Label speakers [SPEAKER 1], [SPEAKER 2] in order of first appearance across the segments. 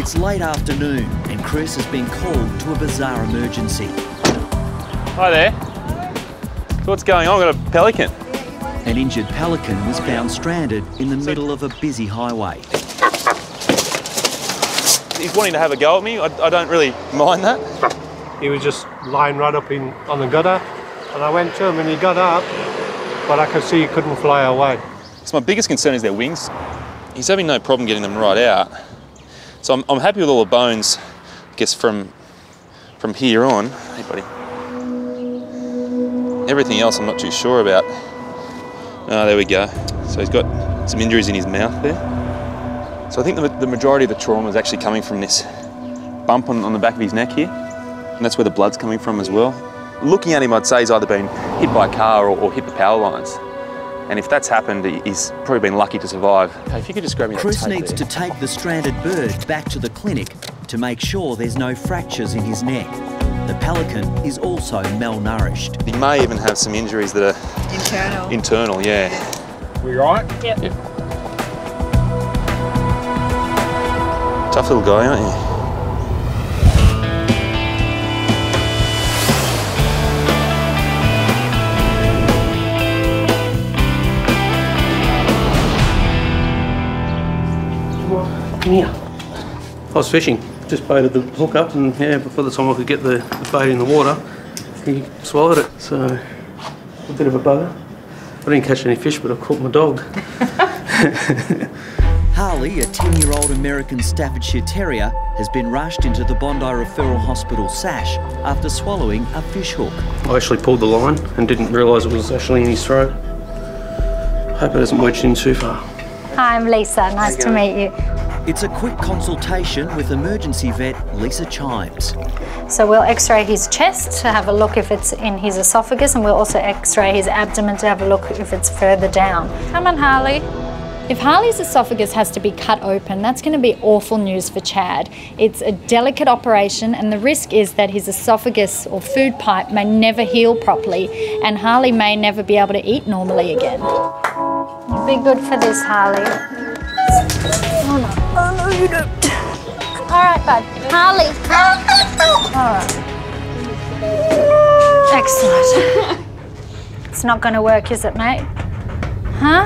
[SPEAKER 1] It's late afternoon and Chris has been called to a bizarre emergency.
[SPEAKER 2] Hi there. So what's going on? I've got a pelican.
[SPEAKER 1] An injured pelican was found stranded in the middle of a busy highway.
[SPEAKER 2] He's wanting to have a go at me. I, I don't really mind that.
[SPEAKER 3] He was just lying right up in on the gutter, and I went to him, and he got up, but I could see he couldn't fly away.
[SPEAKER 2] So my biggest concern is their wings. He's having no problem getting them right out. So I'm, I'm happy with all the bones, I guess, from, from here on. Hey, buddy. Everything else I'm not too sure about. Oh, there we go. So he's got some injuries in his mouth there. So I think the, the majority of the trauma is actually coming from this bump on, on the back of his neck here. And that's where the blood's coming from as well. Looking at him, I'd say he's either been hit by a car or, or hit the power lines. And if that's happened, he's probably been lucky to survive. Okay, if you could just grab me
[SPEAKER 1] Chris
[SPEAKER 2] tape
[SPEAKER 1] needs
[SPEAKER 2] there.
[SPEAKER 1] to take the stranded bird back to the clinic to make sure there's no fractures in his neck. The pelican is also malnourished.
[SPEAKER 2] He may even have some injuries that are
[SPEAKER 4] Internal.
[SPEAKER 2] internal, yeah.
[SPEAKER 3] We right?
[SPEAKER 4] Yep.
[SPEAKER 2] Tough little guy, aren't you?
[SPEAKER 5] Come here. I was fishing, just baited the hook up, and yeah, before the time I could get the, the bait in the water, he swallowed it. So, a bit of a bugger. I didn't catch any fish, but I caught my dog.
[SPEAKER 1] Harley, a 10 year old American Staffordshire Terrier, has been rushed into the Bondi Referral Hospital SASH after swallowing a fish hook.
[SPEAKER 5] I actually pulled the line and didn't realise it was actually in his throat. Hope it hasn't wedged in too far.
[SPEAKER 6] Hi, I'm Lisa. Nice to meet you.
[SPEAKER 1] It's a quick consultation with emergency vet Lisa Chimes.
[SPEAKER 6] So we'll x-ray his chest to have a look if it's in his esophagus and we'll also x-ray his abdomen to have a look if it's further down. Come on, Harley.
[SPEAKER 7] If Harley's esophagus has to be cut open, that's going to be awful news for Chad. It's a delicate operation, and the risk is that his esophagus or food pipe may never heal properly, and Harley may never be able to eat normally again.
[SPEAKER 6] You'd be good for this, Harley. Oh no. No, you don't. All right, bud. Harley. All right. Excellent. it's not going to work, is it, mate? Huh?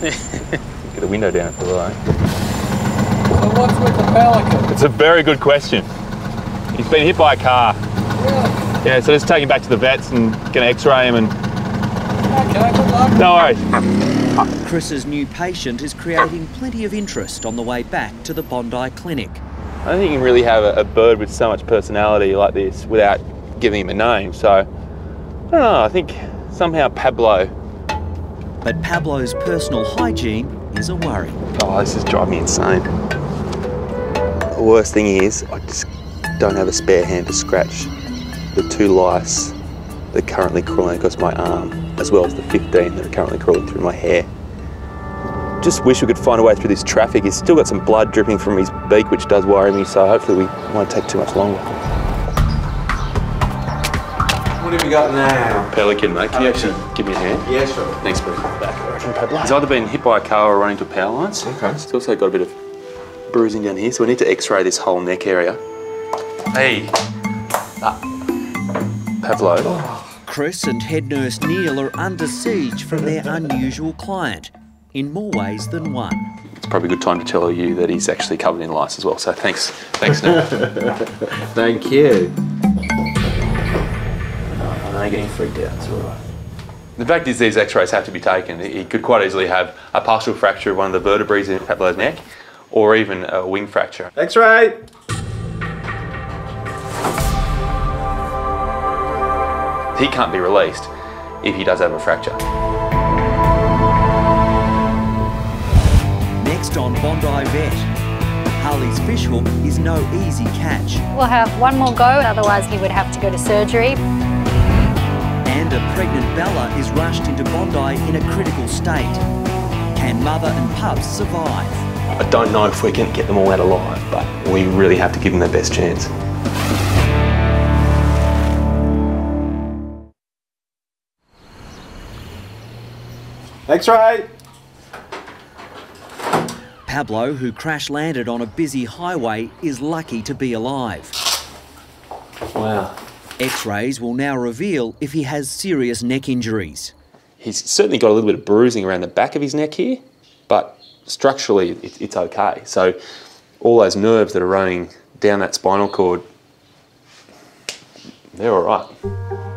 [SPEAKER 2] Get the window down for the light.
[SPEAKER 3] So what's with the pelican?
[SPEAKER 2] It's a very good question. He's been hit by a car. Yeah, so let's take him back to the vets and gonna x-ray him and
[SPEAKER 3] Okay, good luck.
[SPEAKER 2] no worries.
[SPEAKER 1] Chris's new patient is creating plenty of interest on the way back to the Bondi Clinic.
[SPEAKER 2] I don't think you can really have a, a bird with so much personality like this without giving him a name. So I don't know. I think somehow Pablo.
[SPEAKER 1] But Pablo's personal hygiene is a worry.
[SPEAKER 2] Oh, this is driving me insane. The worst thing is I just don't have a spare hand to scratch the two lice that are currently crawling across my arm, as well as the 15 that are currently crawling through my hair. Just wish we could find a way through this traffic. He's still got some blood dripping from his beak, which does worry me, so hopefully we won't take too much longer.
[SPEAKER 8] What have you got now?
[SPEAKER 2] Pelican, mate. Can you actually give me a hand?
[SPEAKER 8] Yeah, sure.
[SPEAKER 2] Thanks, bro. Back, I reckon, Pablo. He's either been hit by a car or run into power lines.
[SPEAKER 8] Okay.
[SPEAKER 2] He's also got a bit of bruising down here, so we need to x-ray this whole neck area. Hey. Ah. Pablo.
[SPEAKER 1] Oh, Chris and head nurse Neil are under siege from their unusual client, in more ways than one.
[SPEAKER 2] It's probably a good time to tell you that he's actually covered in lice as well, so thanks. Thanks, Neil.
[SPEAKER 8] Thank you.
[SPEAKER 5] Oh, I ain't getting freaked out, it's all right.
[SPEAKER 2] the fact is these x-rays have to be taken. He could quite easily have a partial fracture of one of the vertebrae in Pablo's neck, or even a wing fracture.
[SPEAKER 8] X-ray.
[SPEAKER 2] He can't be released if he does have a fracture.
[SPEAKER 1] Next on Bondi Vet, Harley's fishhook is no easy catch,
[SPEAKER 6] We'll have one more go, otherwise he would have to go to surgery.
[SPEAKER 1] and a pregnant Bella is rushed into Bondi in a critical state. Can mother and pups survive?
[SPEAKER 2] I don't know if we can get them all out alive, but we really have to give them their best chance.
[SPEAKER 8] X-ray!
[SPEAKER 1] Pablo, who crash landed on a busy highway, is lucky to be alive.
[SPEAKER 2] Wow.
[SPEAKER 1] X rays will now reveal if he has serious neck injuries.
[SPEAKER 2] He's certainly got a little bit of bruising around the back of his neck here, but structurally it, it's okay. So all those nerves that are running down that spinal cord, they're all right.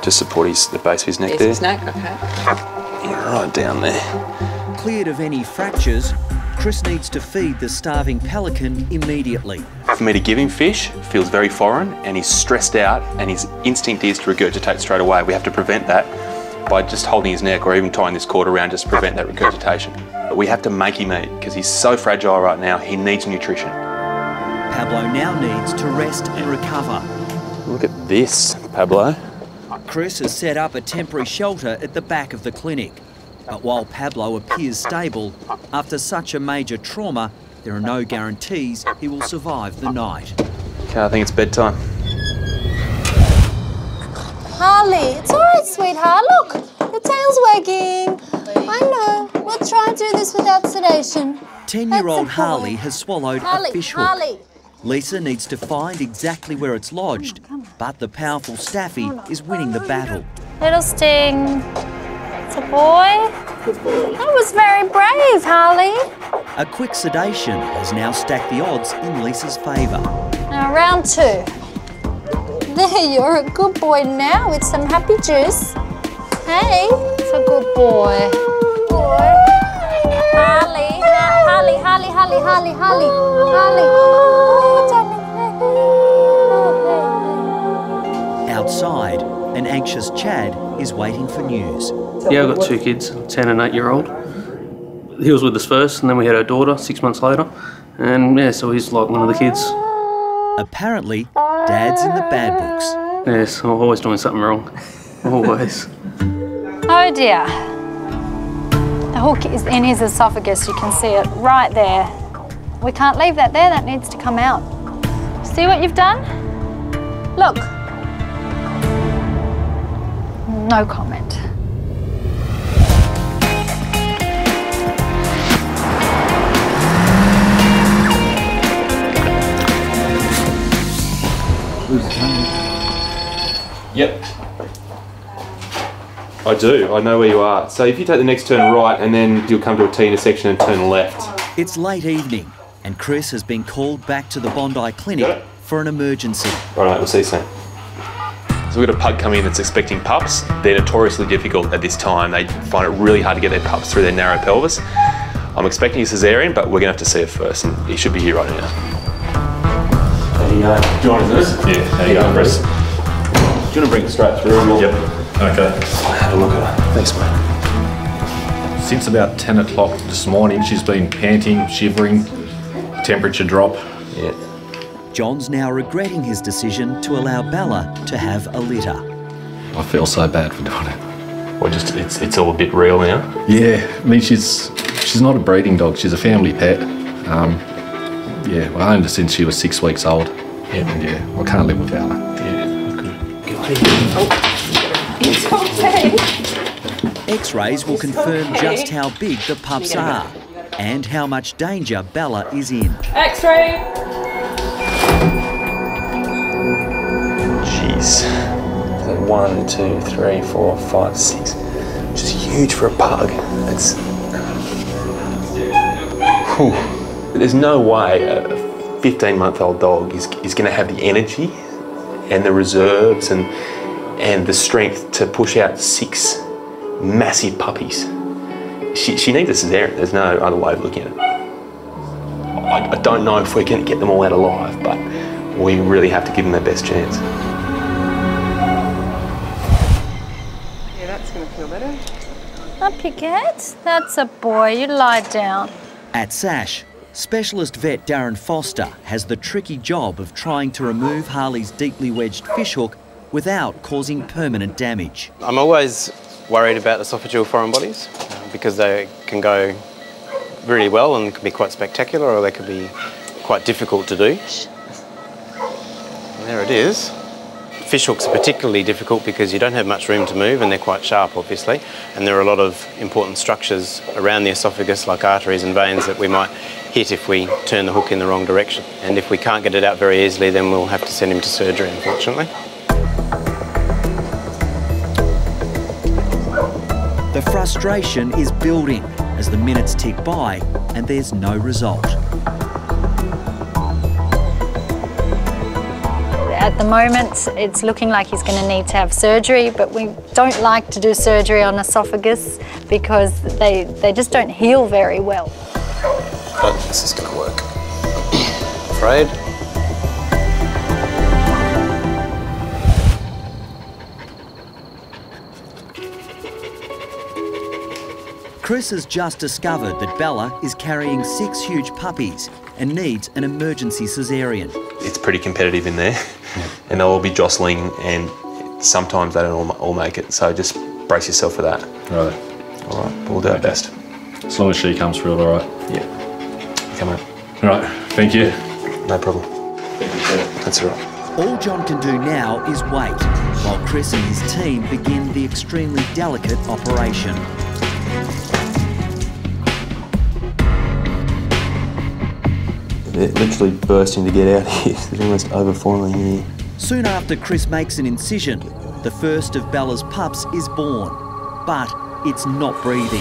[SPEAKER 2] So just support his, the base of his neck
[SPEAKER 4] There's
[SPEAKER 2] there.
[SPEAKER 4] his neck, okay.
[SPEAKER 2] Right down there.
[SPEAKER 1] Cleared of any fractures, Chris needs to feed the starving pelican immediately.
[SPEAKER 2] For me to give him fish feels very foreign and he's stressed out and his instinct is to regurgitate straight away. We have to prevent that by just holding his neck or even tying this cord around just to prevent that regurgitation. But we have to make him eat because he's so fragile right now, he needs nutrition.
[SPEAKER 1] Pablo now needs to rest and recover.
[SPEAKER 2] Look at this, Pablo.
[SPEAKER 1] Chris has set up a temporary shelter at the back of the clinic. But while Pablo appears stable, after such a major trauma, there are no guarantees he will survive the night.
[SPEAKER 2] Okay, I think it's bedtime.
[SPEAKER 9] Harley, it's all right, sweetheart. Look, your tail's wagging. I know. We'll try and do this without sedation.
[SPEAKER 1] 10 year old
[SPEAKER 9] That's a.
[SPEAKER 1] Harley has swallowed
[SPEAKER 9] Harley,
[SPEAKER 1] a fish hook.
[SPEAKER 9] Harley.
[SPEAKER 1] Lisa needs to find exactly where it's lodged, but the powerful Staffy is winning the battle.
[SPEAKER 6] Little Sting. It's a boy. That was very brave, Harley.
[SPEAKER 1] A quick sedation has now stacked the odds in Lisa's favour.
[SPEAKER 6] Now, round two.
[SPEAKER 9] There, you're a good boy now with some happy juice. Hey,
[SPEAKER 6] It's a good boy.
[SPEAKER 9] boy. Harley, Harley, Harley, Harley, Harley, Harley, Harley.
[SPEAKER 1] Outside, an anxious Chad is waiting for news.
[SPEAKER 5] Yeah, I've got two kids, 10 and 8 year old. He was with us first, and then we had our daughter six months later. And yeah, so he's like one of the kids.
[SPEAKER 1] Apparently, Dad's in the bad books.
[SPEAKER 5] Yes, I'm always doing something wrong. Always.
[SPEAKER 6] Oh dear. The hook is in his esophagus. You can see it right there. We can't leave that there. That needs to come out. See what you've done? Look. No comment.
[SPEAKER 2] Yep. I do. I know where you are. So if you take the next turn right and then you'll come to a T intersection and turn left.
[SPEAKER 1] It's late evening, and Chris has been called back to the Bondi
[SPEAKER 2] Got
[SPEAKER 1] Clinic for an emergency.
[SPEAKER 2] All right, we'll see you soon. So we've got a pug coming in that's expecting pups. They're notoriously difficult at this time. They find it really hard to get their pups through their narrow pelvis. I'm expecting a cesarean, but we're going to have to see it first, and he should be here right now. There you go. Do you want this?
[SPEAKER 10] Yeah, there you go.
[SPEAKER 2] Chris. Do you want to bring it straight through? we'll-
[SPEAKER 10] Yep. Okay.
[SPEAKER 2] Have a look at her. Thanks, mate.
[SPEAKER 10] Since about 10 o'clock this morning, she's been panting, shivering, temperature drop.
[SPEAKER 2] Yeah.
[SPEAKER 1] John's now regretting his decision to allow Bella to have a litter.
[SPEAKER 10] I feel so bad for doing it.
[SPEAKER 2] Well, just it's it's all a bit real now.
[SPEAKER 10] Yeah, I mean, she's she's not a breeding dog. She's a family pet. Um, yeah, well, I owned her since she was six weeks old.
[SPEAKER 2] Yeah.
[SPEAKER 10] And yeah, I can't live without her.
[SPEAKER 1] X rays will confirm just how big the pups are and how much danger Bella is in.
[SPEAKER 4] X-ray.
[SPEAKER 2] One, two, three, four, five, six. Which is huge for a pug. It's. Whew. There's no way a 15 month old dog is, is going to have the energy and the reserves and, and the strength to push out six massive puppies. She, she needs a cesarean. There's no other way of looking at it. I, I don't know if we can get them all out alive, but we really have to give them their best chance.
[SPEAKER 4] That's going to feel better.
[SPEAKER 6] Up you get. That's a boy. You lie down.
[SPEAKER 1] At SASH, specialist vet Darren Foster has the tricky job of trying to remove Harley's deeply wedged fishhook without causing permanent damage.
[SPEAKER 11] I'm always worried about esophageal foreign bodies uh, because they can go really well and can be quite spectacular or they can be quite difficult to do. And there it is. Fish hooks are particularly difficult because you don't have much room to move and they're quite sharp, obviously. And there are a lot of important structures around the esophagus, like arteries and veins, that we might hit if we turn the hook in the wrong direction. And if we can't get it out very easily, then we'll have to send him to surgery, unfortunately.
[SPEAKER 1] The frustration is building as the minutes tick by and there's no result.
[SPEAKER 7] At the moment, it's looking like he's going to need to have surgery, but we don't like to do surgery on esophagus because they, they just don't heal very well.
[SPEAKER 11] But this is going to work. Afraid?
[SPEAKER 1] Chris has just discovered that Bella is carrying six huge puppies and needs an emergency caesarean.
[SPEAKER 2] It's pretty competitive in there, and they'll all be jostling, and sometimes they don't all, all make it. So just brace yourself for that.
[SPEAKER 10] Right.
[SPEAKER 2] All right, we'll do our best.
[SPEAKER 10] As long as she comes through, all right.
[SPEAKER 2] Yeah. Come on.
[SPEAKER 10] Right. Thank you.
[SPEAKER 2] No problem. That's all right.
[SPEAKER 1] All John can do now is wait, while Chris and his team begin the extremely delicate operation.
[SPEAKER 2] They're literally bursting to get out here. They're almost overflowing here.
[SPEAKER 1] Soon after Chris makes an incision, the first of Bella's pups is born, but it's not breathing.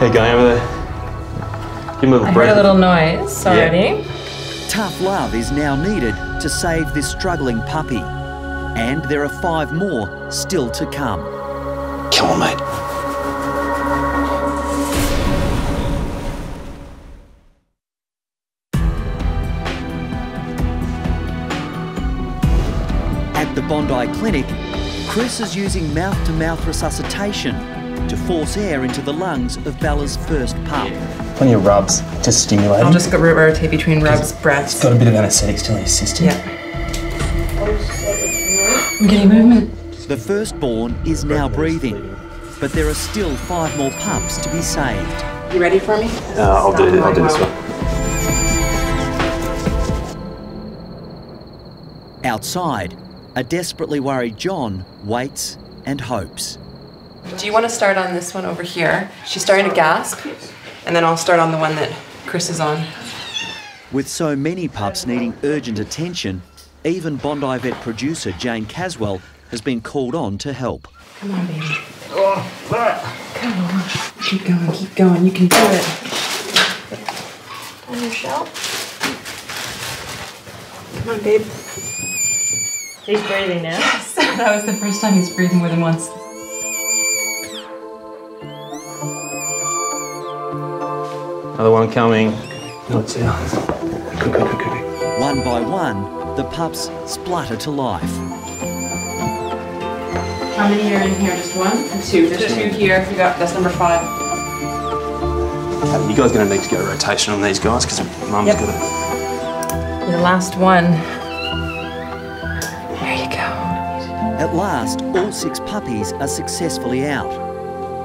[SPEAKER 2] Hey, going over there. Give him a little
[SPEAKER 4] I heard
[SPEAKER 2] breath.
[SPEAKER 4] a little noise already.
[SPEAKER 1] Tough love is now needed to save this struggling puppy. And there are five more still to come.
[SPEAKER 2] Come on, mate.
[SPEAKER 1] Clinic, Chris is using mouth to mouth resuscitation to force air into the lungs of Bella's first pup.
[SPEAKER 12] Plenty of rubs to stimulate
[SPEAKER 4] I'll just go rotate between rubs, breaths.
[SPEAKER 12] Got a bit of anaesthetic still assisting.
[SPEAKER 4] Yeah. I'm getting movement.
[SPEAKER 1] The firstborn is now breathing, but there are still five more pups to be saved.
[SPEAKER 4] You ready for me?
[SPEAKER 2] Uh, I'll do. It, I'll do this one.
[SPEAKER 1] Outside, a desperately worried John waits and hopes.
[SPEAKER 4] Do you want to start on this one over here? She's starting to gasp, and then I'll start on the one that Chris is on.
[SPEAKER 1] With so many pups needing urgent attention, even Bondi Vet producer Jane Caswell has been called on to help.
[SPEAKER 4] Come on, baby. Come on. Keep going, keep going. You can do it. On your shell. Come on, babe.
[SPEAKER 13] He's breathing now.
[SPEAKER 4] Yes, that was the first time he's breathing more than once.
[SPEAKER 2] Another one coming.
[SPEAKER 12] What's out?
[SPEAKER 1] One by one, the pups splutter to life.
[SPEAKER 4] How many are in here? Just one? Two. There's two here. We got that's number five.
[SPEAKER 2] Uh, you guys are going to need to get a rotation on these guys because Mum's
[SPEAKER 4] Yep.
[SPEAKER 2] got to.
[SPEAKER 4] The last one.
[SPEAKER 1] At last, all six puppies are successfully out.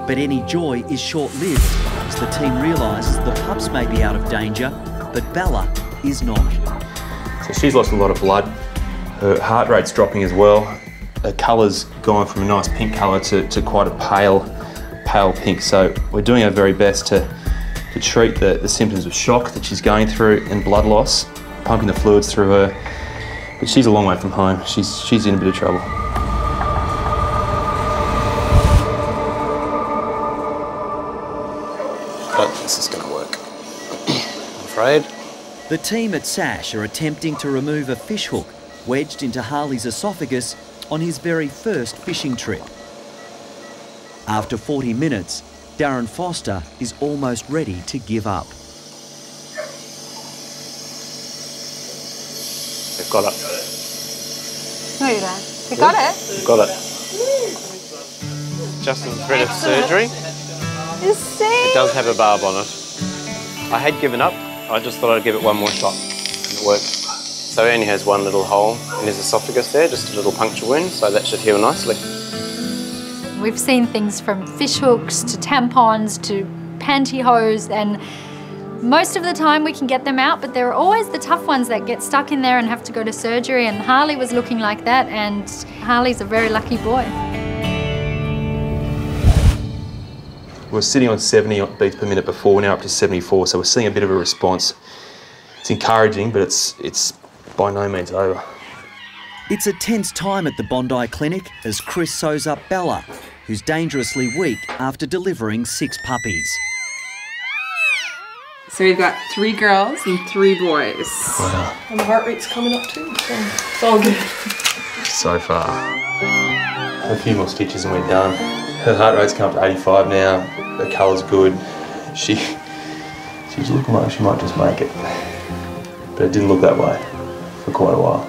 [SPEAKER 1] But any joy is short lived as the team realises the pups may be out of danger, but Bella is not.
[SPEAKER 2] So she's lost a lot of blood. Her heart rate's dropping as well. Her colour's gone from a nice pink colour to, to quite a pale, pale pink. So we're doing our very best to, to treat the, the symptoms of shock that she's going through and blood loss, pumping the fluids through her. But she's a long way from home. She's, she's in a bit of trouble.
[SPEAKER 11] Afraid.
[SPEAKER 1] The team at SASH are attempting to remove a fish hook wedged into Harley's esophagus on his very first fishing trip. After 40 minutes, Darren Foster is almost ready to give up.
[SPEAKER 11] They've got it.
[SPEAKER 6] No, you don't. You got it?
[SPEAKER 11] They've got it. Just in threat of surgery.
[SPEAKER 6] You see?
[SPEAKER 11] It does have a barb on it. I had given up. I just thought I'd give it one more shot. And it worked. So he only has one little hole in his esophagus there, just a little puncture wound, so that should heal nicely.
[SPEAKER 7] We've seen things from fish hooks to tampons to pantyhose, and Most of the time we can get them out, but there are always the tough ones that get stuck in there and have to go to surgery. And Harley was looking like that, and Harley's a very lucky boy.
[SPEAKER 2] We're sitting on 70 beats per minute before, we're now up to 74, so we're seeing a bit of a response. It's encouraging, but it's, it's by no means over.
[SPEAKER 1] It's a tense time at the Bondi Clinic as Chris sews up Bella, who's dangerously weak after delivering six puppies.
[SPEAKER 4] So we've got three girls and three boys.
[SPEAKER 2] Wow.
[SPEAKER 4] And the heart rate's coming up too, so it's all good.
[SPEAKER 2] So far. A few more stitches and we're done. Her heart rate's come up to 85 now. Her colour's good. She, she's looking like she might just make it. But it didn't look that way for quite a while.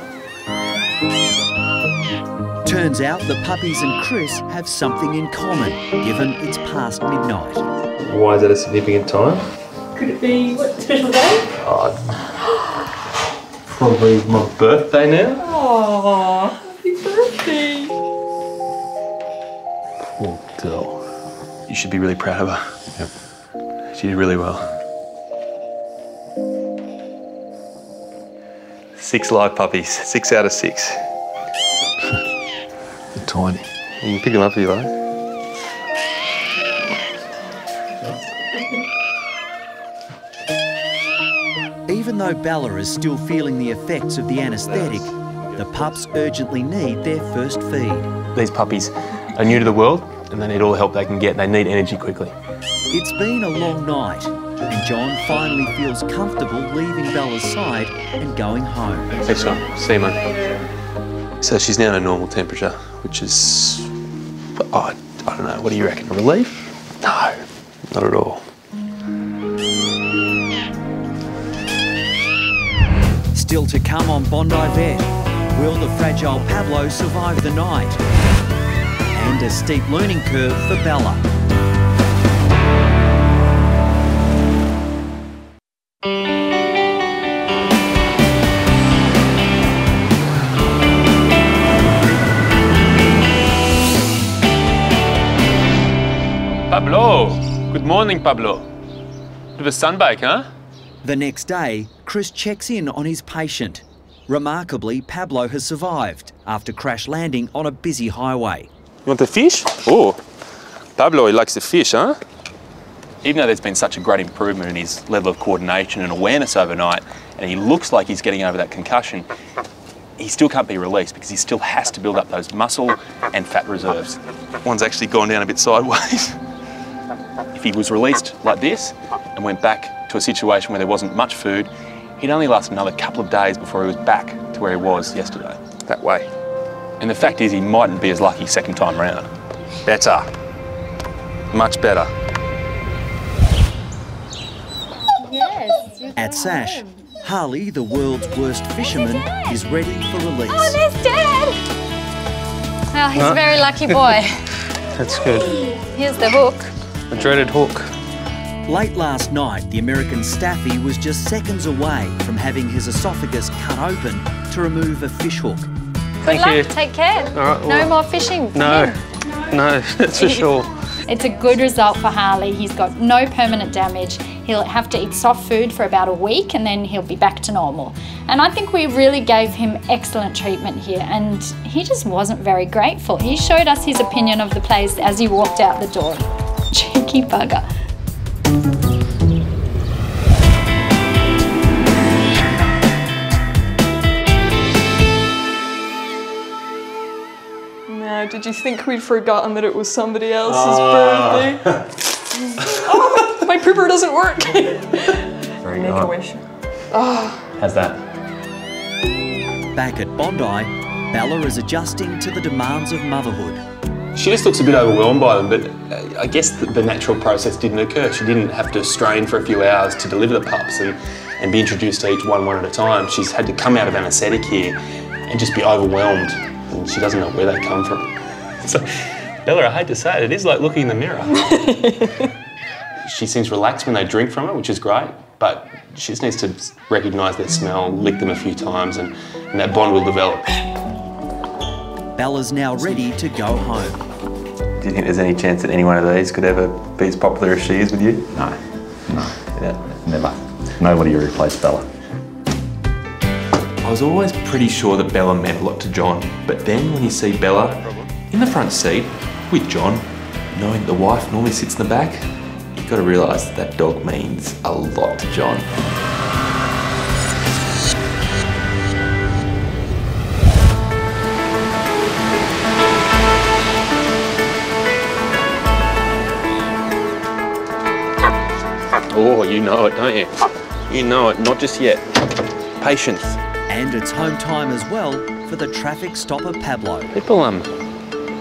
[SPEAKER 1] Turns out the puppies and Chris have something in common, given it's past midnight.
[SPEAKER 2] Why is that a significant time?
[SPEAKER 13] Could it be what special day?
[SPEAKER 2] Oh, probably my birthday now.
[SPEAKER 13] Oh,
[SPEAKER 2] Poor girl. You should be really proud of her. Yep. She did really well. Six live puppies, six out of six.
[SPEAKER 10] They're tiny.
[SPEAKER 2] You can pick them up if you like.
[SPEAKER 1] Even though Bella is still feeling the effects of the anaesthetic, the pups urgently need their first feed.
[SPEAKER 2] These puppies are new to the world and they need all the help they can get. They need energy quickly.
[SPEAKER 1] It's been a long night, and John finally feels comfortable leaving Bella's side and going home.
[SPEAKER 2] Thanks, John. See you, mate. So she's now at a normal temperature, which is, oh, I don't know, what do you reckon? A relief? No, not at all.
[SPEAKER 1] Still to come on Bondi Vet. Will the fragile Pablo survive the night? And a steep learning curve for Bella.
[SPEAKER 2] Pablo! Good morning, Pablo. A sunbake, huh?
[SPEAKER 1] The next day, Chris checks in on his patient. Remarkably, Pablo has survived after crash landing on a busy highway.
[SPEAKER 2] You want the fish? Oh, Pablo, he likes the fish, huh? Even though there's been such a great improvement in his level of coordination and awareness overnight, and he looks like he's getting over that concussion, he still can't be released because he still has to build up those muscle and fat reserves. One's actually gone down a bit sideways. if he was released like this and went back to a situation where there wasn't much food, he'd only last another couple of days before he was back to where he was yesterday, that way. And the fact is, he mightn't be as lucky second time round. Better. Much better.
[SPEAKER 7] Yes.
[SPEAKER 1] At SASH, Harley, the world's worst fisherman, is ready for release.
[SPEAKER 7] Oh, there's Dad! Well, he's
[SPEAKER 5] Huh?
[SPEAKER 7] a very lucky boy.
[SPEAKER 5] That's good.
[SPEAKER 7] Here's the hook.
[SPEAKER 5] The dreaded hook.
[SPEAKER 1] Late last night, the American staffy was just seconds away from having his esophagus cut open to remove a fishhook.
[SPEAKER 5] Thank
[SPEAKER 7] Good
[SPEAKER 5] you.
[SPEAKER 7] luck. Take care.
[SPEAKER 5] All right,
[SPEAKER 7] no more fishing. for
[SPEAKER 5] No, no, that's for sure.
[SPEAKER 7] It's a good result for Harley. He's got no permanent damage. He'll have to eat soft food for about a week and then he'll be back to normal. And I think we really gave him excellent treatment here and he just wasn't very grateful. He showed us his opinion of the place as he walked out the door. Cheeky bugger.
[SPEAKER 14] No, did you think we'd forgotten that it was somebody else's
[SPEAKER 2] Ah.
[SPEAKER 14] birthday? oh, my, my pooper doesn't work.
[SPEAKER 2] Very
[SPEAKER 14] Make a wish. Oh,
[SPEAKER 2] How's that?
[SPEAKER 1] Back at Bondi, Bella is adjusting to the demands of motherhood.
[SPEAKER 2] She just looks a bit overwhelmed by them, but uh, I guess the, the natural process didn't occur. She didn't have to strain for a few hours to deliver the pups and, and be introduced to each one one at a time. She's had to come out of anaesthetic here and just be overwhelmed, and she doesn't know where they come from. So, Bella, I hate to say it, it is like looking in the mirror. she seems relaxed when they drink from it, which is great, but she just needs to recognise their smell, lick them a few times, and, and that bond will develop.
[SPEAKER 1] Bella's now ready to go home.
[SPEAKER 2] Do you think there's any chance that any one of these could ever be as popular as she is with you?
[SPEAKER 10] No, no. Yeah, never. Nobody replaced Bella.
[SPEAKER 2] I was always pretty sure that Bella meant a lot to John, but then when you see Bella in the front seat with John, knowing the wife normally sits in the back, you've got to realise that that dog means a lot to John. Oh, you know it, don't you? You know it, not just yet. Patience.
[SPEAKER 1] And it's home time as well for the traffic stopper Pablo.
[SPEAKER 2] People, um,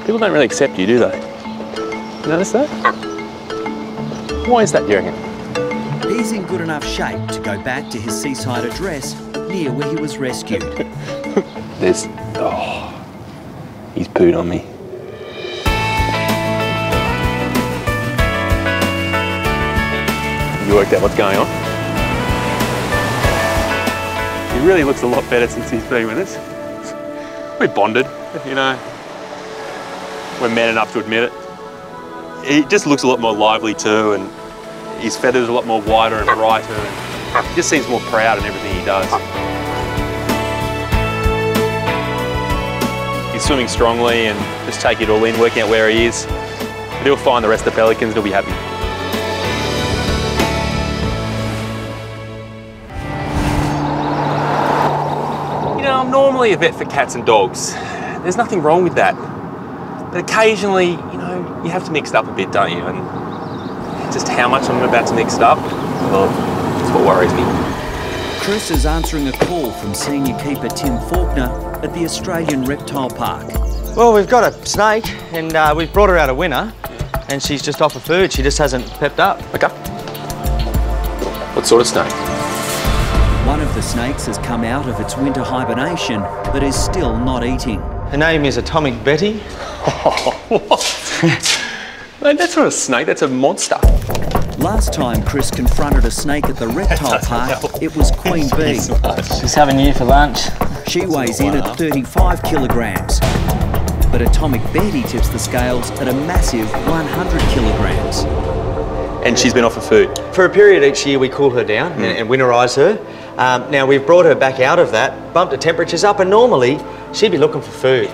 [SPEAKER 2] people don't really accept you, do they? You notice that? Why is that, do you reckon?
[SPEAKER 1] He's in good enough shape to go back to his seaside address near where he was rescued.
[SPEAKER 2] There's, oh, he's pooed on me. You worked out what's going on? He really looks a lot better since he's been with us. We're bonded, you know. We're man enough to admit it. He just looks a lot more lively too, and his feathers are a lot more wider and brighter. And he just seems more proud in everything he does. He's swimming strongly and just taking it all in, working out where he is. But he'll find the rest of the pelicans he'll be happy. I'm normally a vet for cats and dogs. There's nothing wrong with that. But occasionally, you know, you have to mix it up a bit, don't you? And just how much I'm about to mix it up, well, that's what worries me.
[SPEAKER 1] Chris is answering a call from senior keeper Tim Faulkner at the Australian Reptile Park.
[SPEAKER 15] Well, we've got a snake and uh, we've brought her out a winner and she's just off of food. She just hasn't pepped up.
[SPEAKER 2] Okay. What sort of snake?
[SPEAKER 1] One of the snakes has come out of its winter hibernation, but is still not eating.
[SPEAKER 15] Her name is Atomic Betty.
[SPEAKER 2] Man, that's not a snake, that's a monster.
[SPEAKER 1] Last time Chris confronted a snake at the reptile park, it was Queen Bee.
[SPEAKER 16] She's having you for lunch.
[SPEAKER 1] She weighs in at 35 kilograms. But Atomic Betty tips the scales at a massive 100 kilograms.
[SPEAKER 2] And she's been off of food?
[SPEAKER 15] For a period each year, we cool her down hmm. and, and winterise her. Um, now, we've brought her back out of that, bumped the temperatures up, and normally she'd be looking for food.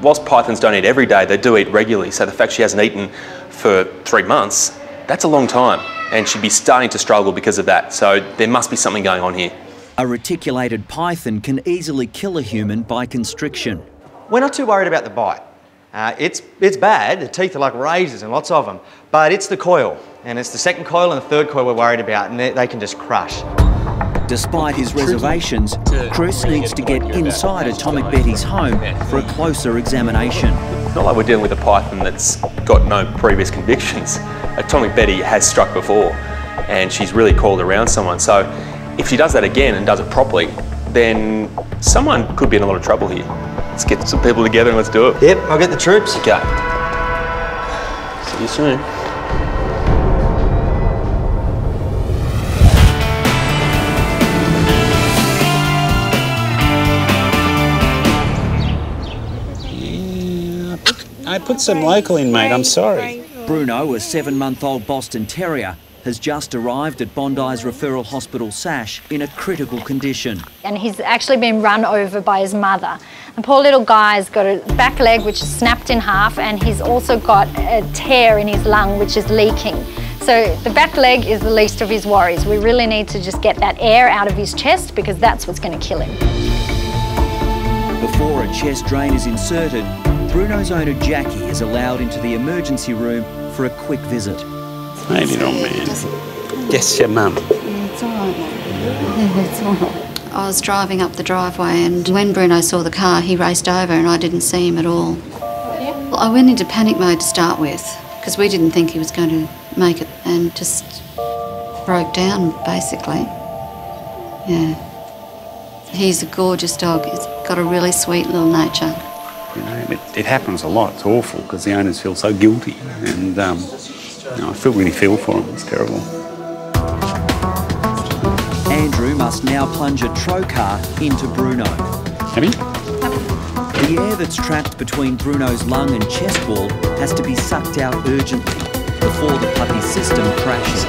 [SPEAKER 2] Whilst pythons don't eat every day, they do eat regularly. So the fact she hasn't eaten for three months, that's a long time. And she'd be starting to struggle because of that. So there must be something going on here.
[SPEAKER 1] A reticulated python can easily kill a human by constriction.
[SPEAKER 15] We're not too worried about the bite. Uh, it's, it's bad, the teeth are like razors and lots of them, but it's the coil. And it's the second coil and the third coil we're worried about, and they, they can just crush.
[SPEAKER 1] Despite his reservations, Chris needs to get inside Atomic Betty's home for a closer examination.
[SPEAKER 2] It's not like we're dealing with a python that's got no previous convictions. Atomic Betty has struck before, and she's really called around someone. So if she does that again and does it properly, then someone could be in a lot of trouble here. Let's get some people together and let's do it.
[SPEAKER 15] Yep, I'll get the troops.
[SPEAKER 2] Okay. See you soon.
[SPEAKER 17] I put some local in, mate. I'm sorry.
[SPEAKER 1] Bruno, a seven month old Boston Terrier, has just arrived at Bondi's Referral Hospital SASH in a critical condition.
[SPEAKER 18] And he's actually been run over by his mother. The poor little guy's got a back leg which is snapped in half, and he's also got a tear in his lung which is leaking. So the back leg is the least of his worries. We really need to just get that air out of his chest because that's what's going to kill him.
[SPEAKER 1] Before a chest drain is inserted, Bruno's owner Jackie is allowed into the emergency room for a quick visit.
[SPEAKER 17] Hey, little man. Yes, your mum.
[SPEAKER 19] It's all right, Mum. It's all right. I was driving up the driveway, and when Bruno saw the car, he raced over, and I didn't see him at all. Well, I went into panic mode to start with because we didn't think he was going to make it, and just broke down basically. Yeah. He's a gorgeous dog. He's got a really sweet little nature.
[SPEAKER 17] You know, it, it, happens a lot. It's awful because the owners feel so guilty, and um, you know, I feel really feel for them. It's terrible.
[SPEAKER 1] Andrew must now plunge a trocar into Bruno.
[SPEAKER 17] Have you?
[SPEAKER 1] The air that's trapped between Bruno's lung and chest wall has to be sucked out urgently before the puppy's system crashes.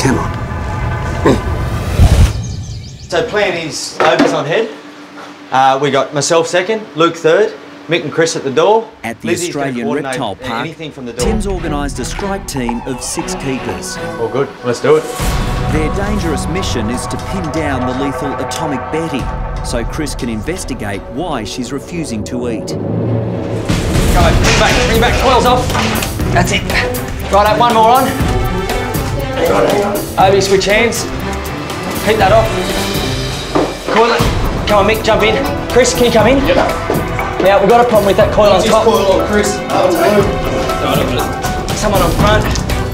[SPEAKER 17] Come on.
[SPEAKER 15] so plan is overs on head. Uh, we got myself second, Luke third, Mick and Chris at the door.
[SPEAKER 1] At the
[SPEAKER 15] Lizzie's
[SPEAKER 1] Australian Reptile Park,
[SPEAKER 15] Anything from the door.
[SPEAKER 1] Tim's organised a strike team of six keepers.
[SPEAKER 15] All good. Let's do it.
[SPEAKER 1] Their dangerous mission is to pin down the lethal Atomic Betty so Chris can investigate why she's refusing to eat.
[SPEAKER 15] Go, bring back, bring back, coils off. That's it. Right up, one more on. Obi, switch hands. Keep that off. Coil it. Come on, Mick, jump in. Chris, can you come in? Yep. Now, we've got a problem with that coil on top. coil on, Chris. Someone on front.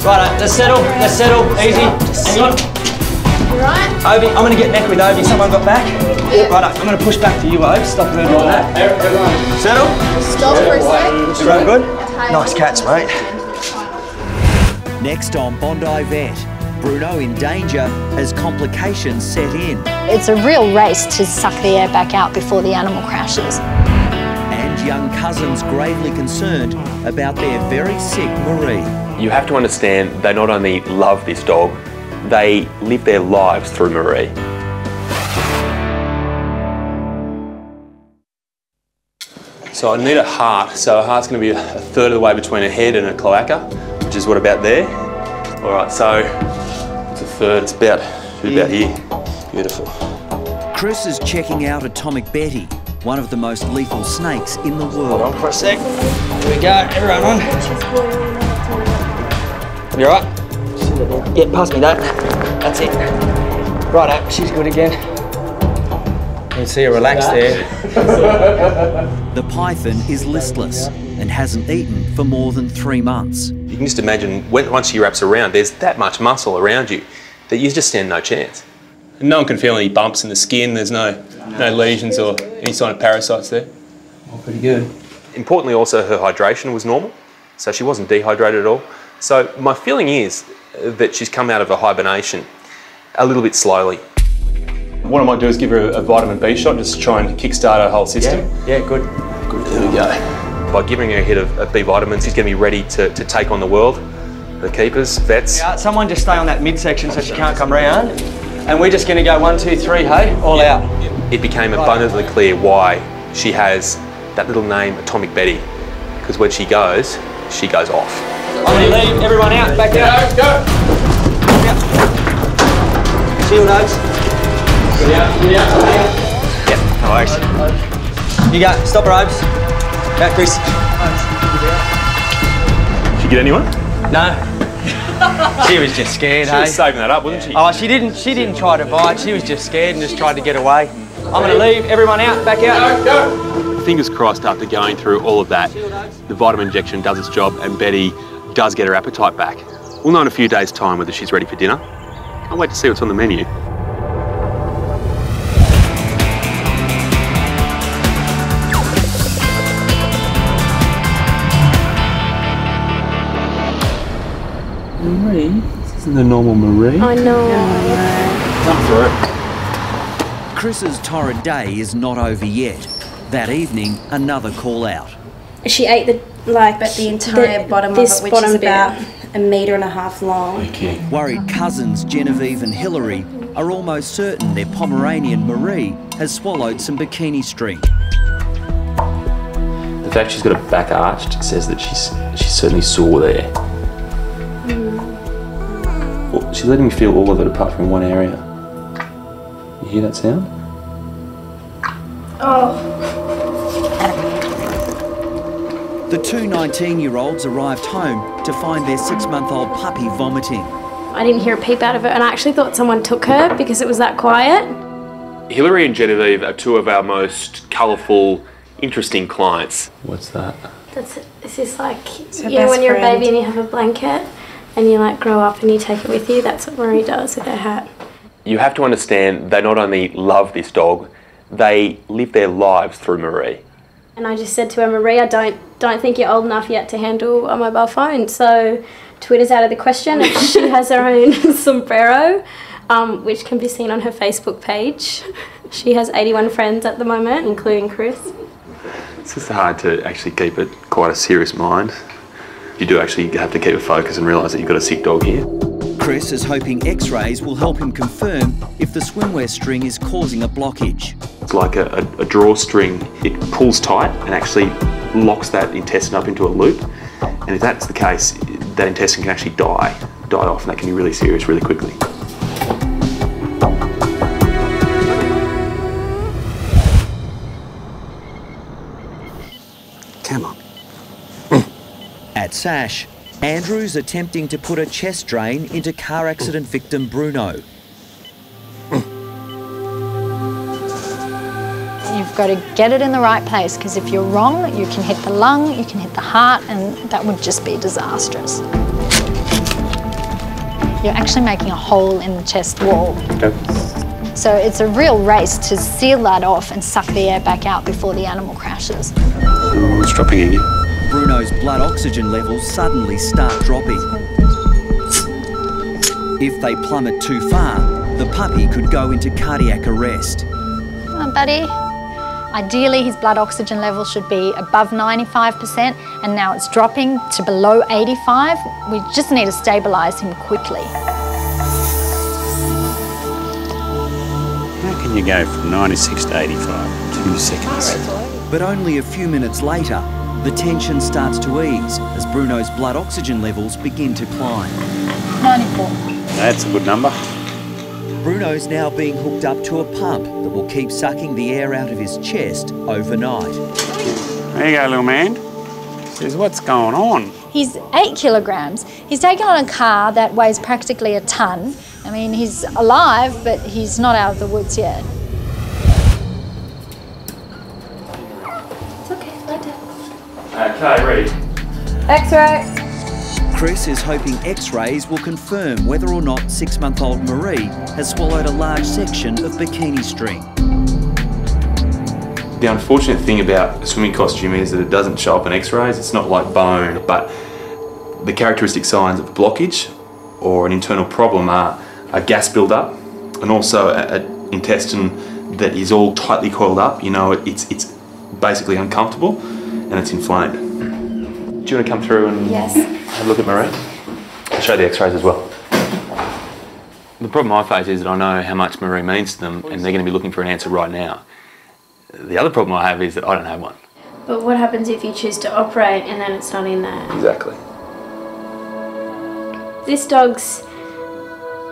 [SPEAKER 15] Right, let's settle, let's settle, easy. Hang on.
[SPEAKER 20] Right.
[SPEAKER 15] Obi, I'm gonna get neck with Obi. Someone got back? Right, I'm gonna push back to you, Obi. Stop her like that. Settle.
[SPEAKER 20] Stop for a sec.
[SPEAKER 15] Right, good. Nice catch, mate.
[SPEAKER 1] Next on Bondi Vet, Bruno in danger as complications set in.
[SPEAKER 18] It's a real race to suck the air back out before the animal crashes.
[SPEAKER 1] And young cousins gravely concerned about their very sick Marie.
[SPEAKER 2] You have to understand they not only love this dog, they live their lives through Marie. So I need a heart. So a heart's going to be a third of the way between a head and a cloaca, which is what about there. All right, so it's a third. It's about about here. Beautiful.
[SPEAKER 1] Chris is checking out Atomic Betty, one of the most lethal snakes in the world.
[SPEAKER 15] Hold on for a sec. Here we go. Everyone on. You alright? Yeah, pass me that. That's it. Right up. she's good again. You can see her relaxed there.
[SPEAKER 1] The python is listless and hasn't eaten for more than three months.
[SPEAKER 2] You can just imagine when, once she wraps around, there's that much muscle around you that you just stand no chance. And no one can feel any bumps in the skin. There's no no lesions or any sign of parasites there.
[SPEAKER 15] All pretty good.
[SPEAKER 2] Importantly, also her hydration was normal, so she wasn't dehydrated at all. So my feeling is that she's come out of a hibernation a little bit slowly. What I might do is give her a, vitamin B shot just to try and kickstart her whole system.
[SPEAKER 15] Yeah, yeah good.
[SPEAKER 2] Good, there we go. By giving her a hit of, of B vitamins, she's going to be ready to, to take on the world. The keepers, vets.
[SPEAKER 15] Yeah, someone just stay on that midsection so she can't come round. And we're just going to go one, two, three, hey, all out.
[SPEAKER 2] It became abundantly clear why she has that little name, Atomic Betty, because when she goes, she goes off.
[SPEAKER 15] I'm going to leave everyone out, back out. Go, go. Shield notes. Get out, get out. Yep, no worries. You go, stop her, Obes. Go, Chris.
[SPEAKER 2] Did you get anyone?
[SPEAKER 15] No. she was just scared,
[SPEAKER 2] She
[SPEAKER 15] hey?
[SPEAKER 2] was saving that up, wasn't she?
[SPEAKER 15] Oh, she didn't. She didn't try to bite. She was just scared and just tried to get away. I'm going to leave everyone out. Back out.
[SPEAKER 2] Fingers crossed after going through all of that, the vitamin injection does its job and Betty does get her appetite back. We'll know in a few days' time whether she's ready for dinner. Can't wait to see what's on the menu.
[SPEAKER 21] Isn't the normal Marie.
[SPEAKER 20] I know.
[SPEAKER 2] Come for it.
[SPEAKER 1] Chris's torrid day is not over yet. That evening, another call out.
[SPEAKER 22] She ate the like
[SPEAKER 20] But the entire bottom of
[SPEAKER 22] this
[SPEAKER 20] it, which
[SPEAKER 22] bottom
[SPEAKER 20] is
[SPEAKER 22] bit,
[SPEAKER 20] about
[SPEAKER 22] a metre and a half long.
[SPEAKER 1] Worried cousins Genevieve and Hillary are almost certain their Pomeranian Marie has swallowed some bikini string.
[SPEAKER 2] The fact she's got a back arched says that she's she's certainly sore there. Well, she's letting me feel all of it apart from one area. You hear that sound?
[SPEAKER 22] Oh.
[SPEAKER 1] The two 19 year olds arrived home to find their six month old puppy vomiting.
[SPEAKER 22] I didn't hear a peep out of it, and I actually thought someone took her because it was that quiet.
[SPEAKER 2] Hillary and Genevieve are two of our most colourful, interesting clients. What's that?
[SPEAKER 22] That's this is like you know
[SPEAKER 20] best
[SPEAKER 22] when you're a baby and you have a blanket and you like grow up and you take it with you. That's what Marie does with her hat.
[SPEAKER 2] You have to understand they not only love this dog, they live their lives through Marie.
[SPEAKER 22] And I just said to her, Marie, I don't don't think you're old enough yet to handle a mobile phone. So Twitter's out of the question. She has her own sombrero, um, which can be seen on her Facebook page. She has 81 friends at the moment, including Chris.
[SPEAKER 2] It's just hard to actually keep it quite a serious mind. You do actually have to keep a focus and realise that you've got a sick dog here.
[SPEAKER 1] Chris is hoping x-rays will help him confirm if the swimwear string is causing a blockage.
[SPEAKER 2] It's like a, a, a drawstring. It pulls tight and actually locks that intestine up into a loop. And if that's the case, that intestine can actually die, die off, and that can be really serious really quickly.
[SPEAKER 1] Come on. At SASH, Andrew's attempting to put a chest drain into car accident victim Bruno.
[SPEAKER 7] You've got to get it in the right place because if you're wrong, you can hit the lung, you can hit the heart, and that would just be disastrous. You're actually making a hole in the chest wall. So it's a real race to seal that off and suck the air back out before the animal crashes.
[SPEAKER 17] Oh, it's dropping again.
[SPEAKER 1] Bruno's blood oxygen levels suddenly start dropping. If they plummet too far, the puppy could go into cardiac arrest.
[SPEAKER 7] Come on, buddy. Ideally, his blood oxygen level should be above 95%, and now it's dropping to below 85. We just need to stabilise him quickly.
[SPEAKER 17] How can you go from 96 to 85? in Two seconds.
[SPEAKER 1] But only a few minutes later, the tension starts to ease as Bruno's blood oxygen levels begin to climb.
[SPEAKER 7] 94.
[SPEAKER 17] That's a good number.
[SPEAKER 1] Bruno's now being hooked up to a pump that will keep sucking the air out of his chest overnight.
[SPEAKER 17] There you go, little man. Says, what's going on?
[SPEAKER 7] He's eight kilograms. He's taken on a car that weighs practically a ton. I mean, he's alive, but he's not out of the woods yet.
[SPEAKER 22] Okay,
[SPEAKER 2] ready?
[SPEAKER 22] X-ray.
[SPEAKER 1] Chris is hoping x-rays will confirm whether or not six-month-old Marie has swallowed a large section of bikini string.
[SPEAKER 2] The unfortunate thing about a swimming costume is that it doesn't show up in x-rays. It's not like bone, but the characteristic signs of blockage or an internal problem are a gas buildup and also an intestine that is all tightly coiled up. You know, it's, it's basically uncomfortable and it's inflamed. Do you want to come through and
[SPEAKER 22] Yes.
[SPEAKER 2] have a look at Marie? I'll show the x-rays as well. The problem I face is that I know how much Marie means to them and they're going to be looking for an answer right now. The other problem I have is that I don't have one.
[SPEAKER 22] But what happens if you choose to operate and then it's not in there?
[SPEAKER 2] Exactly.
[SPEAKER 22] This dog's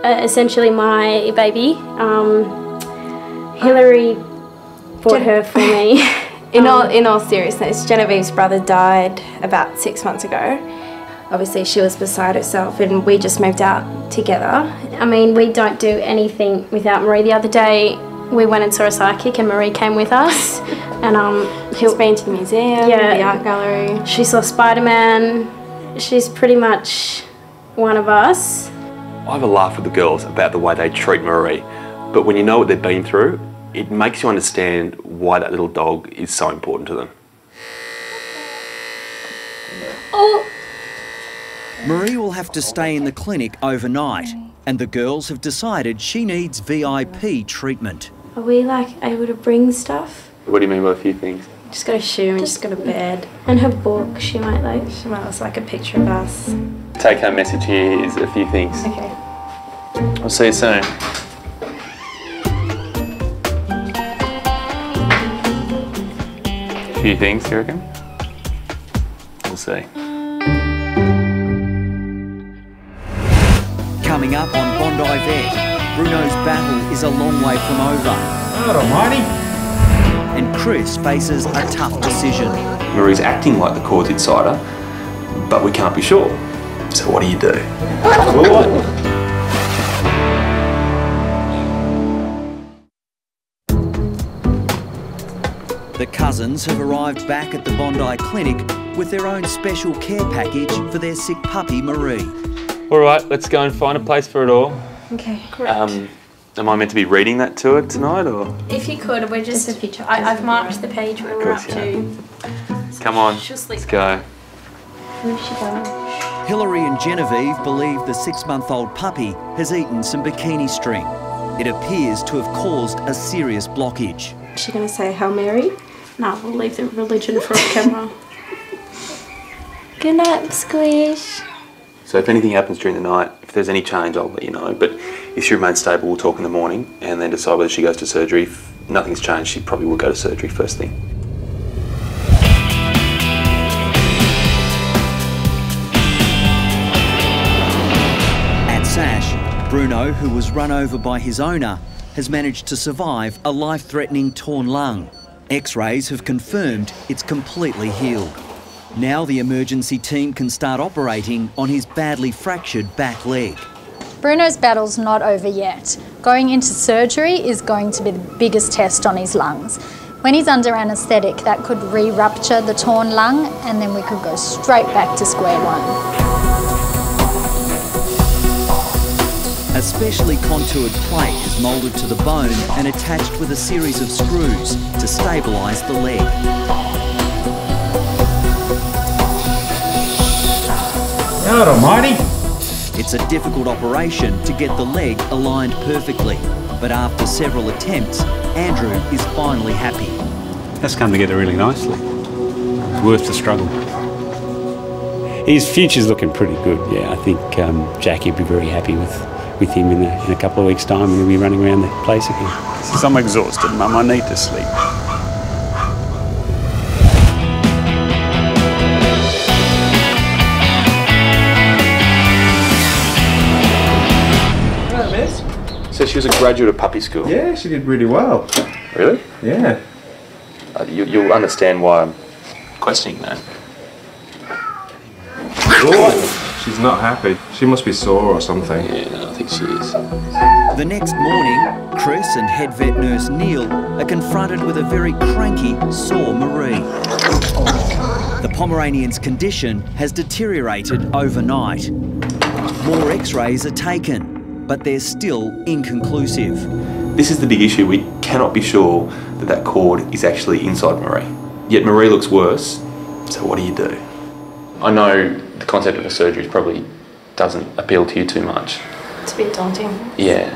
[SPEAKER 22] uh, essentially my baby. Um, Hillary bought her for me.
[SPEAKER 20] In all in all seriousness, Genevieve's brother died about six months ago. Obviously, she was beside herself, and we just moved out together.
[SPEAKER 22] I mean, we don't do anything without Marie. The other day, we went and saw a psychic, and Marie came with us. And um,
[SPEAKER 20] She's been to the museum,
[SPEAKER 22] Yeah.
[SPEAKER 20] the art gallery.
[SPEAKER 22] she saw Spider Man. She's pretty much one of us.
[SPEAKER 2] I have a laugh with the girls about the way they treat Marie, but when you know what they've been through, it makes you understand why that little dog is so important to them.
[SPEAKER 22] Oh,
[SPEAKER 1] Marie will have to stay in the clinic overnight, and the girls have decided she needs VIP treatment.
[SPEAKER 22] are we like able to bring stuff?
[SPEAKER 2] What do you mean by a few things?
[SPEAKER 20] Just got a shoe and just got a bed.
[SPEAKER 22] And her book, she might like.
[SPEAKER 20] She might look like a picture of us.
[SPEAKER 2] Take home message here is a few things.
[SPEAKER 20] Okay.
[SPEAKER 2] I'll see you soon. Few things, you reckon? We'll see.
[SPEAKER 1] Coming up on Bondi Vet, Bruno's battle is a long way from over.
[SPEAKER 8] God almighty.
[SPEAKER 1] And Chris faces a tough decision.
[SPEAKER 2] Marie's acting like the cause insider, but we can't be sure. So what do you do?
[SPEAKER 1] The cousins have arrived back at the Bondi Clinic with their own special care package for their sick puppy Marie.
[SPEAKER 2] All right, let's go and find a place for it all.
[SPEAKER 20] Okay.
[SPEAKER 2] Um, am I meant to be reading that to her tonight, or
[SPEAKER 22] If you could, we're just. a picture. I, I've marked the page where we're up
[SPEAKER 2] course,
[SPEAKER 22] to.
[SPEAKER 2] come on?
[SPEAKER 22] She'll sleep.
[SPEAKER 2] Let's go.
[SPEAKER 22] Where's she going?
[SPEAKER 1] Hillary and Genevieve believe the six-month-old puppy has eaten some bikini string. It appears to have caused a serious blockage.
[SPEAKER 20] Is she gonna say Hail Mary?
[SPEAKER 22] No, we'll leave the religion for off camera.
[SPEAKER 20] Good night, Squish.
[SPEAKER 2] So if anything happens during the night, if there's any change, I'll let you know. But if she remains stable, we'll talk in the morning and then decide whether she goes to surgery. If nothing's changed, she probably will go to surgery first thing.
[SPEAKER 1] At SASH, Bruno, who was run over by his owner, has managed to survive a life threatening torn lung. X rays have confirmed it's completely healed. Now the emergency team can start operating on his badly fractured back leg.
[SPEAKER 7] Bruno's battle's not over yet. Going into surgery is going to be the biggest test on his lungs. When he's under anaesthetic, that could re rupture the torn lung, and then we could go straight back to square one.
[SPEAKER 1] A specially contoured plate is moulded to the bone and attached with a series of screws to stabilise the leg.
[SPEAKER 8] God almighty.
[SPEAKER 1] It's a difficult operation to get the leg aligned perfectly, but after several attempts, Andrew is finally happy.
[SPEAKER 17] That's come together really nicely. It's worth the struggle. His future's looking pretty good, yeah. I think um, Jackie will be very happy with, with him in a, in a couple of weeks' time and he'll be running around the place again. Since I'm exhausted, Mum, I need to sleep.
[SPEAKER 2] So she was a graduate of puppy school?
[SPEAKER 8] Yeah, she did really well.
[SPEAKER 2] Really?
[SPEAKER 8] Yeah.
[SPEAKER 2] Uh, you, you'll understand why I'm questioning that.
[SPEAKER 8] She's not happy. She must be sore or something.
[SPEAKER 2] Yeah, I think she is.
[SPEAKER 1] The next morning, Chris and head vet nurse Neil are confronted with a very cranky, sore Marie. The Pomeranian's condition has deteriorated overnight. More x rays are taken, but they're still inconclusive.
[SPEAKER 2] This is the big issue. We cannot be sure that that cord is actually inside Marie. Yet Marie looks worse, so what do you do? I know the concept of a surgery probably doesn't appeal to you too much.
[SPEAKER 20] It's a bit daunting.
[SPEAKER 2] Yeah,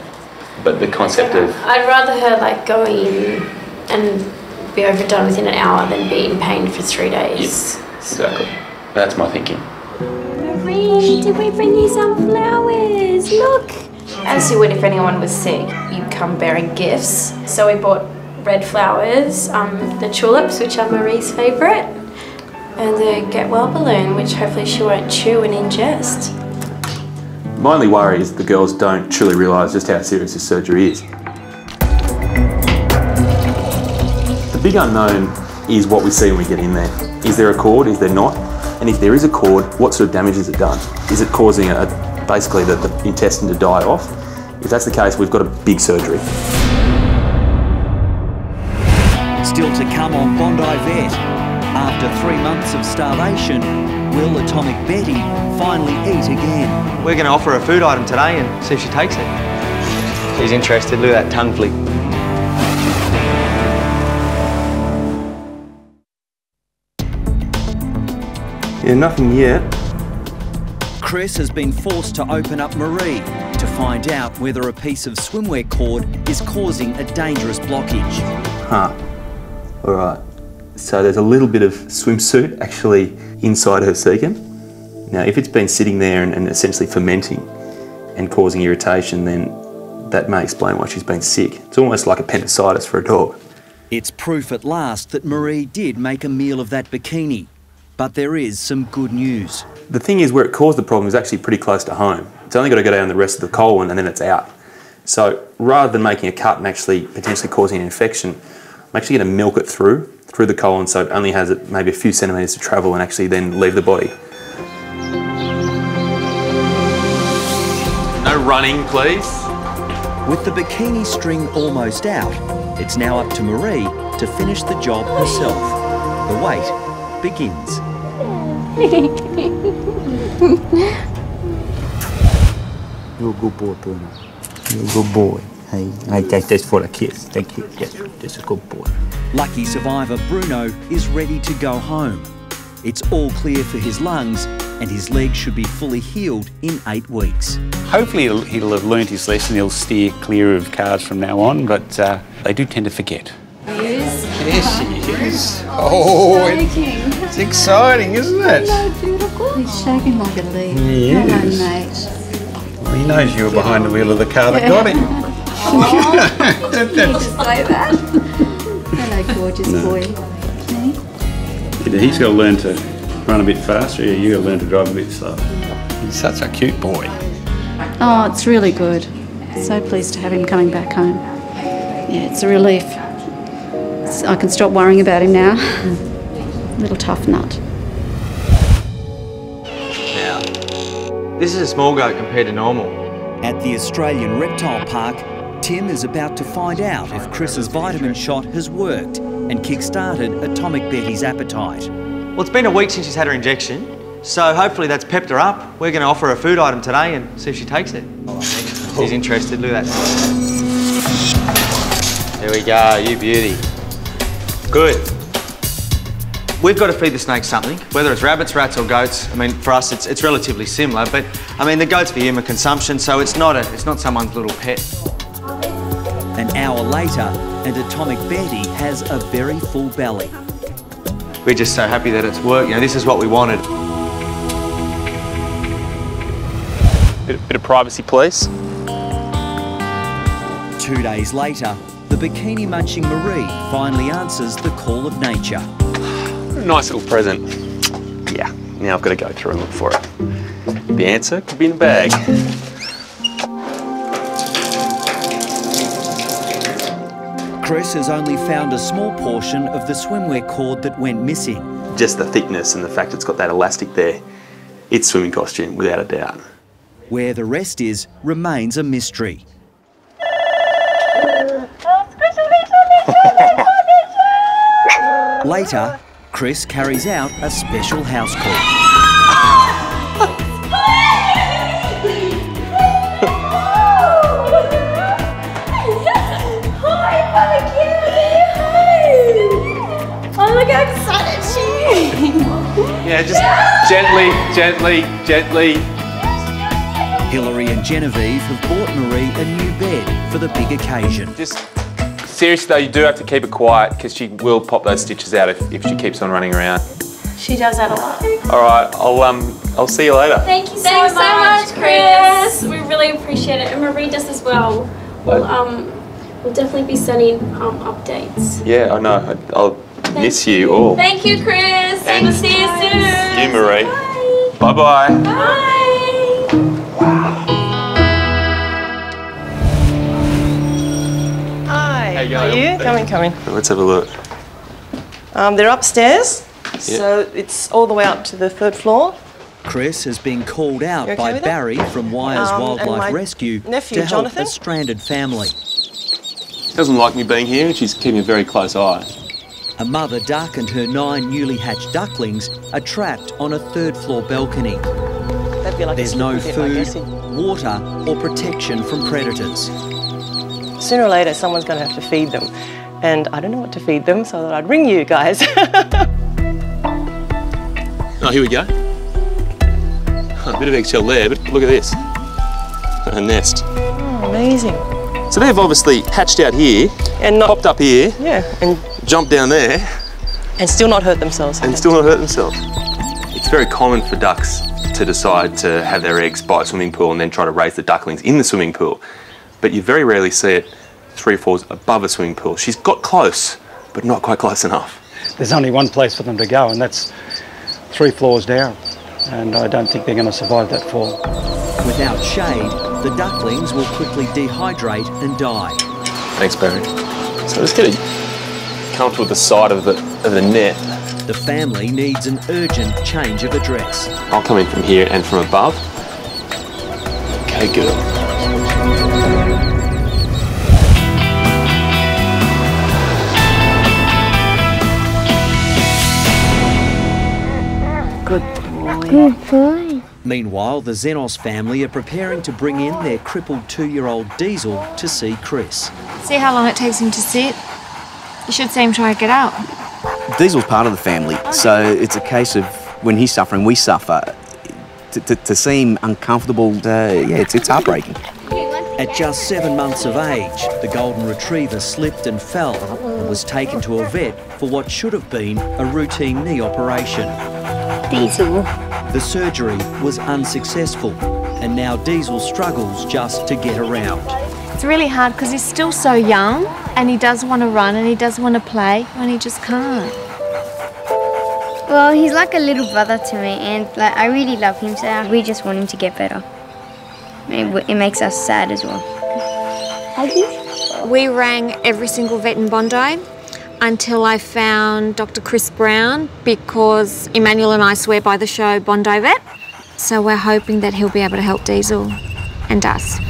[SPEAKER 2] but the concept of
[SPEAKER 20] I'd rather her like go in and be overdone within an hour than be in pain for three days.
[SPEAKER 2] exactly. That's my thinking.
[SPEAKER 20] Marie, did we bring you some flowers? Look. As you would if anyone was sick, you'd come bearing gifts. So we bought red flowers, um, the tulips, which are Marie's favourite, and the get well balloon, which hopefully she won't chew and ingest.
[SPEAKER 2] My only worry is the girls don't truly realise just how serious this surgery is. The big unknown is what we see when we get in there. Is there a cord? Is there not? And if there is a cord, what sort of damage has it done? Is it causing a, basically the, the intestine to die off? If that's the case, we've got a big surgery.
[SPEAKER 1] Still to come on Bondi Vet. After three months of starvation, will Atomic Betty finally eat again?
[SPEAKER 23] We're going to offer her a food item today and see if she takes it. She's interested. Look at that tongue flick.
[SPEAKER 8] Yeah, nothing yet.
[SPEAKER 1] Chris has been forced to open up Marie to find out whether a piece of swimwear cord is causing a dangerous blockage.
[SPEAKER 2] Huh. All right. So there's a little bit of swimsuit actually inside her cecum. Now, if it's been sitting there and, and essentially fermenting and causing irritation, then that may explain why she's been sick. It's almost like appendicitis for a dog.
[SPEAKER 1] It's proof at last that Marie did make a meal of that bikini. But there is some good news.
[SPEAKER 2] The thing is, where it caused the problem is actually pretty close to home. It's only got to go down the rest of the colon and then it's out. So rather than making a cut and actually potentially causing an infection, I'm actually going to milk it through, through the colon so it only has it maybe a few centimetres to travel and actually then leave the body. No running, please.
[SPEAKER 1] With the bikini string almost out, it's now up to Marie to finish the job herself. The wait begins.
[SPEAKER 24] You're a good boy, Bruno. You're a good boy. Hey, hey that's, that's for the kiss. Thank you. Yes, that's a good boy.
[SPEAKER 1] Lucky survivor Bruno is ready to go home. It's all clear for his lungs, and his leg should be fully healed in eight weeks.
[SPEAKER 17] Hopefully he'll, he'll have learnt his lesson. He'll steer clear of cars from now on, but uh, they do tend to forget.
[SPEAKER 20] Use
[SPEAKER 25] There she is. Oh, it- it's exciting, isn't it?
[SPEAKER 19] He's shaking like a leaf.
[SPEAKER 25] He
[SPEAKER 19] Hello, mate.
[SPEAKER 25] Well, he knows you were behind the wheel of the car that
[SPEAKER 19] Yeah.
[SPEAKER 25] got him.
[SPEAKER 19] Aw, you just say that. Hello, gorgeous
[SPEAKER 17] No.
[SPEAKER 19] boy.
[SPEAKER 17] He's got to learn to run a bit faster. Yeah, you got to learn to drive a bit slower.
[SPEAKER 25] He's such a cute boy.
[SPEAKER 19] Oh, it's really good. So pleased to have him coming back home. Yeah, it's a relief. It's- I can stop worrying about him now. Little tough nut.
[SPEAKER 23] Now, this is a small goat compared to normal.
[SPEAKER 1] At the Australian Reptile Park, Tim is about to find out if Chris's vitamin shot has worked and kick-started Atomic Betty's appetite.
[SPEAKER 23] Well, it's been a week since she's had her injection, so hopefully that's pepped her up. We're going to offer her a food item today and see if she takes it. She's interested, look at that. There we go, you beauty. Good. We've got to feed the snakes something, whether it's rabbits, rats or goats. I mean, for us it's, it's relatively similar, but I mean, the goat's for human consumption, so it's not, a, it's not someone's little pet.
[SPEAKER 1] An hour later, and Atomic Betty has a very full belly.
[SPEAKER 23] We're just so happy that it's worked. You know, this is what we wanted.
[SPEAKER 2] Bit, bit of privacy, please.
[SPEAKER 1] Two days later, the bikini munching Marie finally answers the call of nature.
[SPEAKER 2] Nice little present. Yeah, now I've got to go through and look for it. The answer could be in the bag.
[SPEAKER 1] Chris has only found a small portion of the swimwear cord that went missing.
[SPEAKER 2] Just the thickness and the fact it's got that elastic there. It's swimming costume, without a doubt.
[SPEAKER 1] Where the rest is remains a mystery. Later, Chris carries out a special house call.
[SPEAKER 2] Yeah, just gently, gently, gently.
[SPEAKER 1] Hillary and Genevieve have bought Marie a new bed for the big occasion.
[SPEAKER 2] Just seriously though, you do have to keep it quiet because she will pop those stitches out if, if she keeps on running around.
[SPEAKER 20] She does that a lot.
[SPEAKER 2] All right, I'll um, I'll see you later.
[SPEAKER 22] Thank you so
[SPEAKER 20] Thanks so
[SPEAKER 22] much,
[SPEAKER 20] much,
[SPEAKER 22] Chris. We really appreciate it, and Marie does as well. We'll um, we'll definitely be sending um updates.
[SPEAKER 2] Yeah, I know. I- I'll miss you all.
[SPEAKER 22] Thank you, Chris.
[SPEAKER 2] And-
[SPEAKER 22] we'll see you soon.
[SPEAKER 2] You, Marie. Bye bye.
[SPEAKER 22] Bye.
[SPEAKER 26] Hi.
[SPEAKER 2] How you
[SPEAKER 26] Are
[SPEAKER 2] going?
[SPEAKER 26] you? Coming, coming.
[SPEAKER 2] Let's have a look.
[SPEAKER 26] Um, they're upstairs,
[SPEAKER 2] Yeah.
[SPEAKER 26] so it's all the way up to the third floor.
[SPEAKER 1] Chris has been called out
[SPEAKER 26] okay
[SPEAKER 1] by
[SPEAKER 26] with that?
[SPEAKER 1] Barry from Wires
[SPEAKER 26] Um,
[SPEAKER 1] Wildlife Rescue
[SPEAKER 26] nephew,
[SPEAKER 1] to help
[SPEAKER 26] Jonathan?
[SPEAKER 1] a stranded family.
[SPEAKER 2] Doesn't like me being here and she's keeping a very close eye.
[SPEAKER 1] A mother duck and her nine newly hatched ducklings are trapped on a third floor balcony.
[SPEAKER 26] Like
[SPEAKER 1] There's no
[SPEAKER 26] sleeping bit, I guess.
[SPEAKER 1] food, water, or protection from predators.
[SPEAKER 26] Sooner or later, someone's going to have to feed them. And I don't know what to feed them, so I thought I'd ring you guys.
[SPEAKER 2] Oh, here we go. A bit of eggshell there, but look at this. A nest.
[SPEAKER 26] Oh, amazing.
[SPEAKER 2] So they've obviously hatched out here,
[SPEAKER 26] and not,
[SPEAKER 2] popped up here,
[SPEAKER 26] Yeah, and,
[SPEAKER 2] jumped down there,
[SPEAKER 26] and still not hurt themselves.
[SPEAKER 2] and still not hurt themselves. It's very common for ducks to decide to have their eggs by a swimming pool and then try to raise the ducklings in the swimming pool. But you very rarely see it three floors above a swimming pool. She's got close, but not quite close enough.
[SPEAKER 27] There's only one place for them to go, and that's three floors down. And I don't think they're going to survive that fall.
[SPEAKER 1] Without shade, the ducklings will quickly dehydrate and die.
[SPEAKER 2] Thanks, Barry. So let's get it comfortable with the side of the, of the net.
[SPEAKER 1] The family needs an urgent change of address.
[SPEAKER 2] I'll come in from here and from above. Okay, girl.
[SPEAKER 19] Good boy.
[SPEAKER 9] Good boy.
[SPEAKER 1] Meanwhile, the Xenos family are preparing to bring in their crippled two-year-old Diesel to see Chris.
[SPEAKER 28] See how long it takes him to sit? You should see him try to get out.
[SPEAKER 29] Diesel's part of the family, so it's a case of when he's suffering, we suffer. To, to, to see him uncomfortable, uh, yeah, it's, it's heartbreaking.
[SPEAKER 1] At just seven months of age, the golden retriever slipped and fell and was taken to a vet for what should have been a routine knee operation.
[SPEAKER 9] Diesel.
[SPEAKER 1] The surgery was unsuccessful, and now Diesel struggles just to get around.
[SPEAKER 28] It's really hard because he's still so young and he does want to run and he does want to play and he just can't.
[SPEAKER 9] Well, he's like a little brother to me, and like I really love him, so we just want him to get better. It, it makes us sad as well.
[SPEAKER 28] We rang every single vet in Bondi until I found Dr. Chris Brown because Emmanuel and I swear by the show Bondi Vet. So we're hoping that he'll be able to help Diesel and us.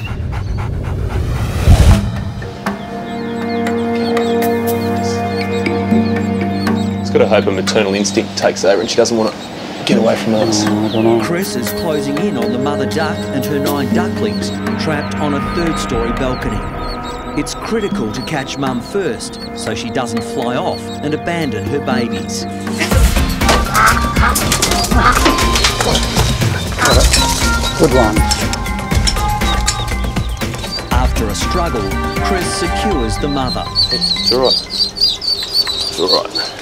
[SPEAKER 2] Got to hope a maternal instinct takes over and she doesn't want to get away from us.
[SPEAKER 1] Mm, Chris is closing in on the mother duck and her nine ducklings trapped on a third story balcony. It's critical to catch mum first so she doesn't fly off and abandon her babies.
[SPEAKER 27] Good one.
[SPEAKER 1] After a struggle, Chris secures the mother.
[SPEAKER 2] It's all right. It's all right.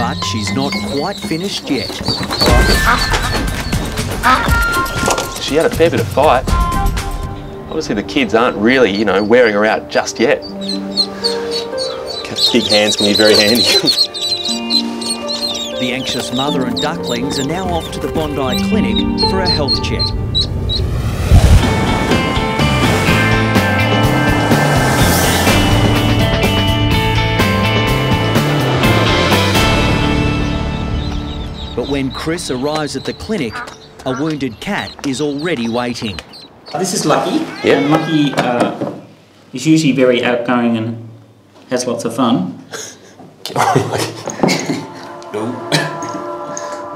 [SPEAKER 1] But she's not quite finished yet.
[SPEAKER 2] She had a fair bit of fight. Obviously, the kids aren't really, you know, wearing her out just yet. Big hands can be very handy.
[SPEAKER 1] The anxious mother and ducklings are now off to the Bondi Clinic for a health check. But when Chris arrives at the clinic, a wounded cat is already waiting.
[SPEAKER 30] This is Lucky.
[SPEAKER 2] Yeah.
[SPEAKER 30] And Lucky uh, is usually very outgoing and has lots of fun.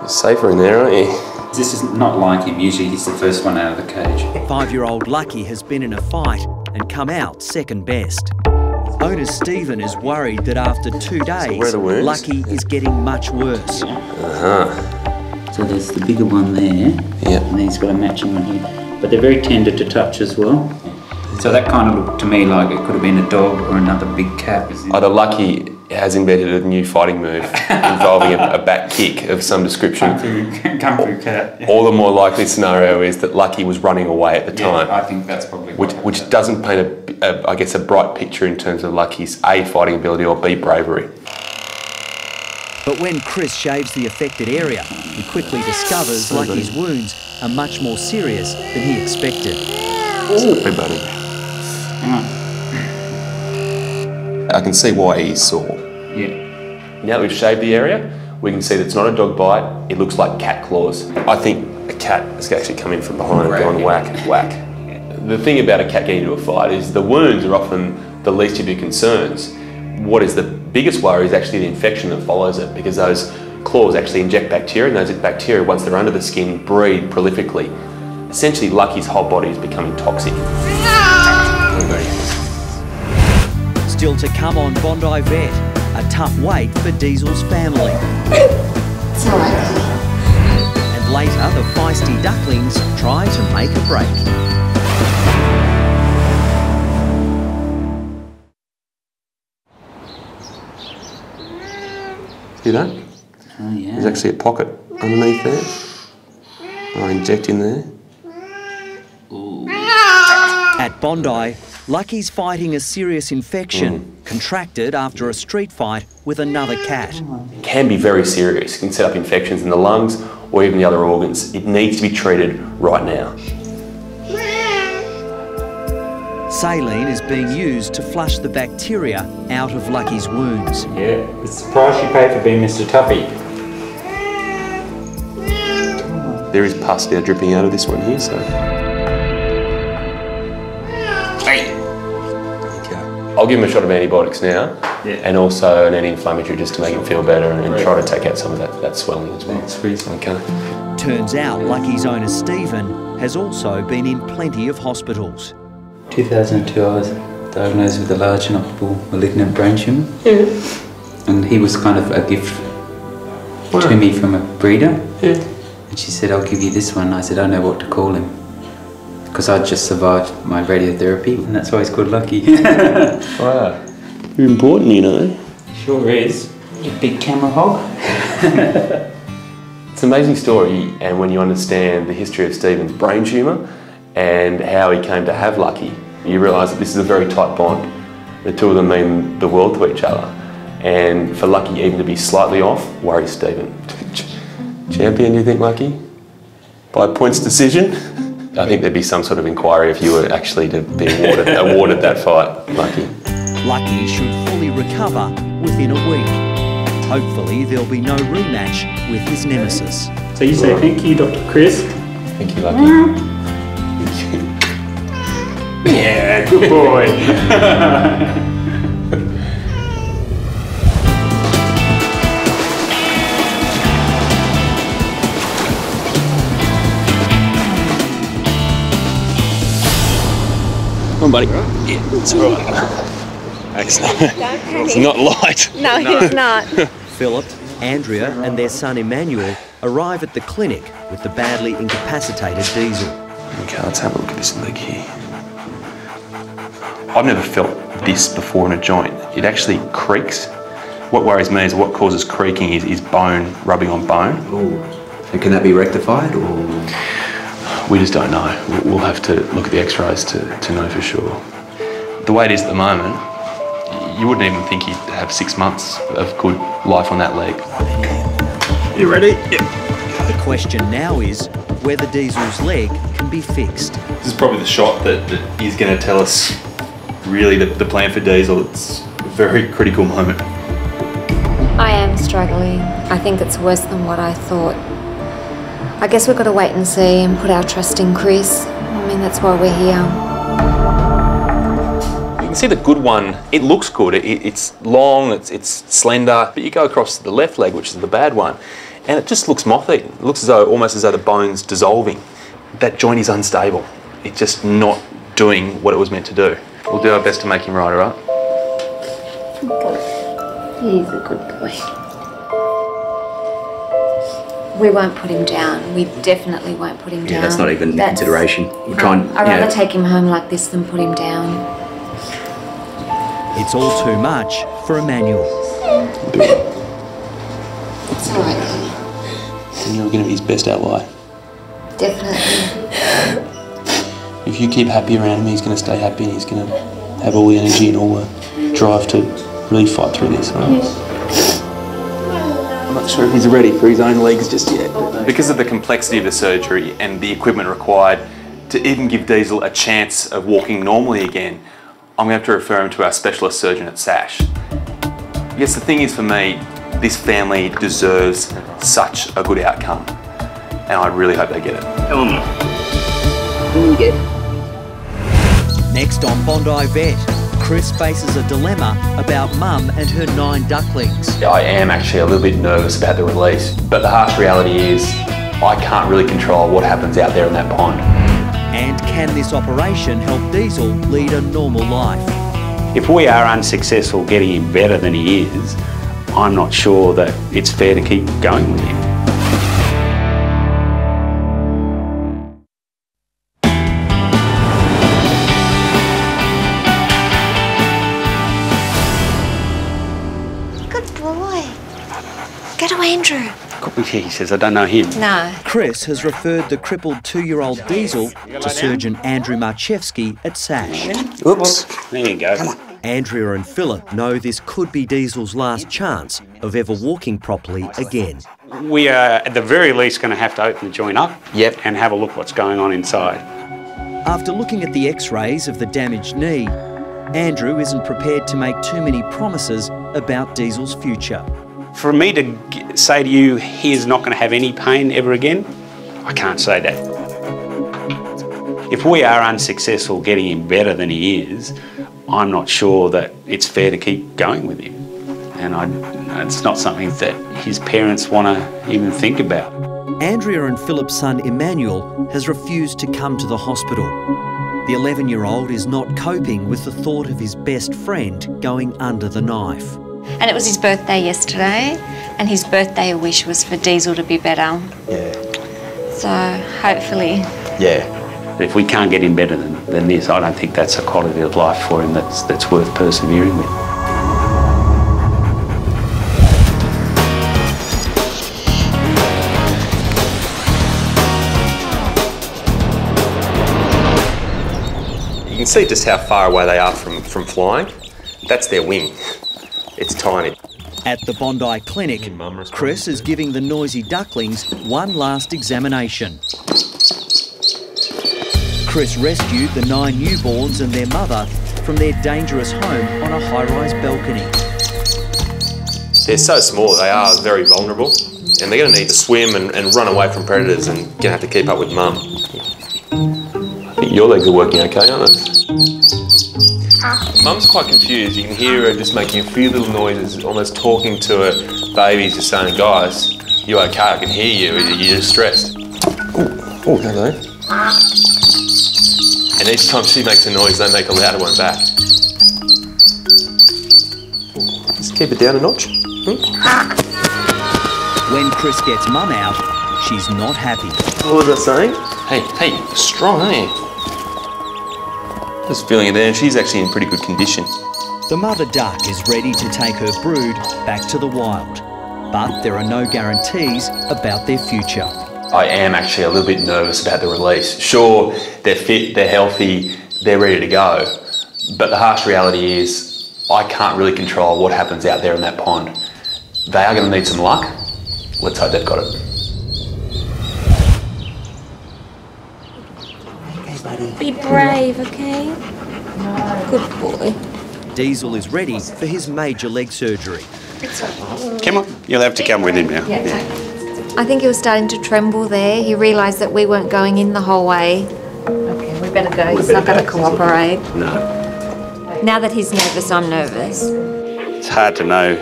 [SPEAKER 2] You're safer in there, aren't you?
[SPEAKER 30] This is not like him. Usually he's the first one out of the cage.
[SPEAKER 1] Five year old Lucky has been in a fight and come out second best. Owner Stephen is worried that after two days,
[SPEAKER 30] where the?
[SPEAKER 1] Lucky is getting much worse.
[SPEAKER 30] Uh-huh. So there's the bigger one there. Yeah. And he's got a matching one here. But they're very tender to touch as well. So that kind of looked to me like it could have been a dog or another big cat.
[SPEAKER 2] Either Lucky has invented a new fighting move involving a, a back kick of some description.
[SPEAKER 30] Kung Fu cat.
[SPEAKER 2] Or the more likely scenario is that Lucky was running away at the time.
[SPEAKER 30] I think that's probably
[SPEAKER 2] which, which doesn't paint a, a, I guess, a bright picture in terms of Lucky's A, fighting ability or B, bravery.
[SPEAKER 1] But when Chris shaves the affected area, he quickly discovers
[SPEAKER 2] Sorry,
[SPEAKER 1] Lucky's
[SPEAKER 2] buddy.
[SPEAKER 1] wounds are much more serious than he expected.
[SPEAKER 2] Hey, buddy. I can see why he's sore.
[SPEAKER 30] Yeah.
[SPEAKER 2] Now that we've shaved the area, we can see that it's not a dog bite, it looks like cat claws. I think a cat has actually come in from behind and gone whack, whack. The thing about a cat getting into a fight is the wounds are often the least of your concerns. What is the biggest worry is actually the infection that follows it because those claws actually inject bacteria and those bacteria, once they're under the skin, breed prolifically. Essentially, Lucky's whole body is becoming toxic.
[SPEAKER 1] Still to come on Bondi Vet, a tough wait for Diesel's family.
[SPEAKER 9] It's alright.
[SPEAKER 1] And later, the feisty ducklings try to make a break.
[SPEAKER 2] See that?
[SPEAKER 30] Oh, yeah.
[SPEAKER 2] There's actually a pocket underneath there. I'll inject in there.
[SPEAKER 1] At Bondi, Lucky's fighting a serious infection mm. contracted after a street fight with another cat.
[SPEAKER 2] It can be very serious. It can set up infections in the lungs or even the other organs. It needs to be treated right now.
[SPEAKER 1] Saline is being used to flush the bacteria out of Lucky's wounds.
[SPEAKER 30] Yeah, it's the price you pay for being Mr. Tuffy.
[SPEAKER 2] There is pus now dripping out of this one here, so. I'll give him a shot of antibiotics now, and also an anti-inflammatory just to make him feel better and, and try to take out some of that, that swelling as well. Okay.
[SPEAKER 1] Turns out Lucky's owner Stephen has also been in plenty of hospitals.
[SPEAKER 30] 2002, I was diagnosed with a large inoperable malignant brain tumour. And he was kind of a gift to me from a breeder. Yeah. And she said, I'll give you this one. I said, I don't know what to call him. Because I just survived my radiotherapy, and that's why he's called Lucky.
[SPEAKER 2] wow. You're important, you know.
[SPEAKER 30] Sure is. You big camera hog.
[SPEAKER 2] It's an amazing story, and when you understand the history of Stephen's brain tumour and how he came to have Lucky, you realise that this is a very tight bond. The two of them mean the world to each other. And for Lucky even to be slightly off worries Stephen. Champion, do you think, Lucky? By points decision? I think there'd be some sort of inquiry if you were actually to be awarded, awarded that fight, Lucky.
[SPEAKER 1] Lucky should fully recover within a week. Hopefully, there'll be no rematch with his nemesis.
[SPEAKER 27] So you say thank you, Dr. Chris.
[SPEAKER 2] Thank you, Lucky. Mm-hmm.
[SPEAKER 27] Yeah, good boy.
[SPEAKER 2] Come on, buddy. Yeah, it's all right. Excellent. It's not light.
[SPEAKER 28] No, he's not.
[SPEAKER 1] Philip, Andrea, and their son Emmanuel arrive at the clinic with the badly incapacitated Diesel.
[SPEAKER 2] Okay, let's have a look at this leg here. I've never felt this before in a joint. It actually creaks. What worries me is what causes creaking is, is bone rubbing on bone.
[SPEAKER 29] And can that be rectified or?
[SPEAKER 2] We just don't know. We'll- We'll have to look at the x-rays to, to know for sure. The way it is at the moment, you wouldn't even think he'd have six months of good life on that leg.
[SPEAKER 1] You ready? Yeah. The question now is whether Diesel's leg can be fixed.
[SPEAKER 2] This is probably the shot that, that is going to tell us really the, the plan for Diesel. It's a very critical moment.
[SPEAKER 28] I am struggling. I think it's worse than what I thought. I guess we've got to wait and see and put our trust in Chris. I mean, that's why we're here.
[SPEAKER 2] You can see the good one, it looks good. It, it's long, it's, it's slender, but you go across to the left leg, which is the bad one, and it just looks moth-eaten. It looks as though, almost as though the bone's dissolving. That joint is unstable. It's just not doing what it was meant to do. We'll do our best to make him right, all right?
[SPEAKER 28] He's a good boy. We won't put him down. We definitely won't put him down.
[SPEAKER 29] Yeah, that's not even a
[SPEAKER 28] That's-
[SPEAKER 29] consideration. We're trying.
[SPEAKER 28] I'd
[SPEAKER 29] yeah.
[SPEAKER 28] rather take him home like this than put him down.
[SPEAKER 1] It's all too much for Emmanuel.
[SPEAKER 28] It's alright,
[SPEAKER 2] And you're going to be his best ally.
[SPEAKER 28] definitely.
[SPEAKER 2] If you keep happy around him, he's going to stay happy and he's going to have all the energy and all the drive to really fight through this, all right? I'm not sure if he's ready for his own legs just yet. Because of the complexity of the surgery and the equipment required to even give Diesel a chance of walking normally again, I'm going to have to refer him to our specialist surgeon at SASH. Yes, the thing is for me, this family deserves such a good outcome. And I really hope they get it.
[SPEAKER 29] Come on.
[SPEAKER 1] Next on Bondi Vet, Chris faces a dilemma about mum and her nine ducklings.
[SPEAKER 2] I am actually a little bit nervous about the release, but the harsh reality is I can't really control what happens out there in that pond.
[SPEAKER 1] And can this operation help Diesel lead a normal life?
[SPEAKER 17] If we are unsuccessful getting him better than he is, I'm not sure that it's fair to keep going with him. He says, I don't know him.
[SPEAKER 28] No.
[SPEAKER 1] Chris has referred the crippled two-year-old Diesel to surgeon Andrew Marchevsky at SASH.
[SPEAKER 17] Oops. There you go.
[SPEAKER 1] Andrea and Philip know this could be Diesel's last chance of ever walking properly again.
[SPEAKER 17] We are at the very least going to have to open the joint up
[SPEAKER 29] yep.
[SPEAKER 17] and have a look what's going on inside.
[SPEAKER 1] After looking at the x-rays of the damaged knee, Andrew isn't prepared to make too many promises about Diesel's future.
[SPEAKER 17] For me to say to you, he is not going to have any pain ever again, I can't say that. If we are unsuccessful getting him better than he is, I'm not sure that it's fair to keep going with him. And I, it's not something that his parents want to even think about.
[SPEAKER 1] Andrea and Philip's son Emmanuel has refused to come to the hospital. The 11 year old is not coping with the thought of his best friend going under the knife.
[SPEAKER 28] And it was his birthday yesterday, and his birthday wish was for Diesel to be better.
[SPEAKER 29] Yeah.
[SPEAKER 28] So hopefully,
[SPEAKER 29] Yeah.
[SPEAKER 17] If we can't get him better than, than this, I don't think that's a quality of life for him that's, that's worth persevering with.
[SPEAKER 2] You can see just how far away they are from, from flying. That's their wing. It's tiny.
[SPEAKER 1] At the Bondi Clinic, Chris is giving the noisy ducklings one last examination. Chris rescued the nine newborns and their mother from their dangerous home on a high-rise balcony.
[SPEAKER 2] They're so small, they are very vulnerable, and they're going to need to swim and, and run away from predators and going to have to keep up with mum. I think your legs are working okay, aren't they? Mum's quite confused. You can hear her just making a few little noises, almost talking to her babies, just saying, guys, you okay? I can hear you. You're distressed. Oh, oh, hello. And each time she makes a noise, they make a louder one back. Just keep it down a notch. Hmm?
[SPEAKER 1] When Chris gets mum out, she's not happy.
[SPEAKER 2] What was I saying? Hey, hey, strong, aren't you? Just feeling it there, and she's actually in pretty good condition.
[SPEAKER 1] The mother duck is ready to take her brood back to the wild, but there are no guarantees about their future.
[SPEAKER 2] I am actually a little bit nervous about the release. Sure, they're fit, they're healthy, they're ready to go, but the harsh reality is I can't really control what happens out there in that pond. They are going to need some luck. Let's hope they've got it.
[SPEAKER 28] Be brave, okay? Good boy.
[SPEAKER 1] Diesel is ready for his major leg surgery.
[SPEAKER 17] Come on, you'll have to come with him now.
[SPEAKER 28] I think he was starting to tremble there. He realised that we weren't going in the whole way. Okay, we better go. He's not going to cooperate.
[SPEAKER 17] No.
[SPEAKER 28] Now that he's nervous, I'm nervous.
[SPEAKER 17] It's hard to know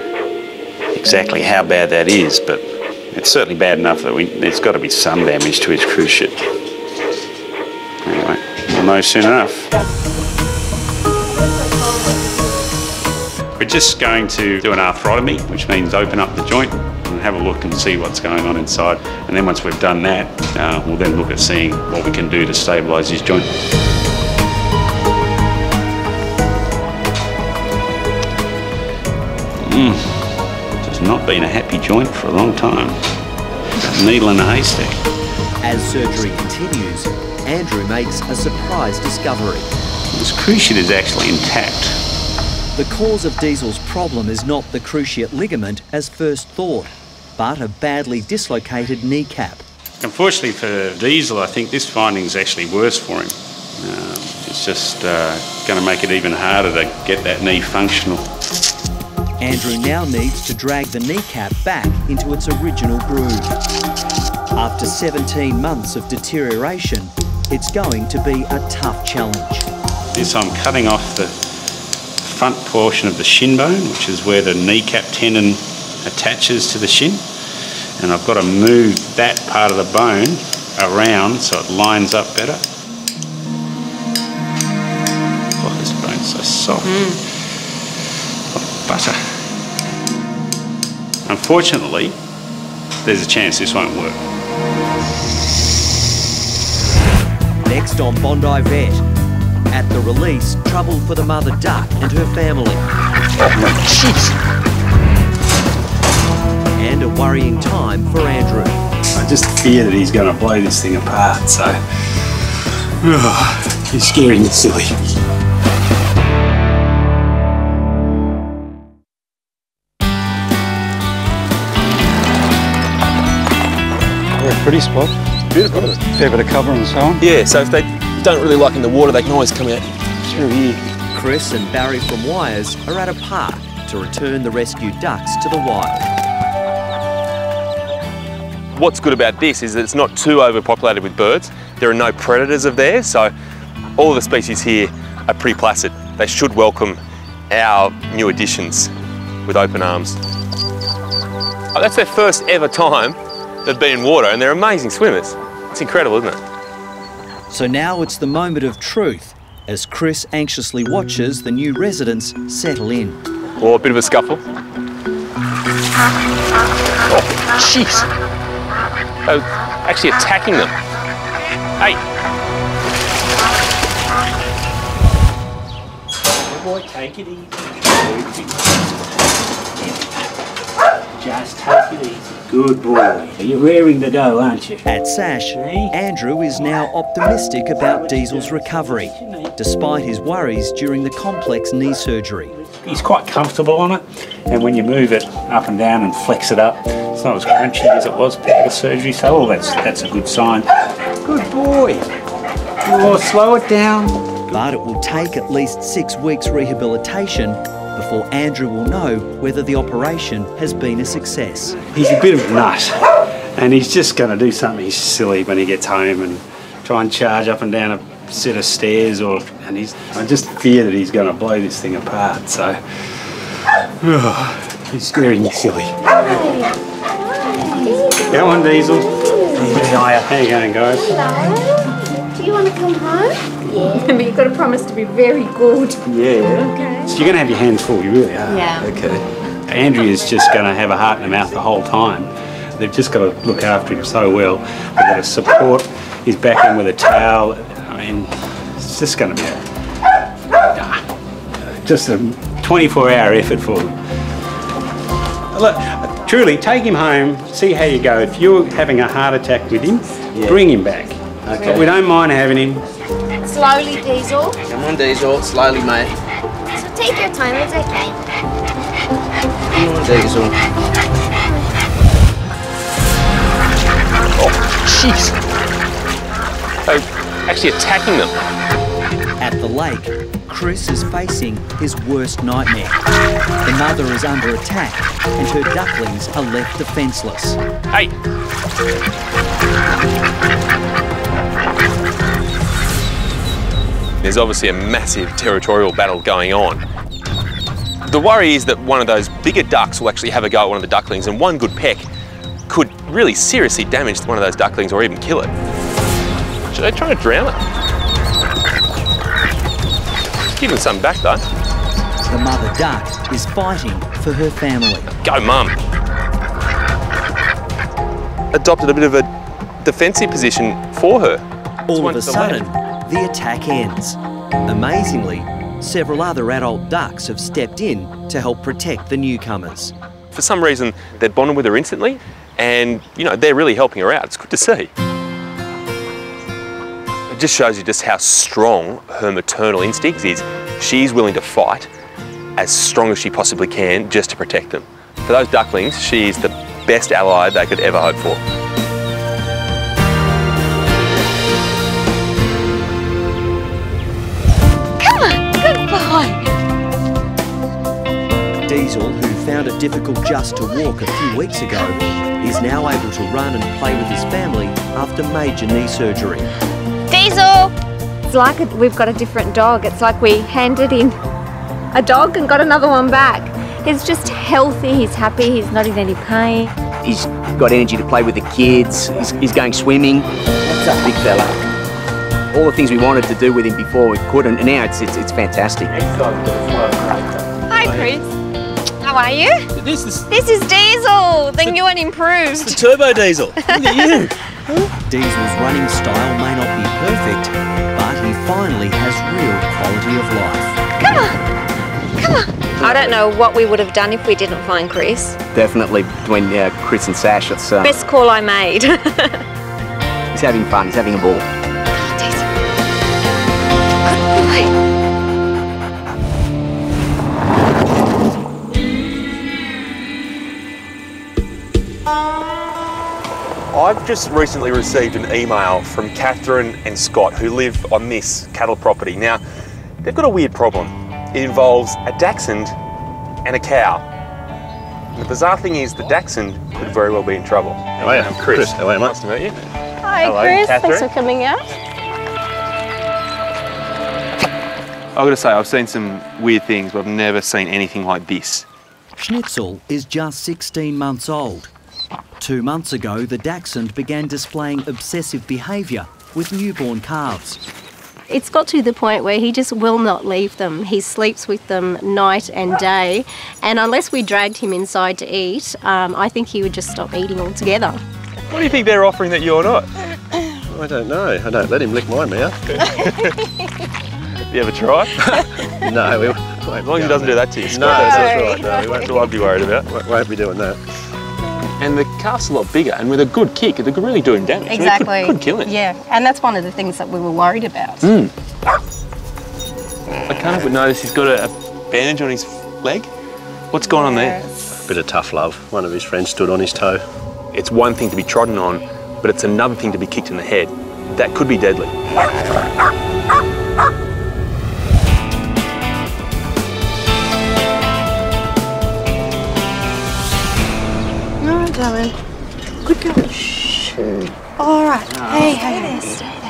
[SPEAKER 17] exactly how bad that is, but it's certainly bad enough that we, there's got to be some damage to his cruciate. Anyway, we'll soon enough. We're just going to do an arthrotomy, which means open up the joint and have a look and see what's going on inside. And then once we've done that, uh, we'll then look at seeing what we can do to stabilise his joint. Mm. It's not been a happy joint for a long time. Needle in a haystack.
[SPEAKER 1] As surgery continues, Andrew makes a surprise discovery.
[SPEAKER 17] This cruciate is actually intact.
[SPEAKER 1] The cause of Diesel's problem is not the cruciate ligament as first thought, but a badly dislocated kneecap.
[SPEAKER 17] Unfortunately for Diesel, I think this finding is actually worse for him. Uh, it's just uh, going to make it even harder to get that knee functional.
[SPEAKER 1] Andrew now needs to drag the kneecap back into its original groove. After 17 months of deterioration, it's going to be a tough challenge.
[SPEAKER 17] This I'm cutting off the front portion of the shin bone, which is where the kneecap tendon attaches to the shin. And I've got to move that part of the bone around so it lines up better. Oh, this bone's so soft. Mm. Like butter. Unfortunately, there's a chance this won't work.
[SPEAKER 1] Next on Bondi Vet. At the release, trouble for the mother duck and her family. And a worrying time for Andrew.
[SPEAKER 17] I just fear that he's going to blow this thing apart, so. he's scaring me silly.
[SPEAKER 27] We're a pretty spot.
[SPEAKER 2] Beautiful.
[SPEAKER 27] Fair bit of cover and so on.
[SPEAKER 2] Yeah, so if they don't really like in the water, they can always come out through here.
[SPEAKER 1] Chris and Barry from Wires are at a park to return the rescued ducks to the wild.
[SPEAKER 2] What's good about this is that it's not too overpopulated with birds. There are no predators of theirs, so all the species here are pretty placid. They should welcome our new additions with open arms. Oh, that's their first ever time They've been in water, and they're amazing swimmers. It's incredible, isn't it?
[SPEAKER 1] So now it's the moment of truth as Chris anxiously watches the new residents settle in.
[SPEAKER 2] Oh, a bit of a scuffle. Oh, jeez. Oh, actually attacking them. Hey.
[SPEAKER 31] Boy, take it easy. Just take it easy. Good boy. You're raring to go, aren't you?
[SPEAKER 1] At SASH, Andrew is now optimistic about Diesel's recovery, despite his worries during the complex knee surgery.
[SPEAKER 31] He's quite comfortable on it, and when you move it up and down and flex it up, it's not as crunchy as it was before the surgery, so all that's, that's a good sign. Good boy. Oh, slow it down.
[SPEAKER 1] But it will take at least six weeks rehabilitation before Andrew will know whether the operation has been a success.
[SPEAKER 17] He's a bit of a nut, and he's just going to do something silly when he gets home and try and charge up and down a set of stairs, or and he's. I just fear that he's going to blow this thing apart. So he's scaring me silly. Go on, Diesel. How you going, guys?
[SPEAKER 32] Do you want to come home? Yeah. but you've got to promise to be very good.
[SPEAKER 17] Yeah.
[SPEAKER 32] Okay.
[SPEAKER 17] So you're going to have your hands full. You really are.
[SPEAKER 32] Yeah.
[SPEAKER 17] Okay. Andrea's just going to have a heart in her mouth the whole time. They've just got to look after him so well. They've got to support his back end with a towel. I mean, it's just going to be a, just a 24-hour effort for them. Look, truly, take him home, see how you go. If you're having a heart attack with him, bring him back.
[SPEAKER 32] Okay.
[SPEAKER 17] We don't mind having him.
[SPEAKER 32] Slowly, Diesel.
[SPEAKER 29] Come on, Diesel. Slowly, mate.
[SPEAKER 32] So take your time, it's okay.
[SPEAKER 29] Come on, Diesel.
[SPEAKER 2] Oh, jeez. They're actually attacking them.
[SPEAKER 1] At the lake, Chris is facing his worst nightmare. The mother is under attack and her ducklings are left defenceless.
[SPEAKER 2] Hey! There's obviously a massive territorial battle going on. The worry is that one of those bigger ducks will actually have a go at one of the ducklings and one good peck could really seriously damage one of those ducklings or even kill it. Should they try to drown it? Give them something back though.
[SPEAKER 1] The mother duck is fighting for her family.
[SPEAKER 2] Go mum! Adopted a bit of a defensive position for her.
[SPEAKER 1] All of a sudden. The attack ends. Amazingly, several other adult ducks have stepped in to help protect the newcomers.
[SPEAKER 2] For some reason, they're bonded with her instantly, and you know they're really helping her out. It's good to see. It just shows you just how strong her maternal instincts is. She's willing to fight as strong as she possibly can just to protect them. For those ducklings, she is the best ally they could ever hope for.
[SPEAKER 1] Diesel, who found it difficult just to walk a few weeks ago, is now able to run and play with his family after major knee surgery.
[SPEAKER 28] Diesel! It's like we've got a different dog. It's like we handed in a dog and got another one back. He's just healthy, he's happy, he's not in any pain.
[SPEAKER 29] He's got energy to play with the kids. He's, he's going swimming. What's up, big fella? All the things we wanted to do with him before we couldn't, and now it's it's, it's fantastic.
[SPEAKER 28] Hi, Chris. How are you?
[SPEAKER 29] This is
[SPEAKER 28] This is Diesel, the new and improved.
[SPEAKER 29] the turbo diesel. Look at you.
[SPEAKER 1] Diesel's running style may not be perfect, but he finally has real quality of life.
[SPEAKER 28] Come on, come on. I don't know what we would have done if we didn't find Chris.
[SPEAKER 29] Definitely between uh, Chris and Sash, it's uh,
[SPEAKER 28] Best call I made.
[SPEAKER 29] he's having fun. He's having a ball.
[SPEAKER 2] I've just recently received an email from Catherine and Scott who live on this cattle property. Now, they've got a weird problem. It involves a dachshund and a cow. And the bizarre thing is the dachshund could very well be in trouble.
[SPEAKER 33] Oh, how are you?
[SPEAKER 2] I'm Chris.
[SPEAKER 33] Chris, how are you, mate?
[SPEAKER 2] Nice to meet you.
[SPEAKER 33] Hi,
[SPEAKER 2] Hello,
[SPEAKER 33] Chris.
[SPEAKER 2] Catherine.
[SPEAKER 33] Thanks for coming out.
[SPEAKER 2] I've got to say, I've seen some weird things, but I've never seen anything like this.
[SPEAKER 1] Schnitzel is just 16 months old. Two months ago, the dachshund began displaying obsessive behaviour with newborn calves.
[SPEAKER 34] It's got to the point where he just will not leave them. He sleeps with them night and day, and unless we dragged him inside to eat, um, I think he would just stop eating altogether.
[SPEAKER 2] What do you think they're offering that you're not?
[SPEAKER 33] I don't know. I don't let him lick my mouth.
[SPEAKER 2] You ever try?
[SPEAKER 33] no, we
[SPEAKER 2] As long as he doesn't do that to you.
[SPEAKER 33] No, that's right. No, we won't,
[SPEAKER 2] That's all I'd be worried about.
[SPEAKER 33] won't- won't be doing that.
[SPEAKER 2] And the calf's a lot bigger, and with a good kick, it could really do him damage. I mean, it could-
[SPEAKER 34] Exactly.
[SPEAKER 2] could, kill him.
[SPEAKER 34] Yeah, and that's one of the things that we were worried about.
[SPEAKER 2] Mm. I can't help but notice he's got a, a bandage on his leg. What's going on there?
[SPEAKER 33] A Bit of tough love. One of his friends stood on his toe.
[SPEAKER 2] It's one thing to be trodden on, but it's another thing to be kicked in the head. That could be deadly.
[SPEAKER 35] All right. Good girl. Shh. All right. Hey, hey, hey.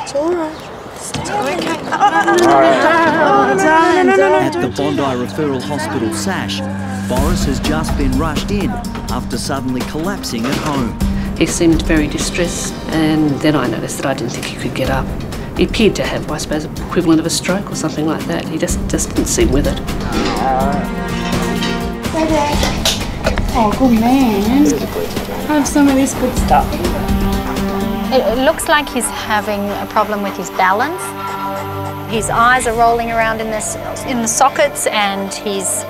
[SPEAKER 35] It's all right. It's okay. Oh, darling,
[SPEAKER 1] At the Bondi Referral Hospital SASH, Boris has just been rushed in after suddenly collapsing at home.
[SPEAKER 36] He seemed very distressed, and then I noticed that I didn't think he could get up. He appeared to have, I suppose, equivalent of a stroke or something like that. He just, just didn't seem with it.
[SPEAKER 35] Oh, good man. Have some of this good stuff.
[SPEAKER 18] It, it looks like he's having a problem with his balance. His eyes are rolling around in, this, in the sockets and he's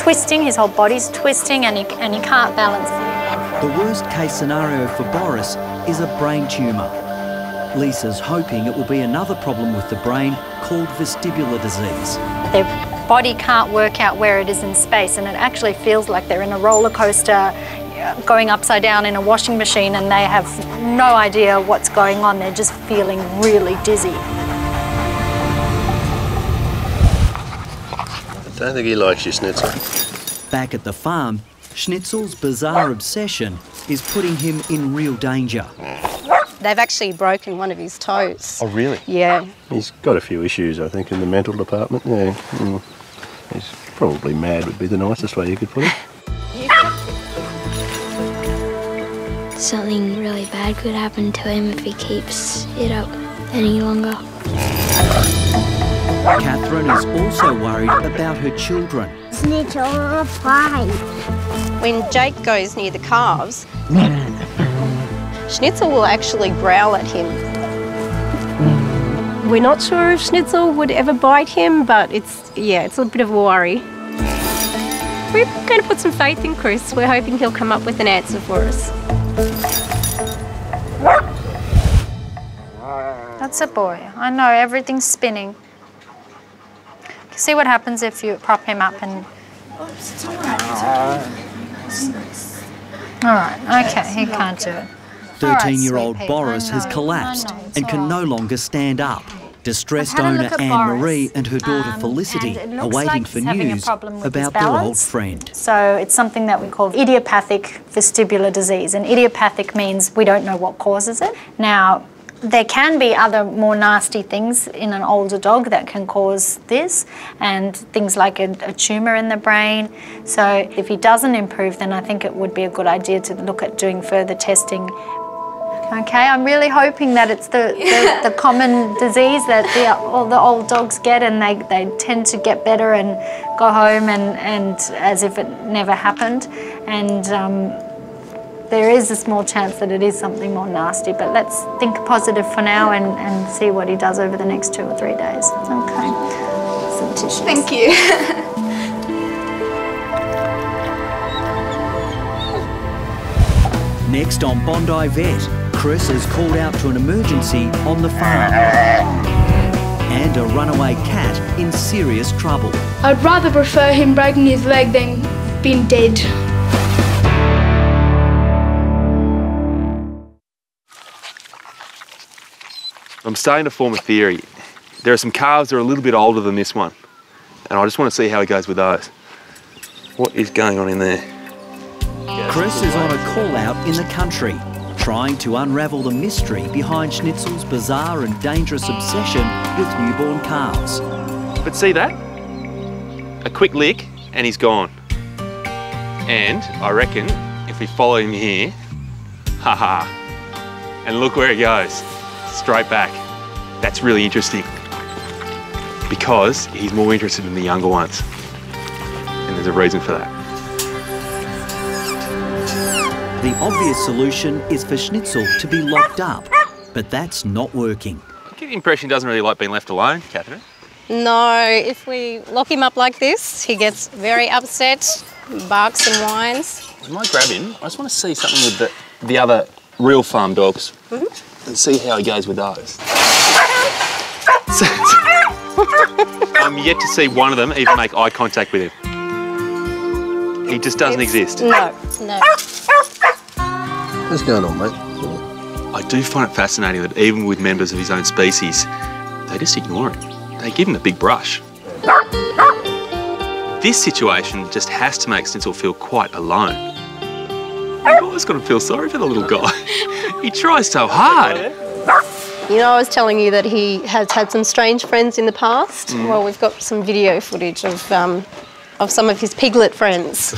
[SPEAKER 18] twisting, his whole body's twisting and he, and he can't balance.
[SPEAKER 1] The worst case scenario for Boris is a brain tumour. Lisa's hoping it will be another problem with the brain called vestibular disease.
[SPEAKER 18] Their body can't work out where it is in space and it actually feels like they're in a roller coaster uh, going upside down in a washing machine and they have no idea what's going on. They're just feeling really dizzy.
[SPEAKER 33] I don't think he likes you, Schnitzel.
[SPEAKER 1] Back at the farm, Schnitzel's bizarre obsession is putting him in real danger.
[SPEAKER 34] They've actually broken one of his toes.
[SPEAKER 33] Oh, really?
[SPEAKER 34] Yeah.
[SPEAKER 33] He's got a few issues, I think, in the mental department. Yeah. Mm. He's probably mad would be the nicest way you could put it.
[SPEAKER 37] Something really bad could happen to him if he keeps it up any longer.
[SPEAKER 1] Catherine is also worried about her children.
[SPEAKER 34] Schnitzel, fine. When Jake goes near the calves, Schnitzel will actually growl at him. Hmm. We're not sure if Schnitzel would ever bite him, but it's, yeah, it's a bit of a worry. We're going to put some faith in Chris. We're hoping he'll come up with an answer for us.
[SPEAKER 18] That's a boy. I know, everything's spinning. See what happens if you prop him up and... All right, okay, he can't do it.
[SPEAKER 1] 13 year old Boris has collapsed
[SPEAKER 18] I know, it's
[SPEAKER 1] and can no longer stand up. Distressed
[SPEAKER 18] I've had a
[SPEAKER 1] owner Anne
[SPEAKER 18] Boris,
[SPEAKER 1] Marie and her daughter
[SPEAKER 18] um,
[SPEAKER 1] Felicity are waiting
[SPEAKER 18] like
[SPEAKER 1] for news
[SPEAKER 18] problem with his
[SPEAKER 1] about their old friend.
[SPEAKER 18] So it's something that we call idiopathic vestibular disease. And idiopathic means we don't know what causes it. Now, there can be other more nasty things in an older dog that can cause this, and things like a, a tumour in the brain. So if he doesn't improve, then I think it would be a good idea to look at doing further testing. Okay, I'm really hoping that it's the, the, the common disease that the, all the old dogs get and they, they tend to get better and go home and, and as if it never happened. And um, there is a small chance that it is something more nasty, but let's think positive for now and, and see what he does over the next two or three days. Okay. Some tissues.
[SPEAKER 35] Thank you.
[SPEAKER 1] Next on Bondi Vet, Chris is called out to an emergency on the farm. And a runaway cat in serious trouble.
[SPEAKER 35] I'd rather prefer him breaking his leg than being dead.
[SPEAKER 2] I'm starting to form a theory. There are some calves that are a little bit older than this one, and I just want to see how it goes with those. What is going on in there?
[SPEAKER 1] Chris is on a call out in the country, trying to unravel the mystery behind Schnitzel's bizarre and dangerous obsession with newborn calves.
[SPEAKER 2] But see that? A quick lick, and he's gone. And I reckon if we follow him here, haha, and look where he goes, straight back. That's really interesting because he's more interested in the younger ones, and there's a reason for that.
[SPEAKER 1] The obvious solution is for Schnitzel to be locked up, but that's not working.
[SPEAKER 2] I get the impression he doesn't really like being left alone, Catherine.
[SPEAKER 34] No, if we lock him up like this, he gets very upset, barks and whines.
[SPEAKER 2] I might grab him. I just want to see something with the, the other real farm dogs
[SPEAKER 34] Mm-hmm.
[SPEAKER 2] and see how he goes with those. I'm yet to see one of them even make eye contact with him. He just doesn't exist.
[SPEAKER 34] No, no.
[SPEAKER 33] What's going on, mate?
[SPEAKER 2] I do find it fascinating that even with members of his own species, they just ignore him. They give him a big brush. This situation just has to make Schnitzel feel quite alone. You've always got to feel sorry for the little guy. he tries so hard.
[SPEAKER 34] You know, I was telling you that he has had some strange friends in the past.
[SPEAKER 2] Mm.
[SPEAKER 34] Well, we've got some video footage of um, of some of his piglet friends.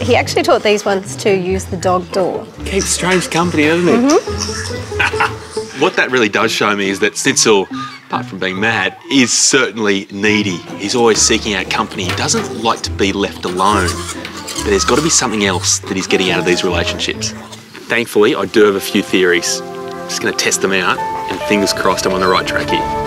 [SPEAKER 34] he actually taught these ones to use the dog door.
[SPEAKER 2] Keeps strange company, doesn't it?
[SPEAKER 34] Mm-hmm.
[SPEAKER 2] What that really does show me is that Schnitzel, apart from being mad, is certainly needy. He's always seeking out company. He doesn't like to be left alone. But there's got to be something else that he's getting out of these relationships. Thankfully, I do have a few theories. I'm just going to test them out, and fingers crossed I'm on the right track here.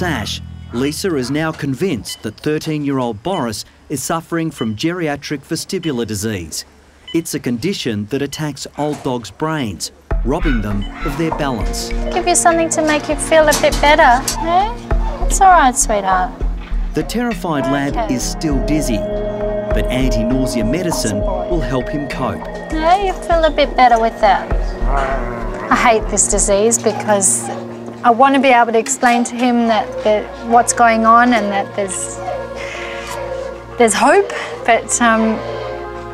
[SPEAKER 1] SASH, Lisa is now convinced that 13 year old Boris is suffering from geriatric vestibular disease. It's a condition that attacks old dogs' brains, robbing them of their balance.
[SPEAKER 18] Give you something to make you feel a bit better, eh? It's all right, sweetheart.
[SPEAKER 1] The terrified lad is still dizzy, but anti nausea medicine will help him cope.
[SPEAKER 18] Yeah, you feel a bit better with that. I hate this disease because I want to be able to explain to him that, that what's going on and that there's there's hope, but um,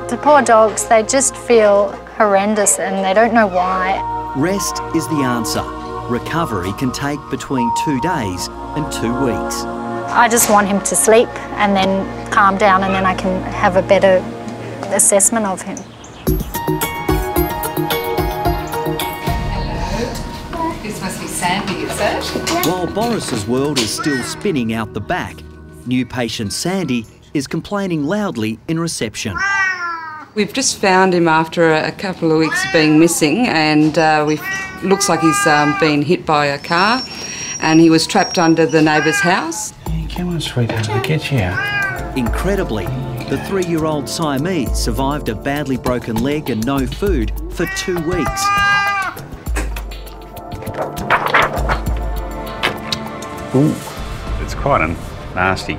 [SPEAKER 18] the poor dogs they just feel horrendous and they don't know why.
[SPEAKER 1] Rest is the answer. Recovery can take between two days and two weeks.
[SPEAKER 18] I just want him to sleep and then calm down, and then I can have a better assessment of him.
[SPEAKER 38] Sandy, is it?
[SPEAKER 1] While Boris's world is still spinning out the back, new patient Sandy is complaining loudly in reception.
[SPEAKER 38] We've just found him after a, a couple of weeks of being missing, and uh, we looks like he's um, been hit by a car, and he was trapped under the neighbour's house.
[SPEAKER 17] Come on, sweetheart, I'll get you out.
[SPEAKER 1] Incredibly, the three year old Siamese survived a badly broken leg and no food for two weeks.
[SPEAKER 17] Ooh, it's quite a nasty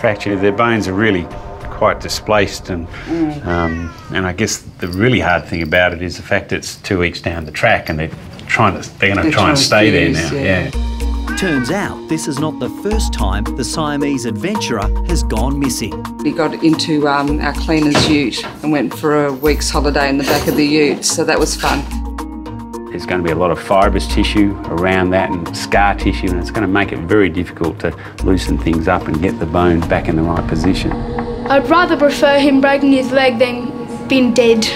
[SPEAKER 17] fracture. Their bones are really quite displaced, and
[SPEAKER 38] Mm.
[SPEAKER 17] um, and I guess the really hard thing about it is the fact it's two weeks down the track, and they're trying to they're going to
[SPEAKER 38] They're
[SPEAKER 17] try and
[SPEAKER 38] to
[SPEAKER 17] stay there now.
[SPEAKER 38] yeah.
[SPEAKER 17] yeah.
[SPEAKER 1] Turns out this is not the first time the Siamese adventurer has gone missing.
[SPEAKER 38] He got into um, our cleaner's ute and went for a week's holiday in the back of the ute, so that was fun.
[SPEAKER 17] There's going to be a lot of fibrous tissue around that and scar tissue, and it's going to make it very difficult to loosen things up and get the bone back in the right position.
[SPEAKER 36] I'd rather prefer him breaking his leg than being dead.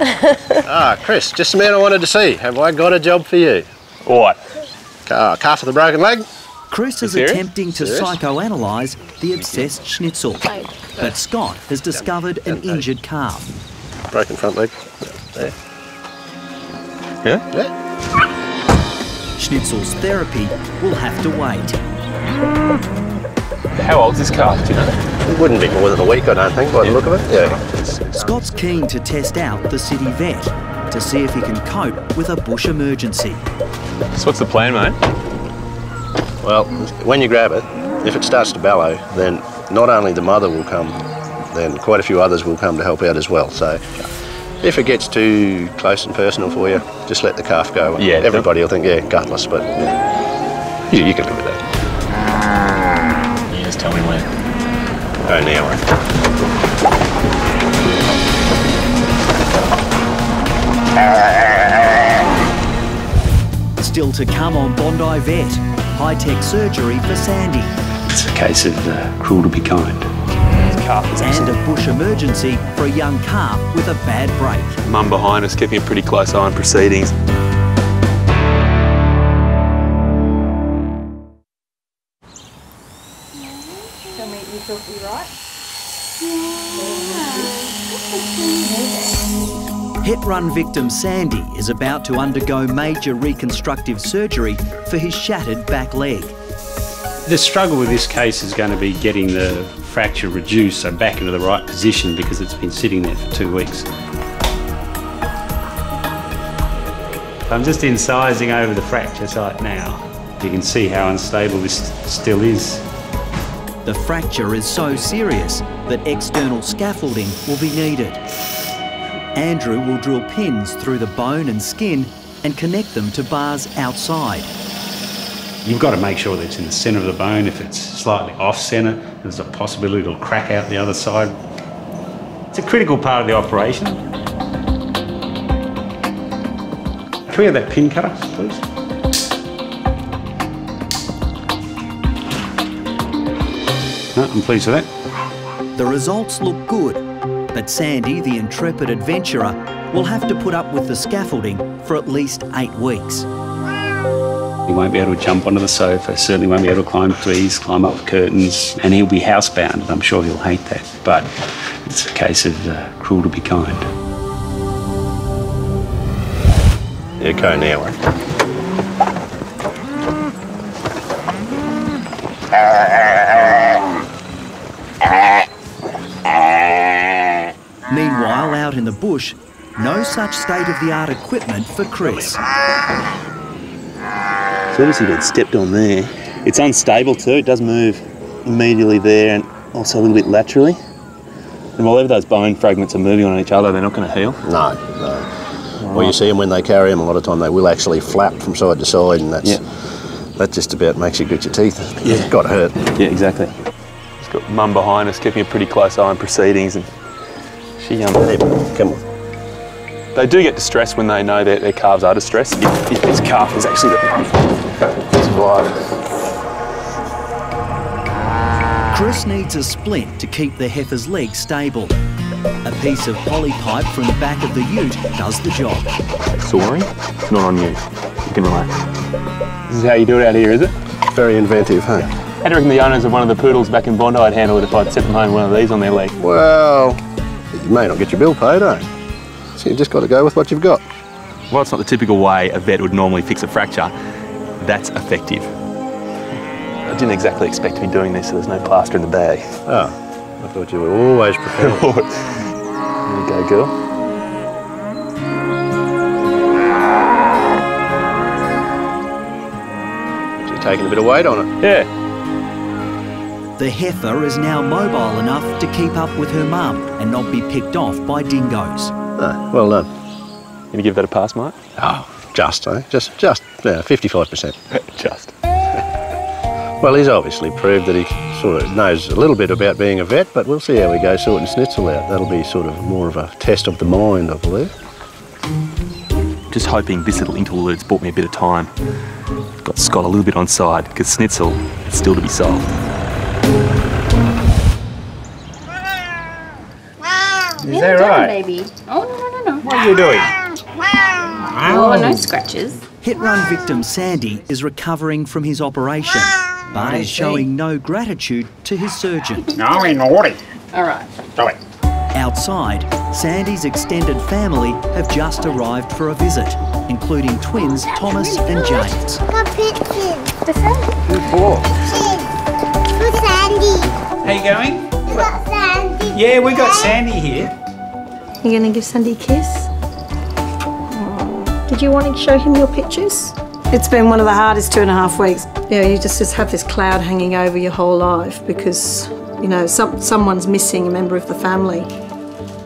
[SPEAKER 33] ah, Chris, just the man I wanted to see. Have I got a job for you?
[SPEAKER 2] What?
[SPEAKER 33] Uh, calf with a broken leg?
[SPEAKER 1] Chris is
[SPEAKER 33] serious?
[SPEAKER 1] attempting to
[SPEAKER 33] Serious?
[SPEAKER 1] psychoanalyse the obsessed schnitzel, but Scott has discovered an injured calf.
[SPEAKER 33] Broken front leg. There.
[SPEAKER 2] Yeah?
[SPEAKER 33] Yeah.
[SPEAKER 1] Schnitzel's therapy will have to wait.
[SPEAKER 2] How old's this calf, do you know?
[SPEAKER 33] It wouldn't be more than a week, I don't think, by the look of it. Yeah.
[SPEAKER 1] Scott's keen to test out the city vet to see if he can cope with a bush emergency.
[SPEAKER 2] So what's the plan, mate?
[SPEAKER 33] Well, when you grab it, if it starts to bellow, then not only the mother will come, then quite a few others will come to help out as well. So if it gets too close and personal for you, just let the calf go.
[SPEAKER 2] Yeah,
[SPEAKER 33] Everybody will think, yeah, gutless, but yeah, you, you can live with that.
[SPEAKER 2] You just tell me when.
[SPEAKER 33] Oh, now.
[SPEAKER 1] Still to come on Bondi Vet, high-tech surgery for Sandy.
[SPEAKER 17] It's a case of uh, cruel to be kind.
[SPEAKER 1] And a bush emergency for a young calf with a bad break.
[SPEAKER 2] Mum behind us keeping a pretty close eye on proceedings.
[SPEAKER 39] you feel to be right?
[SPEAKER 1] Hit run victim Sandy is about to undergo major reconstructive surgery for his shattered back leg.
[SPEAKER 17] The struggle with this case is going to be getting the fracture reduced, so back into the right position because it's been sitting there for two weeks. I'm just incising over the fracture site now. You can see how unstable this still is.
[SPEAKER 1] The fracture is so serious that external scaffolding will be needed. Andrew will drill pins through the bone and skin and connect them to bars outside.
[SPEAKER 17] You've got to make sure that it's in the centre of the bone. If it's slightly off centre, there's a possibility it'll crack out the other side. It's a critical part of the operation. Can we have that pin cutter, please? No, I'm pleased with that.
[SPEAKER 1] The results look good, but Sandy, the intrepid adventurer, will have to put up with the scaffolding for at least eight weeks.
[SPEAKER 17] He won't be able to jump onto the sofa, certainly won't be able to climb trees, climb up curtains, and he'll be housebound, and I'm sure he'll hate that. But it's a case of uh, cruel to be kind.
[SPEAKER 33] Yeah, go now.
[SPEAKER 1] Meanwhile, out in the bush, no such state-of-the-art equipment for Chris.
[SPEAKER 2] Obviously been stepped on there. It's unstable too, it does move immediately there and also a little bit laterally. And while ever those bone fragments are moving on each other, they're not going to heal.
[SPEAKER 33] No, no. Well, you see them when they carry them, a lot of time they will actually flap from side to side, and that's that just about makes you grit your teeth. It's got hurt.
[SPEAKER 2] Yeah, exactly. It's got mum behind us, keeping a pretty close eye on proceedings, and she um.
[SPEAKER 33] Come on.
[SPEAKER 2] They do get distressed when they know that their calves are distressed. If, if this calf is actually the survived.
[SPEAKER 1] Chris needs a splint to keep the heifer's leg stable. A piece of poly pipe from the back of the ute does the job.
[SPEAKER 2] Soaring? It's not on you. You can relax. This is how you do it out here, is it?
[SPEAKER 33] Very inventive, huh?
[SPEAKER 2] How do you reckon the owners of one of the poodles back in Bondi would handle it if I'd set them home one of these on their leg?
[SPEAKER 33] Well, you may not get your bill paid, eh? So you've just got to go with what you've got.
[SPEAKER 2] Well, it's not the typical way a vet would normally fix a fracture. That's effective. I didn't exactly expect to be doing this, so there's no plaster in the bag.
[SPEAKER 33] Oh, I thought you were always prepared.
[SPEAKER 2] there you go, girl.
[SPEAKER 33] You're taking a bit of weight on it.
[SPEAKER 2] Yeah.
[SPEAKER 1] The heifer is now mobile enough to keep up with her mum and not be picked off by dingoes.
[SPEAKER 33] Well done.
[SPEAKER 2] Can you give that a pass, Mike?
[SPEAKER 33] Oh, just, eh? Just, just, yeah, 55%.
[SPEAKER 2] just.
[SPEAKER 33] Well, he's obviously proved that he sort of knows a little bit about being a vet, but we'll see how we go sorting Schnitzel out. That'll be sort of more of a test of the mind, I believe.
[SPEAKER 2] Just hoping this little interlude's bought me a bit of time. Got Scott a little bit on side, because Schnitzel is still to be solved.
[SPEAKER 7] Is
[SPEAKER 39] that right? baby. Oh.
[SPEAKER 1] What are you doing?
[SPEAKER 39] Oh, no scratches.
[SPEAKER 1] Hit run victim Sandy is recovering from his operation, but is showing no gratitude to his surgeon.
[SPEAKER 24] No, we're naughty.
[SPEAKER 39] All right.
[SPEAKER 24] Do it.
[SPEAKER 1] Outside, Sandy's extended family have just arrived for a visit, including twins Thomas and James.
[SPEAKER 9] Got pictures.
[SPEAKER 39] The Sandy.
[SPEAKER 24] Good boy.
[SPEAKER 9] Good Sandy.
[SPEAKER 24] How you going?
[SPEAKER 9] Got Sandy.
[SPEAKER 24] Yeah, we got Sandy here.
[SPEAKER 39] You gonna give Sandy a kiss? Did you want to show him your pictures?
[SPEAKER 40] It's been one of the hardest two and a half weeks. Yeah, you just, just have this cloud hanging over your whole life because, you know, some, someone's missing a member of the family.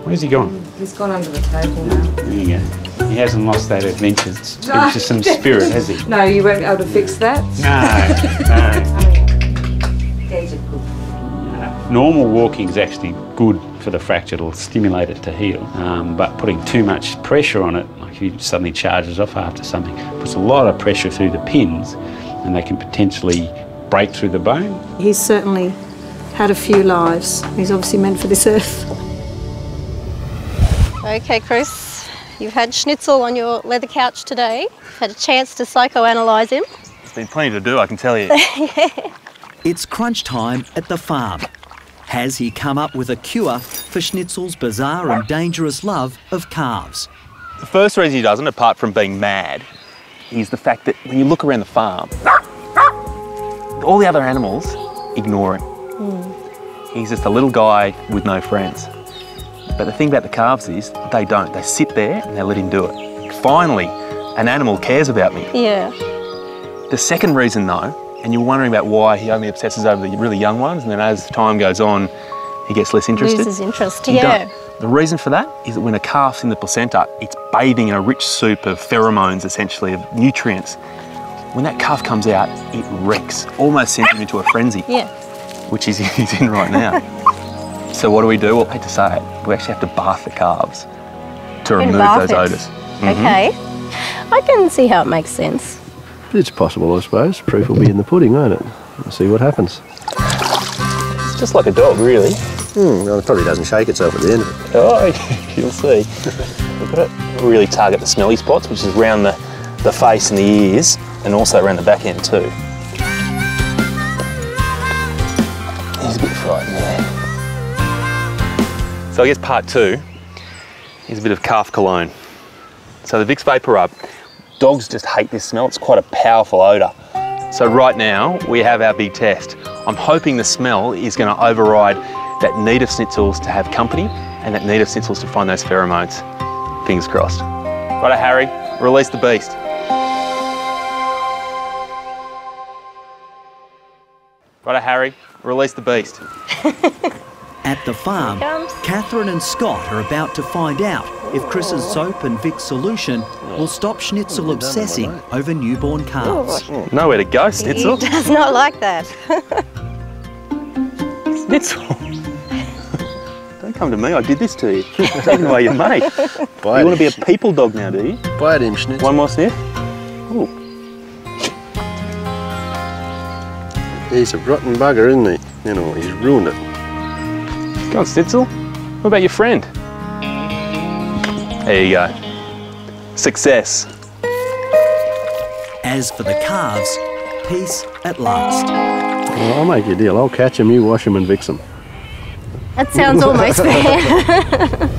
[SPEAKER 17] Where's he gone?
[SPEAKER 38] He's gone under the table now.
[SPEAKER 17] There you go. He hasn't lost that adventure, some spirit, has he?
[SPEAKER 38] No, you won't be able to fix that.
[SPEAKER 17] No, no. Normal walking is actually good for the fracture. It'll stimulate it to heal. Um, but putting too much pressure on it, like if you suddenly charges off after something, puts a lot of pressure through the pins, and they can potentially break through the bone.
[SPEAKER 40] He's certainly had a few lives. He's obviously meant for this earth.
[SPEAKER 34] Okay, Chris, you've had Schnitzel on your leather couch today. You've had a chance to psychoanalyse him.
[SPEAKER 2] There's been plenty to do, I can tell you.
[SPEAKER 1] It's crunch time at the farm. Has he come up with a cure for Schnitzel's bizarre and dangerous love of calves?
[SPEAKER 2] The first reason he doesn't, apart from being mad, is the fact that when you look around the farm, all the other animals ignore him.
[SPEAKER 41] Hmm.
[SPEAKER 2] He's just a little guy with no friends. But the thing about the calves is they don't. They sit there and they let him do it. Finally, an animal cares about me.
[SPEAKER 34] Yeah.
[SPEAKER 2] The second reason, though, and you're wondering about why he only obsesses over the really young ones, and then as time goes on, he gets less interested.
[SPEAKER 34] Loses interest,
[SPEAKER 2] He
[SPEAKER 34] yeah.
[SPEAKER 2] don't. The reason for that is that when a calf's in the placenta, it's bathing in a rich soup of pheromones, essentially, of nutrients. When that calf comes out, it wrecks, almost sends him into a frenzy,
[SPEAKER 34] Yeah.
[SPEAKER 2] which he's, he's in right now. so what do we do? Well, I hate to say it, we actually have to bath the calves to remove those
[SPEAKER 34] it.
[SPEAKER 2] odours. Mhm.
[SPEAKER 34] Okay. I can see how it makes sense.
[SPEAKER 33] It's possible, I suppose. Proof will be in the pudding, won't it? We'll see what happens.
[SPEAKER 2] It's just like a dog, really.
[SPEAKER 33] Hmm, well, it probably doesn't shake itself at the end of it.
[SPEAKER 2] Oh, you'll see. We've got to really target the smelly spots, which is around the, the face and the ears, and also around the back end too. He's a bit frightened there. So I guess part two is a bit of calf cologne. So the Vicks VapoRub, dogs just hate this smell. It's quite a powerful odour. So right now we have our big test. I'm hoping the smell is going to override that need of schnitzels to have company and that need of schnitzels to find those pheromones. Fingers crossed. Righto, Harry, release the beast. Righto, Harry, release the beast.
[SPEAKER 1] At the farm, Catherine and Scott are about to find out if Chris's oh. soap and Vicks solution will stop Schnitzel oh, obsessing over newborn oh, calves.
[SPEAKER 2] Nowhere to go, Schnitzel.
[SPEAKER 34] He does not like that.
[SPEAKER 2] Schnitzel. Don't come to me, I did this to you. Taking away your mate. you want to be a people dog now, do you?
[SPEAKER 33] Bite him, Schnitzel.
[SPEAKER 2] One more sniff? Ooh.
[SPEAKER 33] He's a rotten bugger, isn't he? You know, he's ruined it.
[SPEAKER 2] Go on, Schnitzel. What about your friend? There you go. Success.
[SPEAKER 1] As for the calves, peace at last.
[SPEAKER 33] Well, I'll make you a deal. I'll catch him, you wash him and Vicks him.
[SPEAKER 34] That sounds almost fair.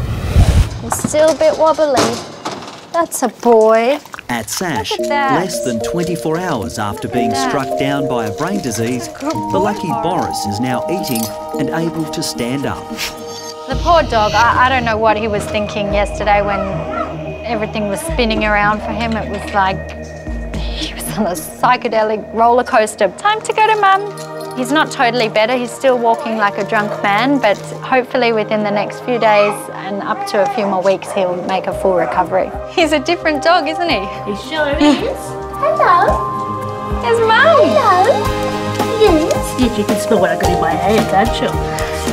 [SPEAKER 34] It's still a bit wobbly. That's a boy.
[SPEAKER 1] At Sash,
[SPEAKER 34] at
[SPEAKER 1] less than 24 hours after being struck down by a brain disease, the lucky Boris is now eating and able to stand up.
[SPEAKER 7] The poor dog, I, I don't know what he was thinking yesterday when everything was spinning around for him. It was like he was on a psychedelic roller coaster. Time to go to mum. He's not totally better, he's still walking like a drunk man, but hopefully within the next few days and up to a few more weeks, he'll make a full recovery. He's a different dog, isn't he?
[SPEAKER 39] He sure is. Hello.
[SPEAKER 7] His mum.
[SPEAKER 39] Hello. Yes.
[SPEAKER 36] Yes, you can smell what I got in my hand, can't you?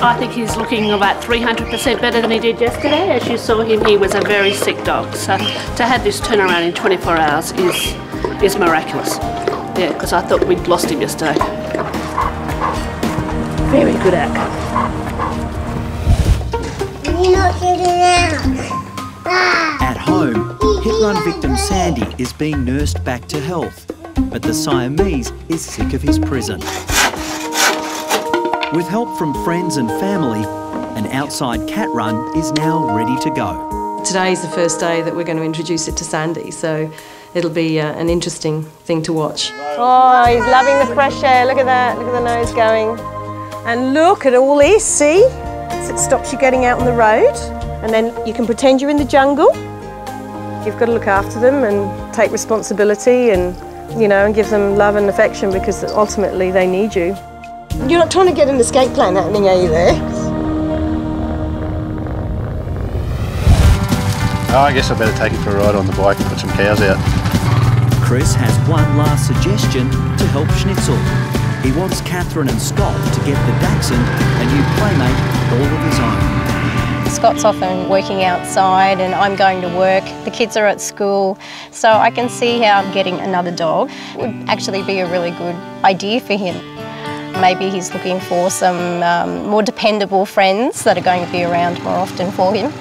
[SPEAKER 36] I think he's looking about 300% better than he did yesterday. As you saw him, he was a very sick dog. So to have this turnaround in 24 hours is, is miraculous. Yeah, because I thought we'd lost him yesterday. Very good, Ak.
[SPEAKER 39] You're not getting out.
[SPEAKER 1] At home, hit run victim Sandy is being nursed back to health, but the Siamese is sick of his prison. With help from friends and family, an outside cat run is now ready to go.
[SPEAKER 42] Today is the first day that we're going to introduce it to Sandy, so it'll be uh, an interesting thing to watch.
[SPEAKER 43] Oh, he's loving the fresh air. Look at that. Look at the nose going. And look at all this, see? So it stops you getting out on the road. And then you can pretend you're in the jungle. You've got to look after them and take responsibility and, you know, and give them love and affection because ultimately they need you. You're not trying to get an escape plan happening, are you there?
[SPEAKER 33] Oh, I guess I better take it for a ride on the bike and put some cows out.
[SPEAKER 1] Chris has one last suggestion to help Schnitzel. He wants Catherine and Scott to get the Dachshund a new playmate all of his own.
[SPEAKER 34] Scott's often working outside and I'm going to work. The kids are at school, so I can see how I'm getting another dog would actually be a really good idea for him. Maybe he's looking for some um, more dependable friends that are going to be around more often for him.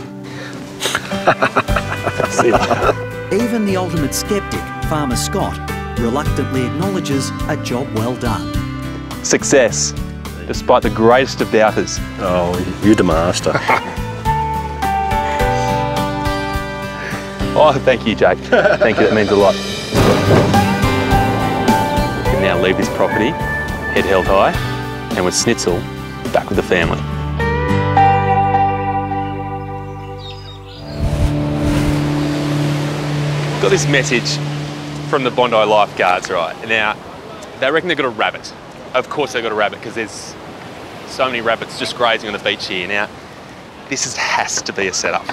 [SPEAKER 1] Even the ultimate skeptic, Farmer Scott, reluctantly acknowledges a job well done.
[SPEAKER 2] Success. despite the greatest of doubters.
[SPEAKER 33] Oh, you're the master.
[SPEAKER 2] oh, thank you, Jake. Thank you, that means a lot. We can now leave this property, head held high, and with Schnitzel, back with the family. Got this message from the Bondi lifeguards, right? Now, they reckon they've got a rabbit. Of course they've got a rabbit because there's so many rabbits just grazing on the beach here. Now, this is, has to be a setup.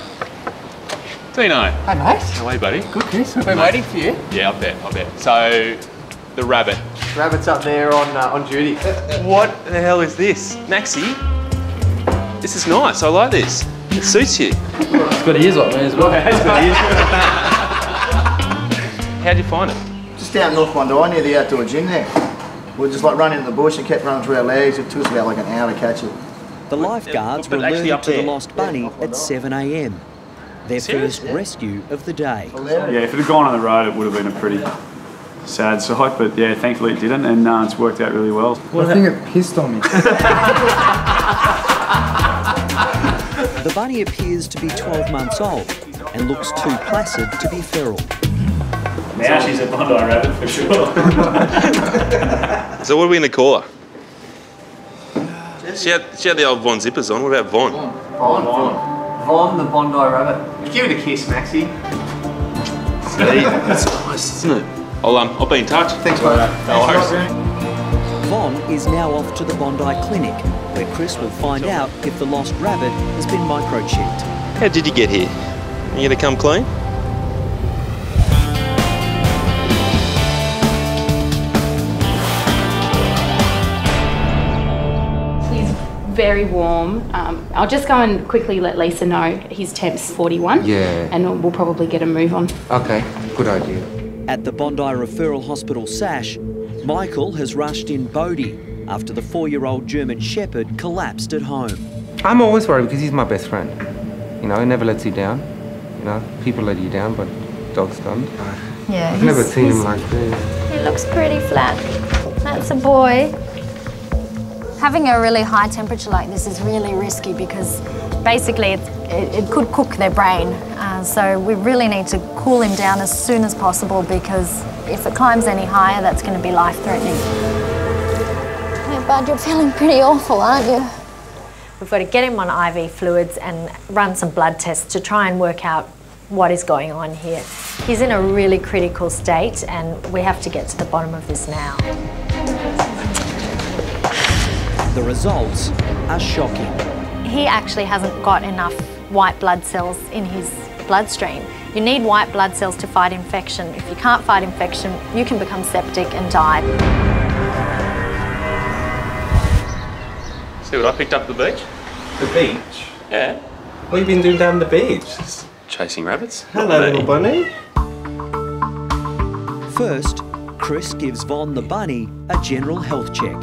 [SPEAKER 2] Dino.
[SPEAKER 41] Hi, mate.
[SPEAKER 2] How are you, buddy?
[SPEAKER 41] Good, Chris. We've been waiting for you.
[SPEAKER 2] Yeah, I bet, I bet. So, the rabbit.
[SPEAKER 41] Rabbit's up there on uh, on duty.
[SPEAKER 2] What the hell is this? Maxie, this is nice. I like this. It suits you.
[SPEAKER 41] It's got ears like me as well.
[SPEAKER 2] It's got ears. How'd you find it?
[SPEAKER 44] Just down North Bondi near the outdoor gym there. We just like running in the bush and kept running through our legs. It took us about like an hour to catch it.
[SPEAKER 1] The lifeguards were
[SPEAKER 44] actually
[SPEAKER 1] alerted
[SPEAKER 44] up
[SPEAKER 1] to the lost bunny at 7am. Their first rescue of the day.
[SPEAKER 27] Yeah, if it had gone on the road, it would have been a pretty sad sight. But yeah, thankfully it didn't, and uh, it's worked out really well.
[SPEAKER 41] I think it pissed on me.
[SPEAKER 1] The bunny appears to be 12 months old and looks too placid to be feral.
[SPEAKER 27] Now she's a Bondi rabbit for sure.
[SPEAKER 2] So what are we going to call her? She had, she had the old Von zippers on. What about Von?
[SPEAKER 41] Von, Von. Von the Bondi rabbit. Give it a kiss, Maxie.
[SPEAKER 2] That's nice, isn't it? I'll, um, I'll be in touch.
[SPEAKER 41] Thanks, mate.
[SPEAKER 2] No worries.
[SPEAKER 1] Von is now off to the Bondi Clinic, where Chris will find out if the lost rabbit has been microchipped.
[SPEAKER 2] How did you get here? Are You going to come clean?
[SPEAKER 45] Very warm. Um, I'll just go and quickly let Lisa know his temp's 41.
[SPEAKER 41] Yeah.
[SPEAKER 45] And we'll probably get a move on.
[SPEAKER 41] Okay, good idea.
[SPEAKER 1] At the Bondi Referral Hospital SASH, Michael has rushed in Bodie after the four-year-old German Shepherd collapsed at home.
[SPEAKER 41] I'm always worried because he's my best friend. You know, he never lets you down. You know, people let you down, but dogs don't.
[SPEAKER 7] Yeah,
[SPEAKER 41] I've never seen him like this.
[SPEAKER 7] He looks pretty flat. That's a boy.
[SPEAKER 18] Having a really high temperature like this is really risky because basically it, it, it could cook their brain. Uh, so we really need to cool him down as soon as possible because if it climbs any higher, that's going to be life-threatening. Hey, Bud, you're feeling pretty awful, aren't you?
[SPEAKER 46] We've got to get him on IV fluids and run some blood tests to try and work out what is going on here. He's in a really critical state and we have to get to the bottom of this now.
[SPEAKER 1] The results are shocking.
[SPEAKER 18] He actually hasn't got enough white blood cells in his bloodstream. You need white blood cells to fight infection. If you can't fight infection, you can become septic and die.
[SPEAKER 2] See what I picked up at the beach?
[SPEAKER 41] The beach?
[SPEAKER 2] Yeah.
[SPEAKER 41] What have you been doing down the beach?
[SPEAKER 2] Chasing rabbits.
[SPEAKER 41] Hello, little bunny.
[SPEAKER 1] First, Chris gives Von the bunny a general health check.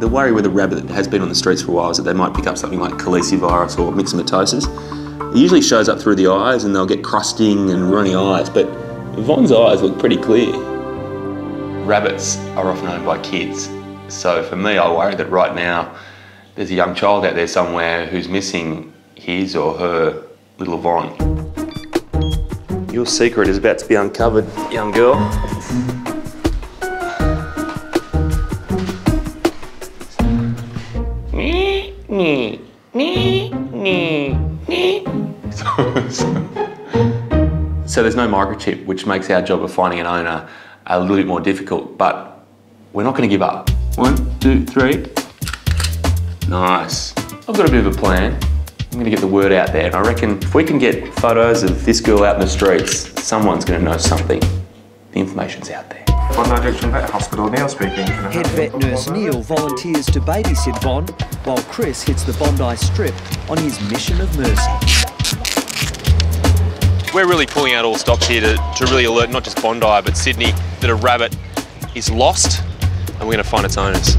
[SPEAKER 2] The worry with a rabbit that has been on the streets for a while is that they might pick up something like calicivirus or myxomatosis. It usually shows up through the eyes and they'll get crusting and runny eyes, but Von's eyes look pretty clear. Rabbits are often owned by kids, so for me, I worry that right now there's a young child out there somewhere who's missing his or her little Von. Your secret is about to be uncovered, young girl. So there's no microchip, which makes our job of finding an owner a little bit more difficult, but we're not going to give up. One, two, three. Nice. I've got a bit of a plan. I'm going to get the word out there, and I reckon if we can get photos of this girl out in the streets, someone's going to know something. The information's out there.
[SPEAKER 41] Bondi Junction Vet Hospital, Neil speaking.
[SPEAKER 1] Head vet nurse Neil volunteers to babysit Bond while Chris hits the Bondi Strip on his mission of mercy.
[SPEAKER 2] We're really pulling out all stops here to, to really alert not just Bondi but Sydney that a rabbit is lost and we're going to find its owners.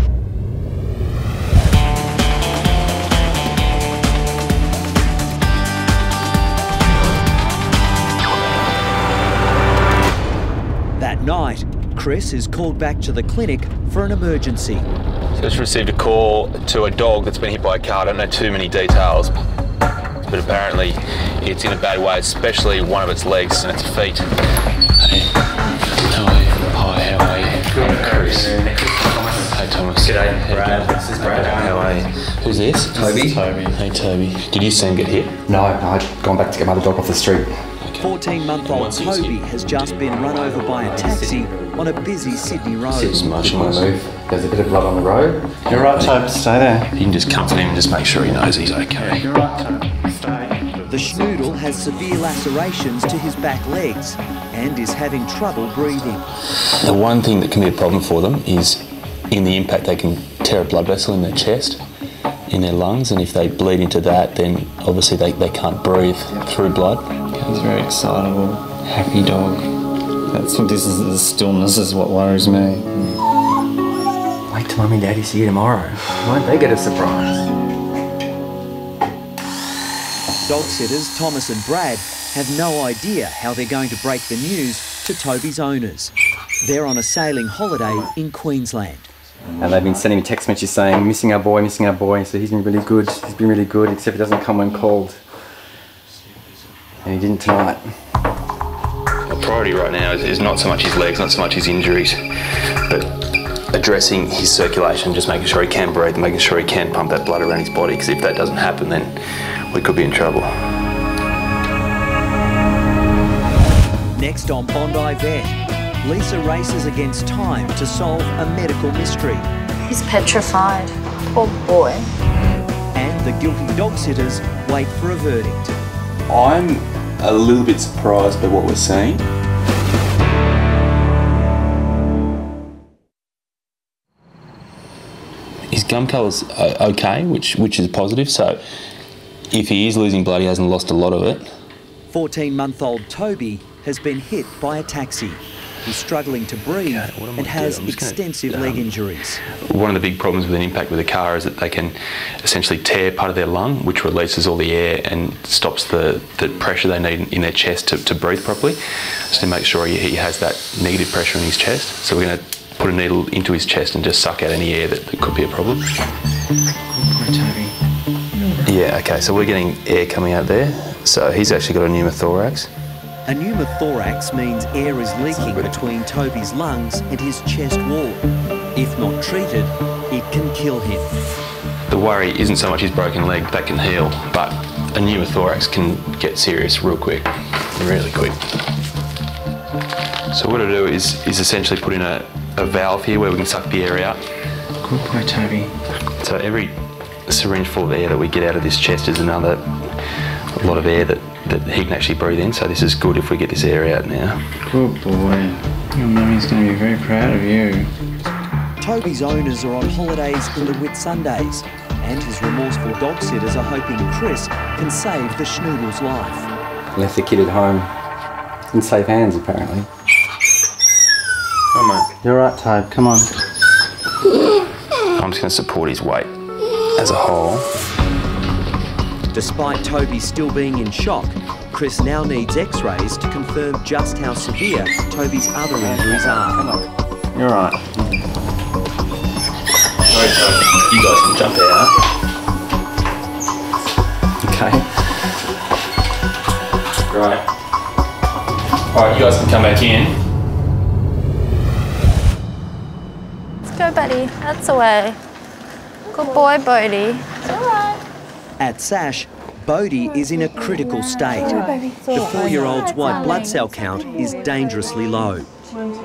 [SPEAKER 1] That night, Chris is called back to the clinic for an emergency.
[SPEAKER 2] Just received a call to a dog that's been hit by a car. I don't know too many details, but apparently it's in a bad way, especially one of its legs and its feet. Hey, how are you? Hi, how are you? Good, Chris. Hey, Thomas. G'day, Brad. This is Brad. How are you? Who's this?
[SPEAKER 47] Toby.
[SPEAKER 2] Toby. Hey, Toby. Did you see him get hit?
[SPEAKER 47] No, no, I'd gone back to get my other dog off the street.
[SPEAKER 1] 14 month old Toby has just been run over by a taxi on a busy Sydney road.
[SPEAKER 47] Didn't want to move. There's a bit of blood on the road.
[SPEAKER 2] You're right, Toby. Stay there. You can just comfort him and just make sure he knows he's okay.
[SPEAKER 1] You're right, Stay. The schnoodle has severe lacerations to his back legs and is having trouble breathing.
[SPEAKER 2] The one thing that can be a problem for them is in the impact they can tear a blood vessel in their chest, in their lungs, and if they bleed into that, then obviously they, they can't breathe through blood.
[SPEAKER 48] He's very excitable, happy dog. That's what this is. The stillness is what worries me.
[SPEAKER 47] Wait till mummy and daddy see you tomorrow. Won't they get a surprise?
[SPEAKER 1] Dog sitters Thomas and Brad have no idea how they're going to break the news to Toby's owners. They're on a sailing holiday in Queensland.
[SPEAKER 47] And they've been sending me text messages saying, missing our boy, missing our boy. So he's been really good. He's been really good, except he doesn't come when called. And he didn't tonight.
[SPEAKER 2] Our priority right now is, is not so much his legs, not so much his injuries, but addressing his circulation, just making sure he can breathe, making sure he can pump that blood around his body, because if that doesn't happen, then we could be in trouble.
[SPEAKER 1] Next on Bondi Vet, Lisa races against time to solve a medical mystery.
[SPEAKER 18] He's petrified. Poor boy.
[SPEAKER 1] And the guilty dog sitters wait for a verdict.
[SPEAKER 2] I'm a little bit surprised by what we're seeing. His gum colour's uh, okay, which which is positive. So if he is losing blood, he hasn't lost a lot of it.
[SPEAKER 1] 14 month old Toby has been hit by a taxi. He's struggling to breathe and has extensive leg um, injuries.
[SPEAKER 2] One of the big problems with an impact with a car is that they can essentially tear part of their lung, which releases all the air and stops the, the pressure they need in their chest to, to breathe properly. Just to make sure he, he has that negative pressure in his chest. So we're going to put a needle into his chest and just suck out any air that, that could be a problem. Yeah, okay, so we're getting air coming out there. So he's actually got a pneumothorax.
[SPEAKER 1] A pneumothorax means air is leaking between Toby's lungs and his chest wall. If not treated, it can kill him.
[SPEAKER 2] The worry isn't so much his broken leg, that can heal, but a pneumothorax can get serious real quick, really quick. So what I do is, is essentially put in a, a valve here where we can suck the air out.
[SPEAKER 48] Good boy, Toby.
[SPEAKER 2] So every syringe full of air that we get out of this chest is another a lot of air that, that he can actually breathe in. So this is good if we get this air out now.
[SPEAKER 48] Good boy. Your mummy's going to be very proud of you.
[SPEAKER 1] Toby's owners are on holidays in the Whitsundays, and his remorseful dog sitters are hoping Chris can save the schnoodle's life.
[SPEAKER 47] Left the kid at home. In safe hands, apparently.
[SPEAKER 2] Come on.
[SPEAKER 47] You're right, Tobe. Come on.
[SPEAKER 2] I'm just going to support his weight as a whole.
[SPEAKER 1] Despite Toby still being in shock, Chris now needs x-rays to confirm just how severe Toby's other injuries are. Come on.
[SPEAKER 48] You're right.
[SPEAKER 2] Alright, Toby. You guys can jump out.
[SPEAKER 47] Okay.
[SPEAKER 2] Right. Alright, you guys can come back in.
[SPEAKER 18] Let's go, buddy. That's the way. Good boy, Bodie. It's all right.
[SPEAKER 1] At SASH, Bodie is in a critical state. The four-year-old's white blood cell count is dangerously low.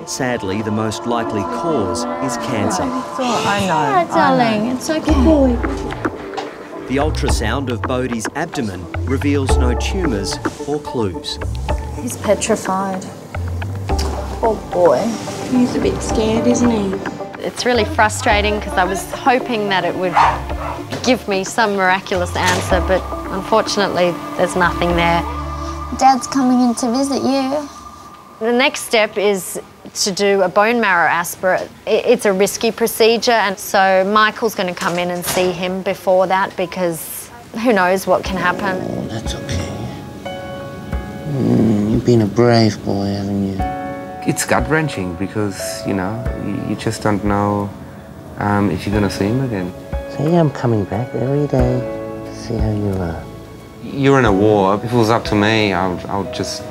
[SPEAKER 1] Sadly, the most likely cause is cancer.
[SPEAKER 18] I know. darling. It's okay.
[SPEAKER 1] The ultrasound of Bodie's abdomen reveals no tumours or clues.
[SPEAKER 18] He's petrified. Poor boy.
[SPEAKER 39] He's a bit scared, isn't he?
[SPEAKER 46] It's really frustrating because I was hoping that it would give me some miraculous answer, but unfortunately, there's nothing there.
[SPEAKER 18] Dad's coming in to visit you.
[SPEAKER 46] The next step is to do a bone marrow aspirate. It's a risky procedure, and so Michael's going to come in and see him before that because who knows what can happen.
[SPEAKER 49] Oh, that's okay. Mm, you've been a brave boy, haven't you?
[SPEAKER 41] It's gut wrenching because, you know, you, you just don't know um, if you're going to see him again.
[SPEAKER 49] See, I'm coming back every day to see how you are.
[SPEAKER 41] You're in a war. If it was up to me, I would, I would just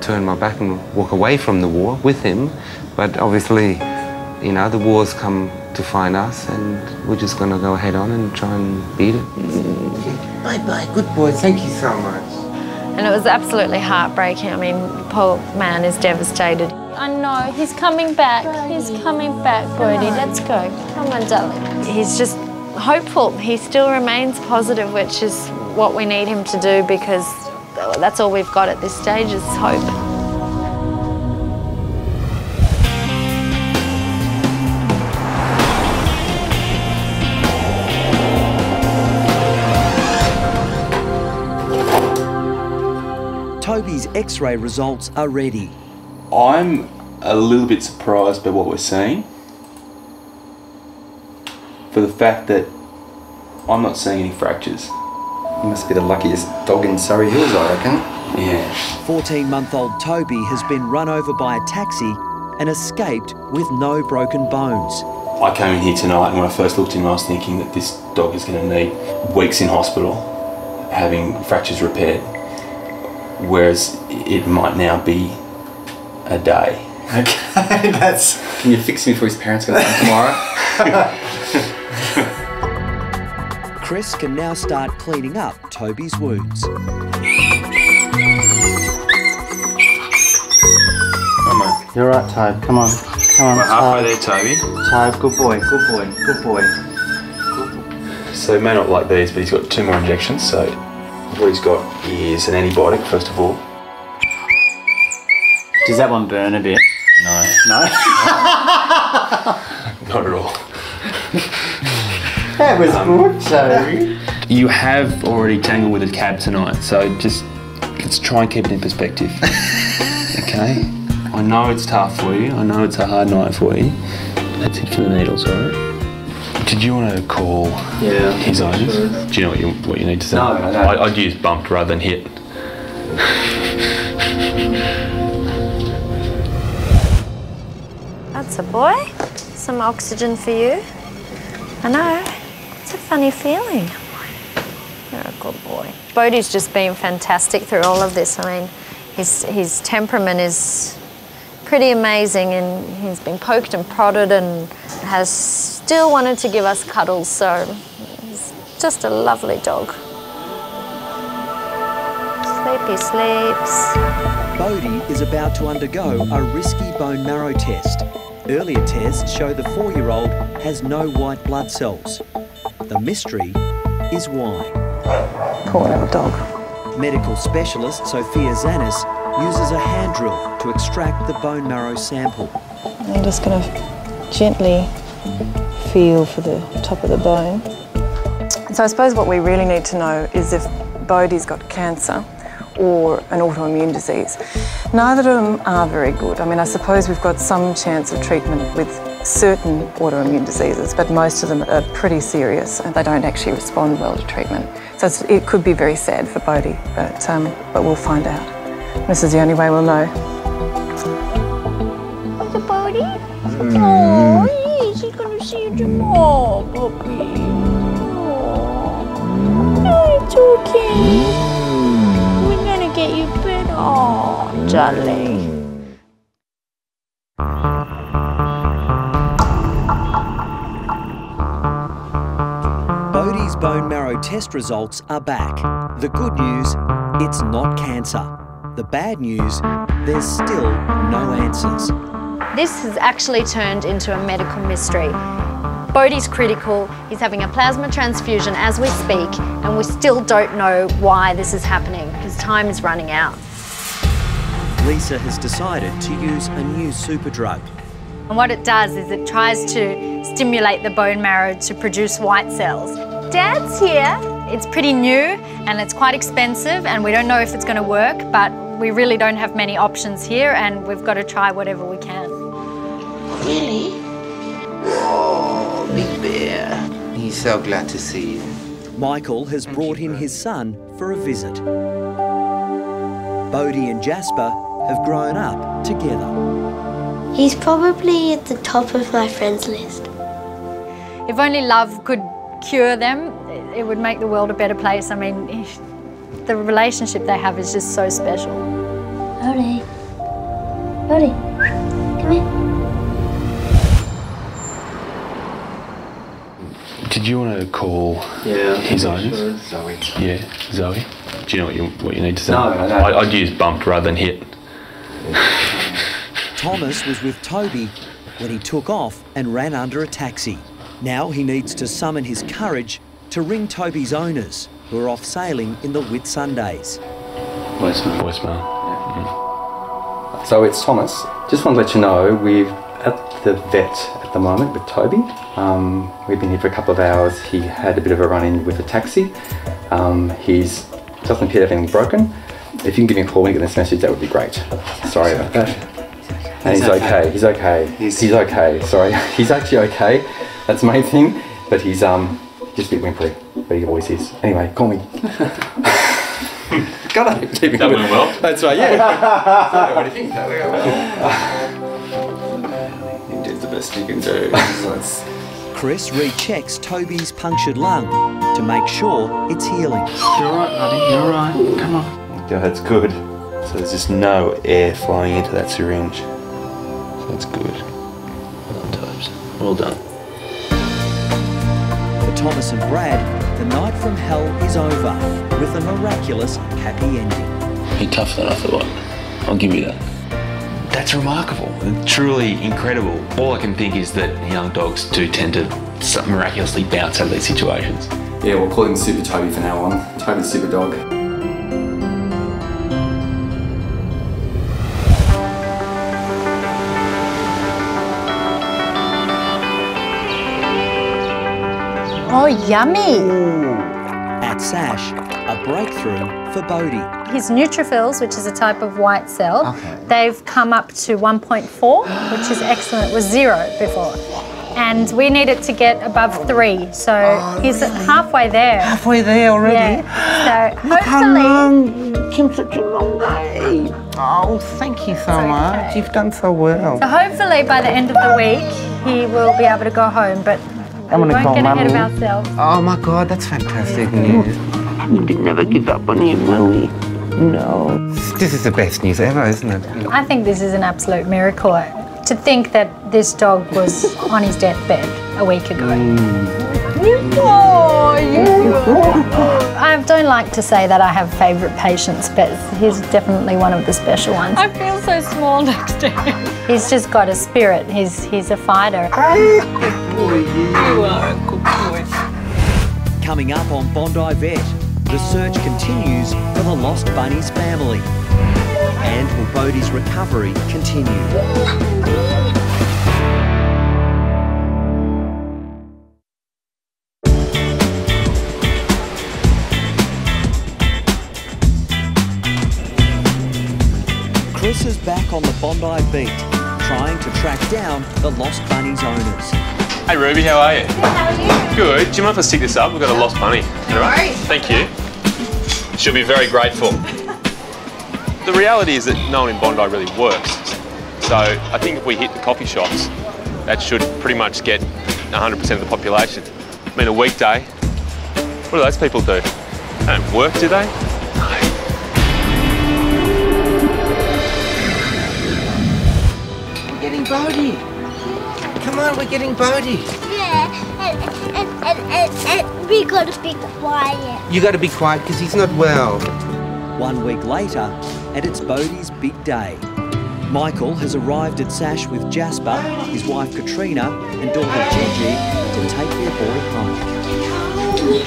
[SPEAKER 41] turn my back and walk away from the war with him. But obviously, you know, the war's come to find us and we're just going to go head on and try and beat it.
[SPEAKER 49] Bye-bye.
[SPEAKER 41] Good boy. Thank you so much.
[SPEAKER 18] And it was absolutely heartbreaking. I mean, the poor man is devastated. I know, he's coming back. He's coming back, Bodie. Let's go. Come on, darling. He's just hopeful. He still remains positive, which is what we need him to do because that's all we've got at this stage is hope.
[SPEAKER 1] Toby's x-ray results are ready.
[SPEAKER 2] I'm a little bit surprised by what we're seeing. For the fact that I'm not seeing any fractures.
[SPEAKER 47] He must be the luckiest dog in Surry Hills, I reckon.
[SPEAKER 2] Yeah.
[SPEAKER 1] 14 month old Toby has been run over by a taxi and escaped with no broken bones.
[SPEAKER 2] I came in here tonight and when I first looked in I was thinking that this dog is going to need weeks in hospital having fractures repaired. Whereas it might now be a day.
[SPEAKER 47] Okay, that's. Can you fix me before his parents go home tomorrow?
[SPEAKER 1] Chris can now start cleaning up Toby's wounds.
[SPEAKER 2] Come on.
[SPEAKER 49] You're right, Tobe. Come on. Come on,
[SPEAKER 2] We're halfway
[SPEAKER 49] Tobe.
[SPEAKER 2] there, Toby.
[SPEAKER 49] Tobe, good boy, good boy, good boy.
[SPEAKER 2] So he may not like these, but he's got two more injections. So what he's got is an antibiotic, first of all.
[SPEAKER 49] Does that one burn a bit?
[SPEAKER 2] No.
[SPEAKER 49] No?
[SPEAKER 2] Not at all.
[SPEAKER 49] That was
[SPEAKER 2] Um,
[SPEAKER 49] good, Toby.
[SPEAKER 2] You have already tangled with a cab tonight, so just let's try and keep it in perspective. okay? I know it's tough for you. I know it's a hard night for you. That's it for the needles, alright? Did you want to call
[SPEAKER 49] Yeah.
[SPEAKER 2] his owners? Do you know what you, what you need to say?
[SPEAKER 49] No, I don't.
[SPEAKER 2] I, I'd use bumped rather than hit.
[SPEAKER 18] That's a boy. Some oxygen for you. I know. It's a funny feeling. You're a good boy. Bodhi's just been fantastic through all of this. I mean, his, his temperament is pretty amazing and he's been poked and prodded and has still wanted to give us cuddles, so he's just a lovely dog. Sleepy sleeps.
[SPEAKER 1] Bodhi is about to undergo a risky bone marrow test. Earlier tests show the four-year-old has no white blood cells. The mystery is why.
[SPEAKER 40] Poor little dog.
[SPEAKER 1] Medical specialist Sophia Zanis uses a hand drill to extract the bone marrow sample.
[SPEAKER 40] I'm just going to gently feel for the top of the bone. So I suppose what we really need to know is if Bodhi's got cancer or an autoimmune disease. Neither of them are very good. I mean, I suppose we've got some chance of treatment with certain autoimmune diseases, but most of them are pretty serious and they don't actually respond well to treatment. So it's, it could be very sad for Bodhi, but, um, but we'll find out. This is the only way we'll know.
[SPEAKER 18] Look at Bodhi. Oh, yes, he's gonna see you tomorrow, puppy. Oh, it's okay. We're gonna get you better. Oh, darling.
[SPEAKER 1] Bone marrow test results are back. The good news, it's not cancer. The bad news, there's still no answers.
[SPEAKER 18] This has actually turned into a medical mystery. Bodhi's critical, he's having a plasma transfusion as we speak, and we still don't know why this is happening. because time is running out.
[SPEAKER 1] Lisa has decided to use a new super drug.
[SPEAKER 50] And what it does is it tries to stimulate the bone marrow to produce white cells. Dad's here. It's pretty new and it's quite expensive and we don't know if it's going to work, but we really don't have many options here and we've got to try whatever we can.
[SPEAKER 49] Really? Oh, Big Bear. He's so glad to see you.
[SPEAKER 1] Michael has brought in his son for a visit. Bodie and Jasper have grown up together.
[SPEAKER 51] He's probably at the top of my friends list.
[SPEAKER 18] if only love could cure them, it would make the world a better place. I mean, the relationship they have is just so special.
[SPEAKER 51] Bodhi. Bodhi. Come here.
[SPEAKER 2] Did you want to call
[SPEAKER 47] Yeah,
[SPEAKER 2] his
[SPEAKER 47] I'm
[SPEAKER 2] owners?
[SPEAKER 47] sure Zoe.
[SPEAKER 2] Yeah, Zoe. Do you know what you what you need to say?
[SPEAKER 47] No, I don't.
[SPEAKER 2] I'd, I'd use bumped rather than hit.
[SPEAKER 1] Thomas was with Toby when he took off and ran under a taxi. Now he needs to summon his courage to ring Toby's owners, who are off sailing in the Whitsundays.
[SPEAKER 2] Voicemail. Voicemail.
[SPEAKER 47] So it's Thomas. Just want to let you know we're at the vet at the moment with Toby. Um, we've been here for a couple of hours. He had a bit of a run-in with a taxi. Um, he's doesn't appear to have anything broken. If you can give me a call when you get this message, that would be great. Sorry about that. And he's okay. He's okay. He's, okay. Sorry, he's actually okay. That's the main thing. But he's um just a bit whimpery, but he always is. Anyway, call me. God, I'm keeping
[SPEAKER 2] That went well.
[SPEAKER 47] That's right. Yeah. what do you think? That went well. You did the best you can do.
[SPEAKER 1] Chris rechecks Toby's punctured lung to make sure it's healing.
[SPEAKER 2] You're alright, buddy. You're alright. Come on.
[SPEAKER 47] Yeah, that's good.
[SPEAKER 2] So there's just no air flowing into that syringe. So that's good. Well done, Tobes. Well done.
[SPEAKER 1] For Thomas and Brad, the night from hell is over with a miraculous happy ending.
[SPEAKER 2] You're tougher than I thought. I'll give you that. That's remarkable. Truly incredible. All I can think is that young dogs do tend to miraculously bounce out of these situations.
[SPEAKER 47] Yeah, we'll call him Super Toby from now on. Toby Super Dog.
[SPEAKER 18] Oh, yummy!
[SPEAKER 1] At SASH, a breakthrough for Bodhi.
[SPEAKER 18] His neutrophils, which is a type of white cell, they've come up to 1.4, which is excellent. It was zero before. And we needed to get above three, so oh, he's halfway there.
[SPEAKER 41] Halfway there already?
[SPEAKER 18] Yeah. So
[SPEAKER 41] Look how
[SPEAKER 18] hopefully,
[SPEAKER 41] long you such a long way. Oh, thank you so much. You've done so well.
[SPEAKER 18] so hopefully by the end of the week, he will be able to go home. But
[SPEAKER 41] I'm gonna call
[SPEAKER 18] get ahead of
[SPEAKER 41] Mummy.
[SPEAKER 18] ourselves.
[SPEAKER 41] Oh my God, that's fantastic news. We did never give up on you, will we? No. This is the best news ever, isn't it?
[SPEAKER 18] I think this is an absolute miracle. To think that this dog was on his deathbed a week ago. You. I don't like to say that I have favourite patients, but he's definitely one of the special ones. I feel so small next to him. He's just got a spirit. He's he's a fighter.
[SPEAKER 1] Good boy, You are a good boy. Coming up on Bondi Vet, the search continues for the lost bunny's family. And will Bodhi's recovery continue? On the Bondi beat, trying to track down the lost Bunnies owners.
[SPEAKER 2] Hey Ruby, how are you?
[SPEAKER 51] How are you?
[SPEAKER 2] Good. Do you mind if I stick this up? We've got a lost bunny. All right. Thank you. She'll be very grateful. The reality is that no one in Bondi really works. So I think if we hit the coffee shops, that should pretty much get 100% of the population. I mean, a weekday, what do those people do? They don't work, do they?
[SPEAKER 41] Getting Bodhi. Come on, we're getting Bodhi.
[SPEAKER 51] Yeah, and, and, and, and, and we gotta be quiet.
[SPEAKER 41] You gotta be quiet because he's not well.
[SPEAKER 1] One week later, and it's Bodhi's big day. Michael has arrived at SASH with Jasper, his wife Katrina, and daughter Gigi to take their boy home.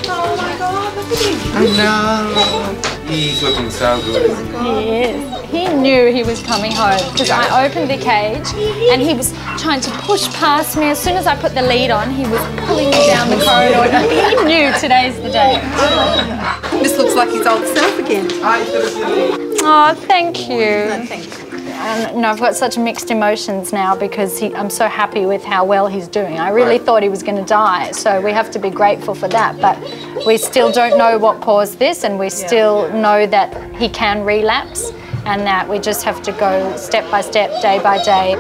[SPEAKER 51] Oh my god, look at him.
[SPEAKER 52] I know. He's looking so good. isn't he?
[SPEAKER 18] He is. He knew he was coming home because I opened the cage and he was trying to push past me. As soon as I put the lead on, he was pulling me down the corridor. He knew today's the day.
[SPEAKER 53] This looks like his old self again.
[SPEAKER 18] Oh, thank you. And no, I've got such mixed emotions now because he, I'm so happy with how well he's doing. I really thought he was going to die, so we have to be grateful for that. But we still don't know what caused this, and we still know that he can relapse, and that we just have to go step by step, day by day.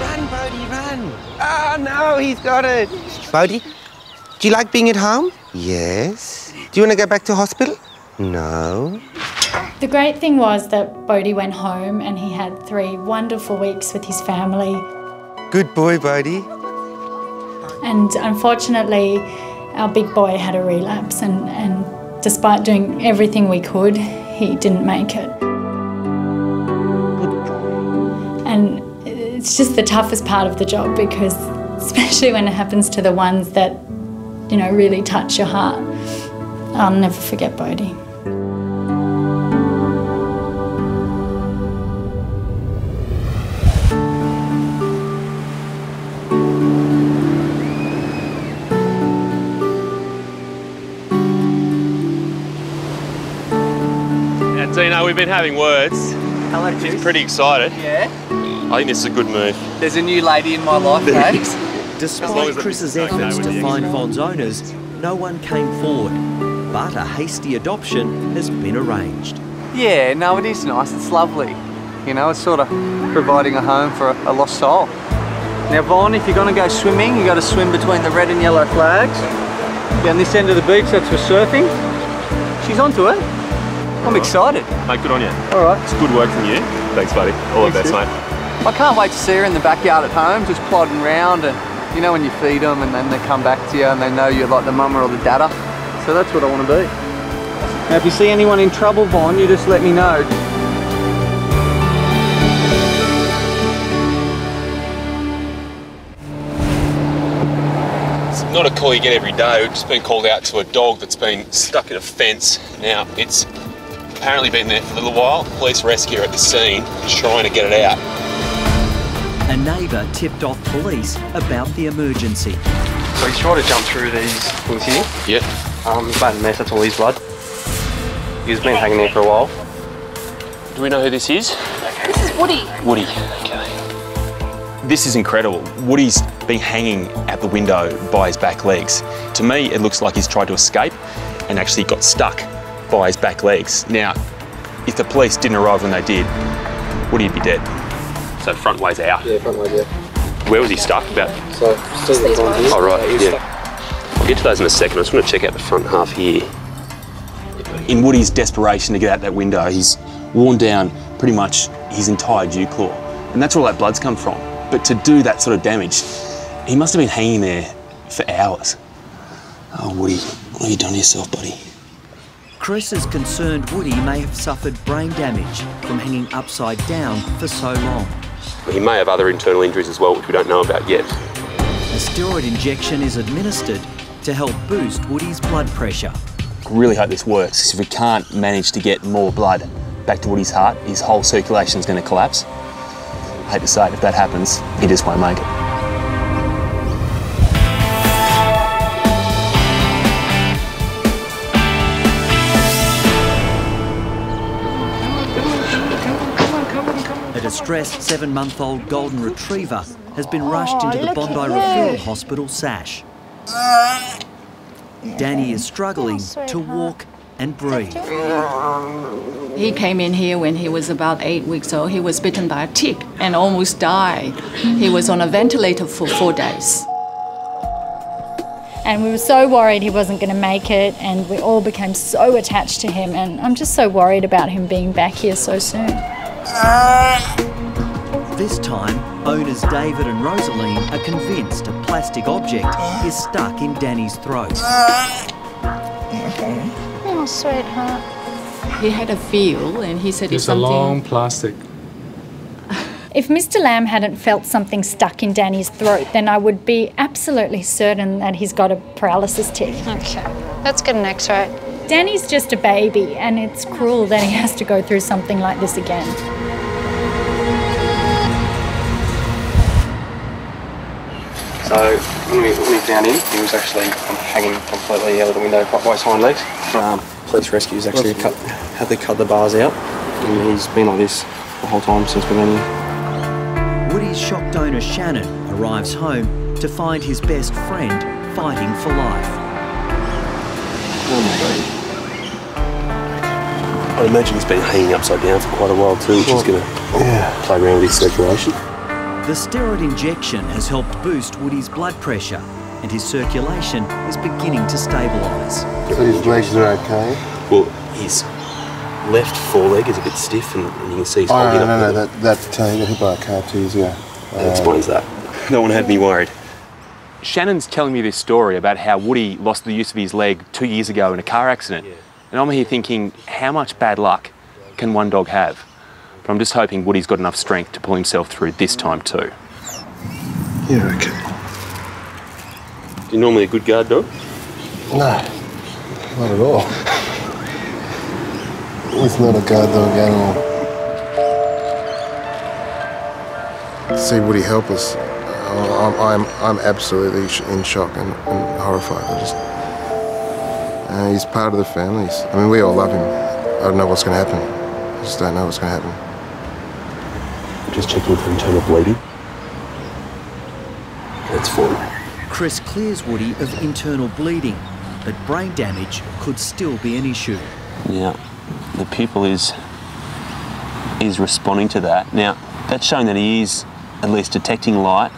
[SPEAKER 18] Run, Bodie, run!
[SPEAKER 41] Oh, no, he's got it. Bodie, do you like being at home? Yes. Do you want to go back to hospital? No.
[SPEAKER 18] The great thing was that Bodie went home and he had three wonderful weeks with his family.
[SPEAKER 41] Good boy, Bodie.
[SPEAKER 18] And unfortunately, our big boy had a relapse, and, and despite doing everything we could, he didn't make it. And it's just the toughest part of the job because, especially when it happens to the ones that, you know, really touch your heart, I'll never forget Bodie.
[SPEAKER 2] Now, Dino, we've been having words.
[SPEAKER 54] Hello,
[SPEAKER 2] She's pretty excited.
[SPEAKER 54] Yeah?
[SPEAKER 2] I think this is a good move.
[SPEAKER 54] There's a new lady in my life, eh?
[SPEAKER 1] Despite Chris's efforts to find Vaughn's owners, no one came forward. But a hasty adoption has been arranged.
[SPEAKER 54] Yeah, no, it is nice. It's lovely. You know, it's sort of providing a home for a, a lost soul. Now, Vaughn, if you're going to go swimming, you've got to swim between the red and yellow flags. Down this end of the beach, that's for surfing. She's onto it. I'm excited.
[SPEAKER 2] Mate, good on you.
[SPEAKER 54] All right.
[SPEAKER 2] It's good work from you. Thanks, buddy. All the best,
[SPEAKER 54] dude.
[SPEAKER 2] mate.
[SPEAKER 54] I can't wait to see her in the backyard at home, just plodding round and, you know, when you feed them and then they come back to you and they know you're like the mama or the dada. So that's what I want to be. Now, if you see anyone in trouble, Vaughn, you just let me know.
[SPEAKER 2] It's not a call you get every day. We've just been called out to a dog that's been stuck in a fence. Now, it's apparently been there for a little while. Police rescue at the scene, trying to get it out.
[SPEAKER 1] A neighbour tipped off police about the emergency.
[SPEAKER 55] So he's trying to jump through these things here.
[SPEAKER 2] Yep.
[SPEAKER 55] Um, he's made a mess, that's all his blood. He's been hanging there for a while.
[SPEAKER 2] Do we know who this is?
[SPEAKER 56] This is Woody.
[SPEAKER 2] Woody. Okay. This is incredible. Woody's been hanging at the window by his back legs. To me, it looks like he's tried to escape and actually got stuck by his back legs. Now, if the police didn't arrive when they did, would he be dead. So front way's out.
[SPEAKER 55] Yeah, front way, yeah.
[SPEAKER 2] Where was he stuck? About.
[SPEAKER 55] So, still behind here.
[SPEAKER 2] Oh right,
[SPEAKER 55] He's
[SPEAKER 2] yeah. I'll get to those in a second. I just want to check out the front half here. In Woody's desperation to get out that window, he's worn down pretty much his entire dew claw. And that's where all that blood's come from. But to do that sort of damage, he must have been hanging there for hours. Oh, Woody, what have you done to yourself, buddy?
[SPEAKER 1] Chris is concerned Woody may have suffered brain damage from hanging upside down for so long.
[SPEAKER 2] He may have other internal injuries as well, which we don't know about yet.
[SPEAKER 1] A steroid injection is administered to help boost Woody's blood pressure.
[SPEAKER 2] Really hope this works. 'cause If we can't manage to get more blood back to Woody's heart, his whole circulation is going to collapse. I hate to say it, if that happens, he just won't make it.
[SPEAKER 1] Distressed seven-month-old golden retriever has been rushed into the
[SPEAKER 57] look
[SPEAKER 1] Bondi Referral. Hospital SASH. Danny is struggling oh, to walk and breathe.
[SPEAKER 58] He came in here when he was about eight weeks old. He was bitten by a tick and almost died. He was on a ventilator for four days.
[SPEAKER 18] And we were so worried he wasn't going to make it, and we all became so attached to him. And I'm just so worried about him being back here so soon.
[SPEAKER 1] This time, owners David and Rosaline are convinced a plastic object is stuck in Danny's throat.
[SPEAKER 58] Oh, sweetheart. He had a feel, and he said it's
[SPEAKER 59] It's a
[SPEAKER 58] something.
[SPEAKER 59] long plastic.
[SPEAKER 18] If Mr. Lamb hadn't felt something stuck in Danny's throat, then I would be absolutely certain that he's got a paralysis tick.
[SPEAKER 60] Okay, let's get an x ray.
[SPEAKER 18] Danny's just a baby, and it's cruel that he has to go through something like this again.
[SPEAKER 55] So when we, when we found him, he was actually um, hanging completely out of the window quite by his hind legs. Um, police rescues actually cut, had to cut the bars out, and he's been like this the whole time since we've been here.
[SPEAKER 1] Woody's shocked owner Shannon arrives home to find his best friend fighting for life.
[SPEAKER 2] I'd imagine he's been hanging upside down for quite a while too, which is going to play around with his circulation.
[SPEAKER 1] The The steroid injection has helped boost Woody's blood pressure and his circulation is beginning to stabilise.
[SPEAKER 61] So his legs are okay?
[SPEAKER 55] Well, his left foreleg is a bit stiff and, and you can see he's
[SPEAKER 61] Oh,
[SPEAKER 55] holding
[SPEAKER 61] no, no,
[SPEAKER 55] up.
[SPEAKER 61] no, that, that uh, he got hit by a car two years ago.
[SPEAKER 55] That explains that. No one had me worried.
[SPEAKER 2] Shannon's telling me this story about how Woody lost the use of his leg two years ago in a car accident. And I'm here thinking, how much bad luck can one dog have? But I'm just hoping Woody's got enough strength to pull himself through this time too.
[SPEAKER 61] Yeah, okay.
[SPEAKER 55] You normally a good guard dog?
[SPEAKER 61] No, not at all. He's not a guard dog at all. See Woody help us. I'm, I'm, I'm absolutely in shock and, and horrified. I just, uh, he's part of the family. He's- I mean, we all love him. I don't know what's going to happen. I just don't know what's going to happen.
[SPEAKER 55] Just checking for internal bleeding. That's fine.
[SPEAKER 1] Chris clears Woody of internal bleeding, but brain damage could still be an issue.
[SPEAKER 2] Yeah, the pupil is is responding to that. Now, that's showing that he is at least detecting light.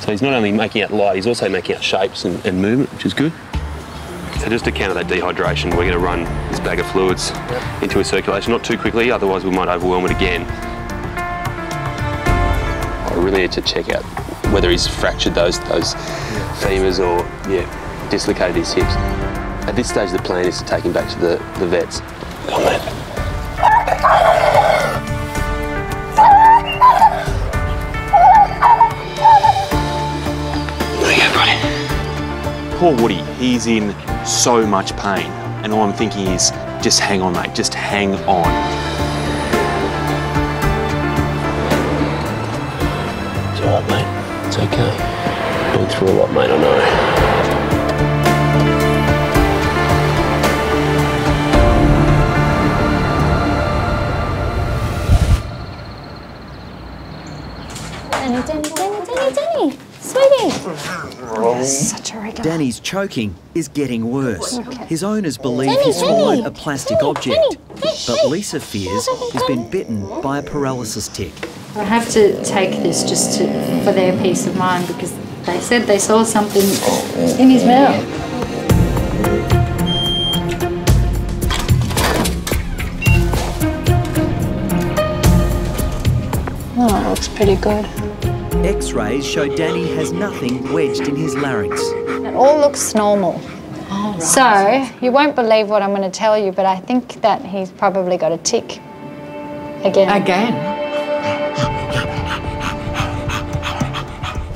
[SPEAKER 2] So he's not only making out light, he's also making out shapes and, and movement, which is good. So just to counter that dehydration, we're going to run this bag of fluids into his circulation, not too quickly, otherwise we might overwhelm it again. I really need to check out whether he's fractured those those femurs or yeah, dislocated his hips. At this stage, the plan is to take him back to the, the vets. Come on, Poor Woody, he's in so much pain. And all I'm thinking is, just hang on, mate, just hang on.
[SPEAKER 55] It's all right, mate. It's okay. Been through a lot, mate, I know.
[SPEAKER 18] Danny, Danny, Danny, Danny, Danny, sweetie. Such.
[SPEAKER 1] Danny's choking is getting worse.
[SPEAKER 18] Okay.
[SPEAKER 1] His owners believe
[SPEAKER 18] Danny,
[SPEAKER 1] he swallowed
[SPEAKER 18] Danny,
[SPEAKER 1] a plastic object, but Lisa fears he's been bitten by a paralysis tick.
[SPEAKER 7] I have to take this just to, for their peace of mind because they said they saw something in his mouth.
[SPEAKER 18] Oh, it looks pretty good.
[SPEAKER 1] X-rays show Danny has nothing wedged in his larynx.
[SPEAKER 18] It all looks normal. So, you won't believe what I'm going to tell you, but I think that he's probably got a tick. Again.
[SPEAKER 62] Again?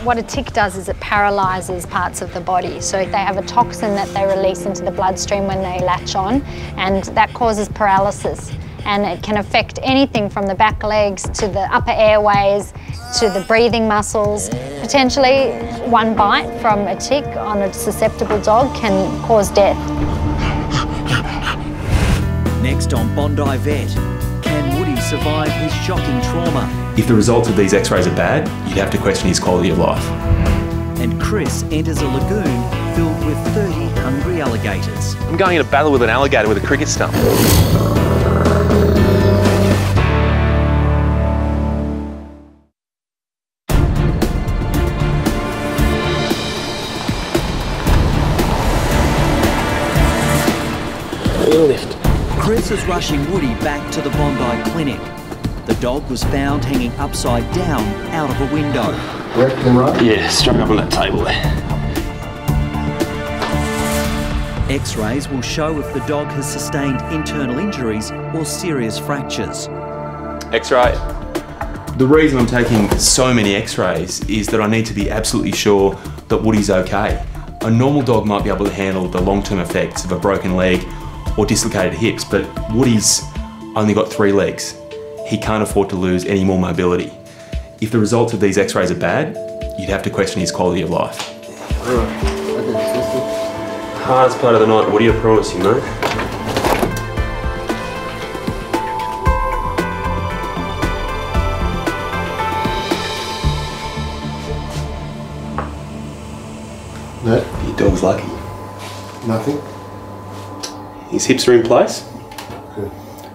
[SPEAKER 18] What a tick does is it paralyses parts of the body. So they have a toxin that they release into the bloodstream when they latch on, and that causes paralysis. And it can affect anything from the back legs to the upper airways to the breathing muscles. Potentially, one bite from a tick on a susceptible dog can cause death.
[SPEAKER 1] Next on Bondi Vet, can Woody survive his shocking trauma?
[SPEAKER 2] If the results of these x-rays are bad, you'd have to question his quality of life.
[SPEAKER 1] And Chris enters a lagoon filled with 30 hungry alligators.
[SPEAKER 2] I'm going in a battle with an alligator with a cricket stump.
[SPEAKER 55] Lift.
[SPEAKER 1] Chris is rushing Woody back to the Bondi Clinic. The dog was found hanging upside down out of a window.
[SPEAKER 61] Left and right?
[SPEAKER 55] Yeah, straight up on that table there.
[SPEAKER 1] X-rays will show if the dog has sustained internal injuries or serious fractures.
[SPEAKER 2] X-ray. The reason I'm taking so many X-rays is that I need to be absolutely sure that Woody's okay. A normal dog might be able to handle the long-term effects of a broken leg or dislocated hips, but Woody's only got three legs. He can't afford to lose any more mobility. If the results of these X-rays are bad, you'd have to question his quality of life. Hardest part of the night, Woody, I promise you, mate.
[SPEAKER 61] No.
[SPEAKER 55] Your dog's lucky.
[SPEAKER 61] Nothing.
[SPEAKER 55] His hips are in place.
[SPEAKER 61] Good.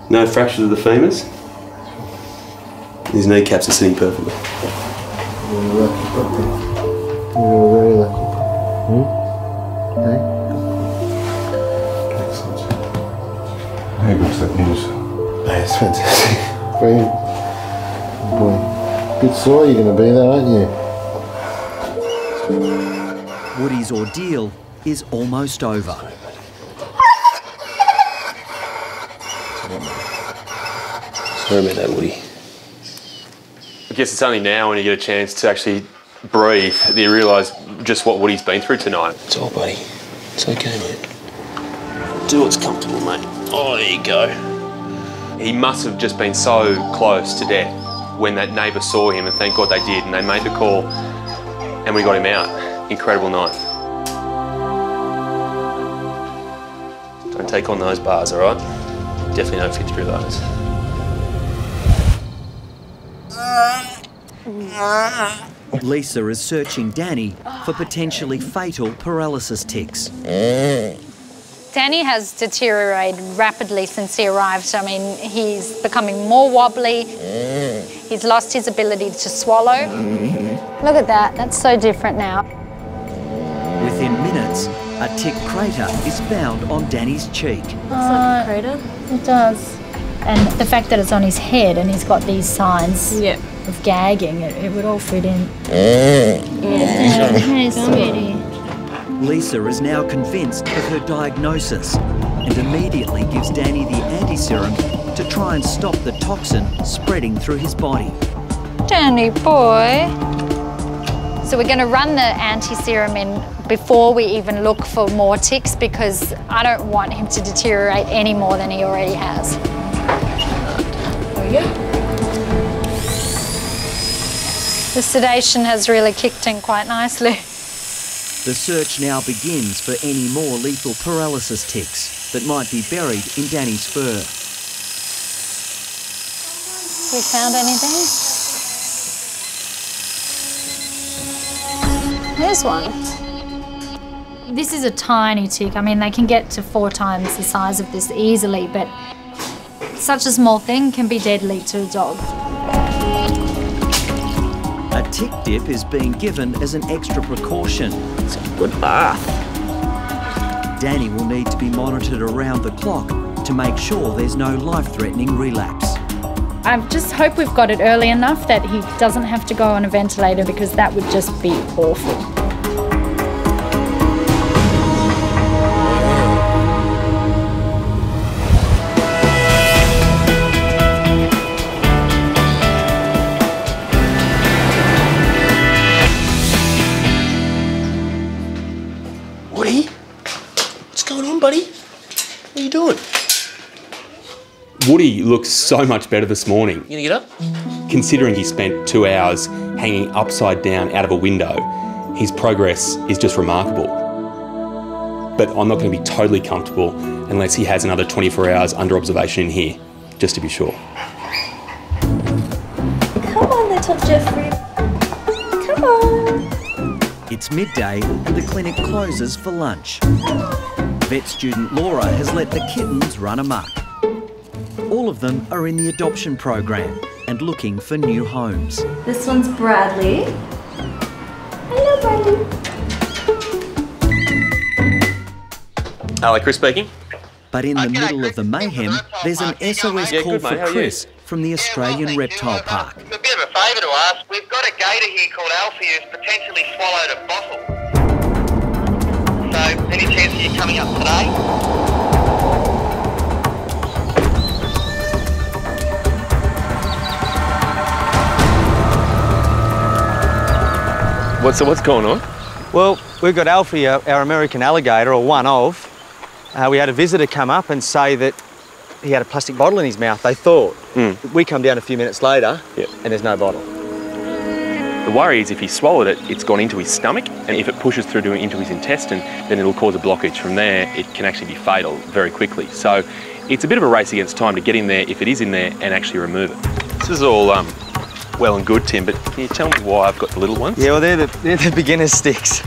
[SPEAKER 55] No fractures of the femurs.
[SPEAKER 2] His kneecaps are sitting perfectly.
[SPEAKER 61] You're a lucky puppy. You're a very lucky puppy. Hmm? It's fantastic. Brilliant. Boy, good sore you're going to be there, aren't you?
[SPEAKER 1] Woody's ordeal is almost over.
[SPEAKER 2] Sorry about that, Woody. I guess it's only now when you get a chance to actually breathe that you realise just what Woody's been through tonight.
[SPEAKER 55] It's all, buddy. It's okay, mate. Do what's comfortable, mate. Oh, there you go.
[SPEAKER 2] He must have just been so close to death when that neighbour saw him, and thank God they did, and they made the call, and we got him out. Incredible night. Don't take on those bars, all right? Definitely don't fit through those.
[SPEAKER 1] Lisa is searching Danny for potentially fatal paralysis ticks. Mm.
[SPEAKER 18] Danny has deteriorated rapidly since he arrived. I mean, he's becoming more wobbly. He's lost his ability to swallow. Look at that, that's so different now.
[SPEAKER 1] Within minutes, a tick crater is found on Danny's cheek.
[SPEAKER 18] Looks like a uh, crater. It does. And the fact that it's on his head and he's got these signs of gagging, it, it would all fit in. Yeah. Hey, sweetie.
[SPEAKER 1] Lisa is now convinced of her diagnosis and immediately gives Danny the anti-serum to try and stop the toxin spreading through his body.
[SPEAKER 18] Danny boy. So we're going to run the anti-serum in before we even look for more ticks because I don't want him to deteriorate any more than he already has. There we go. The sedation has really kicked in quite nicely.
[SPEAKER 1] The search now begins for any more lethal paralysis ticks that might be buried in Danny's fur.
[SPEAKER 18] We found anything? There's one. This is a tiny tick. I mean, they can get to four times the size of this easily, but such a small thing can be deadly to a dog.
[SPEAKER 1] A tick dip is being given as an extra precaution. It's a good bath. Danny will need to be monitored around the clock to make sure there's no life-threatening relapse.
[SPEAKER 7] I just hope we've got it early enough that he doesn't have to go on a ventilator because that would just be awful.
[SPEAKER 55] Buddy? What are you doing?
[SPEAKER 2] Woody looks so much better this morning.
[SPEAKER 55] You gonna get up?
[SPEAKER 2] Considering he spent two hours hanging upside down out of a window, his progress is just remarkable. But I'm not going to be totally comfortable unless he has another 24 hours under observation in here, just to be sure.
[SPEAKER 39] Come on, little Jeffrey. Come on.
[SPEAKER 1] It's midday and the clinic closes for lunch. Vet student Laura has let the kittens run amok. All of them are in the adoption program and looking for new homes.
[SPEAKER 39] This one's Bradley. Hello, Bradley.
[SPEAKER 2] Hello, Chris speaking.
[SPEAKER 1] But in the middle of the mayhem, there's an SOS
[SPEAKER 2] Yeah,
[SPEAKER 1] call
[SPEAKER 2] good,
[SPEAKER 1] for
[SPEAKER 2] How?
[SPEAKER 1] Chris from the Australian Reptile Park.
[SPEAKER 63] It's A bit of a favour to ask. We've got a gator here called Alfie who's potentially swallowed a bottle. So, any chance of you coming up today?
[SPEAKER 2] What's so what's going on?
[SPEAKER 54] Well, we've got Alfie, our, our American alligator, or one of. Uh, we had a visitor come up and say that he had a plastic bottle in his mouth. They thought. We come down a few minutes later, and there's no bottle.
[SPEAKER 2] The worry is if he swallowed it, it's gone into his stomach, and if it pushes through to, into his intestine, then it'll cause a blockage. From there, it can actually be fatal very quickly. So it's a bit of a race against time to get in there, if it is in there, and actually remove it. This is all um, well and good, Tim, but can you tell me why I've got the little ones?
[SPEAKER 54] Yeah, well, they're the, they're the beginner's sticks.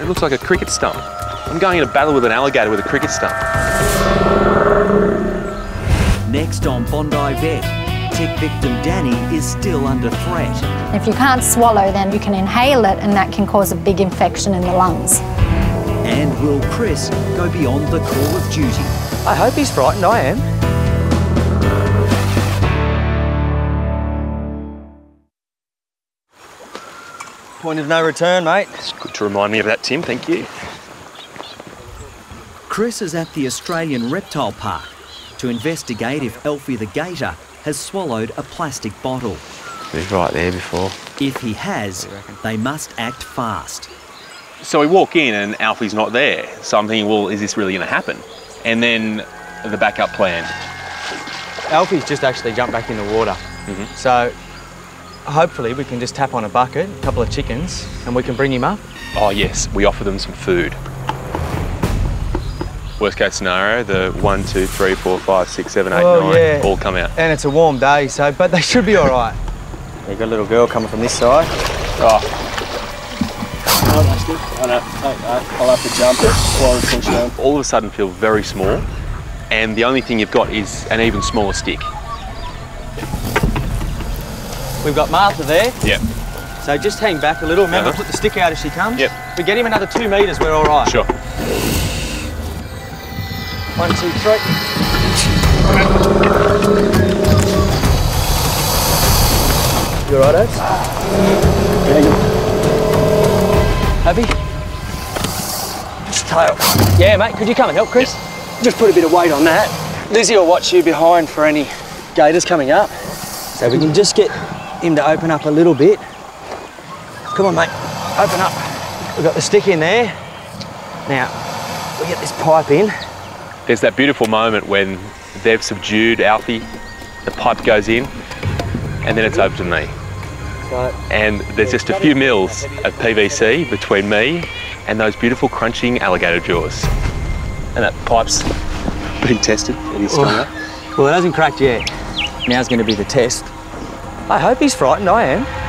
[SPEAKER 2] It looks like a cricket stump. I'm going in a battle with an alligator with a cricket stump.
[SPEAKER 1] Next on Bondi Vet, tick victim Danny is still under threat.
[SPEAKER 18] If you can't swallow, then you can inhale it, and that can cause a big infection in the lungs.
[SPEAKER 1] And will Chris go beyond the call of duty?
[SPEAKER 15] I hope he's frightened. I am. Point of no return, mate.
[SPEAKER 2] It's good to remind me of that, Tim. Thank you.
[SPEAKER 1] Chris is at the Australian Reptile Park to investigate if Elfie the gator has swallowed a plastic bottle.
[SPEAKER 41] He was right there before.
[SPEAKER 1] If he has, they must act fast.
[SPEAKER 2] So we walk in and Alfie's not there. So I'm thinking, well, is this really going to happen? And then the backup plan.
[SPEAKER 15] Alfie's just actually jumped back in the water. Mm-hmm. So hopefully we can just tap on a bucket, a couple of chickens, and we can bring him up.
[SPEAKER 2] Oh yes, we offer them some food. Worst case scenario, the one, two, three, four, five, six, seven, eight,
[SPEAKER 15] Oh,
[SPEAKER 2] nine,
[SPEAKER 15] yeah.
[SPEAKER 2] all come out.
[SPEAKER 15] And it's a warm day, so but they should be all right. You got a little girl coming from this side.
[SPEAKER 2] Oh,
[SPEAKER 64] No, that's good. I know. I'll have to jump it while it's pushing down.
[SPEAKER 2] all of a sudden feel very small, and the only thing you've got is an even smaller stick.
[SPEAKER 15] We've got Martha there.
[SPEAKER 2] Yep.
[SPEAKER 15] So just hang back a little. Remember,
[SPEAKER 2] Uh-huh.
[SPEAKER 15] put the stick out as she comes.
[SPEAKER 2] Yep.
[SPEAKER 15] We get him another two metres, we're all right.
[SPEAKER 2] Sure.
[SPEAKER 15] One, two, three. You all right, Oaks? Happy? It's tail. Yeah, mate, could you come and help, Chris? Just put a bit of weight on that. Lizzie will watch you behind for any gators coming up. So we can just get him to open up a little bit. Come on, mate, open up. We've got the stick in there. Now, we get this pipe in.
[SPEAKER 2] There's that beautiful moment when they've subdued Alfie, the pipe goes in, and then it's over to me.
[SPEAKER 15] So,
[SPEAKER 2] And there's just a few mils of PVC between me and those beautiful crunching alligator jaws. And that pipe's being tested. It is coming up.
[SPEAKER 15] well, it hasn't cracked yet. Now's going to be the test. I hope he's frightened. I am.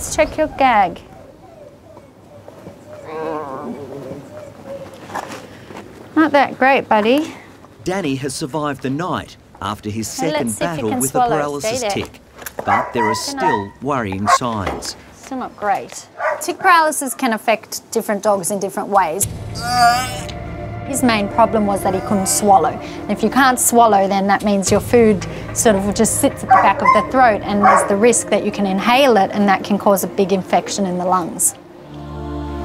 [SPEAKER 18] Let's check your gag. Not that great, buddy.
[SPEAKER 1] Danny has survived the night after his second
[SPEAKER 18] see if you
[SPEAKER 1] battle with
[SPEAKER 18] swallow.
[SPEAKER 1] the paralysis tick. But there are still worrying signs.
[SPEAKER 18] Still not great. Tick paralysis can affect different dogs in different ways. His main problem was that he couldn't swallow. And if you can't swallow, then that means your food sort of just sits at the back of the throat, and there's the risk that you can inhale it, and that can cause a big infection in the lungs.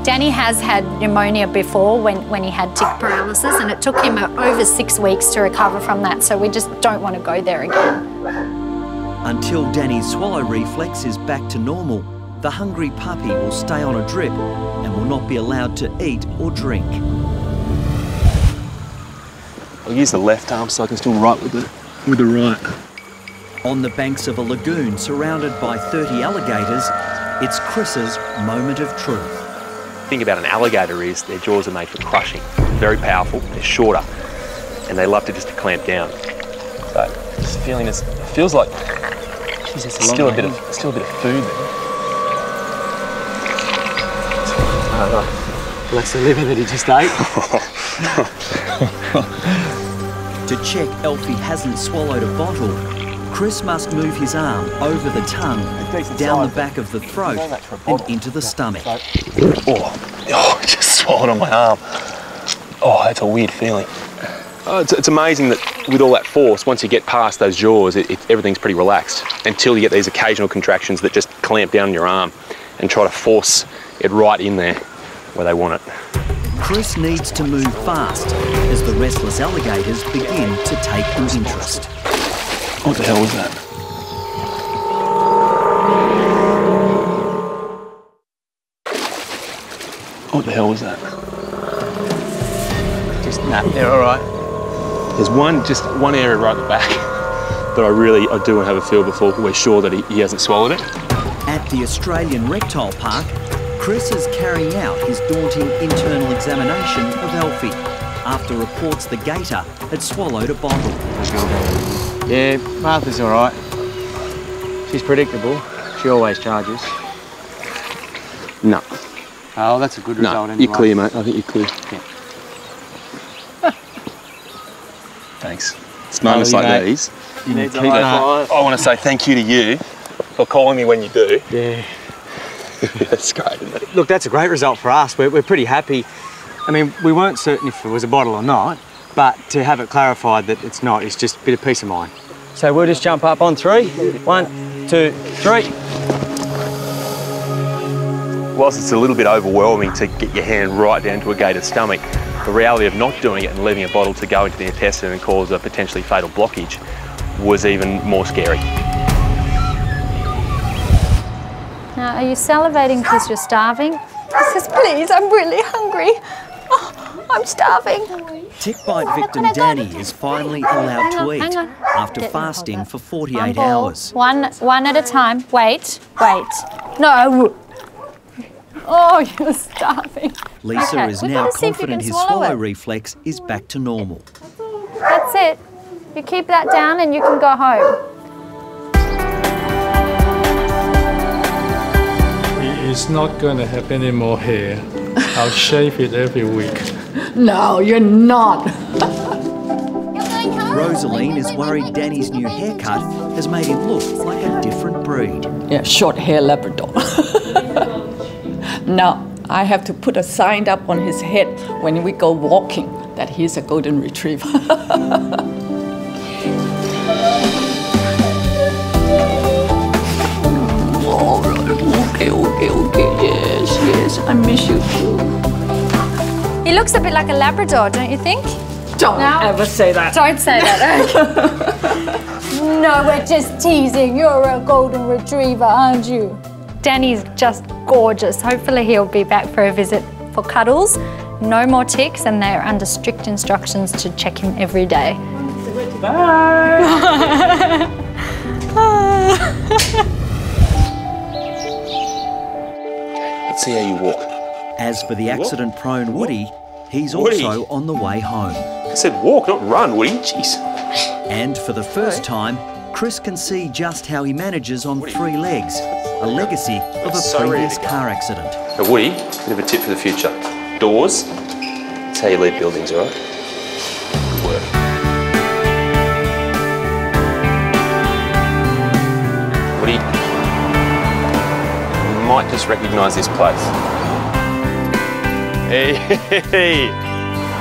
[SPEAKER 18] Danny has had pneumonia before when, when he had tick paralysis, and it took him uh, over six weeks to recover from that, so we just don't want to go there again.
[SPEAKER 1] Until Danny's swallow reflex is back to normal, the hungry puppy will stay on a drip and will not be allowed to eat or drink.
[SPEAKER 2] I'll use the left arm so I can still write with the, with the right.
[SPEAKER 1] On the banks of a lagoon surrounded by 30 alligators, it's Chris's moment of truth.
[SPEAKER 2] The thing about an alligator is their jaws are made for crushing. Very powerful, they're shorter, and they love to just clamp down. But this feeling is, it feels like geez, there's still a bit of still a bit of food there.
[SPEAKER 15] Bless the liver that he just ate.
[SPEAKER 1] To check Alfie hasn't swallowed a bottle, Chris must move his arm over the tongue, down the back of the throat, and into the stomach.
[SPEAKER 2] Oh, oh, it just swallowed on my arm. Oh, that's a weird feeling. Oh, it's, it's amazing that with all that force, once you get past those jaws, it, it, everything's pretty relaxed until you get these occasional contractions that just clamp down on your arm and try to force it right in there where they want it.
[SPEAKER 1] Chris needs to move fast as the restless alligators begin to take an interest.
[SPEAKER 2] What the hell was that? What the hell was that?
[SPEAKER 15] Just nah, they're all right.
[SPEAKER 2] There's one, just one area right at the back that I really, I do want to have a feel before we're sure that he, he hasn't swallowed it.
[SPEAKER 1] At the Australian Reptile Park, Chris is carrying out his daunting internal examination of Alfie after reports the gator had swallowed a bottle.
[SPEAKER 15] Yeah, Martha's all right. She's predictable. She always charges.
[SPEAKER 2] No.
[SPEAKER 54] Oh, that's a good
[SPEAKER 2] No,
[SPEAKER 54] result anyway.
[SPEAKER 2] you're clear, mate. I think you're clear. Yeah. Thanks. It's moments like
[SPEAKER 54] mate.
[SPEAKER 2] these.
[SPEAKER 54] You need
[SPEAKER 2] keep that.
[SPEAKER 54] five.
[SPEAKER 2] I want to say thank you to you for calling me when you do.
[SPEAKER 54] Yeah.
[SPEAKER 2] That's great, isn't it?
[SPEAKER 54] Look, that's a great result for us. We're, we're pretty happy. I mean, we weren't certain if it was a bottle or not, but to have it clarified that it's not is just a bit of peace of mind. So we'll just jump up on three. One, two, three.
[SPEAKER 2] Whilst it's a little bit overwhelming to get your hand right down to a gated stomach, the reality of not doing it and leaving a bottle to go into the intestine and cause a potentially fatal blockage was even more scary.
[SPEAKER 18] Now, are you salivating because you're starving?
[SPEAKER 39] He says, please, I'm really hungry. Oh, I'm starving.
[SPEAKER 1] Tick bite victim Danny is finally allowed
[SPEAKER 18] Hang
[SPEAKER 1] to
[SPEAKER 18] on,
[SPEAKER 1] eat
[SPEAKER 18] hang on.
[SPEAKER 1] after
[SPEAKER 18] Get-
[SPEAKER 1] fasting for 48
[SPEAKER 18] ball.
[SPEAKER 1] hours.
[SPEAKER 18] One, one at a time. Wait, wait. No. Oh, you're starving.
[SPEAKER 1] Lisa
[SPEAKER 18] Okay,
[SPEAKER 1] is
[SPEAKER 18] we've
[SPEAKER 1] now
[SPEAKER 18] got to see if you
[SPEAKER 1] confident his
[SPEAKER 18] swallow
[SPEAKER 1] swallow
[SPEAKER 18] it.
[SPEAKER 1] reflex is back to normal.
[SPEAKER 18] That's it. You keep that down and you can go home.
[SPEAKER 65] It's not going to have any more hair. I'll shave it every week.
[SPEAKER 62] No, you're not.
[SPEAKER 1] Rosaline is worried Danny's new haircut has made him look like a different breed.
[SPEAKER 62] Yeah, short hair Labrador. now, I have to put a sign up on his head when we go walking that he's a golden retriever. okay, okay, okay. Yes, yes, I miss you too.
[SPEAKER 18] He looks a bit like a Labrador, don't you think?
[SPEAKER 62] Don't ever say that.
[SPEAKER 18] Don't say that. okay. no, we're just teasing. You're a golden retriever, aren't you? Danny's just gorgeous. Hopefully, he'll be back for a visit for cuddles. No more ticks, and they're under strict instructions to check him every day.
[SPEAKER 2] Let's see how you walk.
[SPEAKER 1] As for the accident prone Woody, he's
[SPEAKER 2] Woody?
[SPEAKER 1] also on the way home.
[SPEAKER 2] I said walk, not run, Woody. Jeez.
[SPEAKER 1] And for the first time, Chris can see just how he manages on three legs, a legacy of a
[SPEAKER 2] So
[SPEAKER 1] previous car accident.
[SPEAKER 2] Now, Woody, bit of a tip for the future. Doors, that's how you leave buildings, all right? You just recognise this place. Hey, hey,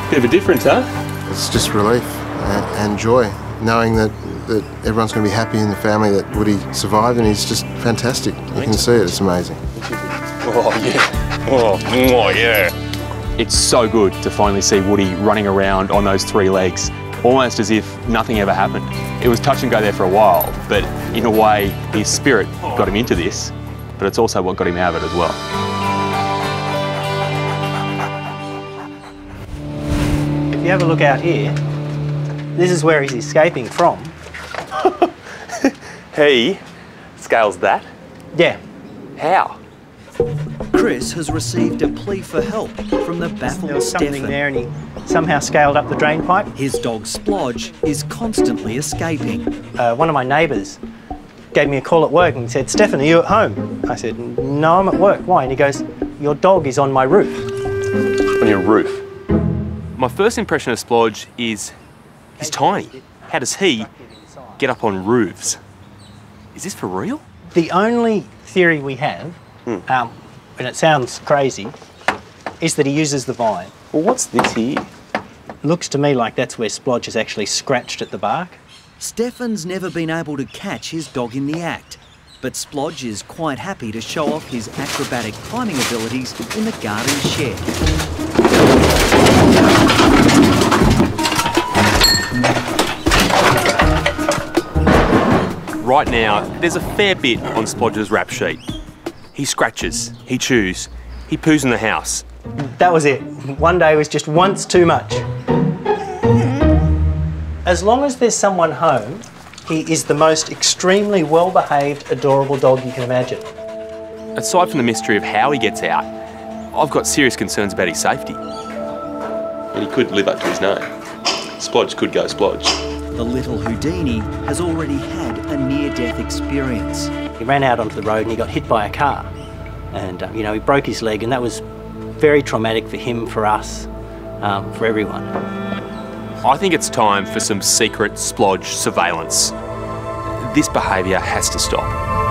[SPEAKER 2] bit of a difference, huh?
[SPEAKER 61] It's just relief and, and joy, knowing that, that everyone's going to be happy in the family that Woody survived, and he's just fantastic. You can see it, it's amazing.
[SPEAKER 2] Oh, yeah. Oh, oh, yeah. It's so good to finally see Woody running around on those three legs, almost as if nothing ever happened. It was touch and go there for a while, but in a way, his spirit got him into this, but it's also what got him out of it as well.
[SPEAKER 66] If you have a look out here, this is where he's escaping from.
[SPEAKER 2] He scales that?
[SPEAKER 66] Yeah.
[SPEAKER 2] How?
[SPEAKER 1] Chris has received a plea for help from the
[SPEAKER 66] There
[SPEAKER 1] baffled
[SPEAKER 66] was something
[SPEAKER 1] Stefan.
[SPEAKER 66] there and he somehow scaled up the drain pipe.
[SPEAKER 1] His dog Splodge is constantly escaping.
[SPEAKER 66] Uh, one of my neighbours gave me a call at work and said, Stefan, are you at home? I said, no, I'm at work. Why? And he goes, your dog is on my roof.
[SPEAKER 2] On your roof. My first impression of Splodge is he's tiny. How does he get up on roofs? Is this for real?
[SPEAKER 66] The only theory we have, um, and it sounds crazy, is that he uses the vine.
[SPEAKER 2] Well, what's this here?
[SPEAKER 66] Looks to me like that's where Splodge has actually scratched at the bark.
[SPEAKER 1] Stefan's never been able to catch his dog in the act, but Splodge is quite happy to show off his acrobatic climbing abilities in the garden shed.
[SPEAKER 2] Right now, there's a fair bit on Splodge's rap sheet. He scratches, he chews, he poos in the house.
[SPEAKER 66] That was it. One day was just once too much. As long as there's someone home, he is the most extremely well behaved, adorable dog you can imagine.
[SPEAKER 2] Aside from the mystery of how he gets out, I've got serious concerns about his safety. And he could live up to his name. Splodge could go Splodge.
[SPEAKER 1] The little Houdini has already had a near death experience.
[SPEAKER 66] He ran out onto the road and he got hit by a car. and uh, you know he broke his leg, and that was very traumatic for him, for us, um, for everyone.
[SPEAKER 2] I think it's time for some secret splodge surveillance. This behaviour has to stop.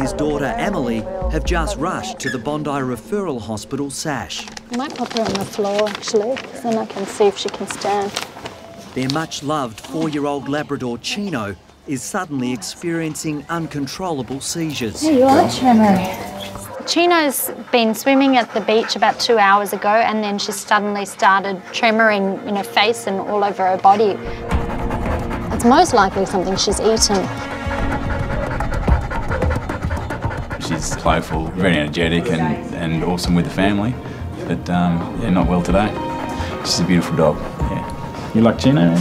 [SPEAKER 1] His daughter Emily have just rushed to the Bondi Referral Hospital SASH.
[SPEAKER 18] I might pop her on the floor actually, 'cause then I can see if she can stand.
[SPEAKER 1] Their much loved four year old Labrador Chino is suddenly experiencing uncontrollable seizures.
[SPEAKER 18] There you are, Tremor.
[SPEAKER 46] Chino's been swimming at the beach about two hours ago and then she suddenly started tremoring in her face and all over her body.
[SPEAKER 18] It's most likely something she's eaten.
[SPEAKER 67] She's playful, very energetic, and, and awesome with the family. But um, yeah, not well today. She's a beautiful dog. Yeah. You like Chino?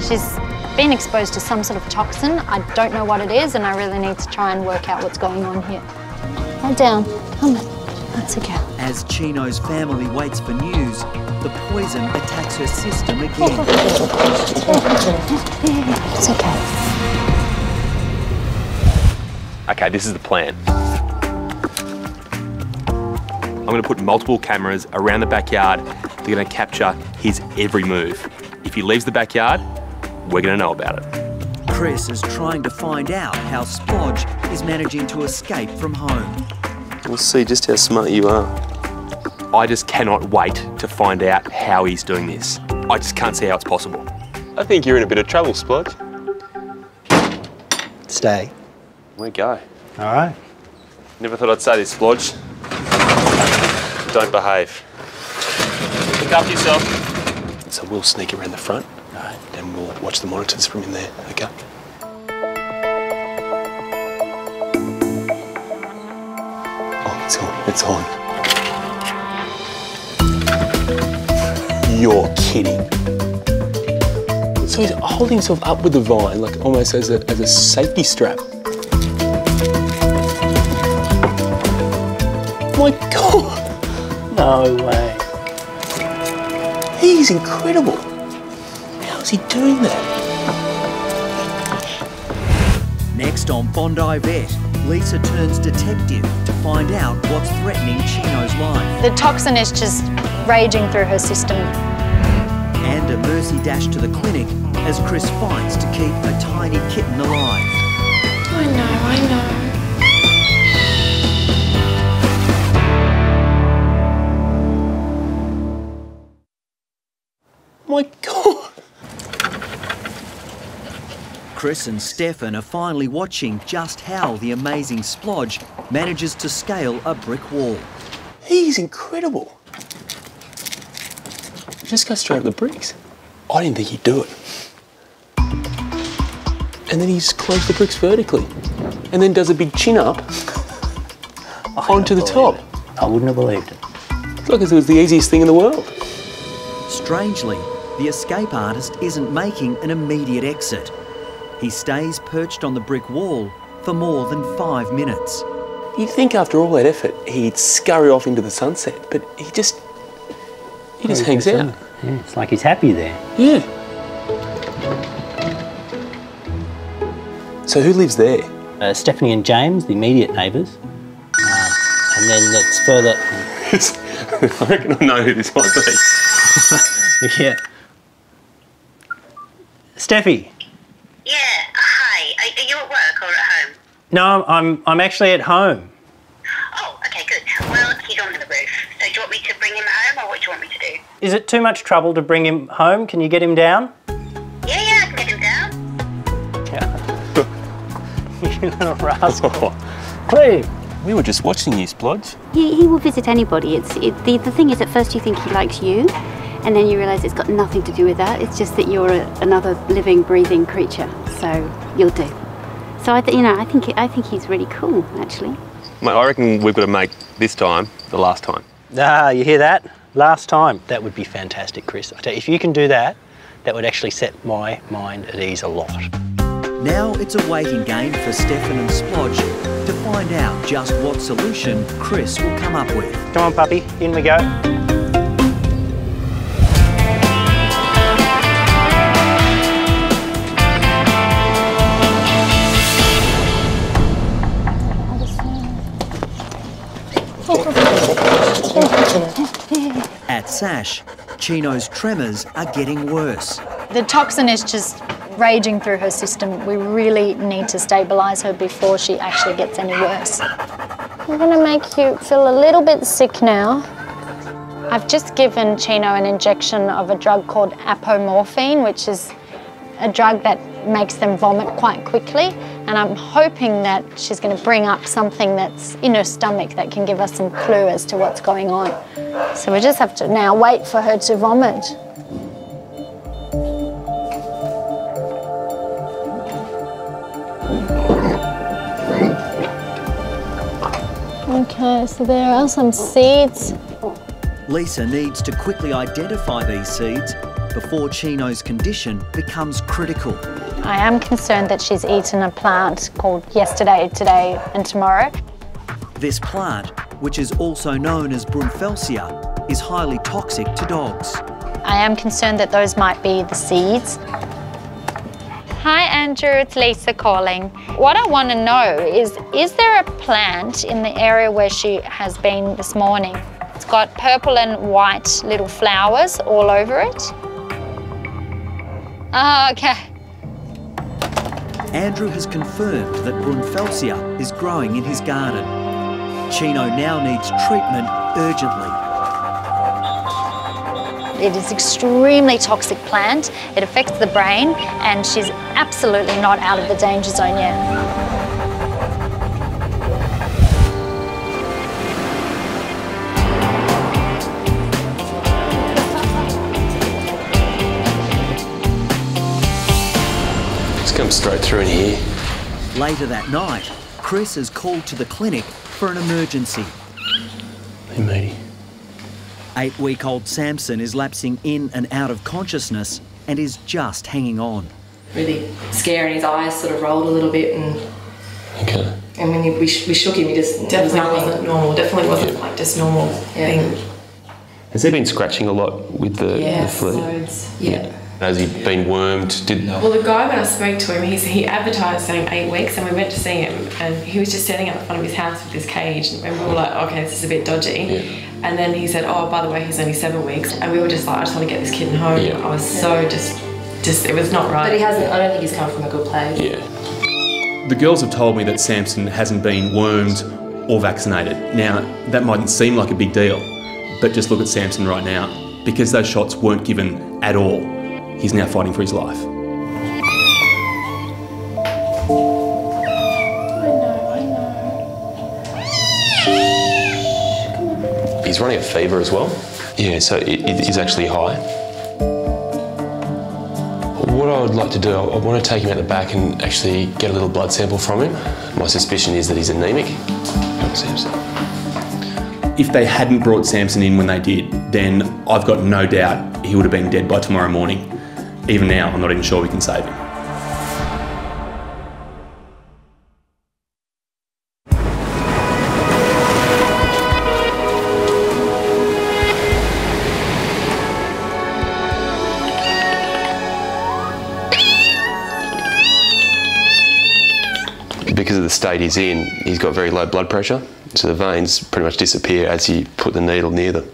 [SPEAKER 46] She's been exposed to some sort of toxin. I don't know what it is and I really need to try and work out what's going on here.
[SPEAKER 18] Lie down. Come on. That's okay.
[SPEAKER 1] As Chino's family waits for news, the poison attacks her system again.
[SPEAKER 18] It's okay.
[SPEAKER 2] Okay, this is the plan. I'm going to put multiple cameras around the backyard. They're going to capture his every move. If he leaves the backyard, we're going to know about it.
[SPEAKER 1] Chris is trying to find out how Splodge is managing to escape from home.
[SPEAKER 2] We'll see just how smart you are. I just cannot wait to find out how he's doing this. I just can't see how it's possible. I think you're in a bit of trouble, Splodge.
[SPEAKER 66] Stay.
[SPEAKER 2] We go.
[SPEAKER 66] All right.
[SPEAKER 2] Never thought I'd say this, Splodge. Don't behave. Look after yourself.
[SPEAKER 55] So we'll sneak around the front, right, and we'll watch the monitors from in there, okay? Oh, it's on, it's on. You're kidding. So he's holding himself up with the vine, like almost as a, as a safety strap. My God!
[SPEAKER 66] No way.
[SPEAKER 55] He's incredible. How is he doing that?
[SPEAKER 1] Next on Bondi Vet, Lisa turns detective to find out what's threatening Chino's life.
[SPEAKER 46] The toxin is just raging through her system.
[SPEAKER 1] And a mercy dash to the clinic as Chris fights to keep a tiny kitten alive.
[SPEAKER 39] I know, I know.
[SPEAKER 1] Chris and Stefan are finally watching just how the amazing Splodge manages to scale a brick wall.
[SPEAKER 55] He's incredible. Just go straight up the bricks. I didn't think he'd do it. And then he's closed the bricks vertically. And then does a big chin up onto the top.
[SPEAKER 66] I wouldn't have believed it.
[SPEAKER 55] It's like it was the easiest thing in the world.
[SPEAKER 1] Strangely, the escape artist isn't making an immediate exit. He stays perched on the brick wall for more than five minutes.
[SPEAKER 55] You'd think after all that effort he'd scurry off into the sunset, but he just he just
[SPEAKER 66] Oh,
[SPEAKER 55] hangs out.
[SPEAKER 66] uh, Yeah, it's like he's happy there.
[SPEAKER 55] Yeah. So who lives there?
[SPEAKER 66] Uh, Stephanie and James, the immediate neighbours. Um, and then that's further.
[SPEAKER 55] I reckon I know who this might be.
[SPEAKER 66] yeah. Steffi.
[SPEAKER 63] Yeah, hi. Are, are you at work or at home?
[SPEAKER 66] No, I'm I'm actually at home.
[SPEAKER 63] Oh, okay, good. Well, he's on the roof. So do you want me to bring him home or what do you want me to do?
[SPEAKER 66] Is it too much trouble to bring him home? Can you get him down?
[SPEAKER 63] Yeah, yeah, I can get him down. Yeah.
[SPEAKER 66] you little rascal. Please.
[SPEAKER 55] We were just watching you, Splodge.
[SPEAKER 68] He, he will visit anybody. It's it, the the thing is, at first you think he likes you, and then you realise it's got nothing to do with that. It's just that you're a, another living, breathing creature. So you'll do. So I, th- you know, I think I think he's really cool, actually.
[SPEAKER 2] Mate, I reckon we've got to make this time the last time.
[SPEAKER 66] Ah, you hear that? Last time. That would be fantastic, Chris. I tell you, if you can do that, that would actually set my mind at ease a lot.
[SPEAKER 1] Now it's a waiting game for Stefan and Splodge to find out just what solution Chris will come up with.
[SPEAKER 66] Come on, puppy, in we go.
[SPEAKER 1] At SASH, Chino's tremors are getting worse.
[SPEAKER 18] The toxin is just raging through her system. We really need to stabilise her before she actually gets any worse. I'm going to make you feel a little bit sick now. I've just given Chino an injection of a drug called apomorphine, which is a drug that makes them vomit quite quickly. And I'm hoping that she's going to bring up something that's in her stomach that can give us some clue as to what's going on. So we just have to now wait for her to vomit. Okay, so there are some seeds.
[SPEAKER 1] Lisa needs to quickly identify these seeds before Chino's condition becomes critical.
[SPEAKER 18] I am concerned that she's eaten a plant called yesterday, today, and tomorrow.
[SPEAKER 1] This plant, which is also known as Brunfelsia, is highly toxic to dogs.
[SPEAKER 18] I am concerned that those might be the seeds. Hi Andrew, it's Lisa calling. What I want to know is, is there a plant in the area where she has been this morning? It's got purple and white little flowers all over it. Ah, okay.
[SPEAKER 1] Andrew has confirmed that Brunfelsia is growing in his garden. Chino now needs treatment urgently.
[SPEAKER 18] It is extremely toxic plant. It affects the brain and she's absolutely not out of the danger zone yet.
[SPEAKER 2] Just come straight through in here.
[SPEAKER 1] Later that night, Chris is called to the clinic for an emergency.
[SPEAKER 2] Hey, matey.
[SPEAKER 1] Eight week old Samson is lapsing in and out of consciousness and is just hanging on.
[SPEAKER 69] Really scary, and his eyes sort of rolled a little bit, and
[SPEAKER 2] Okay.
[SPEAKER 69] and when he, we, sh- we shook him, he just
[SPEAKER 70] Definitely
[SPEAKER 69] was
[SPEAKER 70] wasn't normal. Definitely wasn't like just normal thing.
[SPEAKER 2] Has he been scratching a lot with the,
[SPEAKER 70] Yeah,
[SPEAKER 2] the flea?
[SPEAKER 70] loads. Yeah.
[SPEAKER 2] Has he been wormed? Did
[SPEAKER 70] Well, the guy when I spoke to him, he's, he advertised saying eight weeks, and we went to see him, and he was just standing out the front of his house with his cage, and we were like, okay, this is a bit dodgy. Yeah. And then he said, oh, by the way, he's only seven weeks, and we were just like, I just want to get this kid home. Yeah. I was so just, just it was not right.
[SPEAKER 69] But he hasn't. I don't think he's come from a good place.
[SPEAKER 2] Yeah. The girls have told me that Samson hasn't been wormed or vaccinated. Now, that mightn't seem like a big deal, but just look at Samson right now. Because those shots weren't given at all, he's now fighting for his life. I know, I know. He's running a fever as well. Yeah, so it, it is actually high. What I would like to do, I want to take him out the back and actually get a little blood sample from him. My suspicion is that he's anemic. Samson. If they hadn't brought Samson in when they did, then I've got no doubt he would have been dead by tomorrow morning. Even now, I'm not even sure we can save him. Because of the state he's in, he's got very low blood pressure, so the veins pretty much disappear as you put the needle near them.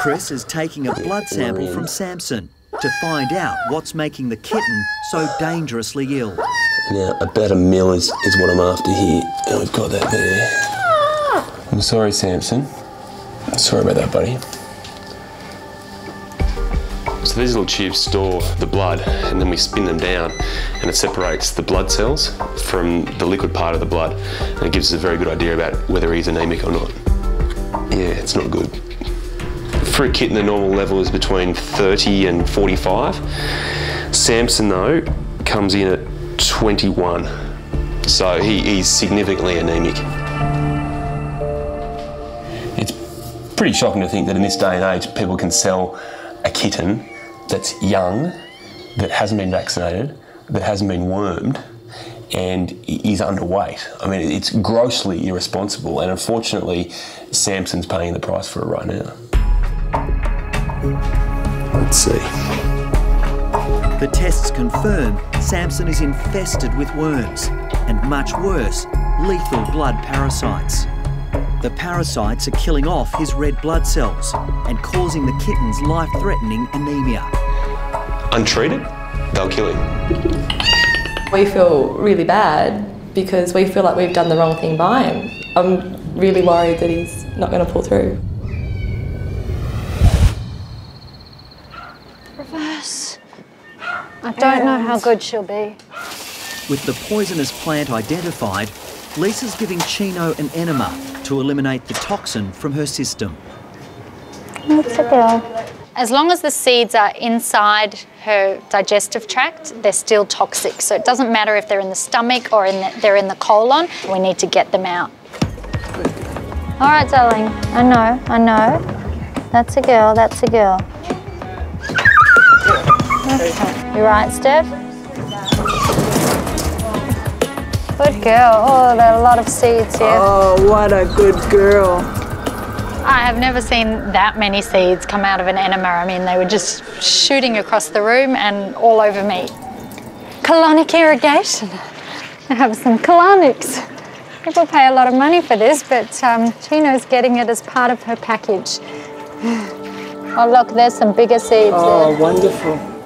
[SPEAKER 1] Chris is taking a blood sample from Samson to find out what's making the kitten so dangerously ill.
[SPEAKER 2] Now, about a mil is, is what I'm after here, oh, and we've got that there. I'm sorry, Samson. Sorry about that, buddy. So these little tubes store the blood, and then we spin them down, and it separates the blood cells from the liquid part of the blood, and it gives us a very good idea about whether he's anemic or not. Yeah, it's not good. For a kitten, the normal level is between 30 and 45. Samson, though, comes in at 21. So he, he's significantly anemic. It's pretty shocking to think that in this day and age, people can sell a kitten that's young, that hasn't been vaccinated, that hasn't been wormed and is underweight. I mean, it's grossly irresponsible, and unfortunately, Samson's paying the price for it right now. Let's see.
[SPEAKER 1] The tests confirm Samson is infested with worms, and much worse, lethal blood parasites. The parasites are killing off his red blood cells and causing the kitten's life threatening anemia.
[SPEAKER 2] Untreated, they'll kill him.
[SPEAKER 69] We feel really bad because we feel like we've done the wrong thing by him. I'm really worried that he's not going to pull through.
[SPEAKER 18] Reverse. I don't know how good she'll be.
[SPEAKER 1] With the poisonous plant identified, Lisa's giving Chino an enema to eliminate the toxin from her system.
[SPEAKER 18] That's a girl. As long as the seeds are inside her digestive tract, they're still toxic. So it doesn't matter if they're in the stomach or in the, they're in the colon, we need to get them out. All right, darling. I know, I know. That's a girl, that's a girl. Okay. You right, Steph? Good girl. Oh, there are a lot of seeds here.
[SPEAKER 71] Oh, what a good girl.
[SPEAKER 18] I have never seen that many seeds come out of an enema. I mean, they were just shooting across the room and all over me. Colonic irrigation. I have some colonics. People pay a lot of money for this, but um, Chino's getting it as part of her package. Oh, look, there's some bigger seeds
[SPEAKER 71] Oh,
[SPEAKER 18] there.
[SPEAKER 71] wonderful.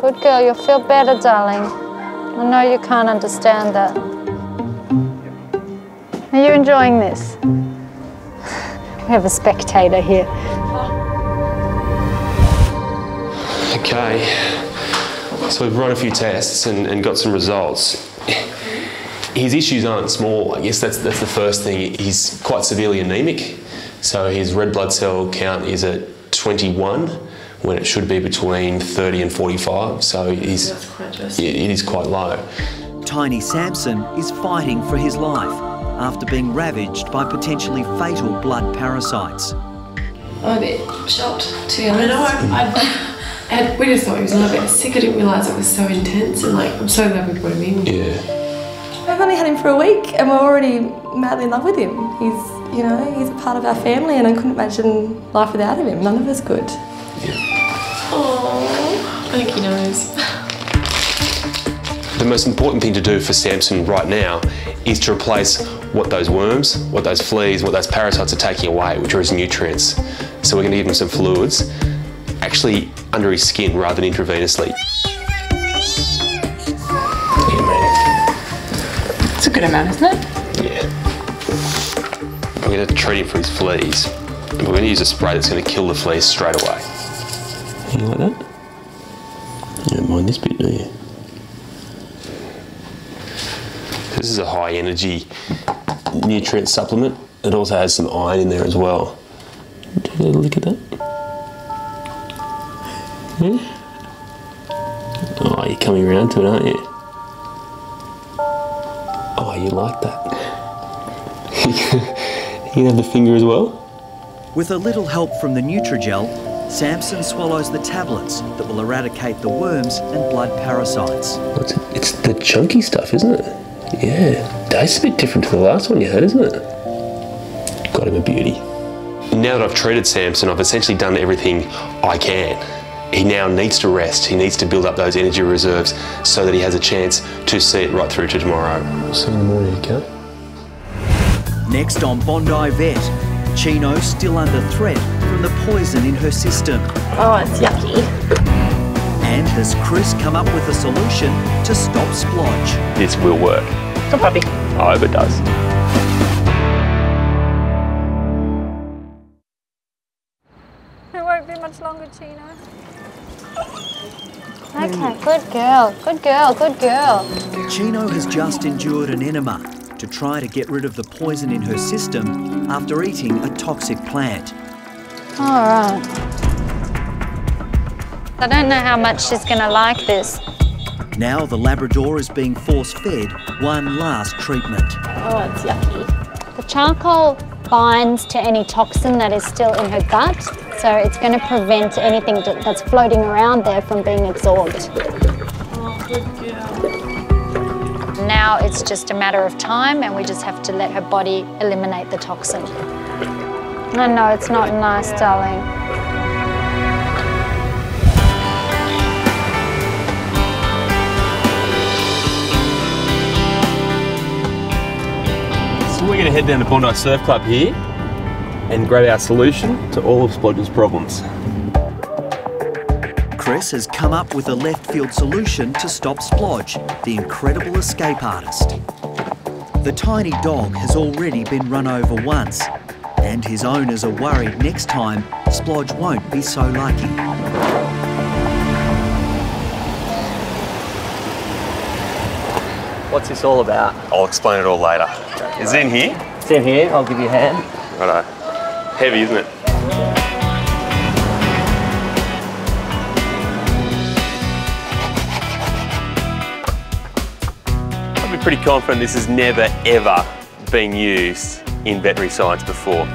[SPEAKER 18] Good girl, you'll feel better, darling. I know you can't understand that. Are you enjoying this? We have a spectator here.
[SPEAKER 2] Okay, so we've run a few tests and, and got some results. His issues aren't small. I guess that's that's the first thing. He's quite severely anemic, so his red blood cell count is at 21 when it should be between 30 and 45. So he's it it is quite low.
[SPEAKER 1] Tiny Samson is fighting for his life after being ravaged by potentially fatal blood parasites.
[SPEAKER 70] I'm a bit shocked, to be honest. I know. I, and we just thought he was a little bit sick. I didn't realise it was so intense, and like, I'm so glad we brought him in.
[SPEAKER 2] Yeah.
[SPEAKER 69] We've only had him for a week and we're already madly in love with him. He's, you know, he's a part of our family and I couldn't imagine life without him. None of us could.
[SPEAKER 70] Oh, I think he knows.
[SPEAKER 2] The most important thing to do for Samson right now is to replace what those worms, what those fleas, what those parasites are taking away, which are his nutrients. So we're going to give him some fluids, actually under his skin rather than intravenously.
[SPEAKER 70] It's a good amount, isn't it? Yeah.
[SPEAKER 2] We're going to treat him for his fleas. And we're going to use a spray that's going to kill the fleas straight away. You like that? You don't mind this bit, do you? This is a high energy nutrient supplement. It also has some iron in there as well. Do you look at that? Yeah? Oh, you're coming around to it, aren't you? Oh, you like that? you can have the finger as well.
[SPEAKER 1] With a little help from the Nutrigel, Samson swallows the tablets that will eradicate the worms and blood parasites.
[SPEAKER 2] It's, it's the chunky stuff, isn't it? Yeah. Tastes a bit different to the last one you had, isn't it? Got him a beauty. Now that I've treated Samson, I've essentially done everything I can. He now needs to rest. He needs to build up those energy reserves so that he has a chance to see it right through to tomorrow. See you in the morning, okay?
[SPEAKER 1] Next on Bondi Vet, Chino still under threat from the poison in her system.
[SPEAKER 69] Oh, it's yucky.
[SPEAKER 1] And has Chris come up with a solution to stop splodge?
[SPEAKER 2] This will work.
[SPEAKER 69] Good puppy.
[SPEAKER 2] I hope it does.
[SPEAKER 18] It won't be much longer, Chino. Okay, good girl, good girl, good girl.
[SPEAKER 1] Chino has just endured an enema to try to get rid of the poison in her system after eating a toxic plant.
[SPEAKER 18] All right. I don't know how much she's going to like this.
[SPEAKER 1] Now the Labrador is being force fed one last treatment.
[SPEAKER 18] Oh, it's yucky. The charcoal binds to any toxin that is still in her gut, so it's going to prevent anything that's floating around there from being absorbed. Now it's just a matter of time and we just have to let her body eliminate the toxin. I know it's not nice, darling.
[SPEAKER 2] So we're going to head down to Bondi Surf Club here and grab our solution to all of Splodge's problems.
[SPEAKER 1] Chris has come up with a left field solution to stop Splodge, the incredible escape artist. The tiny dog has already been run over once, and his owners are worried next time Splodge won't be so lucky.
[SPEAKER 54] What's this all about?
[SPEAKER 2] I'll explain it all later. Is it in here?
[SPEAKER 54] It's in here. I'll give you a hand.
[SPEAKER 2] Righto. Heavy, isn't it? I'd be pretty confident this has never ever been used in veterinary science before.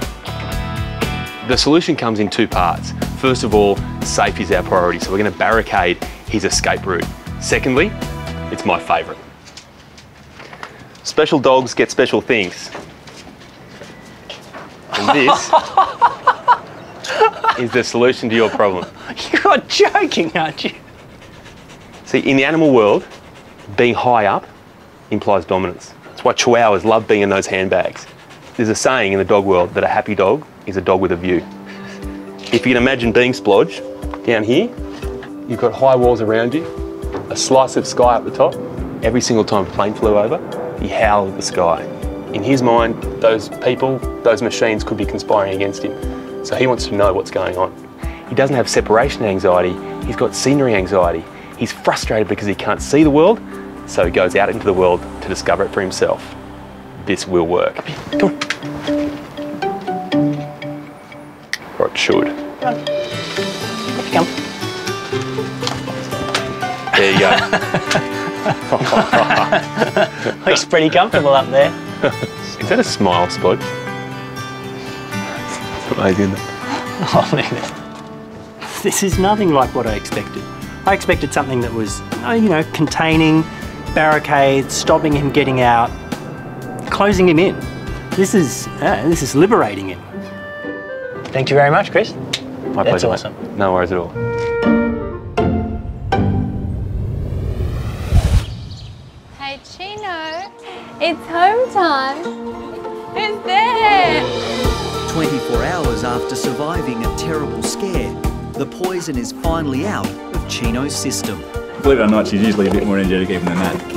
[SPEAKER 2] The solution comes in two parts. First of all, safety is our priority, so we're going to barricade his escape route. Secondly, it's my favourite. Special dogs get special things. And this is the solution to your problem.
[SPEAKER 66] You're joking, aren't you?
[SPEAKER 2] See, in the animal world, being high up implies dominance. That's why chihuahuas love being in those handbags. There's a saying in the dog world that a happy dog is a dog with a view. If you can imagine being Splodge, down here, you've got high walls around you, a slice of sky up the top. Every single time a plane flew over, he howled at the sky. In his mind, those people, those machines could be conspiring against him. So he wants to know what's going on. He doesn't have separation anxiety, he's got scenery anxiety. He's frustrated because he can't see the world, so he goes out into the world to discover it for himself. This will work. Come on. Or it should.
[SPEAKER 66] Come.
[SPEAKER 2] There you go.
[SPEAKER 66] Looks pretty comfortable up there.
[SPEAKER 2] Is that a smile? It's amazing.
[SPEAKER 66] Oh, man. This is nothing like what I expected. I expected something that was, uh, you know, containing, barricades, stopping him getting out, closing him in. This is, uh, this is liberating him. Thank you very much, Chris.
[SPEAKER 2] My
[SPEAKER 66] That's
[SPEAKER 2] pleasure. mate. No worries at all.
[SPEAKER 18] Hey Chino, it's home time. Who's there?
[SPEAKER 1] 24 hours after surviving a terrible scare, the poison is finally out of Chino's system.
[SPEAKER 67] Believe it or not, she's usually a bit more energetic even than that.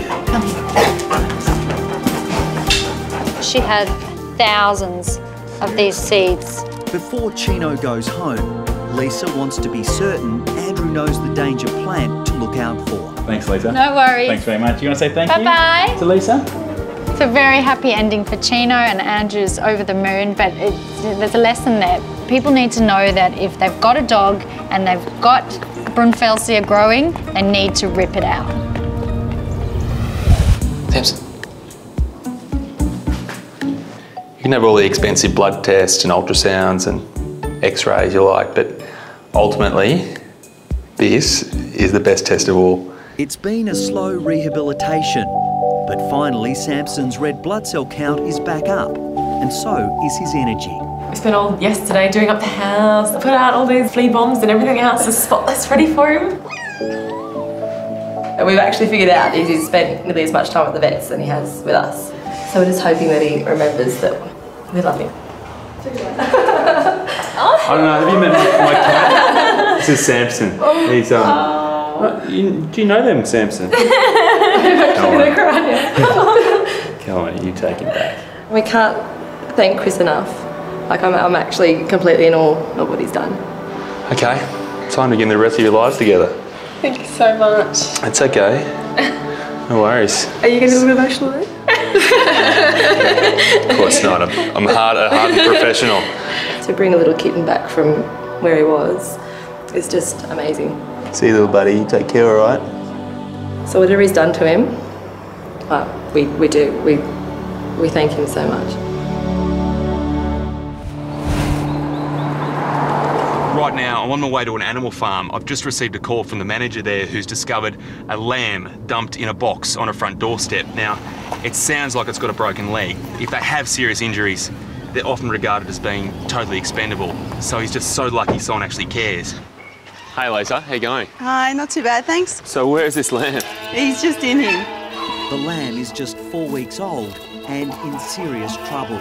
[SPEAKER 18] She had thousands of these seeds.
[SPEAKER 1] Before Chino goes home, Lisa wants to be certain Andrew knows the danger plant to look out for.
[SPEAKER 67] Thanks, Lisa.
[SPEAKER 18] No worries.
[SPEAKER 67] Thanks very much. You want to say thank you.
[SPEAKER 18] Bye-bye.
[SPEAKER 67] you to Lisa?
[SPEAKER 18] It's a very happy ending for Chino and Andrew's over the moon, but it's, there's a lesson there. People need to know that if they've got a dog and they've got Brunfelsia growing, they need to rip it out.
[SPEAKER 2] Samson. Can have all the expensive blood tests and ultrasounds and x-rays you like, but ultimately, this is the best test of all.
[SPEAKER 1] It's been a slow rehabilitation, but finally Samson's red blood cell count is back up, and so is his energy.
[SPEAKER 70] We spent all yesterday doing up the house, put out all these flea bombs and everything else is spotless ready for him.
[SPEAKER 69] And we've actually figured out that he's spent nearly as much time at the vets than he has with us. So we're just hoping that he remembers that we love you.
[SPEAKER 2] I don't know, have you met my cat? This is Samson. He's, um, what, you, do you know them, Samson?
[SPEAKER 69] I'm gonna cry.
[SPEAKER 2] Come on, you take him back.
[SPEAKER 69] We can't thank Chris enough. Like I'm, I'm actually completely in awe of what he's done.
[SPEAKER 2] Okay, time to begin the rest of your lives together.
[SPEAKER 69] Thank you so much.
[SPEAKER 2] It's okay. No worries.
[SPEAKER 69] Are you getting a little emotional then?
[SPEAKER 2] Of course not. I'm, I'm hard, a hardened professional.
[SPEAKER 69] To bring a little kitten back from where he was is just amazing.
[SPEAKER 2] See you, little buddy. You take care, all right?
[SPEAKER 69] So whatever he's done to him, well, we, we do. We, we thank him so much.
[SPEAKER 2] Right now, I'm on my way to an animal farm. I've just received a call from the manager there who's discovered a lamb dumped in a box on a front doorstep. Now, it sounds like it's got a broken leg. If they have serious injuries, they're often regarded as being totally expendable. So he's just so lucky someone actually cares. Hey Lisa, how you going?
[SPEAKER 72] Hi, not too bad, thanks.
[SPEAKER 2] So where is this lamb?
[SPEAKER 72] He's just in here.
[SPEAKER 1] The lamb is just four weeks old and in serious trouble.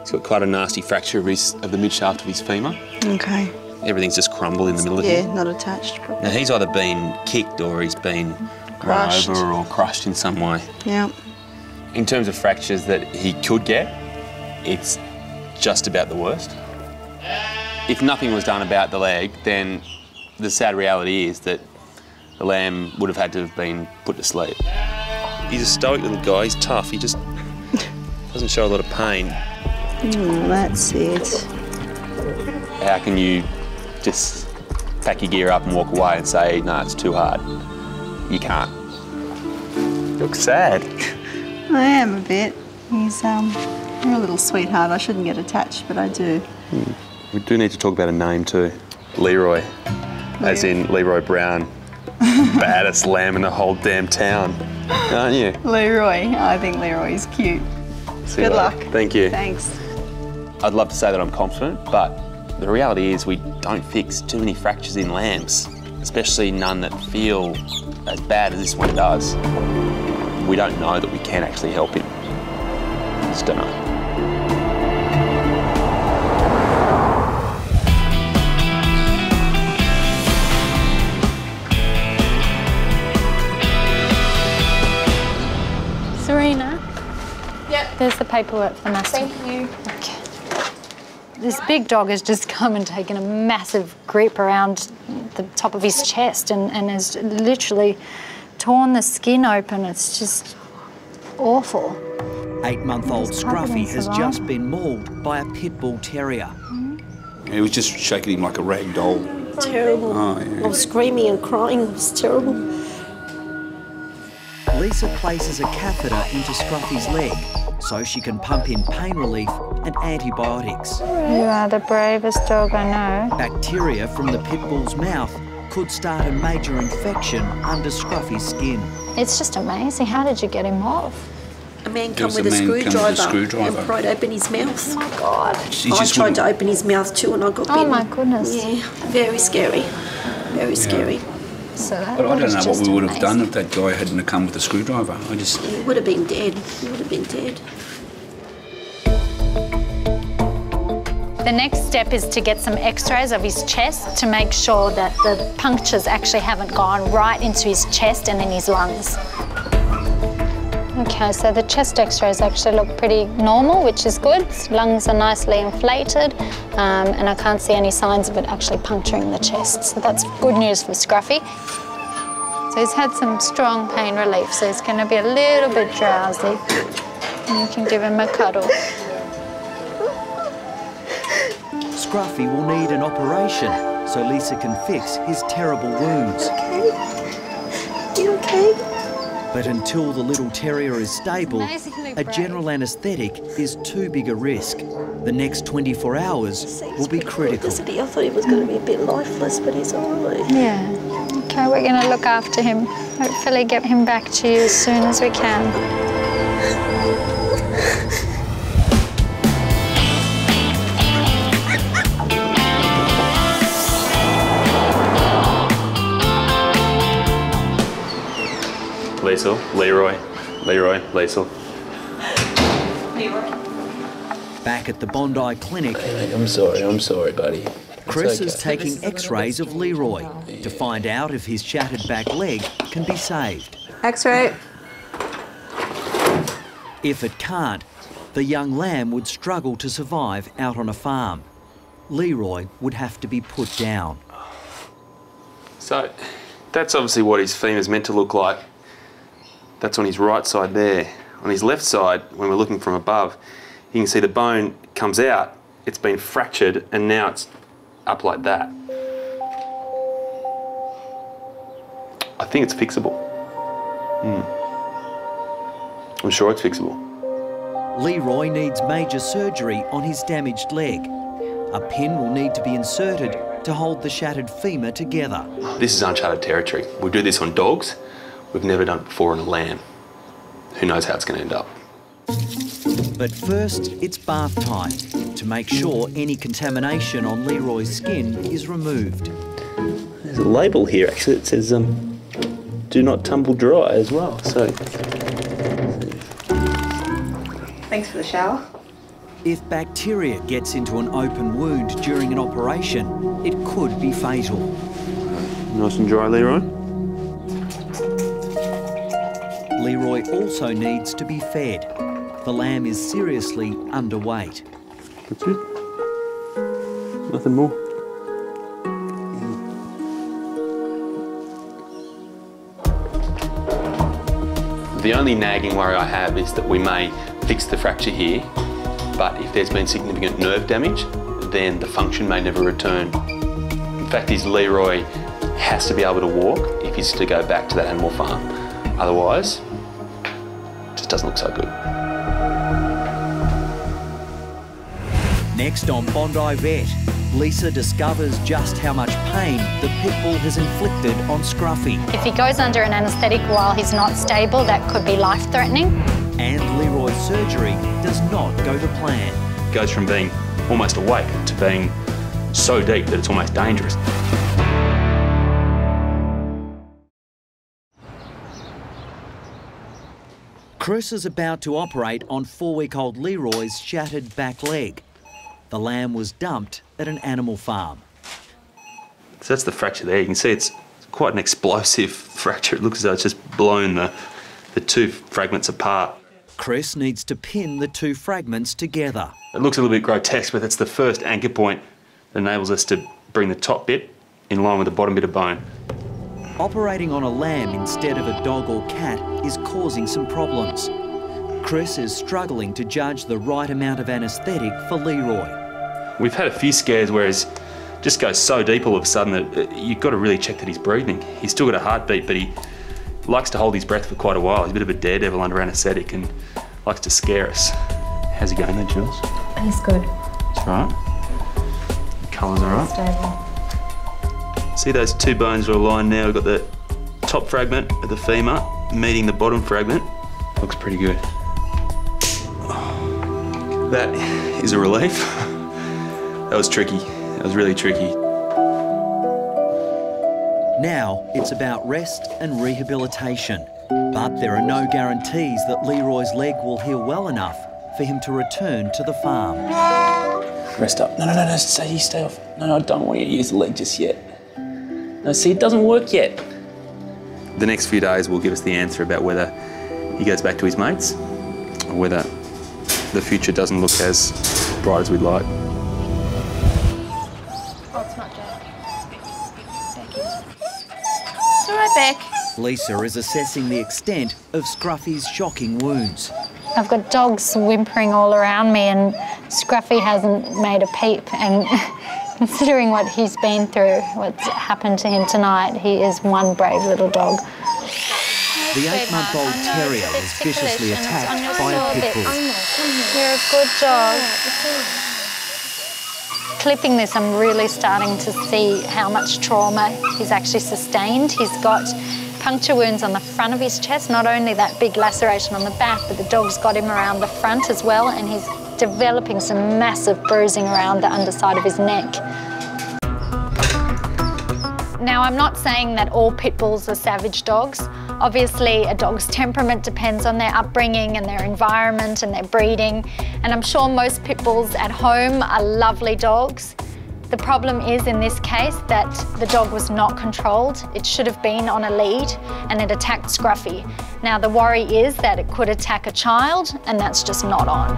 [SPEAKER 2] He's got quite a nasty fracture of, his, of the mid shaft of his femur.
[SPEAKER 72] Okay.
[SPEAKER 2] Everything's just crumbled in the middle of
[SPEAKER 72] Yeah,
[SPEAKER 2] him.
[SPEAKER 72] not attached properly.
[SPEAKER 2] Now he's either been kicked or he's been
[SPEAKER 72] Crushed.
[SPEAKER 2] run over or crushed in some way.
[SPEAKER 72] Yeah.
[SPEAKER 2] In terms of fractures that he could get, it's just about the worst. If nothing was done about the leg, then the sad reality is that the lamb would have had to have been put to sleep. He's a stoic little guy, he's tough, he just doesn't show a lot of pain.
[SPEAKER 72] Mm, that's it.
[SPEAKER 2] How can you just pack your gear up and walk away and say, no, it's too hard? You can't. Look sad.
[SPEAKER 72] I am a bit. He's um, you're a little sweetheart. I shouldn't get attached, but I do.
[SPEAKER 2] We do need to talk about a name too. Leroy. As in Leroy Brown. Baddest lamb in the whole damn town. Aren't you?
[SPEAKER 72] Leroy. I think Leroy's cute.
[SPEAKER 2] See
[SPEAKER 72] Good luck.
[SPEAKER 2] Thank you.
[SPEAKER 72] Thanks.
[SPEAKER 2] I'd love to say that I'm confident, but the reality is we don't fix too many fractures in lambs, especially none that feel as bad as this one does. We don't know that we can actually help him. Just don't know.
[SPEAKER 18] Serena,
[SPEAKER 39] Yep.
[SPEAKER 18] there's the paperwork for Master.
[SPEAKER 39] Thank you.
[SPEAKER 18] This big dog has just come and taken a massive grip around the top of his chest and, and has literally torn the skin open. It's just awful.
[SPEAKER 1] Eight month old
[SPEAKER 18] Just covered in
[SPEAKER 1] Scruffy has just been mauled by a pit bull terrier. Mm-hmm.
[SPEAKER 73] He was just shaking him like a rag doll.
[SPEAKER 74] Terrible.
[SPEAKER 73] Oh, yeah.
[SPEAKER 74] I was screaming and crying. It was terrible.
[SPEAKER 1] Lisa places a catheter into Scruffy's leg so she can pump in pain relief and antibiotics.
[SPEAKER 18] You are the bravest dog I know.
[SPEAKER 1] Bacteria from the pit bull's mouth could start a major infection under Scruffy's skin.
[SPEAKER 18] It's just amazing. How did you get him off?
[SPEAKER 74] A man come with
[SPEAKER 73] a
[SPEAKER 74] a,
[SPEAKER 73] man come with a
[SPEAKER 74] screwdriver,
[SPEAKER 73] screwdriver.
[SPEAKER 74] and pried open his mouth. Oh my
[SPEAKER 18] God.
[SPEAKER 73] He
[SPEAKER 74] I
[SPEAKER 73] just
[SPEAKER 74] tried
[SPEAKER 73] wouldn't-
[SPEAKER 74] to open his mouth too and I got
[SPEAKER 18] Oh
[SPEAKER 74] bitten.
[SPEAKER 18] my goodness.
[SPEAKER 74] Yeah, very scary. Very scary.
[SPEAKER 18] So that,
[SPEAKER 73] But I don't know what we would have
[SPEAKER 18] amazing.
[SPEAKER 73] done if that guy hadn't come with a screwdriver. I just.
[SPEAKER 74] He would have been dead. He would have been dead.
[SPEAKER 18] The next step is to get some x-rays of his chest to make sure that the punctures actually haven't gone right into his chest and then his lungs. Okay, so the chest x-rays actually look pretty normal, which is good. His lungs are nicely inflated, um, and I can't see any signs of it actually puncturing the chest. So that's good news for Scruffy. So he's had some strong pain relief, so he's going to be a little bit drowsy. And you can give him a cuddle.
[SPEAKER 1] Scruffy will need an operation so Lisa can fix his terrible wounds. Okay.
[SPEAKER 74] You okay?
[SPEAKER 1] But until the little terrier is stable, a general anaesthetic is too big a risk. The next 24 hours will be critical.
[SPEAKER 74] Isn't? I thought he was going to be a bit lifeless, but he's all right.
[SPEAKER 18] Yeah. Okay, we're going to look after him. Hopefully, get him back to you as soon as we can.
[SPEAKER 2] Liesel, Leroy, Leroy, Liesel.
[SPEAKER 1] Back at the Bondi Clinic,
[SPEAKER 73] I'm sorry, I'm sorry, buddy.
[SPEAKER 1] Chris
[SPEAKER 73] okay.
[SPEAKER 1] is taking x rays of Leroy to find out if his shattered back leg can be saved.
[SPEAKER 72] X-ray.
[SPEAKER 1] If it can't, the young lamb would struggle to survive out on a farm. Leroy would have to be put down.
[SPEAKER 2] So, that's obviously what his femur's meant to look like. That's on his right side there. On his left side, when we're looking from above, you can see the bone comes out, it's been fractured, and now it's up like that. I think it's fixable. Hmm. I'm sure it's fixable.
[SPEAKER 1] Leroy needs major surgery on his damaged leg. A pin will need to be inserted to hold the shattered femur together.
[SPEAKER 2] This is uncharted territory. We do this on dogs. We've never done it before on a lamb. Who knows how it's going to end up?
[SPEAKER 1] But first, it's bath time to make sure any contamination on Leroy's skin is removed.
[SPEAKER 2] There's a label here actually that says um, do not tumble dry as well. So
[SPEAKER 75] Thanks for the shower.
[SPEAKER 1] If bacteria gets into an open wound during an operation, it could be fatal.
[SPEAKER 2] nice and dry, Leroy.
[SPEAKER 1] Leroy also needs to be fed. The lamb is seriously underweight.
[SPEAKER 2] That's it. Nothing more. The only nagging worry I have is that we may fix the fracture here, but if there's been significant nerve damage, then the function may never return. The fact is Leroy has to be able to walk if he's to go back to that animal farm. Otherwise, it just doesn't look so good.
[SPEAKER 1] Next on Bondi Vet, Lisa discovers just how much pain the pit bull has inflicted on Scruffy.
[SPEAKER 18] If he goes under an anaesthetic while he's not stable, that could be life-threatening.
[SPEAKER 1] And Leroy's surgery does not go to plan.
[SPEAKER 2] goes from being almost awake to being so deep that it's almost dangerous.
[SPEAKER 1] Chris is about to operate on four-week-old Leroy's shattered back leg. The lamb was dumped at an animal farm.
[SPEAKER 2] So that's the fracture there. You can see it's quite an explosive fracture. It looks as though it's just blown the, the two fragments apart.
[SPEAKER 1] Chris needs to pin the two fragments together.
[SPEAKER 2] It looks a little bit grotesque, but that's the first anchor point that enables us to bring the top bit in line with the bottom bit of bone.
[SPEAKER 1] Operating on a lamb instead of a dog or cat is causing some problems. Chris is struggling to judge the right amount of anaesthetic for Leroy.
[SPEAKER 2] We've had a few scares where he's just goes so deep all of a sudden that uh, you've got to really check that he's breathing. He's still got a heartbeat, but he likes to hold his breath for quite a while. He's a bit of a daredevil under anaesthetic and likes to scare us. How's he going there, Jules?
[SPEAKER 18] He's good.
[SPEAKER 2] That's right. Colours are right.
[SPEAKER 18] Stable.
[SPEAKER 2] See those two bones are aligned now. We've got the top fragment of the femur meeting the bottom fragment. Looks pretty good. That is a relief. that was tricky. That was really tricky.
[SPEAKER 1] Now it's about rest and rehabilitation. But there are no guarantees that Leroy's leg will heal well enough for him to return to the farm.
[SPEAKER 73] Rest up. No, no, no, no. Stay, you stay off. No, no, I don't want you to use the leg just yet. No, see, it doesn't work yet.
[SPEAKER 2] The next few days will give us the answer about whether he goes back to his mates or whether the future doesn't look as bright as we'd like.
[SPEAKER 18] Oh, it's not Jack. It's all right, Beck.
[SPEAKER 1] Lisa is assessing the extent of Scruffy's shocking wounds.
[SPEAKER 18] I've got dogs whimpering all around me, and Scruffy hasn't made a peep. And considering what he's been through, what's happened to him tonight, he is one brave little dog.
[SPEAKER 1] The eight-month-old terrier was viciously attacked by a pit bull.
[SPEAKER 18] You're a good dog. Clipping this, I'm really starting to see how much trauma he's actually sustained. He's got puncture wounds on the front of his chest, not only that big laceration on the back, but the dog's got him around the front as well, and he's developing some massive bruising around the underside of his neck. Now, I'm not saying that all pit bulls are savage dogs. Obviously, a dog's temperament depends on their upbringing and their environment and their breeding. And I'm sure most pit bulls at home are lovely dogs. The problem is in this case that the dog was not controlled. It should have been on a lead and it attacked Scruffy. Now the worry is that it could attack a child and that's just not on.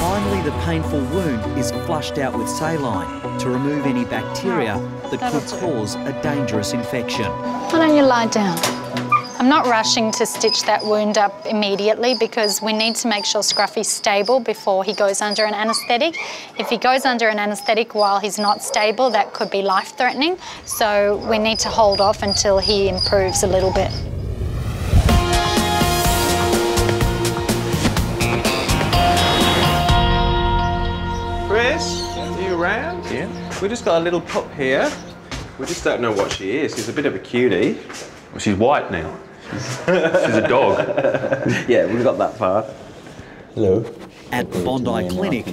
[SPEAKER 1] Finally, the painful wound is flushed out with saline to remove any bacteria that could cause a dangerous infection.
[SPEAKER 18] Why don't you lie down? I'm not rushing to stitch that wound up immediately because we need to make sure Scruffy's stable before he goes under an anaesthetic. If he goes under an anaesthetic while he's not stable, that could be life-threatening. So we need to hold off until he improves a little bit.
[SPEAKER 54] Chris, are you around? Yeah.
[SPEAKER 2] We just got a little pup here. We just don't know what she is. She's a bit of a cutie. Well, she's white now. She's, she's a dog.
[SPEAKER 54] yeah, we've got that far. Hello.
[SPEAKER 1] At Bondi Clinic,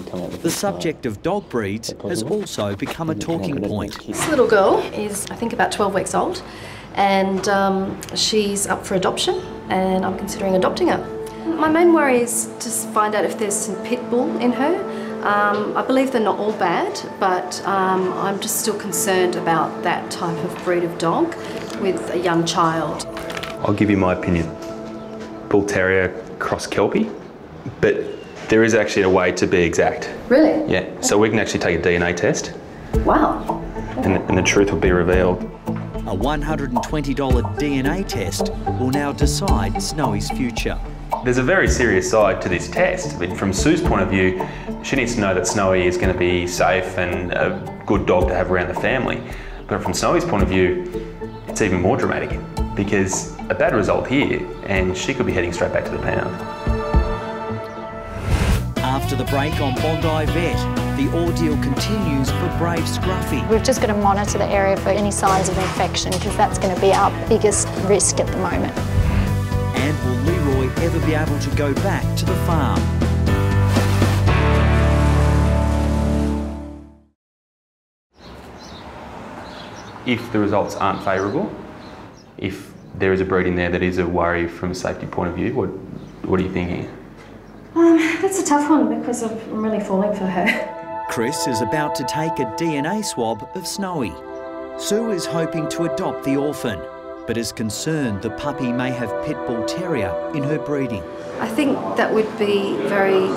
[SPEAKER 1] the subject of dog breeds has also become a talking point.
[SPEAKER 69] This little girl is, I think, about 12 weeks old, and um, she's up for adoption, and I'm considering adopting her. My main worry is to find out if there's some pit bull in her. Um, I believe they're not all bad, but um, I'm just still concerned about that type of breed of dog with a young child.
[SPEAKER 2] I'll give you my opinion. Bull Terrier cross Kelpie, but there is actually a way to be exact.
[SPEAKER 69] Really?
[SPEAKER 2] Yeah, so we can actually take a DNA test
[SPEAKER 69] Wow.
[SPEAKER 2] and, and the truth will be revealed.
[SPEAKER 1] A $120 DNA test will now decide Snowy's future.
[SPEAKER 2] There's a very serious side to this test. I mean, from Sue's point of view, she needs to know that Snowy is going to be safe and a good dog to have around the family. But from Snowy's point of view, it's even more dramatic because a bad result here and she could be heading straight back to the pound.
[SPEAKER 1] After the break on Bondi Vet, the ordeal continues for brave Scruffy.
[SPEAKER 18] We've just got to monitor the area for any signs of infection because that's going to be our biggest risk at the moment.
[SPEAKER 1] And will Leroy ever be able to go back to the farm?
[SPEAKER 2] If the results aren't favourable, if there is a breed in there that is a worry from a safety point of view, what, what are you thinking?
[SPEAKER 69] Um, that's a tough one because I'm really falling for her.
[SPEAKER 1] Chris is about to take a DNA swab of Snowy. Sue is hoping to adopt the orphan, but is concerned the puppy may have pit bull terrier in her breeding.
[SPEAKER 69] I think that would be very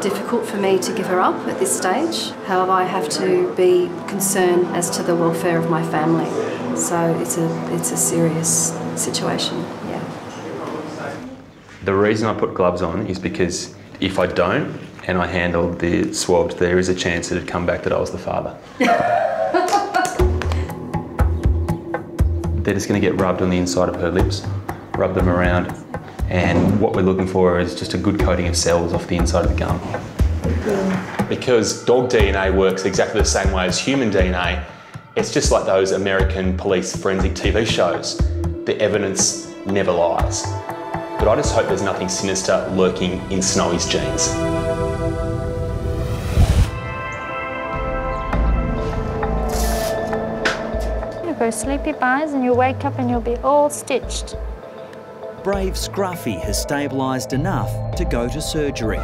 [SPEAKER 69] difficult for me to give her up at this stage. However, I have to be concerned as to the welfare of my family. So it's a it's a serious situation. Yeah.
[SPEAKER 2] The reason I put gloves on is because if I don't and I handle the swabs, there is a chance that it'd come back that I was the father. They're just going to get rubbed on the inside of her lips, rub them around, and what we're looking for is just a good coating of cells off the inside of the gum. Because dog DNA works exactly the same way as human DNA, it's just like those American police forensic TV shows. The evidence never lies. But I just hope there's nothing sinister lurking in Snowy's genes.
[SPEAKER 18] You go sleepy buys and you wake up and you'll be all stitched.
[SPEAKER 1] Brave Scruffy has stabilised enough to go to surgery.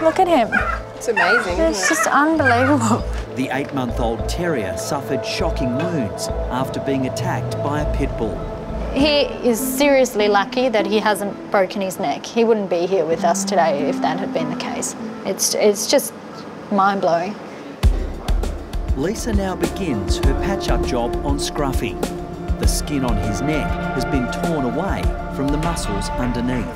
[SPEAKER 18] Look at him.
[SPEAKER 75] It's amazing.
[SPEAKER 18] It's just unbelievable.
[SPEAKER 1] The eight month old terrier suffered shocking wounds after being attacked by a pit bull.
[SPEAKER 18] He is seriously lucky that he hasn't broken his neck. He wouldn't be here with us today if that had been the case. It's, it's just mind blowing.
[SPEAKER 1] Lisa now begins her patch up job on Scruffy. The skin on his neck has been torn away from the muscles underneath.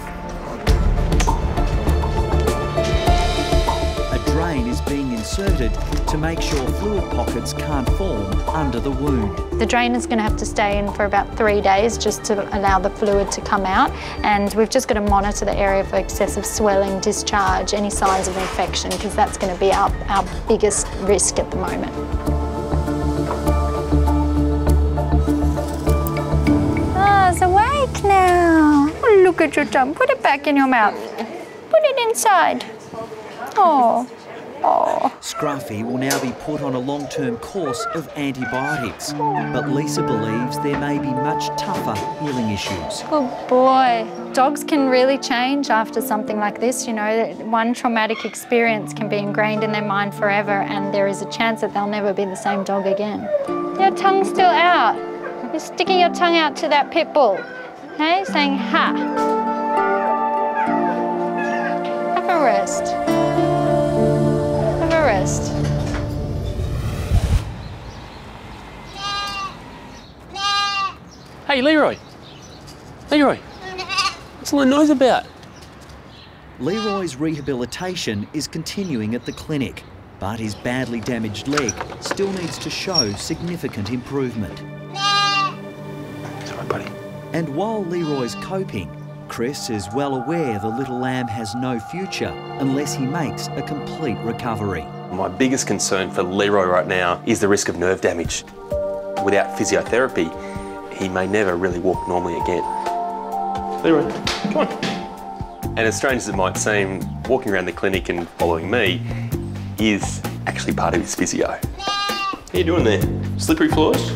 [SPEAKER 1] A drain is being inserted to make sure fluid pockets can't form under the wound.
[SPEAKER 18] The drain is going to have to stay in for about three days just to allow the fluid to come out. And we've just got to monitor the area for excessive swelling, discharge, any signs of infection, because that's going to be our, our biggest risk at the moment. Ah, oh, it's now. Oh, look at your tongue. Put it back in your mouth. Put it inside. Oh. Oh.
[SPEAKER 1] Scruffy will now be put on a long term course of antibiotics, but Lisa believes there may be much tougher healing issues.
[SPEAKER 18] Oh boy, dogs can really change after something like this. You know, one traumatic experience can be ingrained in their mind forever, and there is a chance that they'll never be the same dog again. Your tongue's still out. You're sticking your tongue out to that pit bull. Hey, saying ha. Have a rest. Have a rest.
[SPEAKER 73] Hey, Leroy. Leroy. What's all the noise about?
[SPEAKER 1] Leroy's rehabilitation is continuing at the clinic, but his badly damaged leg still needs to show significant improvement.
[SPEAKER 2] Sorry, buddy.
[SPEAKER 1] And while Leroy's coping, Chris is well aware the little lamb has no future unless he makes a complete recovery.
[SPEAKER 2] My biggest concern for Leroy right now is the risk of nerve damage. Without physiotherapy, he may never really walk normally again. Leroy, come on. And as strange as it might seem, walking around the clinic and following me is actually part of his physio. How you doing there? Slippery floors?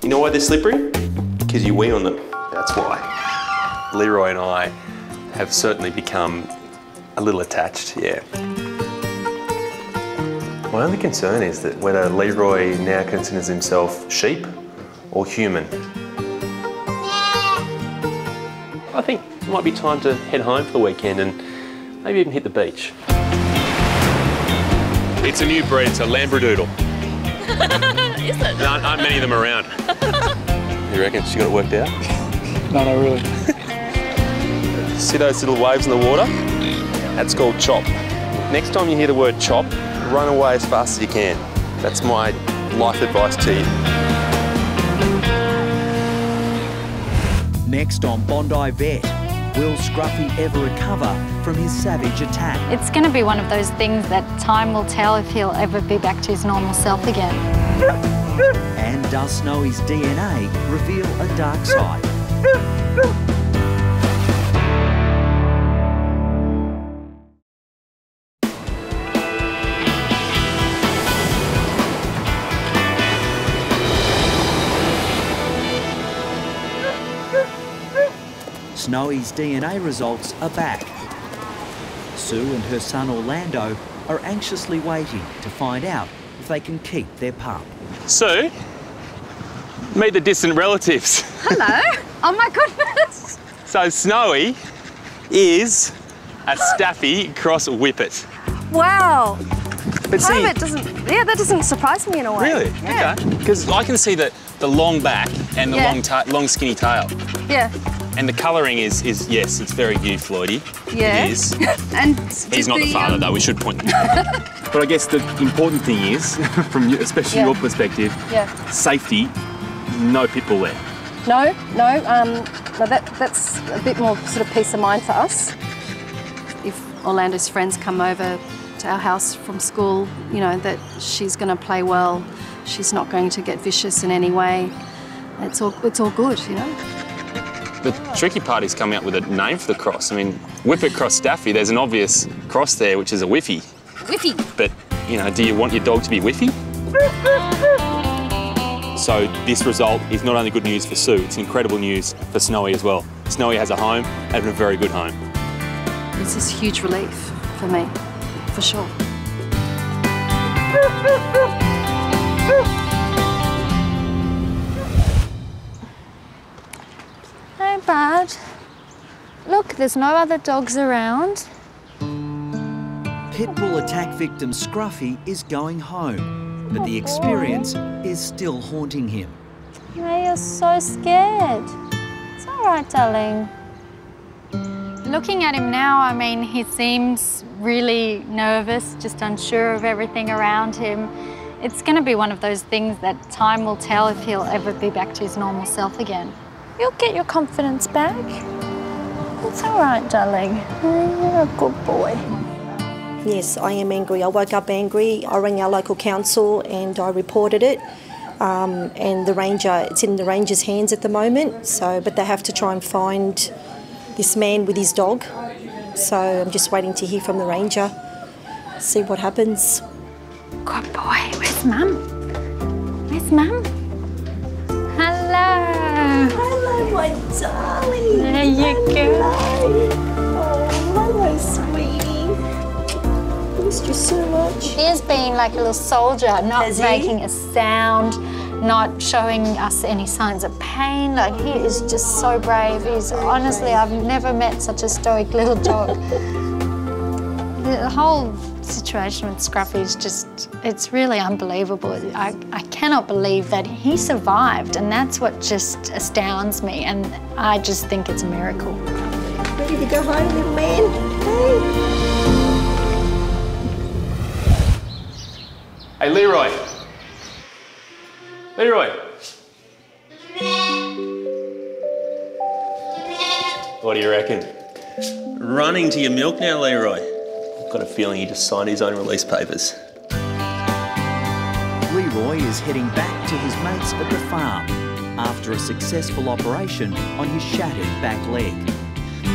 [SPEAKER 2] You know why they're slippery? Because you wee on them. That's why. Leroy and I have certainly become a little attached, yeah. My only concern is that whether Leroy now considers himself sheep or human. I think it might be time to head home for the weekend and maybe even hit the beach. It's a new breed, it's a Lambradoodle.
[SPEAKER 76] Is it?
[SPEAKER 2] There aren't, aren't many of them around. you reckon she got it worked out?
[SPEAKER 76] No, no, really.
[SPEAKER 2] See those little waves in the water? That's called chop. Next time you hear the word chop, run away as fast as you can. That's my life advice to you.
[SPEAKER 1] Next on Bondi Vet, will Scruffy ever recover from his savage attack?
[SPEAKER 18] It's going to be one of those things that time will tell if he'll ever be back to his normal self again.
[SPEAKER 1] And does Snowy's DNA reveal a dark side? Snowy's DNA results are back. Sue and her son Orlando are anxiously waiting to find out if they can keep their pup.
[SPEAKER 2] Sue, meet the distant relatives.
[SPEAKER 18] Hello. oh my goodness.
[SPEAKER 2] So Snowy is a Staffy cross Whippet.
[SPEAKER 69] Wow.
[SPEAKER 2] But
[SPEAKER 69] Part
[SPEAKER 2] see-
[SPEAKER 69] of it doesn't. Yeah, that doesn't surprise me in a way.
[SPEAKER 2] Really?
[SPEAKER 69] Yeah.
[SPEAKER 2] Okay. Because I can see that the long back and the
[SPEAKER 69] Yeah.
[SPEAKER 2] long, long skinny tail.
[SPEAKER 69] Yeah.
[SPEAKER 2] And the colouring is, is, yes, it's very you, Floydie.
[SPEAKER 69] Yeah.
[SPEAKER 2] It is.
[SPEAKER 69] and
[SPEAKER 2] He's not the father, um, though, we should point that out. but I guess the important thing is, from you, especially
[SPEAKER 69] Yeah.
[SPEAKER 2] your perspective,
[SPEAKER 69] Yeah.
[SPEAKER 2] safety, no people there.
[SPEAKER 69] No, no. Um, no that, that's a bit more sort of peace of mind for us. If Orlando's friends come over to our house from school, you know, that she's going to play well. She's not going to get vicious in any way. It's all, it's all good, you know.
[SPEAKER 2] The tricky part is coming up with a name for the cross. I mean, Whippet Cross Staffy, there's an obvious cross there, which is a Whiffy.
[SPEAKER 69] Whiffy.
[SPEAKER 2] But, you know, do you want your dog to be Whiffy? So this result is not only good news for Sue, it's incredible news for Snowy as well. Snowy has a home, and a very good home.
[SPEAKER 69] This is huge relief for me, for sure.
[SPEAKER 18] No bad. Look, there's no other dogs around.
[SPEAKER 1] Pitbull attack victim Scruffy is going home, but the experience is still haunting him.
[SPEAKER 18] No, you're so scared. It's all right, darling. Looking at him now, I mean, he seems really nervous, just unsure of everything around him. It's going to be one of those things that time will tell if he'll ever be back to his normal self again. You'll get your confidence back. It's all right, darling. You're a good boy.
[SPEAKER 74] Yes, I am angry. I woke up angry. I rang our local council and I reported it. Um, and the ranger, it's in the ranger's hands at the moment. So, but they have to try and find this man with his dog. So I'm just waiting to hear from the ranger, see what happens.
[SPEAKER 18] Good boy. Where's mum? Where's mum? Hello.
[SPEAKER 74] Hello, my darling.
[SPEAKER 18] There you go.
[SPEAKER 74] Oh, hello, sweetie. Missed you so much.
[SPEAKER 18] He has been like a little soldier, not
[SPEAKER 74] Has he?
[SPEAKER 18] making a sound, not showing us any signs of pain. Like he is just so brave. He's honestly, I've never met such a stoic little dog. the whole situation with Scruffy is just, it's really unbelievable. I, I cannot believe that he survived, and that's what just astounds me. And I just think it's a miracle.
[SPEAKER 74] Ready to go home, little man? Hey.
[SPEAKER 2] Hey, Leroy. Leroy. What do you reckon? Running to your milk now, Leroy. I've got a feeling he just signed his own release papers.
[SPEAKER 1] Leroy is heading back to his mates at the farm after a successful operation on his shattered back leg.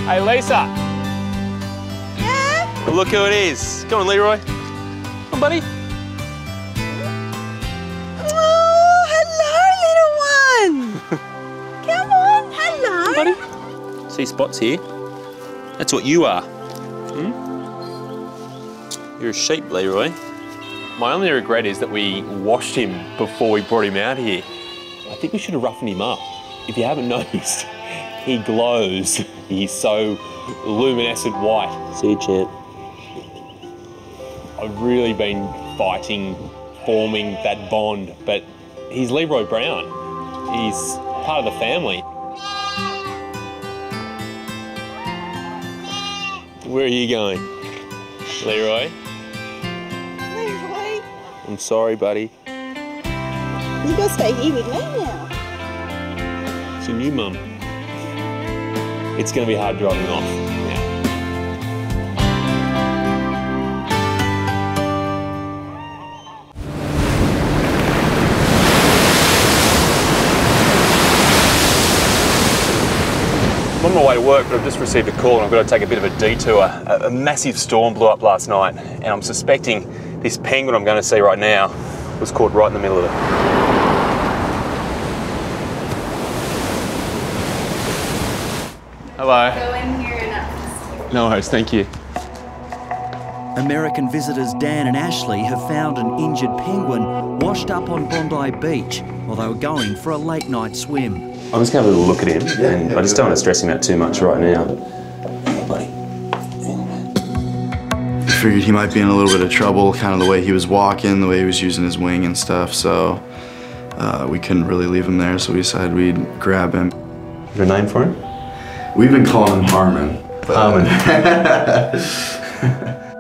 [SPEAKER 2] Hey, Lisa. Yeah? Look who it is. Come on, Leroy. Come on, buddy. See spots here? That's what you are. Hmm? You're a sheep, Leroy.
[SPEAKER 77] My only regret is that we washed him before we brought him out here. I think we should have roughened him up. If you haven't noticed, he glows. He's so luminescent white.
[SPEAKER 55] See you, champ.
[SPEAKER 77] I've really been fighting forming that bond, but he's Leroy Brown. He's part of the family. Where are you going? Leroy?
[SPEAKER 72] Leroy,
[SPEAKER 77] I'm sorry, buddy.
[SPEAKER 72] you gotta stay here with me now.
[SPEAKER 77] It's your new mum. It's going to be hard driving off I'm on my way to work, but I've just received a call and I've got to take a bit of a detour. A, a massive storm blew up last night, and I'm suspecting this penguin I'm going to see right now was caught right in the middle of it. Hello.
[SPEAKER 39] Go in here and
[SPEAKER 77] No worries, thank you.
[SPEAKER 1] American visitors Dan and Ashley have found an injured penguin washed up on Bondi Beach while they were going for a late night swim.
[SPEAKER 2] I'm just going to have a little look at him, and I just don't want to stress him out too much right now.
[SPEAKER 78] We figured he might be in a little bit of trouble, kind of the way he was walking, the way he was using his wing and stuff, so uh, we couldn't really leave him there, so we decided we'd grab him.
[SPEAKER 2] Your name for him?
[SPEAKER 78] We've been calling him Harmon.
[SPEAKER 2] Harmon.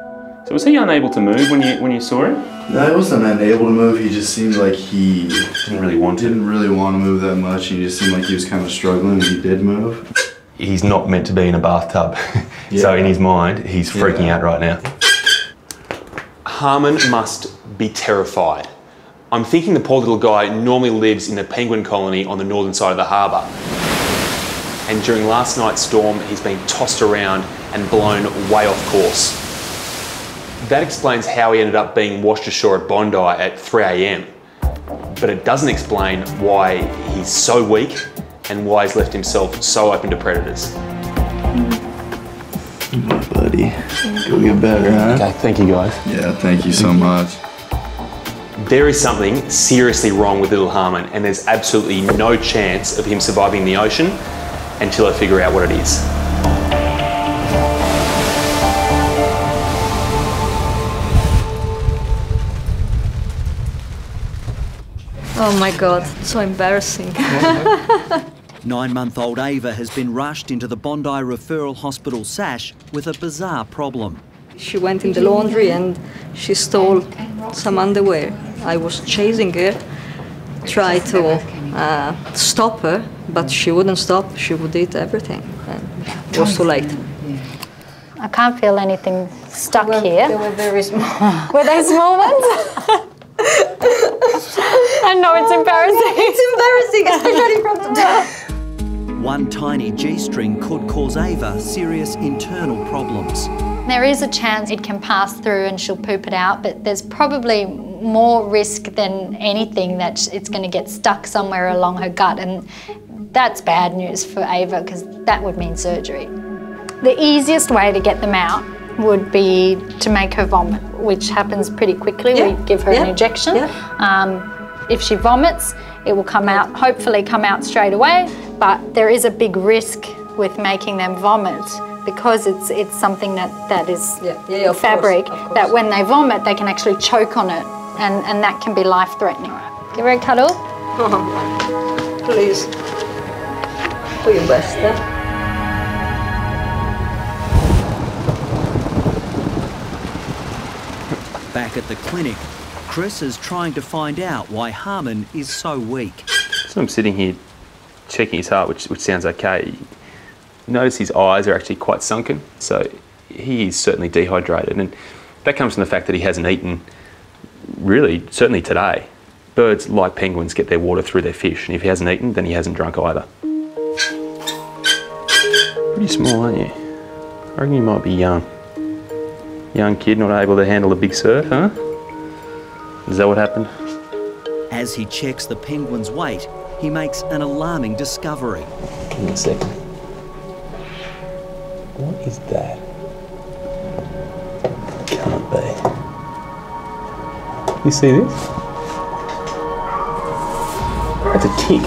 [SPEAKER 2] So was he unable to move when you when you saw him?
[SPEAKER 78] No, he wasn't unable to move. He just seemed like he
[SPEAKER 2] didn't really want to.
[SPEAKER 78] Didn't really want to move that much. He just seemed like he was kind of struggling. And he did move.
[SPEAKER 2] He's not meant to be in a bathtub. so in his mind, he's freaking out right now. Harmon must be terrified. I'm thinking the poor little guy normally lives in a penguin colony on the northern side of the harbour. And during last night's storm, he's been tossed around and blown way off course. That explains how he ended up being washed ashore at Bondi at 3am. But it doesn't explain why he's so weak and why he's left himself so open to predators.
[SPEAKER 78] My Buddy, go get better, huh?
[SPEAKER 2] Okay, thank you guys.
[SPEAKER 78] Yeah, thank you so much.
[SPEAKER 2] There is something seriously wrong with little Harmon, and there's absolutely no chance of him surviving the ocean until I figure out what it is.
[SPEAKER 79] Oh my god, so embarrassing.
[SPEAKER 1] Nine month old Ava has been rushed into the Bondi Referral Hospital SASH with a bizarre problem.
[SPEAKER 79] she went in the laundry and she stole some underwear. I was chasing her, tried to uh, stop her, but she wouldn't stop. She would eat everything. And it was too late.
[SPEAKER 18] I can't feel anything stuck here.
[SPEAKER 79] They were very small.
[SPEAKER 18] Were they small ones? I know it's oh embarrassing.
[SPEAKER 79] it's embarrassing, especially in front of her.
[SPEAKER 1] One tiny G string could cause Ava serious internal problems.
[SPEAKER 18] There is a chance it can pass through and she'll poop it out, but there's probably more risk than anything that it's going to get stuck somewhere along her gut, and that's bad news for Ava because that would mean surgery. The easiest way to get them out would be to make her vomit, which happens pretty quickly.
[SPEAKER 79] Yeah.
[SPEAKER 18] We give her an injection.
[SPEAKER 79] Yeah.
[SPEAKER 18] Um, if she vomits, it will come out, hopefully come out straight away, but there is a big risk with making them vomit because it's it's something that, that is
[SPEAKER 79] Yeah, yeah, of course,
[SPEAKER 18] fabric
[SPEAKER 79] of course.
[SPEAKER 18] that when they vomit they can actually choke on it and, and that can be life threatening. Give her a cuddle.
[SPEAKER 79] Please. Do your best.
[SPEAKER 1] Back at the clinic, Chris is trying to find out why Harmon is so weak.
[SPEAKER 2] So I'm sitting here checking his heart, which, which sounds okay. Notice his eyes are actually quite sunken, so he is certainly dehydrated. And that comes from the fact that he hasn't eaten really, certainly today. Birds, like penguins, get their water through their fish, and if he hasn't eaten, then he hasn't drunk either. Pretty small, aren't you? I reckon you might be young. Young kid not able to handle a big surf, huh? Is that what happened?
[SPEAKER 1] As he checks the penguin's weight, he makes an alarming discovery.
[SPEAKER 73] Give me a second. What is that? Can't be. You see this? That's a tick.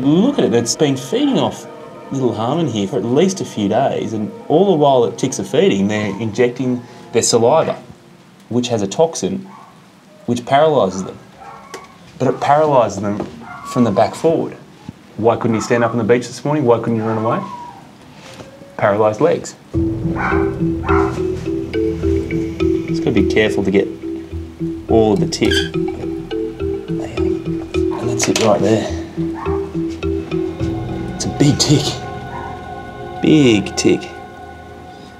[SPEAKER 73] Look at it, it's been feeding off little Harmon here for at least a few days, and all the while that ticks are feeding, they're injecting their saliva, which has a toxin which paralyses them. But it paralyses them from the back forward. Why couldn't he stand up on the beach this morning? Why couldn't he run away? Paralysed legs. Just got to be careful to get all of the tick. And that's it right there. It's a big tick. Big tick.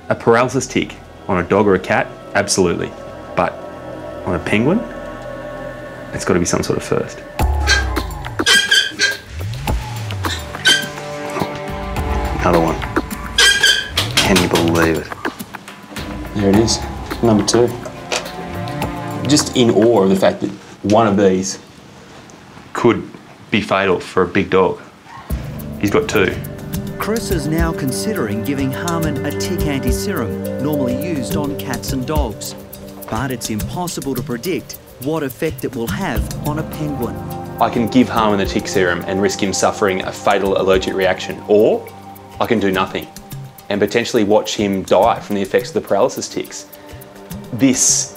[SPEAKER 2] A paralysis tick on a dog or a cat? Absolutely. But on a penguin? It's got to be some sort of first. Another one. Can you believe it?
[SPEAKER 73] There it is, number two. Just in awe of the fact that one of these
[SPEAKER 2] could be fatal for a big dog. He's got two.
[SPEAKER 1] Chris is now considering giving Harmon a tick anti-serum, normally used on cats and dogs. But it's impossible to predict what effect it will have on a penguin.
[SPEAKER 2] I can give Harmon the tick serum and risk him suffering a fatal allergic reaction, or I can do nothing and potentially watch him die from the effects of the paralysis ticks. This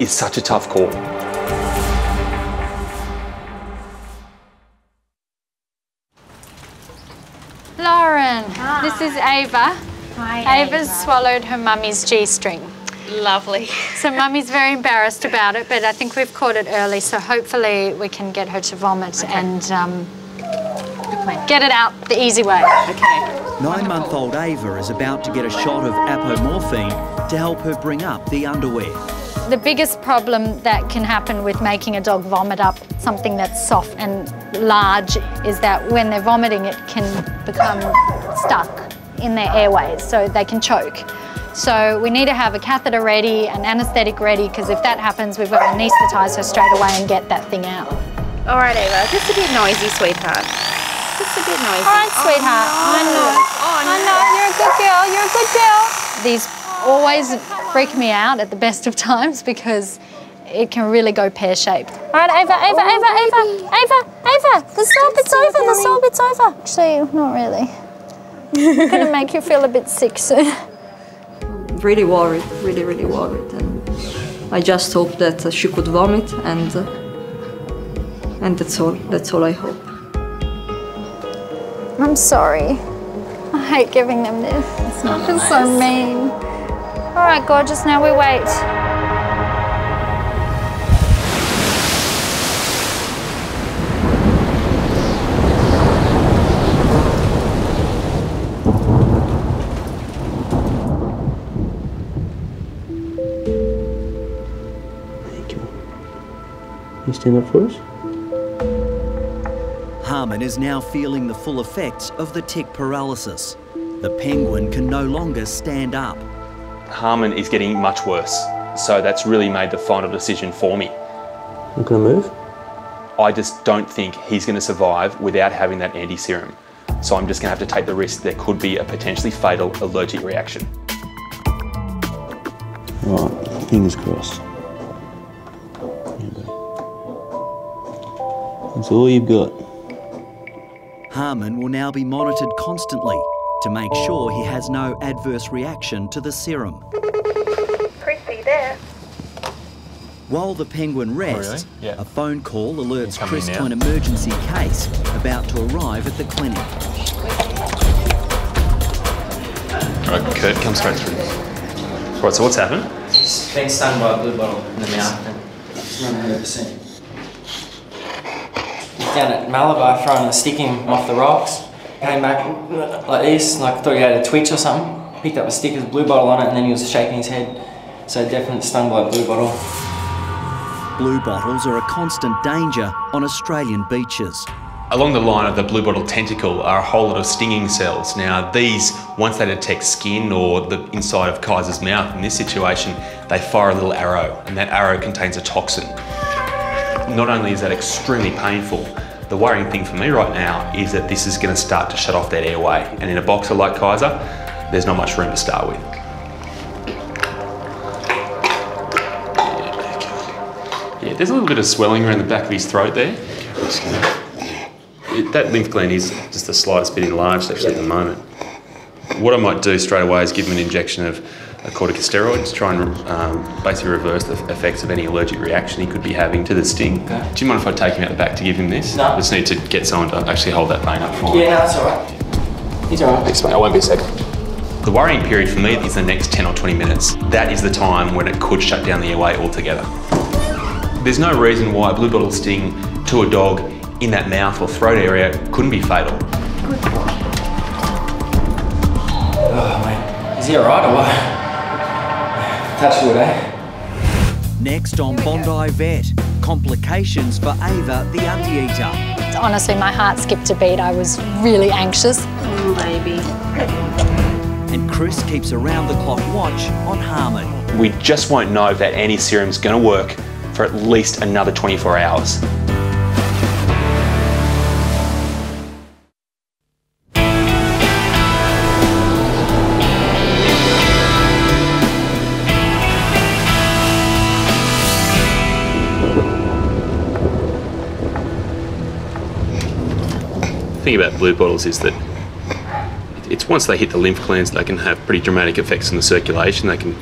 [SPEAKER 2] is such a tough call.
[SPEAKER 18] Lauren, this is Ava. Hi, Ava's swallowed her mummy's G-string.
[SPEAKER 80] Lovely.
[SPEAKER 18] So mummy's very embarrassed about it, but I think we've caught it early, so hopefully we can get her to vomit and um, get it out the easy way.
[SPEAKER 80] Okay.
[SPEAKER 1] Nine-month-old Ava is about to get a shot of apomorphine to help her bring up the underwear.
[SPEAKER 18] The biggest problem that can happen with making a dog vomit up something that's soft and large is that when they're vomiting, it can become stuck in their airways, so they can choke. So we need to have a catheter ready, an anaesthetic ready, because if that happens, we've got to anaesthetise her straight away and get that thing out.
[SPEAKER 80] All right, Ava. Just a bit noisy, sweetheart. Just a bit noisy.
[SPEAKER 18] All right, sweetheart. Oh, I know. Oh, I know. You're a good girl. You're a good girl. These always freak me out at the best of times because it can really go pear-shaped. All right, Ava, Ava, Ava, Ava, Ava, Ava. The soul bit's over. The soul bit's over. Actually, not really. I'm gonna make you feel a bit sick soon.
[SPEAKER 79] Really worried, really, really worried. And I just hope that uh, she could vomit, and uh, and that's all. That's all I hope.
[SPEAKER 18] I'm sorry. I hate giving them this. It's not it's so mean. All right, gorgeous. Now we wait.
[SPEAKER 73] Thank you. You stand up for us?
[SPEAKER 1] Harmon is now feeling the full effects of the tick paralysis. The penguin can no longer stand up.
[SPEAKER 2] Harmon is getting much worse, so that's really made the final decision for me.
[SPEAKER 73] I'm gonna move?
[SPEAKER 2] I just don't think he's going to survive without having that anti serum. So I'm just going to have to take the risk there could be a potentially fatal allergic reaction.
[SPEAKER 73] Right, fingers crossed. That's all you've got.
[SPEAKER 1] Harmon will now be monitored constantly to make sure he has no adverse reaction to the serum.
[SPEAKER 80] Chrissy, there.
[SPEAKER 1] While the penguin oh, rests,
[SPEAKER 2] really? Yeah.
[SPEAKER 1] a phone call alerts Chris to an emergency case about to arrive at the clinic.
[SPEAKER 2] All right, Kurt, come straight through. All right, so what's happened?
[SPEAKER 81] He's been stung by a blue bottle in the mouth and it's 100%. Down at Malabar trying to stick him off the rocks. Came back like this, like I thought he had a twitch or something. Picked up a stick with a blue bottle on it and then he was shaking his head. So definitely stung by a blue bottle.
[SPEAKER 1] Blue bottles are a constant danger on Australian beaches.
[SPEAKER 2] Along the line of the blue bottle tentacle are a whole lot of stinging cells. Now these, once they detect skin or the inside of Kaiser's mouth, in this situation, they fire a little arrow and that arrow contains a toxin. Not only is that extremely painful, the worrying thing for me right now is that this is going to start to shut off that airway. And in a boxer like Kaiser, there's not much room to start with. Yeah, there's a little bit of swelling around the back of his throat there. It- that lymph gland is just the slightest bit enlarged actually at the moment. What I might do straight away is give him an injection of corticosteroid to try and um, basically reverse the effects of any allergic reaction he could be having to the sting. Do you mind if I take him out the back to give him this?
[SPEAKER 81] No.
[SPEAKER 2] I just need to get someone to actually hold that vein up for me.
[SPEAKER 81] Yeah, no, that's alright. He's alright.
[SPEAKER 2] Thanks, mate. I won't be a second. The worrying period for me is the next 10 or 20 minutes. That is the time when it could shut down the airway altogether. There's no reason why a blue bottle sting to a dog in that mouth or throat area couldn't be fatal.
[SPEAKER 81] Oh, mate. Is he alright or what? Touch wood, eh?
[SPEAKER 1] Next on Bondi Vet, complications for Ava the Anteater.
[SPEAKER 18] Honestly, my heart skipped a beat. I was really anxious.
[SPEAKER 39] Oh, baby.
[SPEAKER 1] And Chris keeps around the clock watch on Harmon.
[SPEAKER 2] We just won't know if that anti-serum is going to work for at least another 24 hours. Thing about blue bottles is that it's once they hit the lymph glands, they can have pretty dramatic effects on the circulation. They can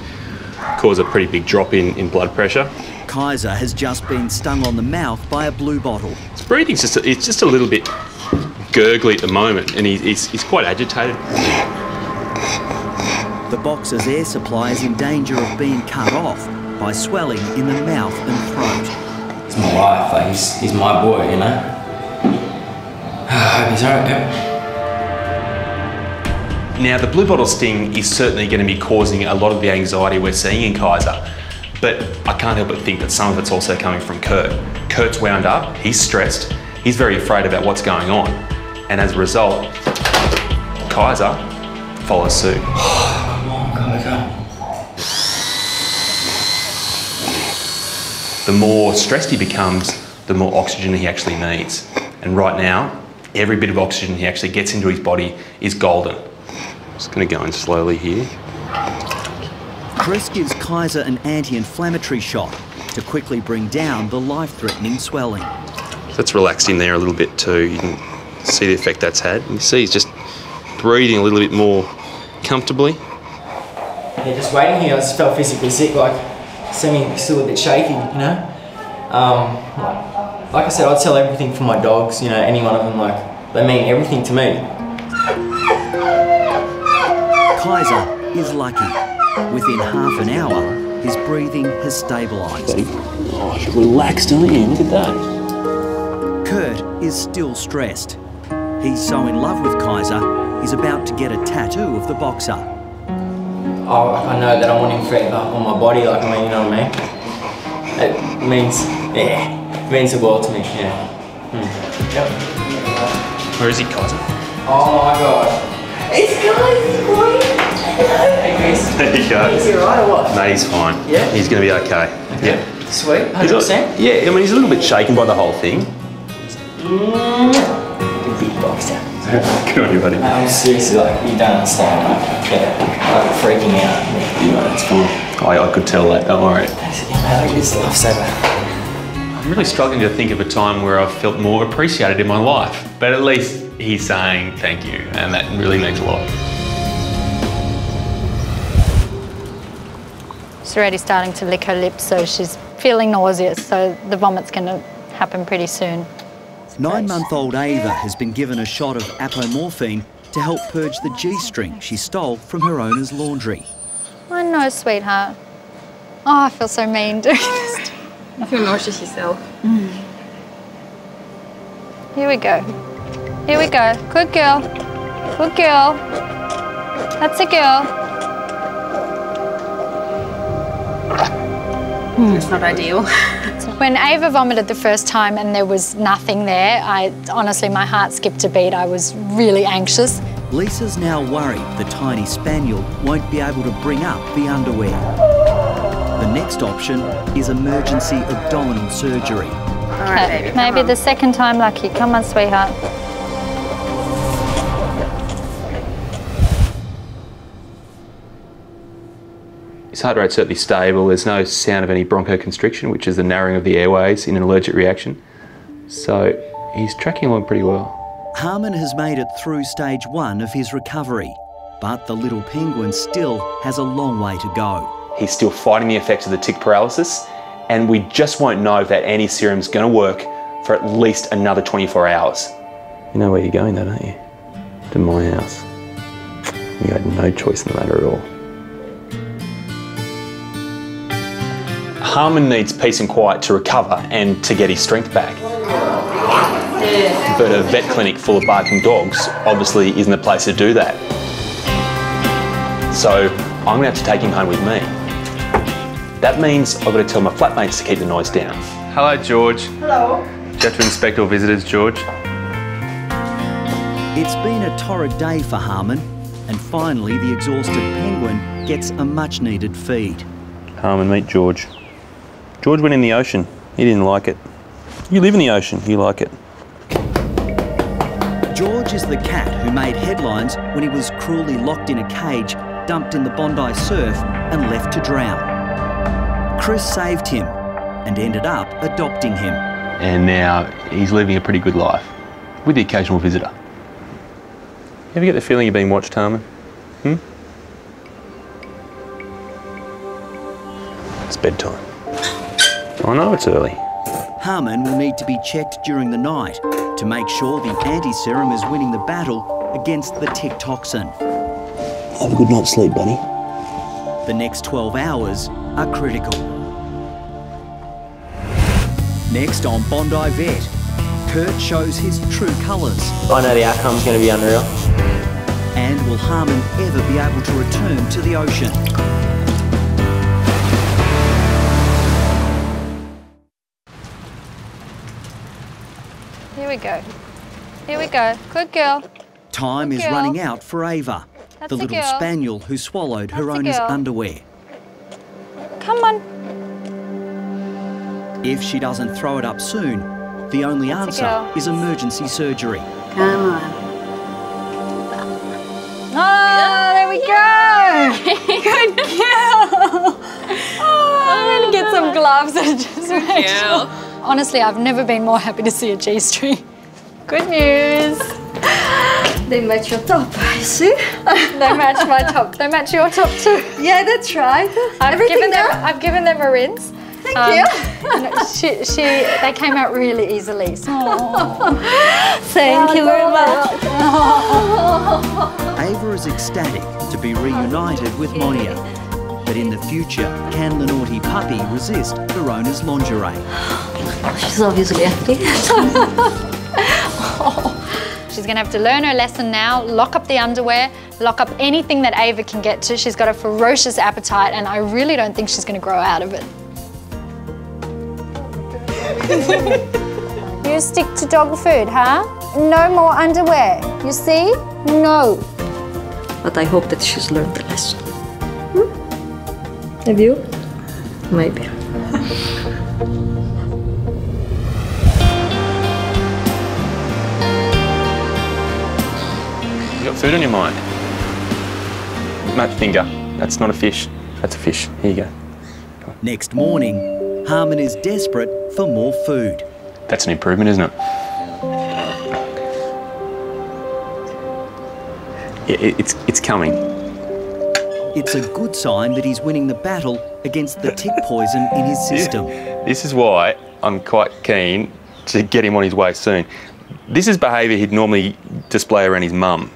[SPEAKER 2] cause a pretty big drop in, in blood pressure.
[SPEAKER 1] Kaiser has just been stung on the mouth by a blue bottle.
[SPEAKER 2] His breathing's just a, it's just a little bit gurgly at the moment, and he, he's, he's quite agitated.
[SPEAKER 1] The boxer's air supply is in danger of being cut off by swelling in the mouth and throat.
[SPEAKER 81] He's my life, eh? he's, he's my boy, you know? I hope he's.
[SPEAKER 2] Now, the blue bottle sting is certainly going to be causing a lot of the anxiety we're seeing in Kaiser, but I can't help but think that some of it's also coming from Kurt. Kurt's wound up, he's stressed, he's very afraid about what's going on, and as a result, Kaiser follows suit. The more stressed he becomes, the more oxygen he actually needs. And right now, every bit of oxygen he actually gets into his body is golden. Just going to go in slowly here.
[SPEAKER 1] Chris gives Kaiser an anti-inflammatory shot to quickly bring down the life-threatening swelling.
[SPEAKER 2] That's relaxed in there a little bit too. You can see the effect that's had. You see he's just breathing a little bit more comfortably.
[SPEAKER 81] Yeah, just waiting here, I just felt physically sick, like semi still a bit shaky, you know. Um, like, like I said, I'd sell everything for my dogs. You know, any one of them, like they mean everything to me.
[SPEAKER 1] Kaiser is lucky. Within half an hour, his breathing has stabilised.
[SPEAKER 73] Oh, you're relaxed, aren't you? Look at that.
[SPEAKER 1] Kurt is still stressed. He's so in love with Kaiser, he's about to get a tattoo of the boxer.
[SPEAKER 81] Oh, I know that I want him forever on my body, like I mean, you know what I mean. It means, yeah, it means the world to me. Yeah. Hmm. Yep.
[SPEAKER 2] Where is he, Kaiser?
[SPEAKER 81] Oh my god. It's Kaiser, boy. Hey, Chris.
[SPEAKER 2] There you go.
[SPEAKER 81] Is he alright or what?
[SPEAKER 2] No, he's fine.
[SPEAKER 81] Yeah?
[SPEAKER 2] He's going to be okay. Yeah.
[SPEAKER 81] Sweet.
[SPEAKER 2] He's not-
[SPEAKER 81] 100%.
[SPEAKER 2] yeah, I mean, he's a little bit shaken by the whole thing.
[SPEAKER 81] Mm. The big boxer.
[SPEAKER 2] Good on you, buddy.
[SPEAKER 81] I'm seriously like, you don't understand, like, yeah, like freaking out.
[SPEAKER 2] Yeah, that's fine. I, I could tell that, don't worry.
[SPEAKER 81] I like this lifesaver.
[SPEAKER 2] I'm really struggling to think of a time where I've felt more appreciated in my life. But at least he's saying thank you, and that really means a lot.
[SPEAKER 18] She's already starting to lick her lips, so she's feeling nauseous, so the vomit's going to happen pretty soon.
[SPEAKER 1] Nine-month-old Ava has been given a shot of apomorphine to help purge the G-string she stole from her owner's laundry.
[SPEAKER 18] I know, sweetheart. Oh, I feel so mean doing this.
[SPEAKER 39] You feel nauseous yourself. Mm.
[SPEAKER 18] Here we go. Here we go. Good girl. Good girl. That's a girl. Hmm.
[SPEAKER 39] It's not ideal.
[SPEAKER 18] When Ava vomited the first time and there was nothing there, I honestly, my heart skipped a beat. I was really anxious.
[SPEAKER 1] Lisa's now worried the tiny spaniel won't be able to bring up the underwear. The next option is emergency abdominal surgery.
[SPEAKER 18] Okay, maybe the second time lucky. Come on, sweetheart.
[SPEAKER 2] His heart rate's certainly stable. There's no sound of any bronchoconstriction, which is the narrowing of the airways in an allergic reaction. So he's tracking along pretty well.
[SPEAKER 1] Harmon has made it through stage one of his recovery, but the little penguin still has a long way to go.
[SPEAKER 2] He's still fighting the effects of the tick paralysis, and we just won't know if that anti serum's going to work for at least another 24 hours. You know where you're going, though, don't you? To my house. You had no choice in the matter at all. Harmon needs peace and quiet to recover and to get his strength back. But a vet clinic full of barking dogs obviously isn't the place to do that. So I'm going to have to take him home with me. That means I've got to tell my flatmates to keep the noise down. Hello, George.
[SPEAKER 39] Hello.
[SPEAKER 2] Do you have to inspect all visitors, George?
[SPEAKER 1] It's been a torrid day for Harmon, and finally the exhausted penguin gets a much needed feed.
[SPEAKER 2] Harmon, meet George. George went in the ocean. He didn't like it. You live in the ocean. You like it.
[SPEAKER 1] George is the cat who made headlines when he was cruelly locked in a cage, dumped in the Bondi surf, and left to drown. Chris saved him and ended up adopting him.
[SPEAKER 2] And now he's living a pretty good life with the occasional visitor. You ever get the feeling you're being watched, Harmon? Hmm? It's bedtime. I know it's early.
[SPEAKER 1] Harmon will need to be checked during the night to make sure the anti-serum is winning the battle against the tick toxin.
[SPEAKER 2] Have a good night's sleep, buddy.
[SPEAKER 1] The next 12 hours are critical. Next on Bondi Vet, Kurt shows his true colours.
[SPEAKER 81] I know the outcome's going to be unreal.
[SPEAKER 1] And will Harmon ever be able to return to the ocean?
[SPEAKER 18] Here we go. Here we go. Good girl.
[SPEAKER 1] Time
[SPEAKER 18] Good
[SPEAKER 1] is
[SPEAKER 18] girl.
[SPEAKER 1] running out for Ava,
[SPEAKER 18] That's
[SPEAKER 1] the little
[SPEAKER 18] girl.
[SPEAKER 1] spaniel who swallowed her
[SPEAKER 18] That's a
[SPEAKER 1] owner's
[SPEAKER 18] girl.
[SPEAKER 1] underwear.
[SPEAKER 18] Come on.
[SPEAKER 1] If she doesn't throw it up soon, the only
[SPEAKER 18] That's
[SPEAKER 1] answer is emergency surgery.
[SPEAKER 18] Come on. Oh, there we go. Good girl. Oh, I'm going to oh, get some gloves and just make sure. Honestly, I've never been more happy to see a G-string. Good news.
[SPEAKER 79] They match your top, I see?
[SPEAKER 18] they match my top. They match your top too.
[SPEAKER 79] Yeah, that's right.
[SPEAKER 18] I've
[SPEAKER 79] Everything
[SPEAKER 18] given them. I've given them a rinse.
[SPEAKER 79] Thank um,
[SPEAKER 18] you. and she, she, they came out really easily. So.
[SPEAKER 79] Thank you very much.
[SPEAKER 1] Ava is ecstatic to be reunited with Monia. But in the future, can the naughty puppy resist her owner's lingerie?
[SPEAKER 79] She's obviously happy.
[SPEAKER 18] She's going to have to learn her lesson now, lock up the underwear, lock up anything that Ava can get to. She's got a ferocious appetite, and I really don't think she's going to grow out of it. you stick to dog food, huh? No more underwear. You see? No.
[SPEAKER 79] But I hope that she's learned the lesson. Hmm? Have you? Maybe.
[SPEAKER 2] got food on your mind? Matt finger. That's not a fish. That's a fish. Here you go.
[SPEAKER 1] Next morning, Harmon is desperate for more food.
[SPEAKER 2] That's an improvement, isn't it? Yeah, it- it's it's coming.
[SPEAKER 1] It's a good sign that he's winning the battle against the tick poison in his system.
[SPEAKER 2] This is why I'm quite keen to get him on his way soon. This is behaviour he'd normally display around his mum.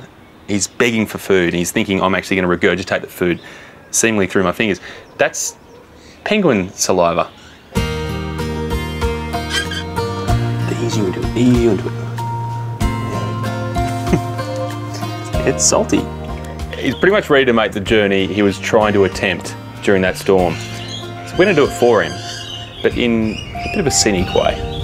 [SPEAKER 2] He's begging for food and he's thinking I'm actually going to regurgitate the food seemingly through my fingers. That's penguin saliva. Easy into it, easy into it. it's salty. He's pretty much ready to make the journey he was trying to attempt during that storm. So we're going to do it for him. But in a bit of a scenic way.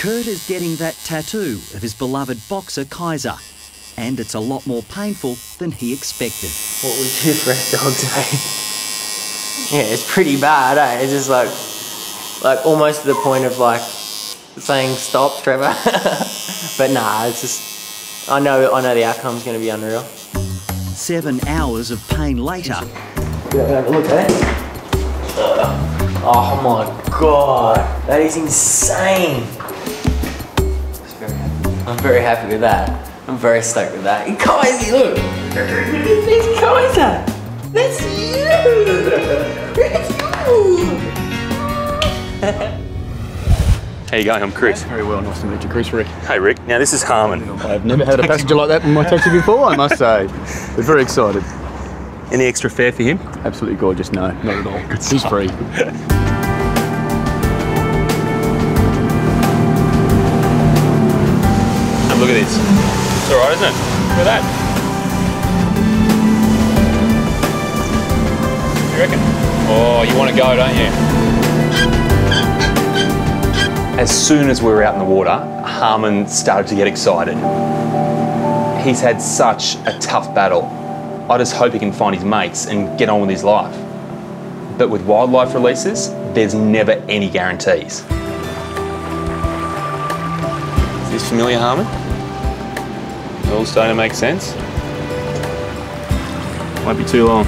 [SPEAKER 1] Kurt is getting that tattoo of his beloved boxer Kaiser, and it's a lot more painful than he expected.
[SPEAKER 81] What we do for our dog day. yeah, it's pretty bad, eh? It's just like, like almost to the point of like saying stop, Trevor. but nah, it's just, I know, I know the outcome's going to be unreal.
[SPEAKER 1] Seven hours of pain later,
[SPEAKER 81] Look at that. Oh my god, that is insane. Just very happy. I'm very happy with that. I'm very stoked with that. Kaiser, look! It's Kaiser! That's you! That's you!
[SPEAKER 2] How you going? I'm Chris.
[SPEAKER 82] Very well, nice to meet you, Chris Rick.
[SPEAKER 2] Hey Rick, now this is Harmon.
[SPEAKER 82] I've never had a passenger like that in my taxi before, I must say. But very excited.
[SPEAKER 2] Any extra fare for him?
[SPEAKER 82] Absolutely gorgeous, no, not at all. He's free.
[SPEAKER 2] This. It's alright, isn't it? Look at that. You reckon? Oh, you want to go, don't you? As soon as we were out in the water, Harmon started to get excited. He's had such a tough battle. I just hope he can find his mates and get on with his life. But with wildlife releases, there's never any guarantees. Is this familiar, Harmon? It all starting to make sense? Won't be too long.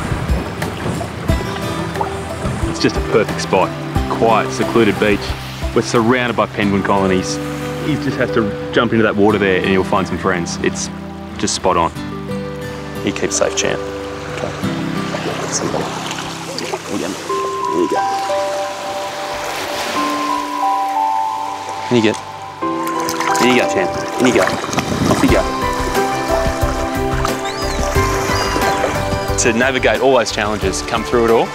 [SPEAKER 2] It's just a perfect spot. Quiet, secluded beach. We're surrounded by penguin colonies. He just has to jump into that water there and he'll find some friends. It's just spot on. You keep safe, champ. Okay. Here you go. Here you go. In you get. Here you go, champ. In you go. Off you go. To navigate all those challenges, come through it all,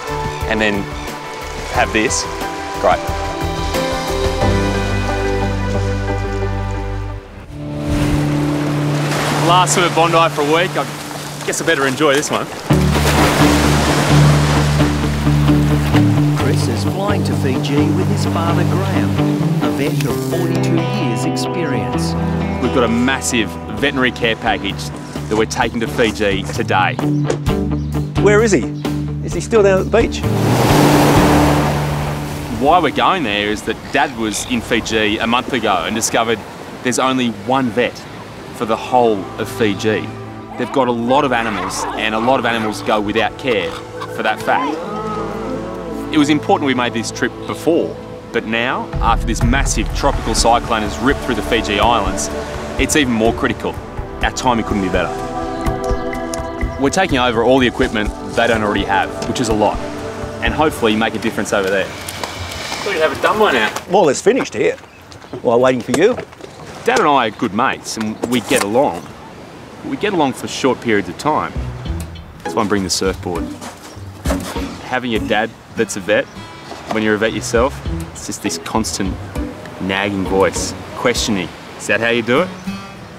[SPEAKER 2] and then have this, great. Last swim at Bondi for a week. I guess I better enjoy this one.
[SPEAKER 1] Chris is flying to Fiji with his father Graham, a vet of 42 years' experience.
[SPEAKER 2] We've got a massive veterinary care package that we're taking to Fiji today.
[SPEAKER 83] Where is he? Is he still down at the beach?
[SPEAKER 2] Why we're going there is that Dad was in Fiji a month ago and discovered there's only one vet for the whole of Fiji. They've got a lot of animals, and a lot of animals go without care for that fact. It was important we made this trip before, but now, after this massive tropical cyclone has ripped through the Fiji Islands, it's even more critical. Our timing couldn't be better. We're taking over all the equipment they don't already have, which is a lot, and hopefully make a difference over there. Thought you'd have it done by now.
[SPEAKER 83] More or less finished here. While waiting for you.
[SPEAKER 2] Dad and I are good mates and we get along. We get along for short periods of time. That's why I'm bringing the surfboard. Having a dad that's a vet, when you're a vet yourself, it's just this constant nagging voice, questioning. Is that how you do it?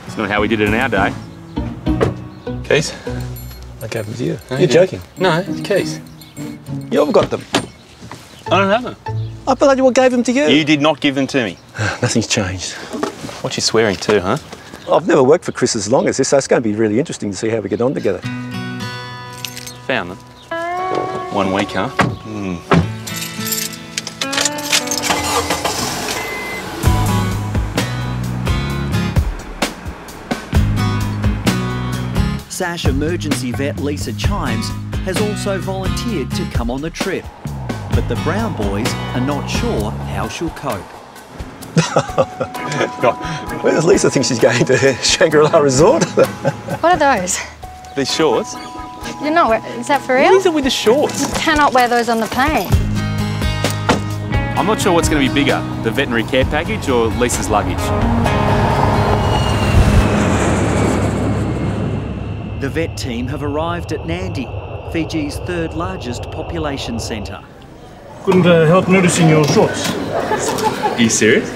[SPEAKER 2] It's not how we did it in our day.
[SPEAKER 83] Keys? I gave them to you.
[SPEAKER 2] Oh,
[SPEAKER 83] You're
[SPEAKER 2] yeah.
[SPEAKER 83] joking.
[SPEAKER 2] No, it's keys.
[SPEAKER 83] You've got them.
[SPEAKER 2] I don't have them.
[SPEAKER 83] I thought you What gave them to you.
[SPEAKER 2] You did not give them to me.
[SPEAKER 83] Nothing's changed.
[SPEAKER 2] What you swearing to, huh?
[SPEAKER 83] I've never worked for Chris as long as this, so it's going to be really interesting to see how we get on together.
[SPEAKER 2] Found them. One week, huh? Hmm.
[SPEAKER 1] SASH emergency vet Lisa Chimes has also volunteered to come on the trip. But the Brown boys are not sure how she'll cope.
[SPEAKER 83] Where does Lisa think she's going to Shangri-La Resort?
[SPEAKER 18] What are those?
[SPEAKER 2] These shorts?
[SPEAKER 18] You're not wear- Is that for real?
[SPEAKER 2] What is it with the shorts?
[SPEAKER 18] You cannot wear those on the plane.
[SPEAKER 2] I'm not sure what's going to be bigger, the veterinary care package or Lisa's luggage.
[SPEAKER 1] The vet team have arrived at Nadi, Fiji's third largest population centre.
[SPEAKER 77] Couldn't uh, help noticing your shorts.
[SPEAKER 2] Are you serious?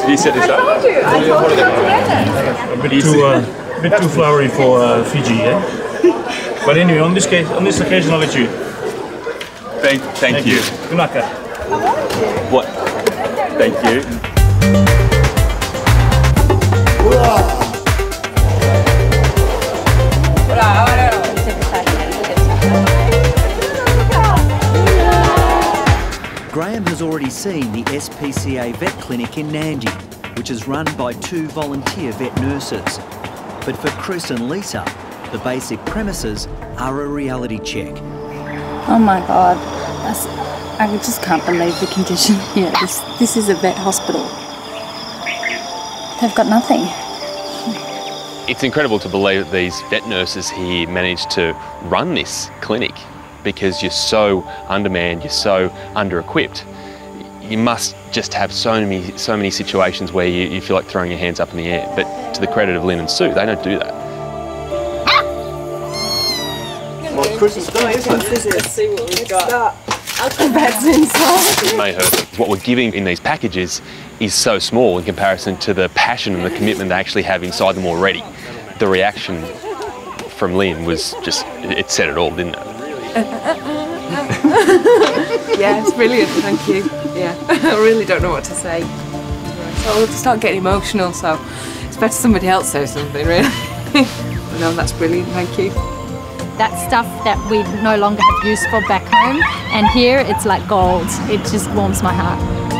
[SPEAKER 2] Did you set this up?
[SPEAKER 77] A bit too, uh, bit too flowery for uh, Fiji, eh? But anyway, on this case, on this occasion, I'll let you.
[SPEAKER 2] Thank, thank, you.
[SPEAKER 77] Good luck. uh.
[SPEAKER 2] What? Thank you.
[SPEAKER 1] Graham has already seen the SPCA vet clinic in Nadi, which is run by two volunteer vet nurses. But for Chris and Lisa, the basic premises are a reality check.
[SPEAKER 84] Oh my god, That's, I just can't believe the condition here. This, this is a vet hospital. They've got nothing.
[SPEAKER 2] It's incredible to believe that these vet nurses here managed to run this clinic because you're so undermanned, you're so under-equipped. You must just have so many, so many situations where you, you feel like throwing your hands up in the air. But to the credit of Lynn and Sue, they don't do that.
[SPEAKER 85] Well, Christmas Day, isn't it?
[SPEAKER 84] see what we've got. Acrobats inside.
[SPEAKER 2] It may hurt. What we're giving in these packages is so small in comparison to the passion and the commitment they actually have inside them already. The reaction from Lynn was just, it said it all, didn't it?
[SPEAKER 4] yeah, it's brilliant, thank you. Yeah, I really don't know what to say. Oh, so I'll start getting emotional, so it's better somebody else say something, really. no, that's brilliant, thank you.
[SPEAKER 18] That's stuff that we no longer have use for back home, and here it's like gold. It just warms my heart.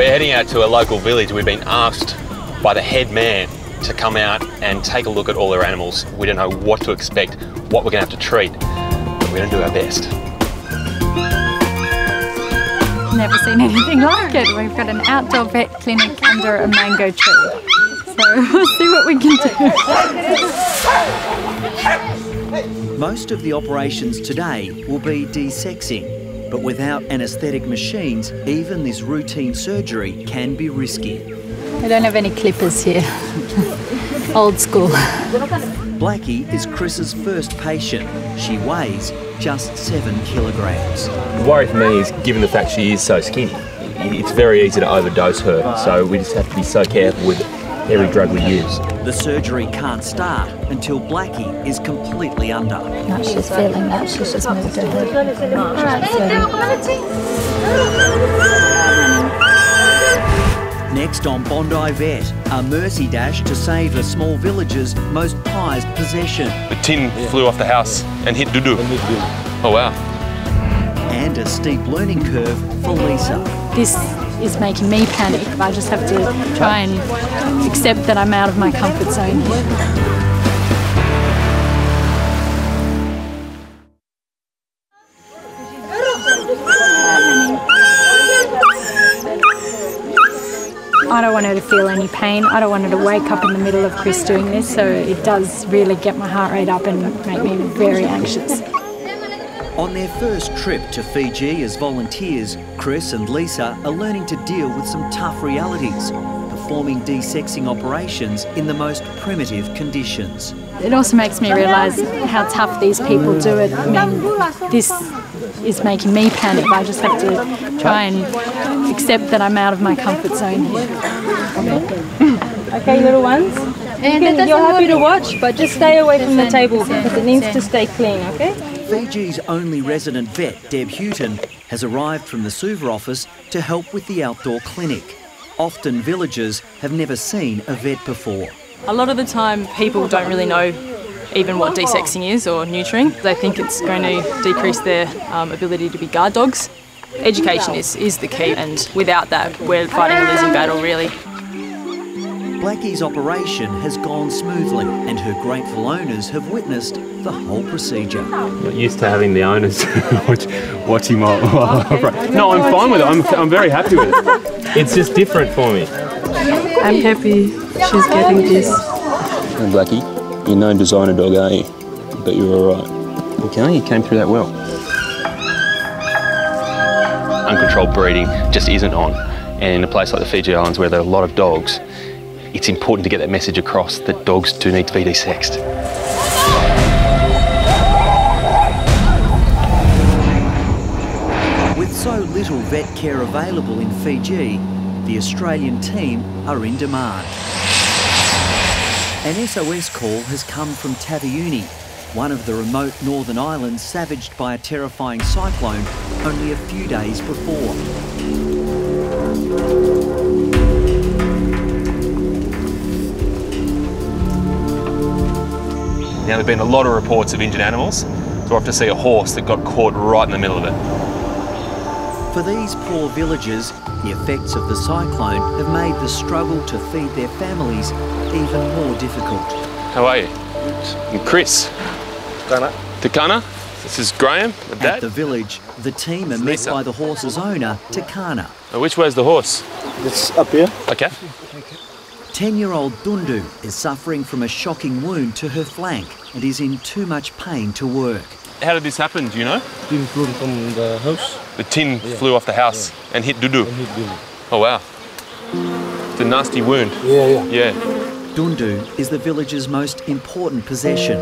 [SPEAKER 2] We're heading out to a local village. We've been asked by the head man to come out and take a look at all their animals. We don't know what to expect, what we're going to have to treat, but we're going to do our best.
[SPEAKER 18] Never seen anything like it. We've got an outdoor vet clinic under a mango tree. So we'll see what we can do.
[SPEAKER 1] Most of the operations today will be desexing, but without anaesthetic machines, even this routine surgery can be risky.
[SPEAKER 18] We don't have any clippers here. Old school.
[SPEAKER 1] Blackie is Chris's first patient. She weighs just seven kilograms.
[SPEAKER 86] The worry for me is, given the fact she is so skinny, it's very easy to overdose her. So we just have to be so careful with every drug we use.
[SPEAKER 1] The surgery can't start until Blackie is completely under.
[SPEAKER 18] No, she's feeling that. She's just moved her head.
[SPEAKER 1] Next on Bondi Vet, a mercy dash to save a small village's most prized possession.
[SPEAKER 2] The tin flew off the house and hit Dudu. Oh wow.
[SPEAKER 1] And a steep learning curve for Lisa.
[SPEAKER 18] This is making me panic. I just have to try and accept that I'm out of my comfort zone here. I don't want her to feel any pain. I don't want her to wake up in the middle of Chris doing this, so it does really get my heart rate up and make me very anxious.
[SPEAKER 1] On their first trip to Fiji as volunteers, Chris and Lisa are learning to deal with some tough realities, performing desexing operations in the most primitive conditions.
[SPEAKER 18] It also makes me realise how tough these people do it. I mean, this is making me panic. I just have to try and accept that I'm out of my comfort zone here.
[SPEAKER 87] Okay, little ones. You can, you're happy to watch, but just stay away from the table because it needs to stay clean, okay?
[SPEAKER 1] Fiji's only resident vet, Deb Houghton, has arrived from the Suva office to help with the outdoor clinic. Often villagers have never seen a vet before.
[SPEAKER 88] A lot of the time, people don't really know even what desexing is or neutering. They think it's going to decrease their um, ability to be guard dogs. Education is, is the key, and without that, we're fighting a losing battle, really.
[SPEAKER 1] Blackie's operation has gone smoothly, and her grateful owners have witnessed the whole procedure.
[SPEAKER 86] Not used to having the owners watch, watching my. no, I'm fine with it. I'm, I'm very happy with it. It's just different for me.
[SPEAKER 87] I'm happy she's getting this.
[SPEAKER 86] And Blackie, you're no designer dog, are you? But you're all right. Okay, you came through that well.
[SPEAKER 2] Uncontrolled breeding just isn't on. And in a place like the Fiji Islands where there are a lot of dogs, it's important to get that message across that dogs do need to be desexed.
[SPEAKER 1] Little vet care available in Fiji, the Australian team are in demand. An SOS call has come from Taveuni, one of the remote northern islands savaged by a terrifying cyclone only a few days before.
[SPEAKER 2] Now, there have been a lot of reports of injured animals, so I have to see a horse that got caught right in the middle of it.
[SPEAKER 1] For these poor villagers, the effects of the cyclone have made the struggle to feed their families even more difficult.
[SPEAKER 2] How are you? I'm Chris.
[SPEAKER 89] Takana.
[SPEAKER 2] Takana. This is Graham, the
[SPEAKER 1] At
[SPEAKER 2] dad.
[SPEAKER 1] the village, the team are met by the horse's owner, Takana.
[SPEAKER 2] Uh, Which way's the horse?
[SPEAKER 89] It's up here.
[SPEAKER 2] Okay.
[SPEAKER 1] 10 year old Dundu is suffering from a shocking wound to her flank and is in too much pain to work.
[SPEAKER 2] How did this happen? Do you know?
[SPEAKER 89] Tin flew from the house.
[SPEAKER 2] The tin flew off the house and hit Dudu. Oh wow. It's a nasty wound.
[SPEAKER 89] Yeah, yeah.
[SPEAKER 2] Yeah.
[SPEAKER 1] Dundu is the village's most important possession.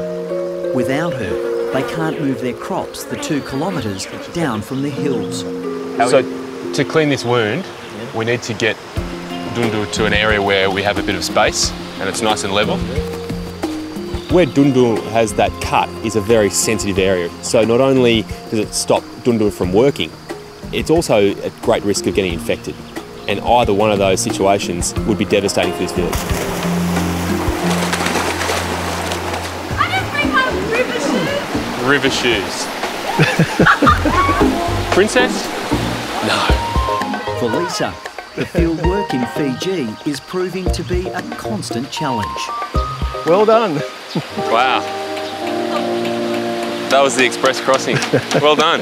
[SPEAKER 1] Without her, they can't move their crops the two kilometres down from the hills.
[SPEAKER 2] So to clean this wound, we need to get Dundu to an area where we have a bit of space and it's nice and level.
[SPEAKER 77] Where Dundu has that cut is a very sensitive area. So not only does it stop Dundu from working, it's also at great risk of getting infected. And either one of those situations would be devastating for this village.
[SPEAKER 2] River shoes. Princess? No.
[SPEAKER 1] For Lisa, the field work in Fiji is proving to be a constant challenge.
[SPEAKER 89] Well done.
[SPEAKER 2] Wow. That was the express crossing. well done.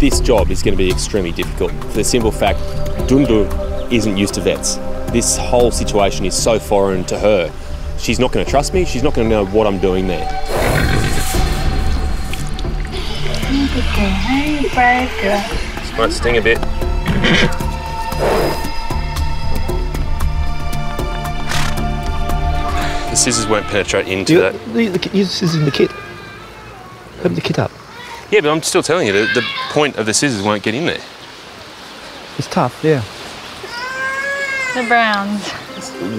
[SPEAKER 77] This job is going to be extremely difficult for the simple fact Dundu isn't used to vets. This whole situation is so foreign to her. She's not going to trust me, she's not going to know what I'm doing there.
[SPEAKER 2] This might sting a bit. scissors won't penetrate into
[SPEAKER 89] You,
[SPEAKER 2] that.
[SPEAKER 89] the, the, this is in the kit. Open the kit up.
[SPEAKER 2] Yeah, but I'm still telling you, the, the point of the scissors won't get in there.
[SPEAKER 89] It's tough, yeah.
[SPEAKER 18] The Browns.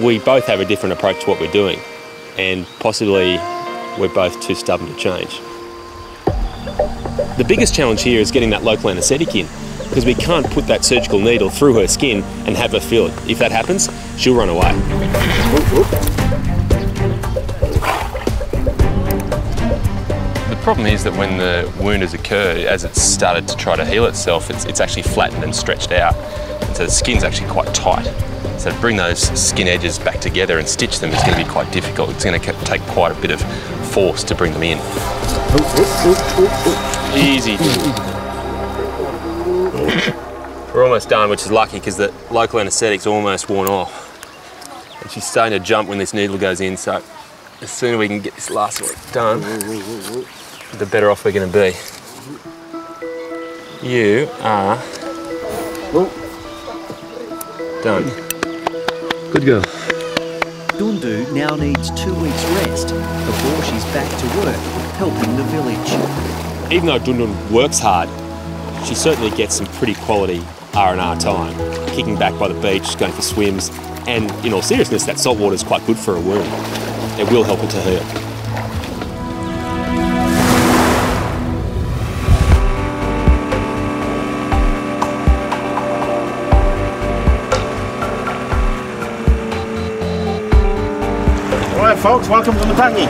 [SPEAKER 77] We both have a different approach to what we're doing, and possibly we're both too stubborn to change. The biggest challenge here is getting that local anaesthetic in, because we can't put that surgical needle through her skin and have her feel it. If that happens, she'll run away.
[SPEAKER 2] The problem is that when the wound has occurred, as it's started to try to heal itself, it's, it's actually flattened and stretched out. And so the skin's actually quite tight. So to bring those skin edges back together and stitch them is going to be quite difficult. It's going to take quite a bit of force to bring them in. Easy. We're almost done, which is lucky because the local anaesthetic's almost worn off. And she's starting to jump when this needle goes in, so as soon as we can get this last one done, the better off we're going to be. You are oh. done.
[SPEAKER 89] Good girl.
[SPEAKER 1] Dundu now needs two weeks rest before she's back to work helping the village.
[SPEAKER 77] Even though Dundun works hard, she certainly gets some pretty quality R&R time. Kicking back by the beach, going for swims, and in all seriousness, that salt water is quite good for a wound. It will help her to heal.
[SPEAKER 89] Folks, welcome to Matangi.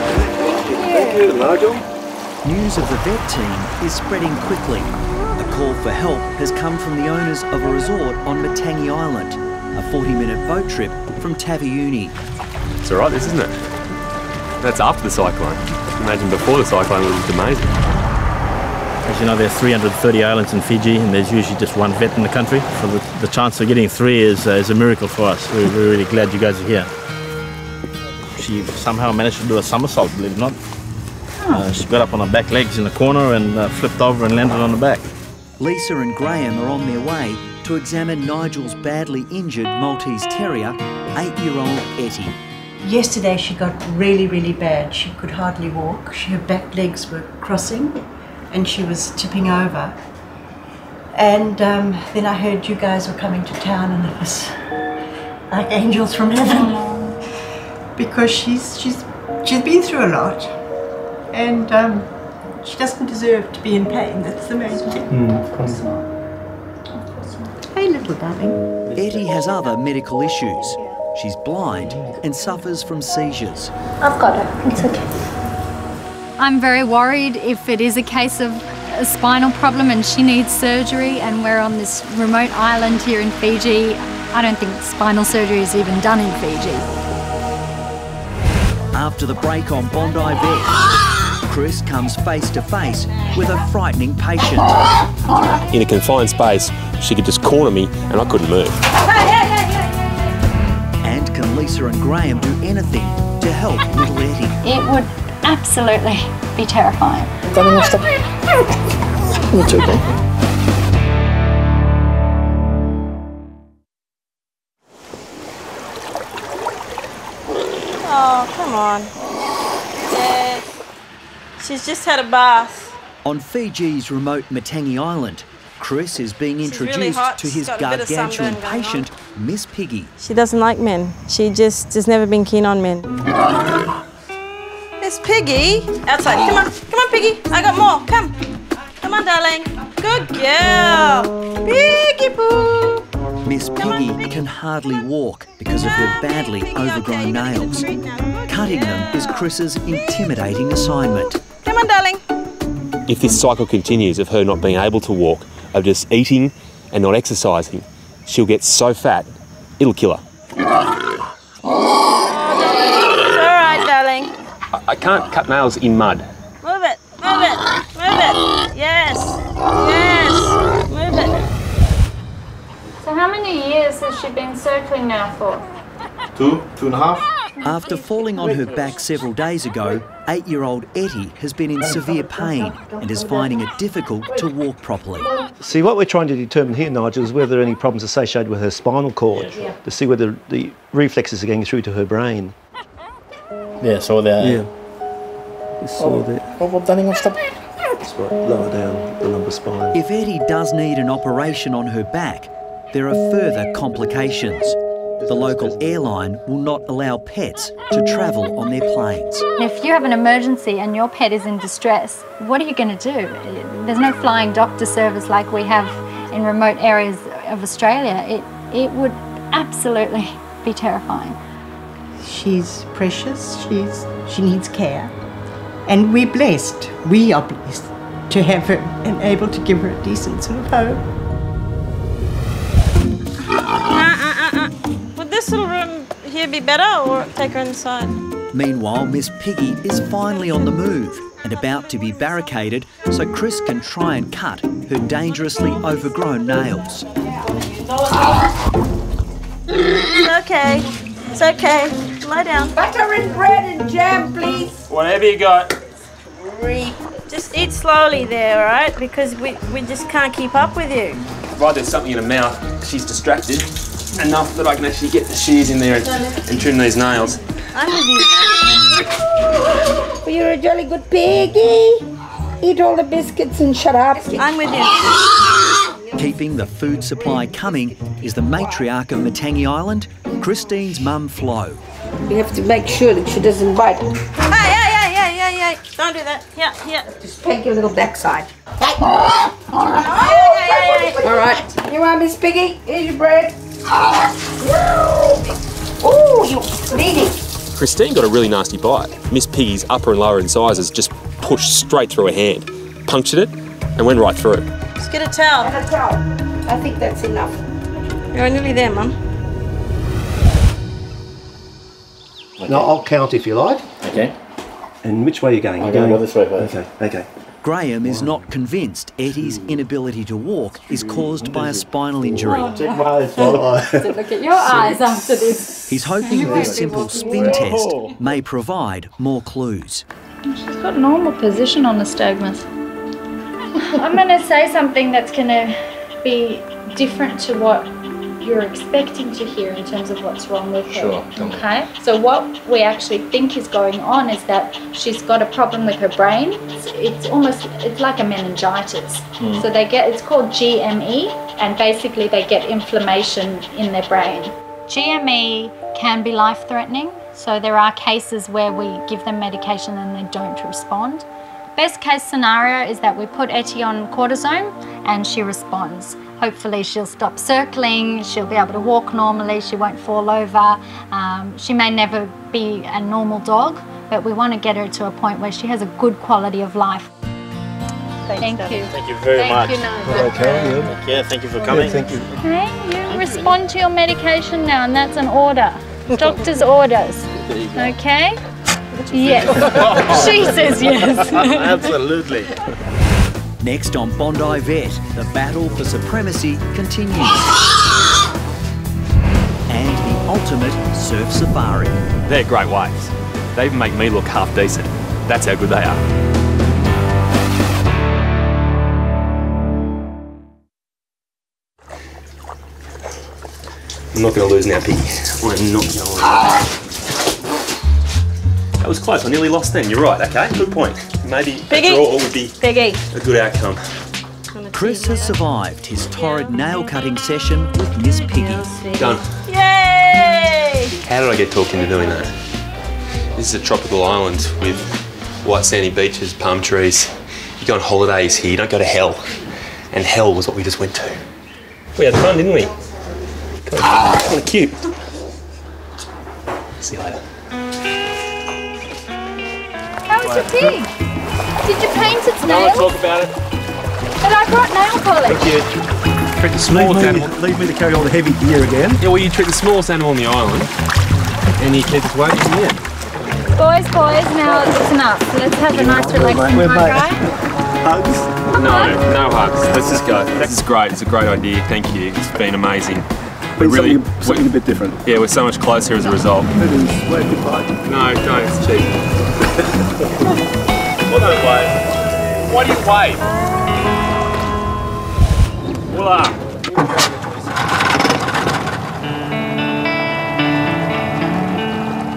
[SPEAKER 89] Thank you, Nigel.
[SPEAKER 1] News of the vet team is spreading quickly. A call for help has come from the owners of a resort on Matangi Island, a 40 minute boat trip from Taveuni.
[SPEAKER 2] It's all right, this isn't it? That's after the cyclone. Imagine before the cyclone, it looked amazing.
[SPEAKER 90] As you know, there's 330 islands in Fiji, and there's usually just one vet in the country. So the, the chance of getting three is, uh, is a miracle for us. We're, we're really glad you guys are here. She somehow managed to do a somersault, believe it or not. Uh, she got up on her back legs in the corner and uh, flipped over and landed on the back.
[SPEAKER 1] Lisa and Graham are on their way to examine Nigel's badly injured Maltese Terrier, eight year old Etty.
[SPEAKER 91] Yesterday she got really, really bad. She could hardly walk. She, her back legs were crossing. and she was tipping over. And um, then I heard you guys were coming to town, and it was like angels from heaven because she's she's she's been through a lot, and um, she doesn't deserve to be in pain. That's the main thing. Hey, little darling.
[SPEAKER 1] Etty has other medical issues. She's blind and suffers from seizures.
[SPEAKER 18] I've got her. It's okay. I'm very worried if it is a case of a spinal problem and she needs surgery and we're on this remote island here in Fiji. I don't think spinal surgery is even done in Fiji.
[SPEAKER 1] After the break on Bondi Vet, Chris comes face to face with a frightening patient.
[SPEAKER 2] In a confined space, she could just corner me and I couldn't move.
[SPEAKER 1] And can Lisa and Graham do anything to help little Etty?
[SPEAKER 18] It would absolutely be terrifying.
[SPEAKER 83] It's okay.
[SPEAKER 35] Come on. She's just had a bath.
[SPEAKER 1] On Fiji's remote Matangi Island, Chris is being
[SPEAKER 35] really
[SPEAKER 1] introduced
[SPEAKER 35] hot.
[SPEAKER 1] to his
[SPEAKER 35] got a bit of
[SPEAKER 1] gargantuan
[SPEAKER 35] on.
[SPEAKER 1] patient, Miss Piggy.
[SPEAKER 35] She doesn't like men. She just has never been keen on men. Miss Piggy, outside. Come on, come on, Piggy. I got more. Come, come on, darling. Good girl. Piggy boo.
[SPEAKER 1] Miss Piggy can hardly walk because of her ah, badly overgrown nails. Cutting them is Chris's intimidating assignment.
[SPEAKER 35] Come on, darling.
[SPEAKER 2] If this cycle continues of her not being able to walk, of just eating and not exercising, she'll get so fat, it'll kill her.
[SPEAKER 35] It's all right, darling.
[SPEAKER 2] I, I can't cut nails in mud.
[SPEAKER 35] Move it, move it, move it. Yes, yes. Move it.
[SPEAKER 18] So how many years has she been circling now for?
[SPEAKER 92] Two, two and a half.
[SPEAKER 1] After falling on her back several days ago, eight-year-old Etty has been in severe pain and is finding it difficult to walk properly.
[SPEAKER 83] See, what we're trying to determine here, Nigel, is whether there are any problems associated with her spinal cord to see whether the reflexes are getting through to her brain.
[SPEAKER 90] Yeah, so there.
[SPEAKER 83] Yeah. Just saw that.
[SPEAKER 90] What done in stop?
[SPEAKER 83] It's right lower down the lumbar spine.
[SPEAKER 1] If Etty does need an operation on her back, there are further complications. The local airline will not allow pets to travel on their planes.
[SPEAKER 18] If you have an emergency and your pet is in distress, what are you going to do? There's no flying doctor service like we have in remote areas of Australia. It, it would absolutely be terrifying.
[SPEAKER 91] She's precious. She's she needs care, and we're blessed. We are blessed to have her and able to give her a decent sort of home.
[SPEAKER 35] This little room here be better or take her inside?
[SPEAKER 1] Meanwhile, Miss Piggy is finally on the move and about to be barricaded so Chris can try and cut her dangerously overgrown nails.
[SPEAKER 35] It's okay. It's okay. Lie down.
[SPEAKER 93] Butter and bread and jam, please.
[SPEAKER 2] Whatever you got.
[SPEAKER 35] Just eat slowly there, all right? Because we, we just can't keep up with you.
[SPEAKER 2] Right, there's something in her mouth. She's distracted enough that I can actually get the shears in there and, and trim these nails.
[SPEAKER 35] I'm with you.
[SPEAKER 93] Well, you're a jolly good piggy. Eat all the biscuits and shut up.
[SPEAKER 35] I'm with you.
[SPEAKER 1] Keeping the food supply coming is the matriarch of Matangi Island, Christine's mum Flo.
[SPEAKER 93] We have to make sure that she doesn't bite.
[SPEAKER 35] Hey, hey, hey, hey, hey, hey. Don't do that. Yeah, yeah.
[SPEAKER 93] Just take your little backside.
[SPEAKER 35] Hey, hey, hey.
[SPEAKER 93] All right. You want Miss Piggy? Here's your bread. Oh, you bleeding.
[SPEAKER 2] Christine got a really nasty bite. Miss Piggy's upper and lower incisors just pushed straight through her hand, punctured it, and went right through.
[SPEAKER 35] Just get a towel.
[SPEAKER 93] And a towel. I think that's enough.
[SPEAKER 35] You're nearly there, Mum.
[SPEAKER 83] No, I'll count if you like.
[SPEAKER 90] Okay.
[SPEAKER 83] And which way are you going?
[SPEAKER 90] I'm
[SPEAKER 83] You're
[SPEAKER 90] going this way first.
[SPEAKER 83] Okay, okay.
[SPEAKER 1] Graham is not convinced Etty's inability to walk is caused by a spinal injury.
[SPEAKER 90] Check my eyes,
[SPEAKER 18] Look at your eyes after this.
[SPEAKER 1] He's hoping this simple spin test may provide more clues.
[SPEAKER 18] She's got normal position on the stegmas. I'm going to say something that's going to be different to what
[SPEAKER 94] you're expecting to hear in terms of what's wrong with her.
[SPEAKER 95] Sure.
[SPEAKER 94] Okay. So what we actually think is going on is that she's got a problem with her brain. It's, it's almost it's like a meningitis.
[SPEAKER 95] Hmm.
[SPEAKER 94] So they get it's called GME, and basically they get inflammation in their brain.
[SPEAKER 18] GME can be life threatening, so there are cases where we give them medication and they don't respond. Best case scenario is that we put Etty on cortisone and she responds. Hopefully, she'll stop circling, she'll be able to walk normally, she won't fall over. Um, she may never be a normal dog, but we want to get her to a point where she has a good quality of life. Thank you.
[SPEAKER 90] Thank you very
[SPEAKER 18] Thank
[SPEAKER 90] much.
[SPEAKER 18] you, Nigel.
[SPEAKER 90] Okay, Thank you. Thank you for coming.
[SPEAKER 83] thank you.
[SPEAKER 18] Okay, you respond to your medication now, and that's an order. Doctor's orders. Okay? Yes. she says yes.
[SPEAKER 90] Absolutely.
[SPEAKER 1] Next on Bondi Vet, the battle for supremacy continues. And the ultimate surf safari.
[SPEAKER 2] They're great waves. They even make me look half decent. That's how good they are. I'm not going to lose now, Piggy. I'm not going to lose. Ah! That was close. I nearly lost then. You're right. Okay, good point. Maybe
[SPEAKER 18] Piggy.
[SPEAKER 2] a draw would be
[SPEAKER 18] Piggy.
[SPEAKER 2] a good outcome.
[SPEAKER 1] Chris has survived his torrid nail cutting session with Miss Piggy.
[SPEAKER 2] Done.
[SPEAKER 18] Yay!
[SPEAKER 2] How did I get talked into doing that? This is a tropical island with white sandy beaches, palm trees. You go on holidays here, you don't go to hell. And hell was what we just went to. We had fun, didn't we? Kind of cute. See you later.
[SPEAKER 18] How was your pig? Did you paint its
[SPEAKER 2] I
[SPEAKER 18] nails?
[SPEAKER 2] want to talk about it.
[SPEAKER 18] But I brought nail polish.
[SPEAKER 2] You treat the smallest
[SPEAKER 83] Leave me,
[SPEAKER 2] animal.
[SPEAKER 83] leave me to carry all the heavy gear again.
[SPEAKER 2] Yeah, well, you treat the smallest animal on the island, and you keep us waiting for the end.
[SPEAKER 18] Boys, boys, now it's enough. Let's have a nice relaxing
[SPEAKER 83] We're
[SPEAKER 18] hug, right?
[SPEAKER 83] Hugs.
[SPEAKER 2] No, no hugs. Let's just go. This is great. It's a great idea. Thank you. It's been amazing.
[SPEAKER 83] Been something, something a bit different.
[SPEAKER 2] Yeah, we're so much closer as a result.
[SPEAKER 83] It is. Wave goodbye.
[SPEAKER 2] No, don't. It's cheap. Wave. Why do you wave? Voila.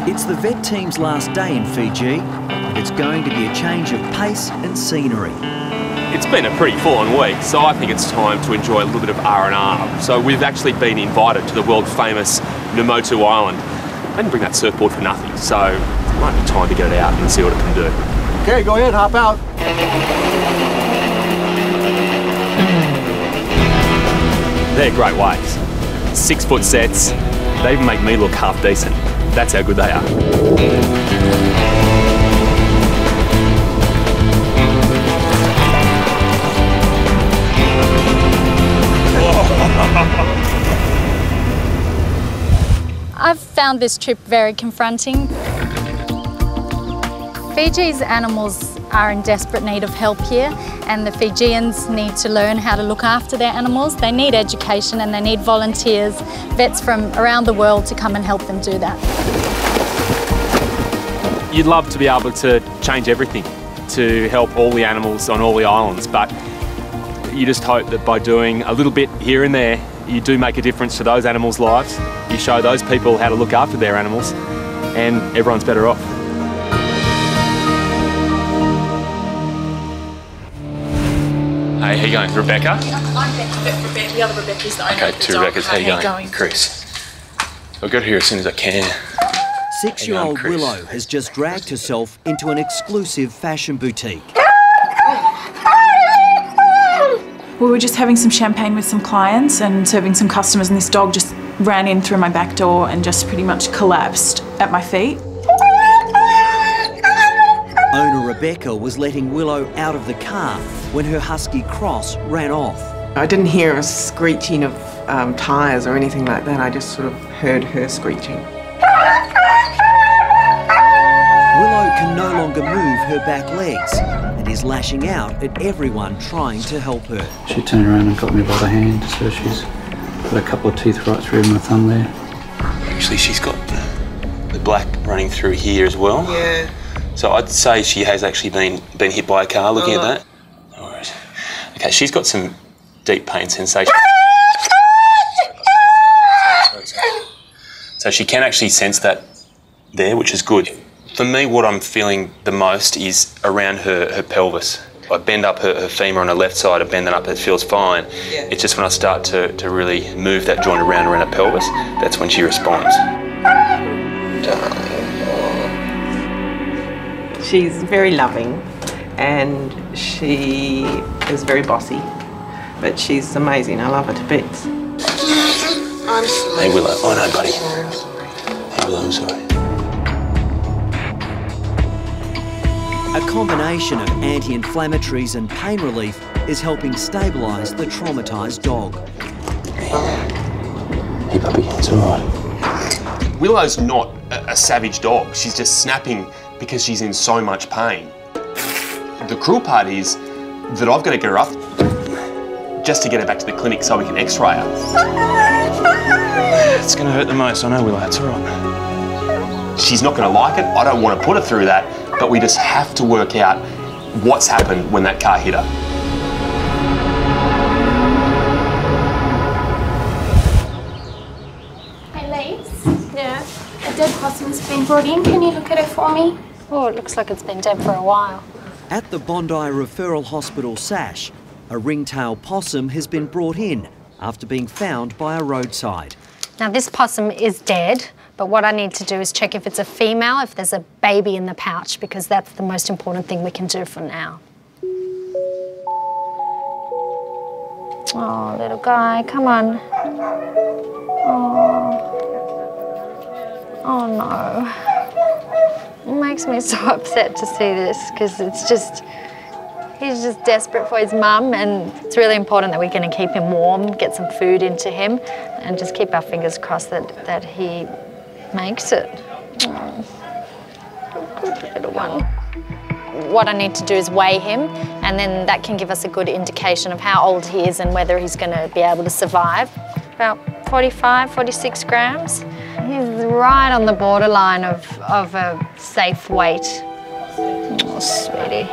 [SPEAKER 1] It's the vet team's last day in Fiji, it's going to be a change of pace and scenery.
[SPEAKER 2] It's been a pretty full-on week, so I think it's time to enjoy a little bit of R&R. So we've actually been invited to the world-famous Namotu Island. I didn't bring that surfboard for nothing, so might be time to get it out and see what it can do.
[SPEAKER 96] Okay, go ahead, hop out.
[SPEAKER 2] They're great waves. Six foot sets. They even make me look half decent. That's how good they are.
[SPEAKER 18] I've found this trip very confronting. Fiji's animals are in desperate need of help here and the Fijians need to learn how to look after their animals. They need education and they need volunteers, vets from around the world to come and help them do that.
[SPEAKER 2] You'd love to be able to change everything to help all the animals on all the islands, but you just hope that by doing a little bit here and there, you do make a difference to those animals' lives. You show those people how to look after their animals, and everyone's better off. Hey, how you going, Rebecca?
[SPEAKER 97] I'm Rebecca. The other Rebecca's the owner
[SPEAKER 2] Okay,
[SPEAKER 97] of the
[SPEAKER 2] two
[SPEAKER 97] dog.
[SPEAKER 2] Rebecca's. How you going?
[SPEAKER 97] going?
[SPEAKER 2] Chris. I'll get here as soon as I can.
[SPEAKER 1] Six-year-old
[SPEAKER 2] Hang on, Chris.
[SPEAKER 1] Willow has just dragged herself into an exclusive fashion boutique.
[SPEAKER 93] We were just having some champagne with some clients and serving some customers, and this dog just ran in through my back door and just pretty much collapsed at my feet.
[SPEAKER 1] Owner Rebecca was letting Willow out of the car when her husky Cross ran off.
[SPEAKER 98] I didn't hear a screeching of um, tyres or anything like that. I just sort of heard her screeching.
[SPEAKER 1] Willow can no longer move her back legs and is lashing out at everyone trying to help her.
[SPEAKER 99] She turned around and got me by the hand, so she's got a couple of teeth right through my thumb there.
[SPEAKER 100] Actually, she's got the, the black running through here as well.
[SPEAKER 98] Yeah.
[SPEAKER 100] So I'd say she has actually been been hit by a car. Looking
[SPEAKER 98] Oh.
[SPEAKER 100] at that. No worries. Okay, she's got some deep pain sensation.
[SPEAKER 2] So she can actually sense that there, which is good. For me, what I'm feeling the most is around her, her pelvis. I bend up her, her femur on her left side, I bend that up, it feels fine. It's just when I start to, to really move that joint around around her pelvis, that's when she responds.
[SPEAKER 98] She's very loving and she is very bossy, but she's amazing. I love her to bits.
[SPEAKER 2] Hey Willow, oh no, buddy. Hey Willow, I'm sorry.
[SPEAKER 1] A combination of anti-inflammatories and pain relief is helping stabilise the traumatised dog.
[SPEAKER 2] Hey puppy, it's alright. Willow's not a, a savage dog. She's just snapping because she's in so much pain. The cruel part is that I've got to get her up just to get her back to the clinic so we can x-ray her. It's going to hurt the most, I know Willow, it's alright. She's not going to like it. I don't want to put her through that, but we just have to work out what's happened when that car hit her.
[SPEAKER 18] Hey, Lise. Yeah. A dead possum's been brought in. Can you look at it for me? Oh, it looks like it's been dead for a while.
[SPEAKER 1] At the Bondi Referral Hospital SASH, a ringtail possum has been brought in after being found by a roadside.
[SPEAKER 18] Now, this possum is dead, but what I need to do is check if it's a female, if there's a baby in the pouch, because that's the most important thing we can do for now. Oh, little guy, come on. Oh. Oh no. It makes me so upset to see this because it's just, he's just desperate for his mum and it's really important that we're going to keep him warm, get some food into him and just keep our fingers crossed that, that he makes it. Oh, good little one. What I need to do is weigh him and then that can give us a good indication of how old he is and whether he's going to be able to survive. About 45, 46 grams. He's right on the borderline of, of a safe weight. Oh, sweetie.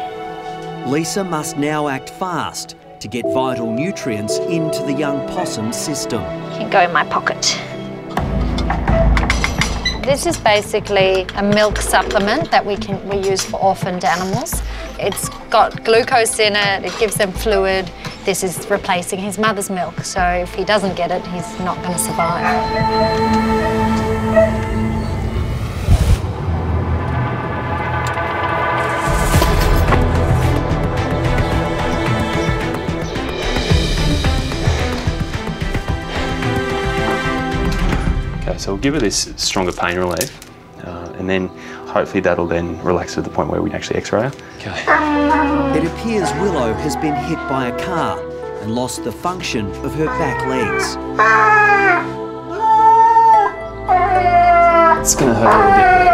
[SPEAKER 1] Lisa must now act fast to get vital nutrients into the young possum's system.
[SPEAKER 18] Can go in my pocket. This is basically a milk supplement that we can we use for orphaned animals. It's got glucose in it, it gives them fluid. This is replacing his mother's milk, so if he doesn't get it, he's not going to survive.
[SPEAKER 2] Okay, so we'll give her this stronger pain relief, uh, and then hopefully that'll then relax to the point where we can actually x-ray her. Okay.
[SPEAKER 1] It appears Willow has been hit by a car and lost the function of her back legs.
[SPEAKER 2] It's gonna hurt a little bit.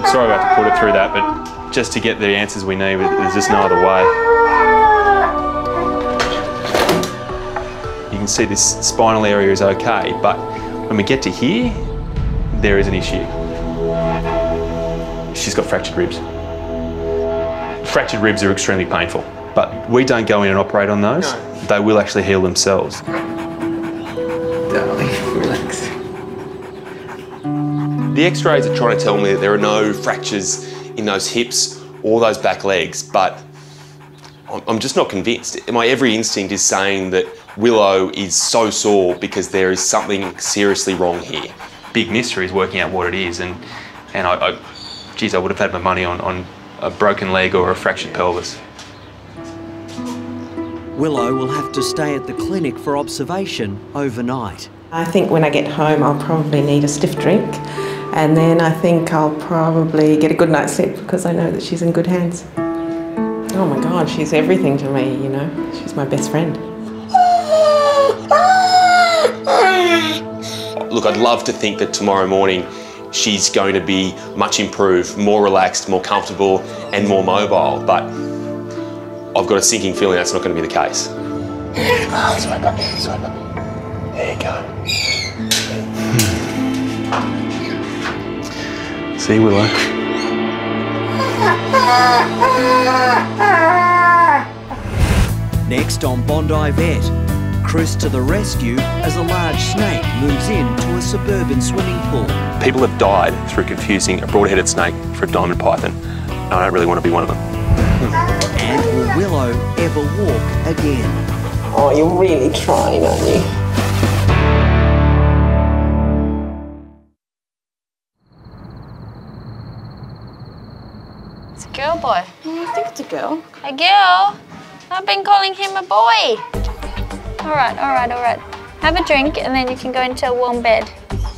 [SPEAKER 2] I'm sorry we have to put it through that, but just to get the answers we need, there's just no other way. You can see this spinal area is okay, but when we get to here, there is an issue. She's got fractured ribs. Fractured ribs are extremely painful, but we don't go in and operate on those. They will actually heal themselves.
[SPEAKER 98] Darling, relax.
[SPEAKER 2] The x-rays are trying to tell me that there are no fractures in those hips or those back legs, but I'm- I'm just not convinced. My every instinct is saying that Willow is so sore because there is something seriously wrong here. Big mystery is working out what it is, and and I, I geez, I would have had my money on, on a broken leg or a fractured pelvis.
[SPEAKER 1] Willow will have to stay at the clinic for observation overnight.
[SPEAKER 98] I think when I get home, I'll probably need a stiff drink, and then I think I'll probably get a good night's sleep because I know that she's in good hands. Oh my God, she's everything to me, you know. She's my best friend.
[SPEAKER 2] Look, I'd love to think that tomorrow morning she's going to be much improved, more relaxed, more comfortable, and more mobile, but I've got a sinking feeling that's not going to be the case. Oh, sorry, puppy. Sorry, puppy. There you go. See, Willow.
[SPEAKER 1] Next on Bondi Vet, Chris to the rescue as a large snake moves into a suburban swimming pool.
[SPEAKER 77] People have died through confusing a broad-headed snake for a diamond python. And I don't really want to be one of them.
[SPEAKER 1] And will Willow ever walk again?
[SPEAKER 98] Oh, you're really trying, aren't you?
[SPEAKER 18] It's a girl boy.
[SPEAKER 101] Mm, I think it's a girl.
[SPEAKER 18] A girl? I've been calling him a boy. All right, all right, all right. Have a drink and then you can go into a warm bed.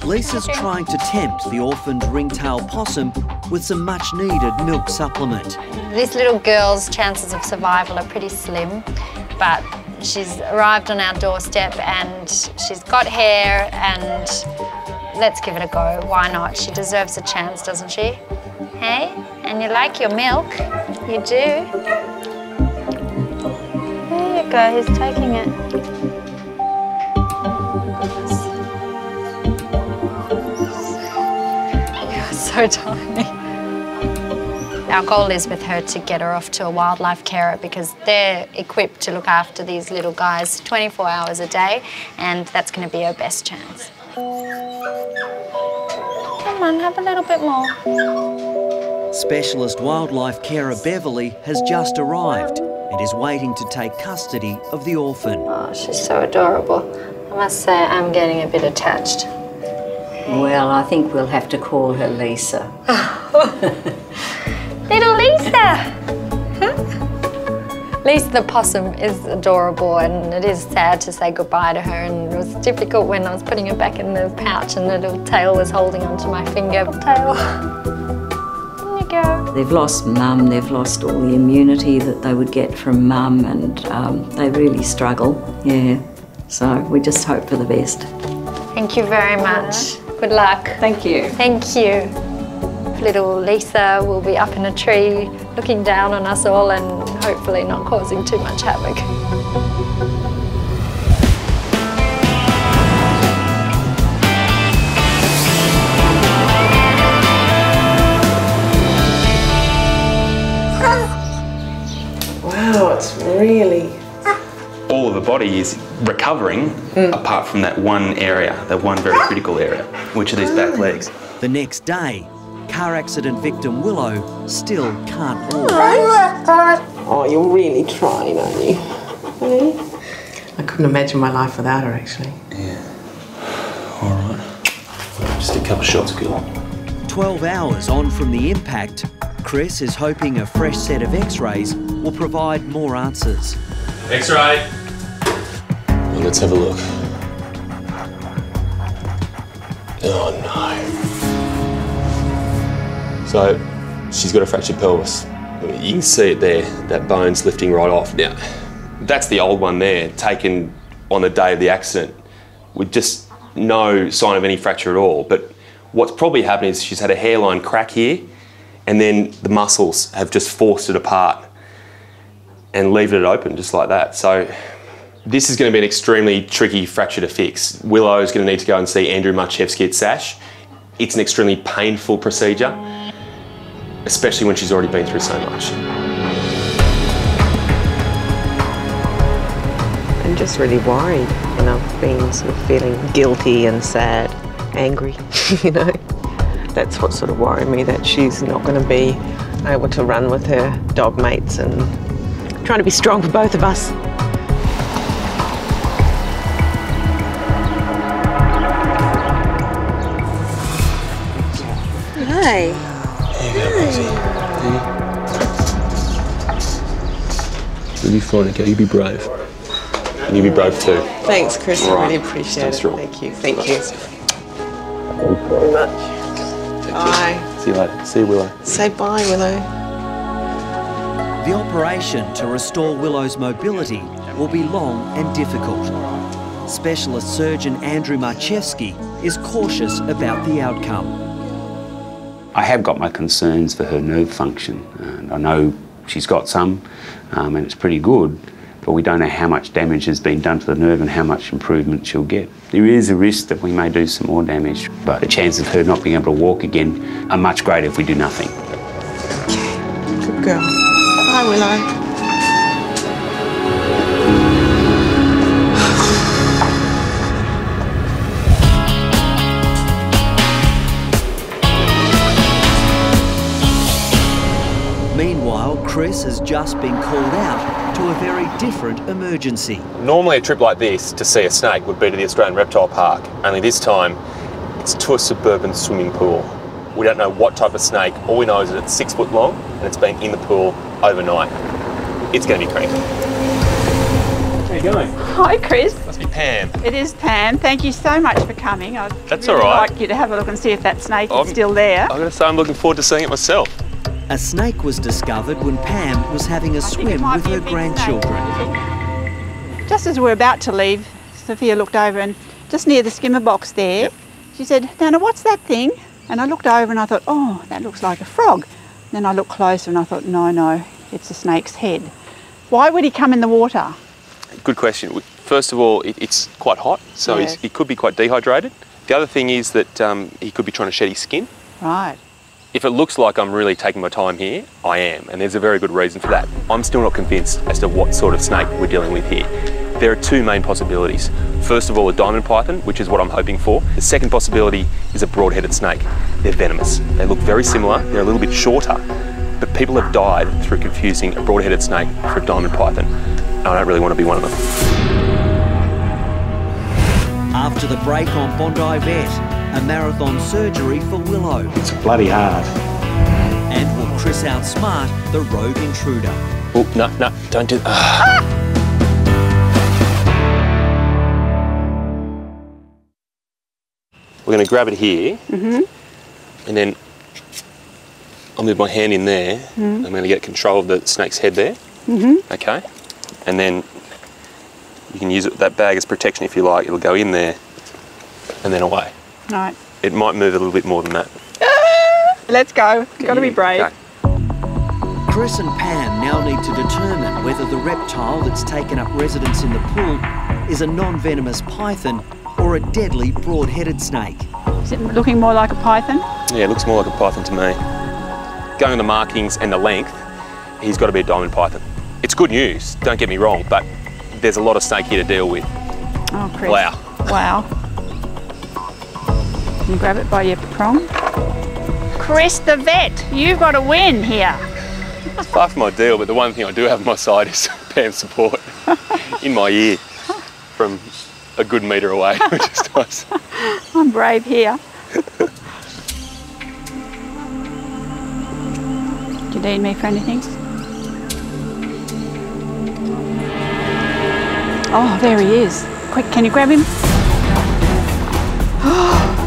[SPEAKER 1] Lisa's trying to tempt the orphaned ringtail possum with some much needed milk supplement.
[SPEAKER 18] This little girl's chances of survival are pretty slim, but she's arrived on our doorstep and she's got hair and let's give it a go. Why not? She deserves a chance, doesn't she? Hey? And you like your milk? You do? There you go, he's taking it. So tiny. Our goal is with her to get her off to a wildlife carer because they're equipped to look after these little guys 24 hours a day, and that's going to be her best chance. Come on, have a little bit more.
[SPEAKER 1] Specialist wildlife carer Beverly has just arrived and is waiting to take custody of the orphan.
[SPEAKER 18] Oh, she's so adorable. I must say, I'm getting a bit attached.
[SPEAKER 102] Well, I think we'll have to call her Lisa.
[SPEAKER 18] Little Lisa! Lisa the possum is adorable and it is sad to say goodbye to her and it was difficult when I was putting her back in the pouch and the little tail was holding onto my finger. Tail. There you go.
[SPEAKER 102] They've lost mum, they've lost all the immunity that they would get from mum, and um, they really struggle. Yeah. So we just hope for the best.
[SPEAKER 18] Thank you very much. Good luck.
[SPEAKER 102] Thank you.
[SPEAKER 18] Thank you. Little Lisa will be up in a tree looking down on us all and hopefully not causing too much havoc.
[SPEAKER 98] Wow, it's really.
[SPEAKER 2] All of the body is recovering hmm. apart from that one area, that one very critical area, which are these back ah. legs.
[SPEAKER 1] The next day, car accident victim Willow still can't walk.
[SPEAKER 98] Oh, you're really trying, aren't you? Honey? I couldn't imagine my life without her, actually. Yeah.
[SPEAKER 2] All right. Just a couple shots, girl.
[SPEAKER 1] 12 hours on from the impact, Chris is hoping a fresh set of x-rays will provide more answers.
[SPEAKER 77] X-ray.
[SPEAKER 2] Well, let's have a look. Oh no. So she's got a fractured pelvis. You can see it there, that bone's lifting right off. Now, that's the old one there, taken on the day of the accident with just no sign of any fracture at all. But what's probably happened is she's had a hairline crack here and then the muscles have just forced it apart and leave it open just like that. So this is going to be an extremely tricky fracture to fix. Willow is going to need to go and see Andrew Marchevsky at SASH. It's an extremely painful procedure, especially when she's already been through so much.
[SPEAKER 98] I'm just really worried, and I've been sort of feeling guilty and sad, angry, you know. That's what sort of worried me, that she's not going to be able to run with her dog mates and trying to be strong for both of us.
[SPEAKER 103] Hi.
[SPEAKER 2] You'll be fine, okay? You be brave. And you be brave too.
[SPEAKER 98] Thanks, Chris.
[SPEAKER 2] All
[SPEAKER 98] I
[SPEAKER 2] right.
[SPEAKER 98] really appreciate it.
[SPEAKER 2] Stay strong.
[SPEAKER 98] Thank you. Thank you. Thank you very much. Bye.
[SPEAKER 2] See you later. See you, Willow.
[SPEAKER 98] Say bye, Willow.
[SPEAKER 1] The operation to restore Willow's mobility will be long and difficult. Specialist surgeon Andrew Marchevsky is cautious about the outcome.
[SPEAKER 104] I have got my concerns for her nerve function. And I know she's got some, um, and it's pretty good, but we don't know how much damage has been done to the nerve and how much improvement she'll get. There is a risk that we may do some more damage, but the chances of her not being able to walk again are much greater if we do nothing.
[SPEAKER 98] Okay, Good girl. Bye, Willow.
[SPEAKER 1] Chris has just been called out to a very different emergency.
[SPEAKER 2] Normally, a trip like this to see a snake would be to the Australian Reptile Park, only this time it's to a suburban swimming pool. We don't know what type of snake, all we know is that it's six foot long and it's been in the pool overnight. It's going to be cranky. How you going?
[SPEAKER 97] Hi, Chris.
[SPEAKER 2] Must be Pam.
[SPEAKER 97] It is Pam. Thank you so much for coming. I'd
[SPEAKER 2] That's
[SPEAKER 97] really
[SPEAKER 2] all right.
[SPEAKER 97] like you to have a look and see if that snake
[SPEAKER 2] I'm-
[SPEAKER 97] is still there.
[SPEAKER 2] I'm going to say, I'm looking forward to seeing it myself.
[SPEAKER 1] A snake was discovered when Pam was having a swim with her grandchildren.
[SPEAKER 97] Just as we were about to leave, Sophia looked over and just near the skimmer box there, she said, Nana, what's that thing? And I looked over and I thought, oh, that looks like a frog. Then I looked closer and I thought, no, no, it's a snake's head. Why would he come in the water?
[SPEAKER 2] Good question. First of all, it, it's quite hot, so
[SPEAKER 97] Yes.
[SPEAKER 2] he's, he could be quite dehydrated. The other thing is that um, he could be trying to shed his skin.
[SPEAKER 97] Right.
[SPEAKER 2] If it looks like I'm really taking my time here, I am, and there's a very good reason for that. I'm still not convinced as to what sort of snake we're dealing with here. There are two main possibilities. First of all, a diamond python, which is what I'm hoping for. The second possibility is a broad-headed snake. They're venomous. They look very similar, they're a little bit shorter, but people have died through confusing a broad-headed snake for a diamond python. I don't really want to be one of them.
[SPEAKER 1] After the break on Bondi Vet, a marathon surgery for Willow.
[SPEAKER 17] It's bloody hard.
[SPEAKER 1] And will Chris outsmart the rogue intruder?
[SPEAKER 2] Oh, no, no, don't do that. We're going to grab it here,
[SPEAKER 97] Mm-hmm.
[SPEAKER 2] and then I'll move my hand in there.
[SPEAKER 97] Mhm.
[SPEAKER 2] I'm going to get control of the snake's head there,
[SPEAKER 97] Mm-hmm.
[SPEAKER 2] okay? And then you can use it, that bag as protection if you like. It'll go in there and then away.
[SPEAKER 97] Right.
[SPEAKER 2] It might move a little bit more than that.
[SPEAKER 97] Ah, let's go. You've got to be brave.
[SPEAKER 2] Okay.
[SPEAKER 1] Chris and Pam now need to determine whether the reptile that's taken up residence in the pool is a non-venomous python or a deadly broad-headed snake.
[SPEAKER 97] Is it looking more like a python?
[SPEAKER 2] Yeah, it looks more like a python to me. Going on the markings and the length, he's got to be a diamond python. It's good news, don't get me wrong, but there's a lot of snake here to deal with.
[SPEAKER 97] Oh, Chris.
[SPEAKER 2] Wow.
[SPEAKER 97] Wow. Can grab it by your prong? Chris the vet, you've got a win here.
[SPEAKER 2] It's far from ideal, but the one thing I do have on my side is Pam's support in my ear from a good metre away, which is nice.
[SPEAKER 97] I'm brave here. Do you need me for anything? Oh, there he is. Quick, can you grab him?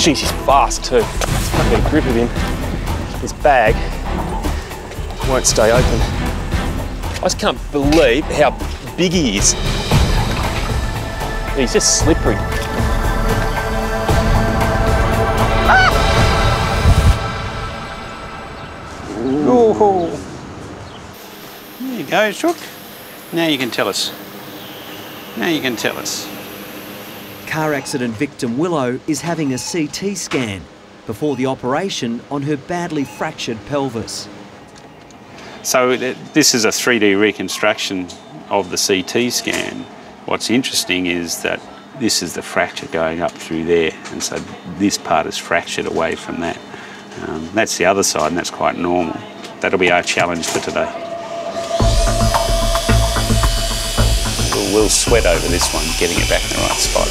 [SPEAKER 2] Jeez, he's fast too. Let's to get a grip of him. His bag won't stay open. I just can't believe how big he is. He's just slippery. Ah!
[SPEAKER 17] Ooh. There you go, Shook. Now you can tell us. Now you can tell us.
[SPEAKER 1] Car accident victim Willow is having a CT scan before the operation on her badly fractured pelvis.
[SPEAKER 17] So this is a 3D reconstruction of the CT scan. What's interesting is that this is the fracture going up through there, and so this part is fractured away from that. Um, that's the other side, and that's quite normal. That'll be our challenge for today. We'll, we'll sweat over this one, getting it back in the right spot.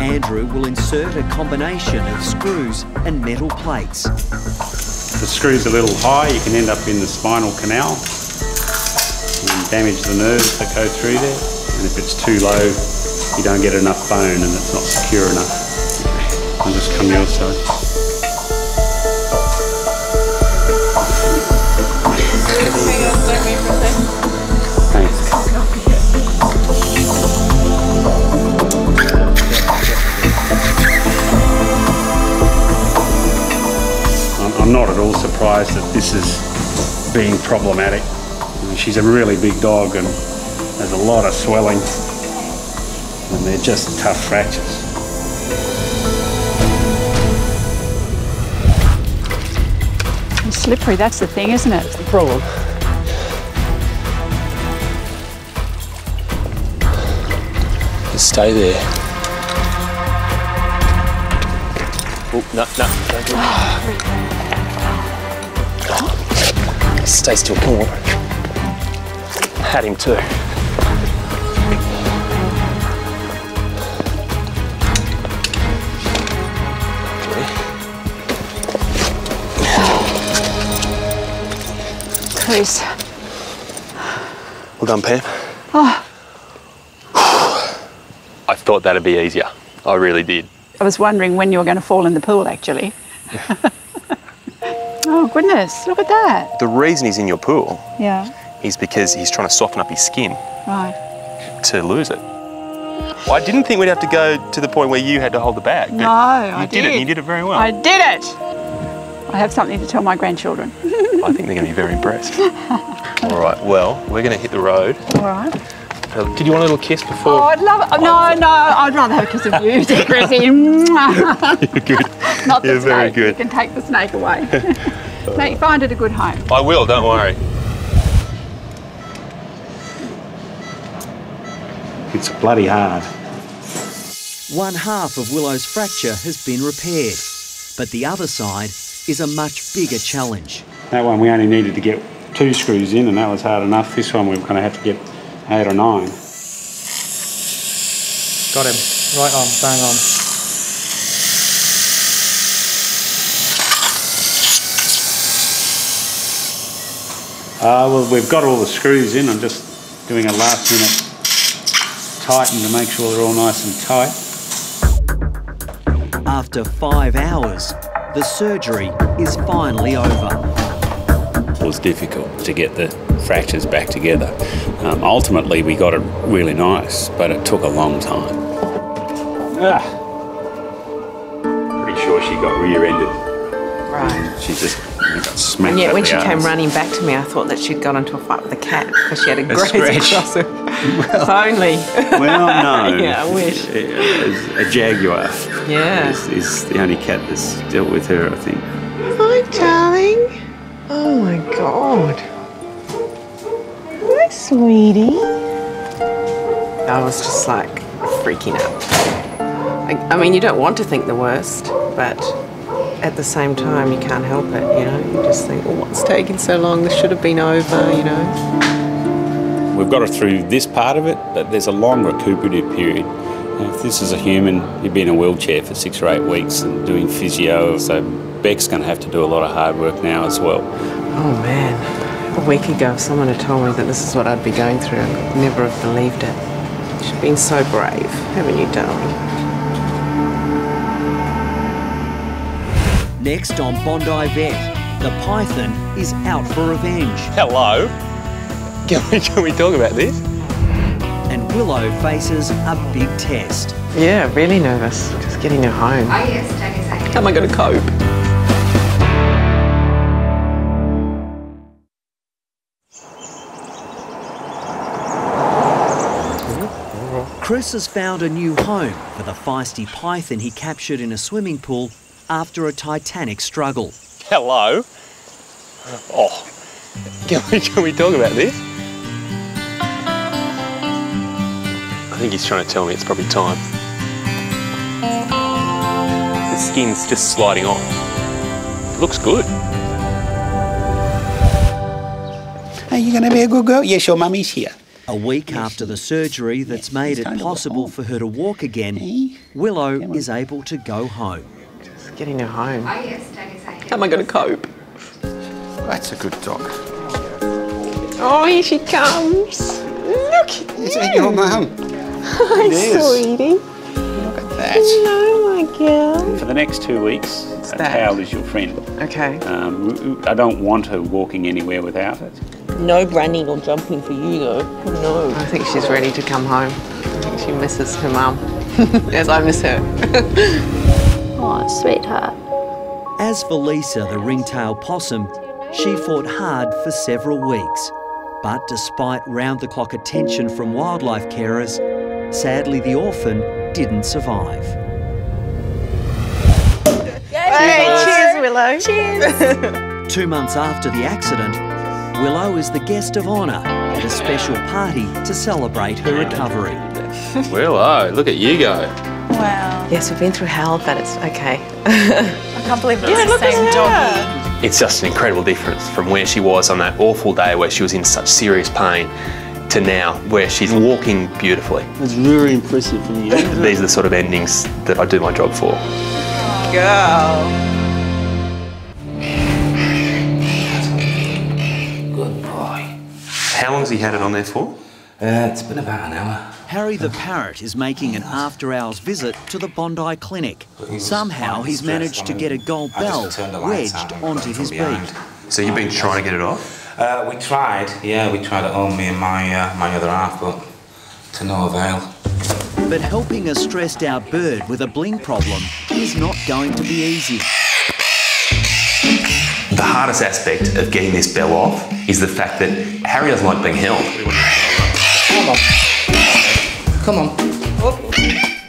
[SPEAKER 1] Andrew will insert a combination of screws and metal plates.
[SPEAKER 17] If the screw's a little high, you can end up in the spinal canal and damage the nerves that go through there. And if it's too low, you don't get enough bone and it's not secure enough. I'll just come your side. I'm, I'm not at all surprised that this is being problematic. I mean, she's a really big dog and there's a lot of swelling and they're just tough fractures.
[SPEAKER 97] It's slippery, that's the thing, isn't it? That's
[SPEAKER 2] the problem. Just stay there. Oh, no, no, don't do it. Oh, Stay still, come on. Had him too.
[SPEAKER 97] Chris.
[SPEAKER 2] Well done, Pam.
[SPEAKER 97] Oh,
[SPEAKER 2] I thought that'd be easier. I really did.
[SPEAKER 97] I was wondering when you were going to fall in the pool, actually. Oh, goodness. Look at that.
[SPEAKER 2] The reason he's in your pool
[SPEAKER 97] Yeah,
[SPEAKER 2] is because he's trying to soften up his skin
[SPEAKER 97] right.
[SPEAKER 2] to lose it. Well, I didn't think we'd have to go to the point where you had to hold the bag.
[SPEAKER 97] No, I
[SPEAKER 2] you did. it, you did it very well.
[SPEAKER 97] I did it! I have something to tell my grandchildren.
[SPEAKER 2] I think they're going to be very impressed. All right, well, we're going to hit the road.
[SPEAKER 97] All right.
[SPEAKER 2] Did you want a little kiss before? Oh.
[SPEAKER 97] I'd love it. No, no, I'd rather have a kiss of you, Chrissy. Mwah.
[SPEAKER 2] You're good.
[SPEAKER 97] Not the
[SPEAKER 2] You're very good.
[SPEAKER 97] You can take the snake away. Mate, find it a good home.
[SPEAKER 2] I will, don't worry.
[SPEAKER 17] It's bloody hard.
[SPEAKER 1] One half of Willow's fracture has been repaired, but the other side is a much bigger challenge.
[SPEAKER 17] That one we only needed to get two screws in, and that was hard enough. This one we're going to have to get eight or nine.
[SPEAKER 105] Got him. Right on, bang on.
[SPEAKER 17] Uh, well, we've got all the screws in. I'm just doing a last minute tighten to make sure they're all nice and tight.
[SPEAKER 1] After five hours, the surgery is finally over.
[SPEAKER 17] It was difficult to get the fractures back together. Um, ultimately, we got it really nice, but it took a long time. Ah. Pretty sure she got rear-ended.
[SPEAKER 98] Right.
[SPEAKER 17] She just got smacked
[SPEAKER 98] And yet, when
[SPEAKER 17] the
[SPEAKER 98] she came running back to me, I thought that she'd got into a fight with a cat because she had a,
[SPEAKER 17] A
[SPEAKER 98] graze
[SPEAKER 17] scratch.
[SPEAKER 98] across her. if only.
[SPEAKER 17] Well, no.
[SPEAKER 98] yeah, I wish.
[SPEAKER 17] A, a jaguar
[SPEAKER 98] Yeah.
[SPEAKER 17] is, is the only cat that's dealt with her, I think.
[SPEAKER 98] Hi, darling. Oh my god. Hi, sweetie. I was just like freaking out. I, I mean, you don't want to think the worst, but at the same time, you can't help it, you know? You just think, well, what's taking so long? This should have been over, you know?
[SPEAKER 17] We've got her through this part of it, but there's a long recuperative period. Now, If this is a human, you'd be in a wheelchair for six or eight weeks and doing physio, so Beck's going to have to do a lot of hard work now as well.
[SPEAKER 98] Oh man, a week ago, if someone had told me that this is what I'd be going through, I would never have believed it. You've been so brave, haven't you, darling?
[SPEAKER 1] Next on Bondi Vet, the python is out for revenge.
[SPEAKER 2] Hello. Can we, can we talk about this?
[SPEAKER 1] And Willow faces a big test.
[SPEAKER 98] Yeah, really nervous. Just getting her home.
[SPEAKER 20] Oh yes, take a second.
[SPEAKER 98] How am I going to cope?
[SPEAKER 1] Chris has found a new home for the feisty python he captured in a swimming pool after a titanic struggle.
[SPEAKER 2] Hello. Oh, can we, can we talk about this? I think he's trying to tell me it's probably time. The skin's just sliding off. It looks good.
[SPEAKER 55] Are you going to be a good girl? Yes, your mummy's here.
[SPEAKER 1] A week after the surgery that's made it possible for her to walk again, Willow is able to go home.
[SPEAKER 98] Just getting her home.
[SPEAKER 20] Oh yes, take a second.
[SPEAKER 98] How am I going to cope?
[SPEAKER 55] That's a good dog.
[SPEAKER 98] Oh, here she comes. Look at
[SPEAKER 55] Is that your mum?
[SPEAKER 98] Hi,
[SPEAKER 55] It is.
[SPEAKER 98] sweetie.
[SPEAKER 55] Look at that.
[SPEAKER 98] Hello, my girl.
[SPEAKER 17] For the next two weeks, a towel is your friend.
[SPEAKER 98] Okay.
[SPEAKER 17] Um, w- w- I don't want her walking anywhere without it.
[SPEAKER 98] No running or jumping for you, though. No. I think she's ready to come home. I think she misses her mum, as I miss her.
[SPEAKER 20] Oh, sweetheart.
[SPEAKER 1] As for Lisa, the ringtail possum, she fought hard for several weeks. But despite round the clock attention from wildlife carers, sadly the orphan didn't survive.
[SPEAKER 98] Hey, cheers, Willow.
[SPEAKER 20] Cheers.
[SPEAKER 1] Two months after the accident, Willow is the guest of honour at a special party to celebrate her recovery.
[SPEAKER 2] Willow, look at you go.
[SPEAKER 106] Wow.
[SPEAKER 98] Yes, we've been through hell, but it's okay.
[SPEAKER 88] I can't believe it's
[SPEAKER 98] Yeah,
[SPEAKER 88] the same
[SPEAKER 98] her.
[SPEAKER 88] dog.
[SPEAKER 77] It's just an incredible difference from where she was on that awful day where she was in such serious pain to now where she's walking beautifully.
[SPEAKER 90] It's very impressive from you.
[SPEAKER 77] These are the sort of endings that I do my job for.
[SPEAKER 98] Girl.
[SPEAKER 2] How long has he had it on there for?
[SPEAKER 107] Uh, it's been about an hour.
[SPEAKER 1] Harry the parrot is making an after hours visit to the Bondi Clinic. Somehow he's managed to get a gold
[SPEAKER 107] I
[SPEAKER 1] bell
[SPEAKER 107] turned the lights
[SPEAKER 1] wedged onto his
[SPEAKER 107] from
[SPEAKER 1] beak.
[SPEAKER 2] So you've been trying to get it off?
[SPEAKER 107] Uh, we tried, yeah, we tried at home, me and my, uh, my other half, but to no avail.
[SPEAKER 1] But helping a stressed out bird with a bling problem is not going to be easy.
[SPEAKER 2] The hardest aspect of getting this bell off is the fact that Harry doesn't like being held.
[SPEAKER 107] Come on. Come on.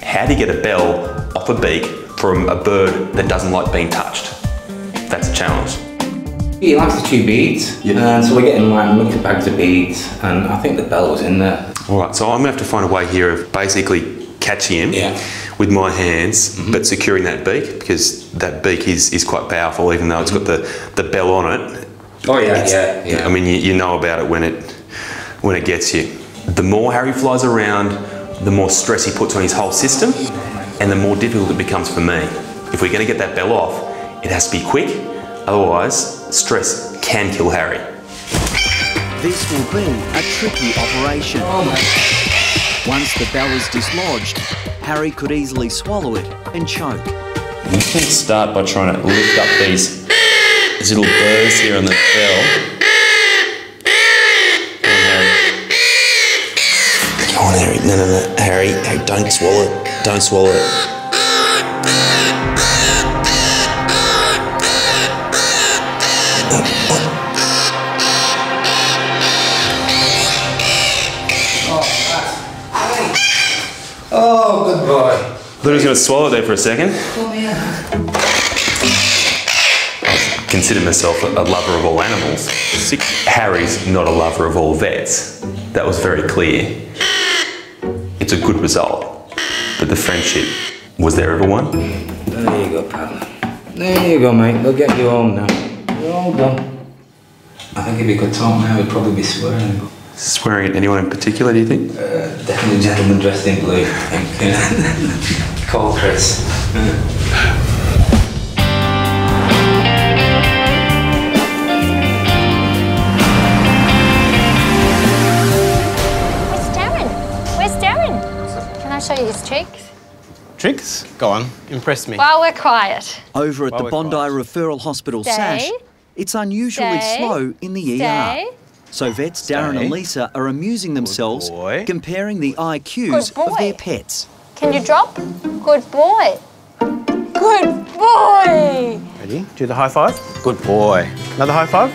[SPEAKER 2] How do you get a bell off a beak from a bird that doesn't like being touched? That's a challenge.
[SPEAKER 107] He likes to chew beads, and so we're getting like mixed bags of beads, and I think the bell was in there.
[SPEAKER 2] All right, so I'm gonna have to find a way here of basically catching him with my hands, mm-hmm. but securing that beak because that beak is, is quite powerful, even though it's got the, the bell on it.
[SPEAKER 107] Oh yeah, yeah, yeah.
[SPEAKER 2] I mean, you, you know about it when it when it gets you. The more Harry flies around, the more stress he puts on his whole system, and the more difficult it becomes for me. If we're going to get that bell off, it has to be quick. Otherwise, stress can kill Harry.
[SPEAKER 1] This will be a tricky operation. Oh Once the bell is dislodged, Harry could easily swallow it and choke.
[SPEAKER 2] I'm just start by trying to lift up these, these little burrs here on the bell. Harry. No, no, no. Harry, Harry, don't swallow it. Don't swallow it. I was going to swallow there for a second.
[SPEAKER 107] Come here.
[SPEAKER 2] Consider myself a, lover of all animals. Harry's not a lover of all vets. That was very clear. It's a good result. But the friendship, was there ever one?
[SPEAKER 107] There you go, pal. There you go, mate. We'll get you home now. You're all done. I think if he could talk now, he'd probably be swearing.
[SPEAKER 2] Swearing at anyone in particular, do you think?
[SPEAKER 107] uh, definitely a gentleman dressed in blue. I. Call Chris.
[SPEAKER 18] Where's Darren? Where's Darren? Can I show you his tricks?
[SPEAKER 15] Tricks? Go on, impress me.
[SPEAKER 18] While we're quiet.
[SPEAKER 1] Over at
[SPEAKER 15] While
[SPEAKER 1] the
[SPEAKER 15] we're
[SPEAKER 1] Bondi Referral Hospital
[SPEAKER 18] Stay.
[SPEAKER 1] SASH, it's unusually
[SPEAKER 18] Stay.
[SPEAKER 1] slow in the
[SPEAKER 18] Stay.
[SPEAKER 1] ER. So vets Darren
[SPEAKER 15] Stay.
[SPEAKER 1] and Lisa are amusing themselves comparing the IQs of their pets.
[SPEAKER 18] Can you drop? Good boy. Good boy.
[SPEAKER 15] Ready? Do the high five. Good boy. Another high five.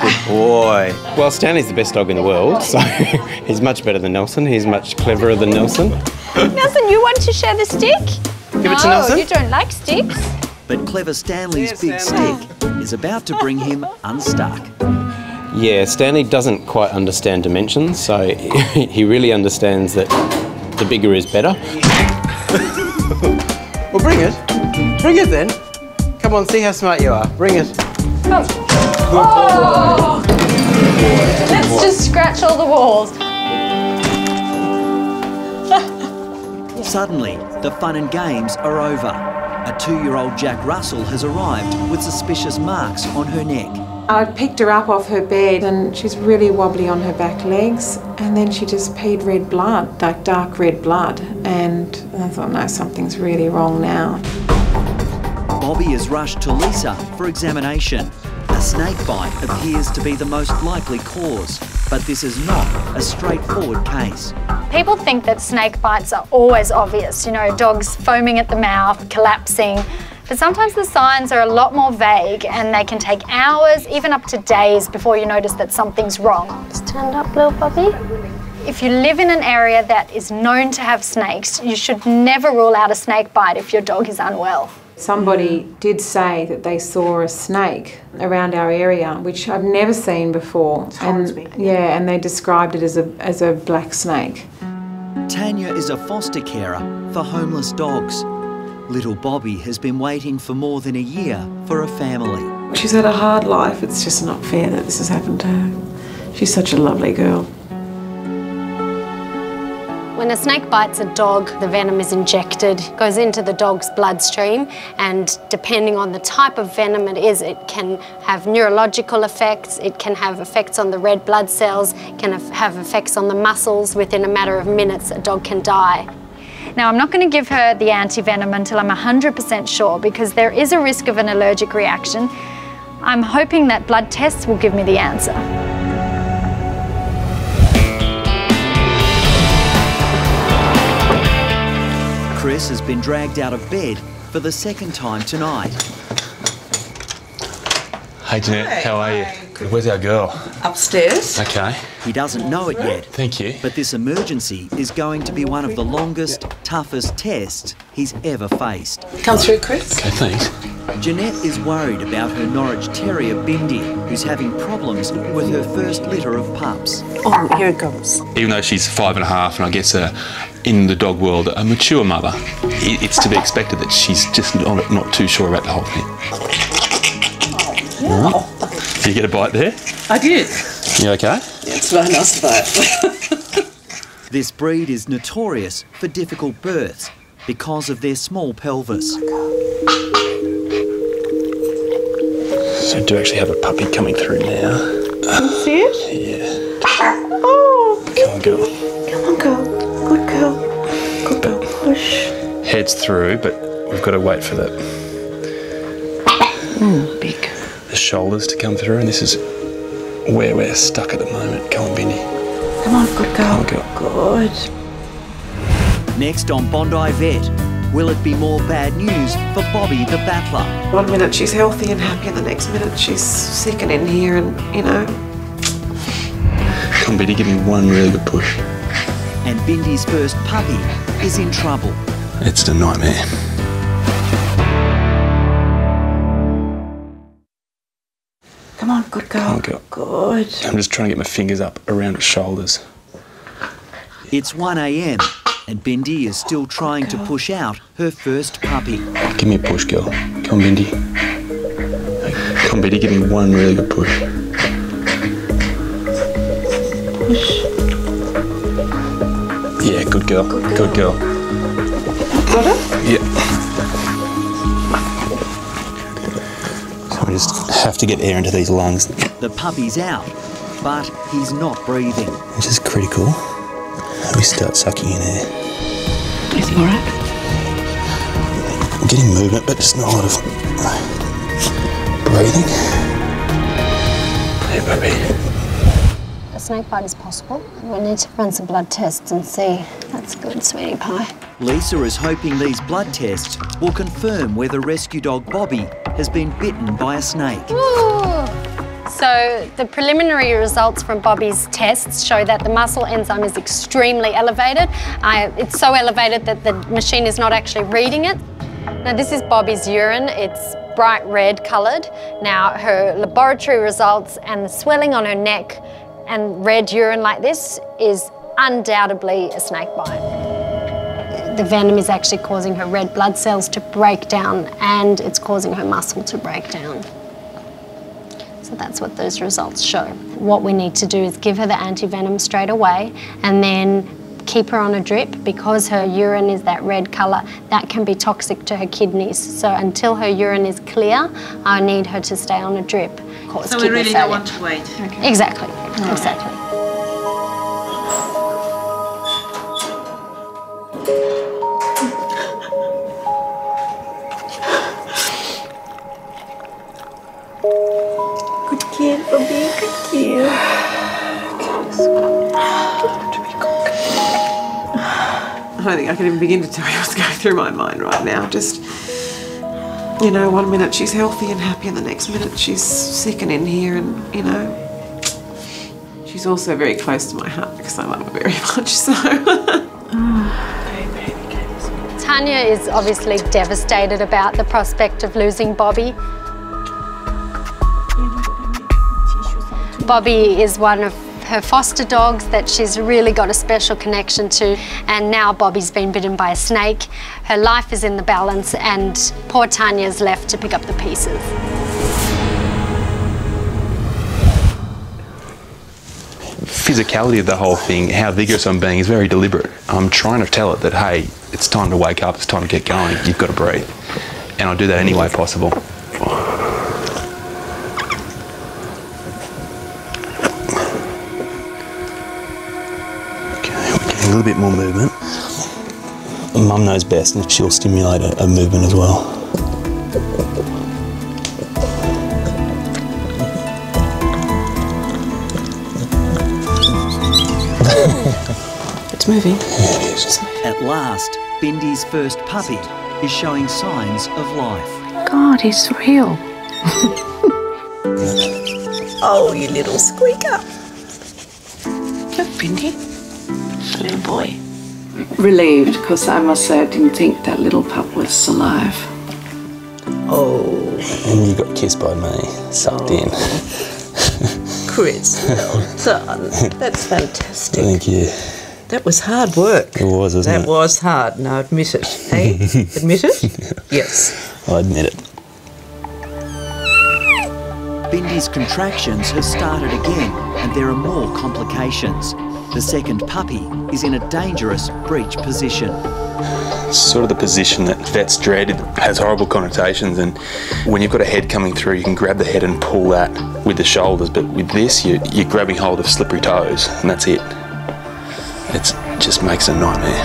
[SPEAKER 15] Good boy. Well, Stanley's the best dog in the world, so he's much better than Nelson. He's much cleverer than Nelson.
[SPEAKER 18] Nelson, you want to share the stick?
[SPEAKER 15] Give
[SPEAKER 18] no,
[SPEAKER 15] it to Nelson.
[SPEAKER 18] you don't like sticks.
[SPEAKER 1] But clever Stanley's
[SPEAKER 15] Yes,
[SPEAKER 1] big
[SPEAKER 15] Stanley.
[SPEAKER 1] stick is about to bring him unstuck.
[SPEAKER 15] Yeah, Stanley doesn't quite understand dimensions, so he really understands that the bigger is better. well, bring it. Bring it then. Come on, see how smart you are. Bring it.
[SPEAKER 18] Come. Oh. Let's just scratch all the walls.
[SPEAKER 1] Suddenly, the fun and games are over. A two-year-old Jack Russell has arrived with suspicious marks on her neck.
[SPEAKER 98] I picked her up off her bed and she's really wobbly on her back legs and then she just peed red blood, like dark red blood. And I thought, no, something's really wrong now.
[SPEAKER 1] Bobby is rushed to Lisa for examination. A snake bite appears to be the most likely cause, but this is not a straightforward case.
[SPEAKER 18] People think that snake bites are always obvious, you know, dogs foaming at the mouth, collapsing. But sometimes the signs are a lot more vague and they can take hours, even up to days, before you notice that something's wrong. Stand up, little puppy. If you live in an area that is known to have snakes, you should never rule out a snake bite if your dog is unwell.
[SPEAKER 98] Somebody did say that they saw a snake around our area, which I've never seen before. And yeah, and they described it as a as a black snake.
[SPEAKER 1] Tanya is a foster carer for homeless dogs. Little Bobby has been waiting for more than a year for a family.
[SPEAKER 98] She's had a hard life. It's just not fair that this has happened to her. She's such a lovely girl.
[SPEAKER 18] When a snake bites a dog, the venom is injected, goes into the dog's bloodstream, and depending on the type of venom it is, it can have neurological effects, it can have effects on the red blood cells, can have effects on the muscles. Within a matter of minutes, a dog can die. Now, I'm not going to give her the anti-venom until I'm 100% sure because there is a risk of an allergic reaction. I'm hoping that blood tests will give me the answer.
[SPEAKER 1] Chris has been dragged out of bed for the second time tonight.
[SPEAKER 2] Hey Jeanette, how are you? Where's our girl?
[SPEAKER 98] Upstairs.
[SPEAKER 2] Okay.
[SPEAKER 1] He doesn't know it yet.
[SPEAKER 2] Thank you.
[SPEAKER 1] But this emergency is going to be one of the longest, toughest tests he's ever faced.
[SPEAKER 98] Come through, Chris.
[SPEAKER 2] Okay, thanks.
[SPEAKER 1] Jeanette is worried about her Norwich Terrier Bindi, who's having problems with her first litter of pups.
[SPEAKER 98] Oh, here it comes.
[SPEAKER 2] Even though she's five and a half and I guess uh, in the dog world a mature mother, i- it's to be expected that she's just not, not too sure about the whole thing. All right. Did you get a bite there?
[SPEAKER 98] I did.
[SPEAKER 2] You okay?
[SPEAKER 98] It's very nice bite.
[SPEAKER 1] This breed is notorious for difficult births because of their small pelvis.
[SPEAKER 2] So I do actually have a puppy coming through now.
[SPEAKER 98] Can you see it?
[SPEAKER 2] Yeah.
[SPEAKER 98] Oh,
[SPEAKER 2] Come on, girl.
[SPEAKER 98] come on, girl. Good girl. Good girl. Push.
[SPEAKER 2] Head's through, but we've got to wait for that.
[SPEAKER 98] Mm, big.
[SPEAKER 2] The shoulders to come through, and this is where we're stuck at the moment. Come on, Benny.
[SPEAKER 98] Come on, good girl.
[SPEAKER 2] Come on, girl.
[SPEAKER 98] Good.
[SPEAKER 1] Next on Bondi Vet, will it be more bad news for Bobby the Battler?
[SPEAKER 98] One minute she's healthy and happy, and the next minute she's sick and in here, and you know.
[SPEAKER 2] Come on, Benny, give me one really good push.
[SPEAKER 1] And Bindi's first puppy is in trouble.
[SPEAKER 2] It's a nightmare.
[SPEAKER 98] Good girl.
[SPEAKER 2] Come on.
[SPEAKER 98] Good.
[SPEAKER 2] I'm just trying to get my fingers up around its shoulders.
[SPEAKER 1] It's 1am and Bindi is still trying to push out her first puppy.
[SPEAKER 2] Give me a push, girl. Come on, Bindi. Come on, Bindi, give me one really good push.
[SPEAKER 98] Push.
[SPEAKER 2] Yeah, good girl. Good girl.
[SPEAKER 98] Got it?
[SPEAKER 2] Yeah. Just have to get air into these lungs,
[SPEAKER 1] The puppy's out, but he's not breathing.
[SPEAKER 2] which is critical. We start sucking in air.
[SPEAKER 98] Is he alright?
[SPEAKER 2] I'm getting movement, but just not a lot of breathing. Hey, puppy.
[SPEAKER 18] A snake bite is possible. We need to run some blood tests and see. That's good, sweetie pie.
[SPEAKER 1] Lisa is hoping these blood tests will confirm whether the rescue dog Bobby has been bitten by a snake.
[SPEAKER 18] So the preliminary results from Bobby's tests show that the muscle enzyme is extremely elevated. It's so elevated that the machine is not actually reading it. Now this is Bobby's urine. It's bright red coloured. Now her laboratory results and the swelling on her neck and red urine like this is undoubtedly a snake bite. The venom is actually causing her red blood cells to break down and it's causing her muscle to break down. So that's what those results show. What we need to do is give her the anti-venom straight away and then keep her on a drip because her urine is that red colour. That can be toxic to her kidneys. So until her urine is clear, I need her to stay on a drip. Cause
[SPEAKER 98] So we really
[SPEAKER 18] failure.
[SPEAKER 98] don't want to wait.
[SPEAKER 18] Exactly, exactly.
[SPEAKER 98] I don't think I can even begin to tell you what's going through my mind right now. Just, you know, one minute she's healthy and happy, and the next minute she's sick and in here, and, you know. She's also very close to my heart because I love her very much, so.
[SPEAKER 18] Tanya is obviously devastated about the prospect of losing Bobby. Bobby is one of her foster dogs that she's really got a special connection to. And now Bobby's been bitten by a snake. Her life is in the balance, and poor Tanya's left to pick up the pieces.
[SPEAKER 2] physicality of the whole thing, how vigorous I'm being, is very deliberate. I'm trying to tell it that, hey, it's time to wake up, it's time to get going, you've got to breathe. And I do that any way possible. Little bit more movement. Mum knows best and she'll stimulate a, a movement as well.
[SPEAKER 98] It's moving.
[SPEAKER 1] At last, Bindi's first puppy is showing signs of life.
[SPEAKER 98] God, he's real.
[SPEAKER 101] Oh, you little squeaker.
[SPEAKER 98] Look, Bindi. Little boy. Relieved, because I must say I didn't think that little pup was alive.
[SPEAKER 2] Oh. And you got kissed by me, sucked in. Oh.
[SPEAKER 101] Chris, well done. That's fantastic.
[SPEAKER 2] Thank you.
[SPEAKER 101] That was hard work.
[SPEAKER 2] It was, wasn't
[SPEAKER 101] That
[SPEAKER 2] it?
[SPEAKER 101] was hard. Now admit it. Hey, admit it? Yes.
[SPEAKER 2] I admit it.
[SPEAKER 1] Bindi's contractions have started again, and there are more complications. The second puppy is in a dangerous breech position.
[SPEAKER 2] sort of the position that vets dread. It has horrible connotations, and when you've got a head coming through, you can grab the head and pull that with the shoulders. But with this, you, you're grabbing hold of slippery toes, and that's it. It just makes it a nightmare.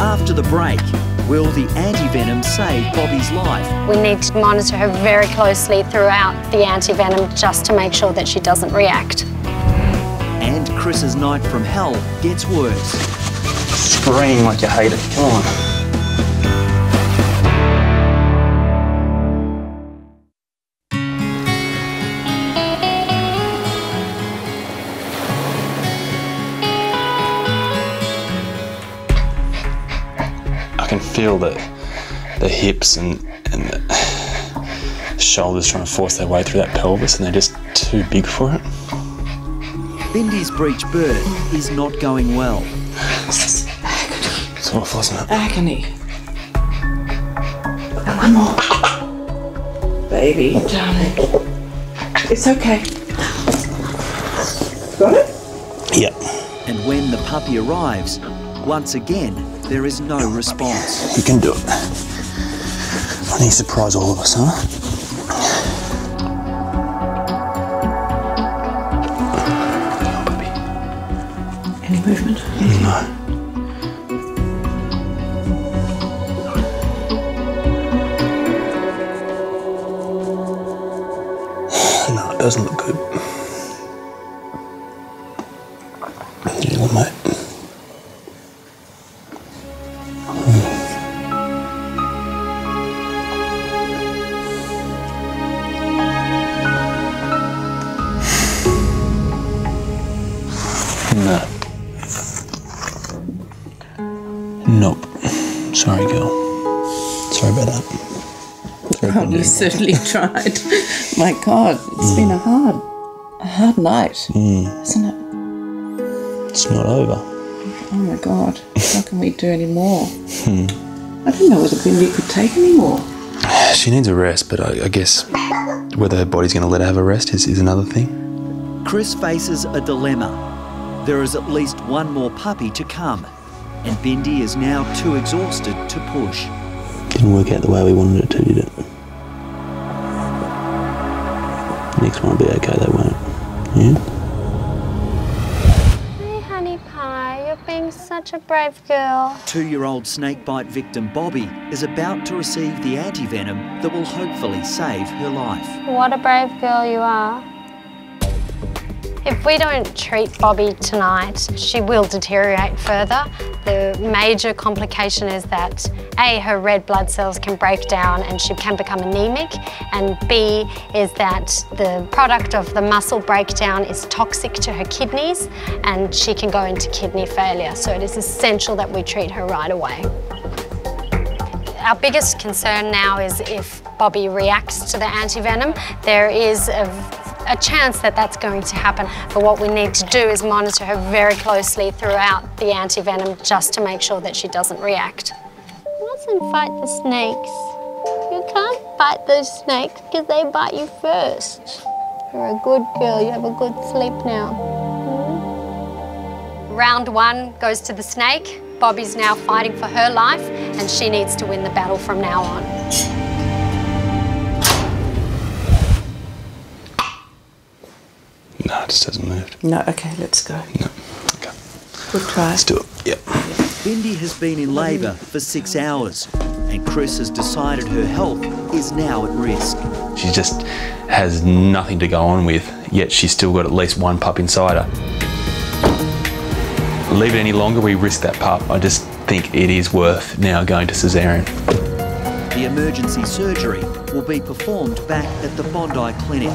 [SPEAKER 1] After the break, will the antivenom save Bobby's life?
[SPEAKER 18] We need to monitor her very closely throughout the antivenom just to make sure that she doesn't react.
[SPEAKER 1] And Chris's night from hell gets worse.
[SPEAKER 2] Scream like you hate it. Come on. I can feel the the hips and, and the shoulders trying to force their way through that pelvis, and they're just too big for it.
[SPEAKER 1] Bindi's breech birth is not going well.
[SPEAKER 2] It's awful, isn't it?
[SPEAKER 98] Agony. One more. Baby, darling. It's okay. Got it?
[SPEAKER 2] Yep.
[SPEAKER 1] And when the puppy arrives, once again, there is no response.
[SPEAKER 2] You can do it. I think you surprise all of us, huh?
[SPEAKER 98] Movement?
[SPEAKER 2] No. No, it doesn't look good.
[SPEAKER 98] Certainly tried. My God, it's been a hard, a hard night,
[SPEAKER 2] Mm,
[SPEAKER 98] isn't it?
[SPEAKER 2] it's not over.
[SPEAKER 98] Oh my God, how can we do any more?
[SPEAKER 2] Hmm.
[SPEAKER 98] I didn't know whether Bindi could take any more.
[SPEAKER 2] She needs a rest, but I, I guess whether her body's going to let her have a rest is, is another thing.
[SPEAKER 1] Chris faces a dilemma. There is at least one more puppy to come, and Bindi is now too exhausted to push.
[SPEAKER 2] Didn't work out the way we wanted it to, did it? Next one will be okay, they won't? Yeah?
[SPEAKER 18] Hey, honey pie, you're being such a brave girl.
[SPEAKER 1] Two year old snakebite victim Bobby is about to receive the antivenom that will hopefully save her life.
[SPEAKER 18] What a brave girl you are. If we don't treat Bobby tonight, she will deteriorate further. The major complication is that A, her red blood cells can break down and she can become anemic, and B, is that the product of the muscle breakdown is toxic to her kidneys and she can go into kidney failure. So it is essential that we treat her right away. Our biggest concern now is if Bobby reacts to the antivenom. There is a a chance that that's going to happen. But what we need to do is monitor her very closely throughout the antivenom just to make sure that she doesn't react. Mustn't fight the snakes. You can't fight those snakes because they bite you first. You're a good girl. You have a good sleep now. Hmm? Round one goes to the snake. Bobby's now fighting for her life and she needs to win the battle from now on.
[SPEAKER 2] No, it just hasn't moved.
[SPEAKER 98] No, okay, let's go. No, okay. Good try.
[SPEAKER 2] Let's do it. Yep.
[SPEAKER 1] Bindi has been in labour for six hours, and Chris has decided her health is now at risk.
[SPEAKER 2] She just has nothing to go on with, yet she's still got at least one pup inside her. Leave it any longer, we risk that pup. I just think it is worth now going to caesarean.
[SPEAKER 1] The emergency surgery will be performed back at the Bondi Clinic.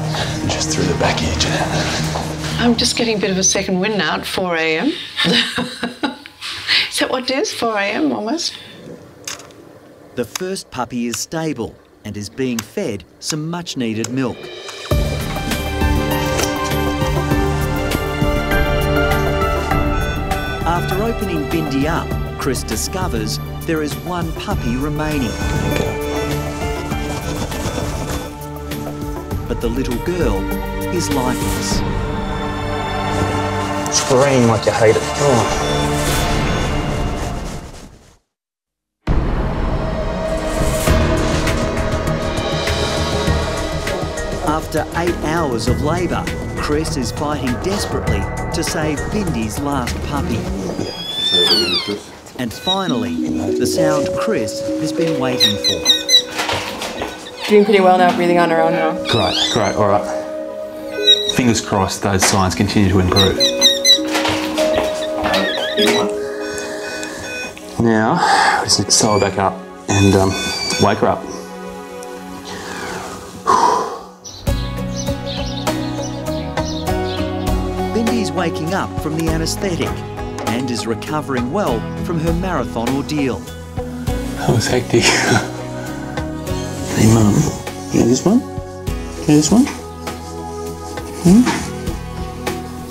[SPEAKER 2] Just through the back here, Janet.
[SPEAKER 108] I'm just getting a bit of a second wind now at 4 a.m. Is that what it is? 4 a.m. almost?
[SPEAKER 1] The first puppy is stable and is being fed some much needed milk. After opening Bindi up, Chris discovers there is one puppy remaining. But the little girl is lifeless.
[SPEAKER 107] Scream like you hate it. Oh.
[SPEAKER 1] After eight hours of labour, Chris is fighting desperately to save Bindi's last puppy. And finally, the sound Chris has been waiting for.
[SPEAKER 88] Doing pretty well now, breathing on her own now.
[SPEAKER 2] Great, great, all right. Fingers crossed those signs continue to improve. Now, we just need to sew her back up and um, wake her up.
[SPEAKER 1] Bindi's waking up from the anaesthetic and is recovering well from her marathon ordeal.
[SPEAKER 2] That was hectic. hey, Mum, you know this one? You know this one? Hmm?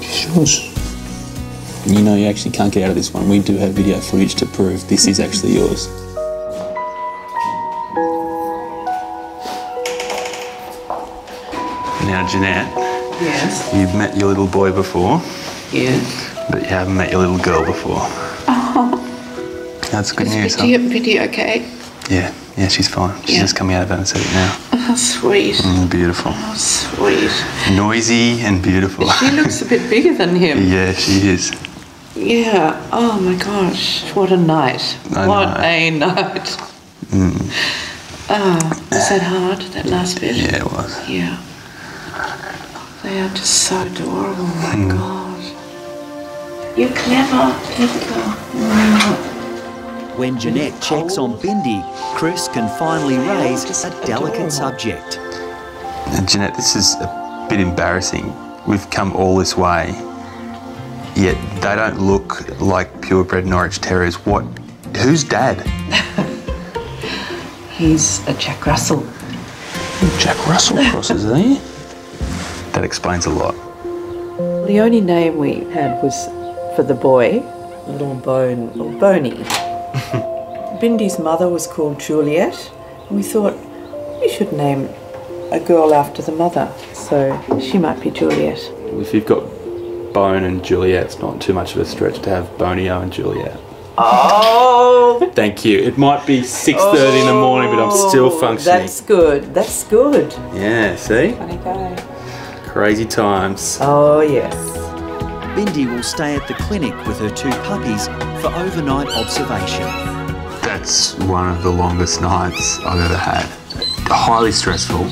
[SPEAKER 2] Sure. You know you actually can't get out of this one. We do have video footage to prove this is actually yours. Now, Jeanette,
[SPEAKER 108] Yes.
[SPEAKER 2] you've met your little boy before,
[SPEAKER 108] Yes.
[SPEAKER 2] But you haven't met your little girl before.
[SPEAKER 108] Oh,
[SPEAKER 2] That's good
[SPEAKER 108] is
[SPEAKER 2] news, huh?
[SPEAKER 108] Biddy, Biddy okay?
[SPEAKER 2] Yeah, yeah, she's fine. She's
[SPEAKER 108] Yeah.
[SPEAKER 2] just coming out of anaesthetic now.
[SPEAKER 108] Oh, sweet.
[SPEAKER 2] Mm, beautiful.
[SPEAKER 108] Oh, sweet.
[SPEAKER 2] Noisy and beautiful.
[SPEAKER 108] She looks a bit bigger than him.
[SPEAKER 2] yeah, she is.
[SPEAKER 108] Yeah. Oh my gosh. What a night.
[SPEAKER 2] I
[SPEAKER 108] what
[SPEAKER 2] know.
[SPEAKER 108] a night.
[SPEAKER 2] Mm.
[SPEAKER 108] Oh, was that hard, that last bit?
[SPEAKER 2] Yeah, it was.
[SPEAKER 108] Yeah. They are just so adorable. Oh my
[SPEAKER 2] Mm.
[SPEAKER 108] god. You're clever. Clever girl.
[SPEAKER 1] When Jeanette checks on Bindi, Chris can finally raise a delicate subject.
[SPEAKER 2] And Jeanette, this is a bit embarrassing. We've come all this way, yet they don't look like purebred Norwich Terriers. What? Who's dad?
[SPEAKER 108] He's a Jack Russell.
[SPEAKER 2] Jack Russell crosses, are you? That explains a lot.
[SPEAKER 108] The only name we had was for the boy, little Bone, or Boney. Bindi's mother was called Juliet, and we thought we should name a girl after the mother, so she might be Juliet.
[SPEAKER 2] If you've got Bone and Juliet, it's not too much of a stretch to have Bonio and Juliet.
[SPEAKER 108] Oh,
[SPEAKER 2] Thank you. It might be 6.30 in the morning, but I'm still oh, functioning.
[SPEAKER 108] That's good. That's good.
[SPEAKER 2] Yeah, see?
[SPEAKER 108] Funny guy.
[SPEAKER 2] Crazy times.
[SPEAKER 108] Oh yes.
[SPEAKER 1] Bindi will stay at the clinic with her two puppies for overnight observation.
[SPEAKER 2] That's one of the longest nights I've ever had. Highly stressful.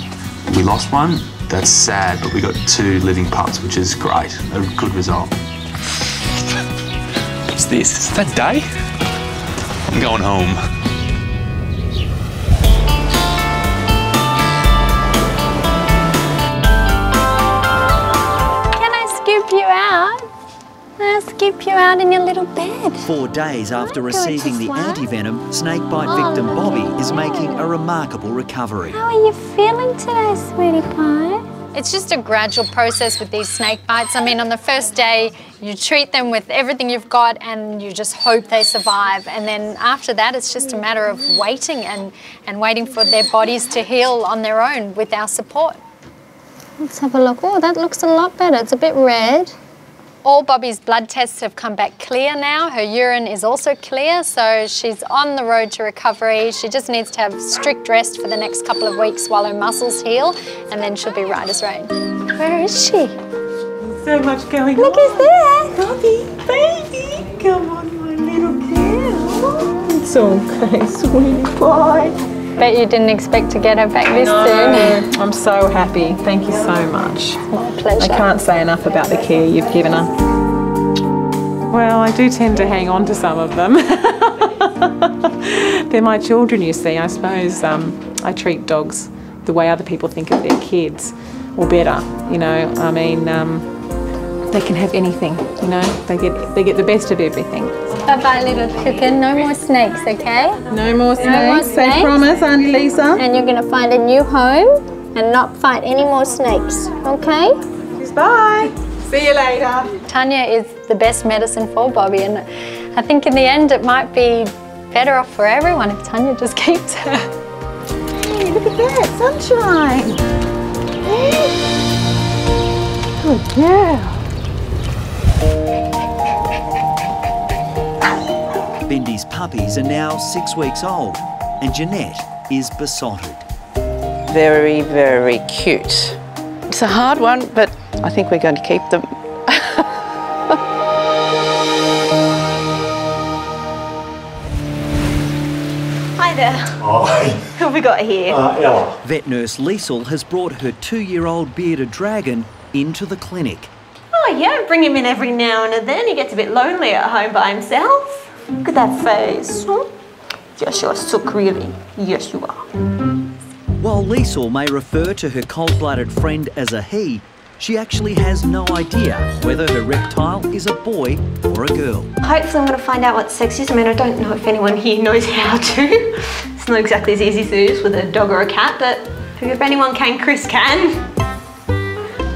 [SPEAKER 2] We lost one. That's sad, but we got two living pups, which is great. A good result. What's this? Is that day? I'm going home.
[SPEAKER 18] Can I scoop you out? Can I scoop you out in your little bed?
[SPEAKER 1] Four days after receiving the
[SPEAKER 18] slide.
[SPEAKER 1] antivenom, snakebite
[SPEAKER 18] Oh,
[SPEAKER 1] victim Bobby is making a remarkable recovery.
[SPEAKER 18] How are you feeling today, sweetie pie? It's just a gradual process with these snake bites. I mean, on the first day, you treat them with everything you've got and you just hope they survive. And then after that, it's just a matter of waiting and, and waiting for their bodies to heal on their own with our support. Let's have a look. Oh, that looks a lot better. It's a bit red. All Bobby's blood tests have come back clear now. Her urine is also clear, so she's on the road to recovery. She just needs to have strict rest for the next couple of weeks while her muscles heal, and then she'll be right as rain. Where is she?
[SPEAKER 98] So much going on.
[SPEAKER 18] Look,
[SPEAKER 98] on.
[SPEAKER 18] he's there.
[SPEAKER 98] Bobby, baby, come on, my little girl. It's okay, sweetie pie.
[SPEAKER 18] Bet you didn't expect to get her back this soon.
[SPEAKER 98] I'm so happy. Thank you so much.
[SPEAKER 18] My pleasure.
[SPEAKER 98] I can't say enough about the care you've given her. Well, I do tend to hang on to some of them. They're my children, you see. I suppose um, I treat dogs the way other people think of their kids, or better. You know, I mean, um, they can have anything. You know, they get they get the best of everything.
[SPEAKER 18] Bye bye, little chicken. No more snakes, okay?
[SPEAKER 98] No more snakes.
[SPEAKER 18] No more
[SPEAKER 98] Say
[SPEAKER 18] snakes.
[SPEAKER 98] promise, Auntie Lisa.
[SPEAKER 18] And you're going to find a new home and not fight any more snakes, okay?
[SPEAKER 98] Bye. See you later.
[SPEAKER 18] Tanya is the best medicine for Bobby, and I think in the end it might be better off for everyone if Tanya just keeps her.
[SPEAKER 98] Hey, look at that sunshine. Good girl.
[SPEAKER 1] Bindi's puppies are now six weeks old, and Jeanette is besotted.
[SPEAKER 108] Very, very cute. It's a hard one, but I think we're going to keep them.
[SPEAKER 109] Hi there.
[SPEAKER 1] Oh, hi.
[SPEAKER 109] Who have we got here?
[SPEAKER 1] Uh, Ella. Vet nurse Liesel has brought her two-year-old bearded dragon into the clinic.
[SPEAKER 109] Oh yeah, bring him in every now and then. He gets a bit lonely at home by himself. Look at that face. Hmm? Yes, you're sick, really. Yes, you are.
[SPEAKER 1] While Liesel may refer to her cold-blooded friend as a he, she actually has no idea whether her reptile is a boy or a girl.
[SPEAKER 109] Hopefully I'm going to find out what sex is. I mean, I don't know if anyone here knows how to. It's not exactly as easy as it is with a dog or a cat, but if anyone can, Chris can.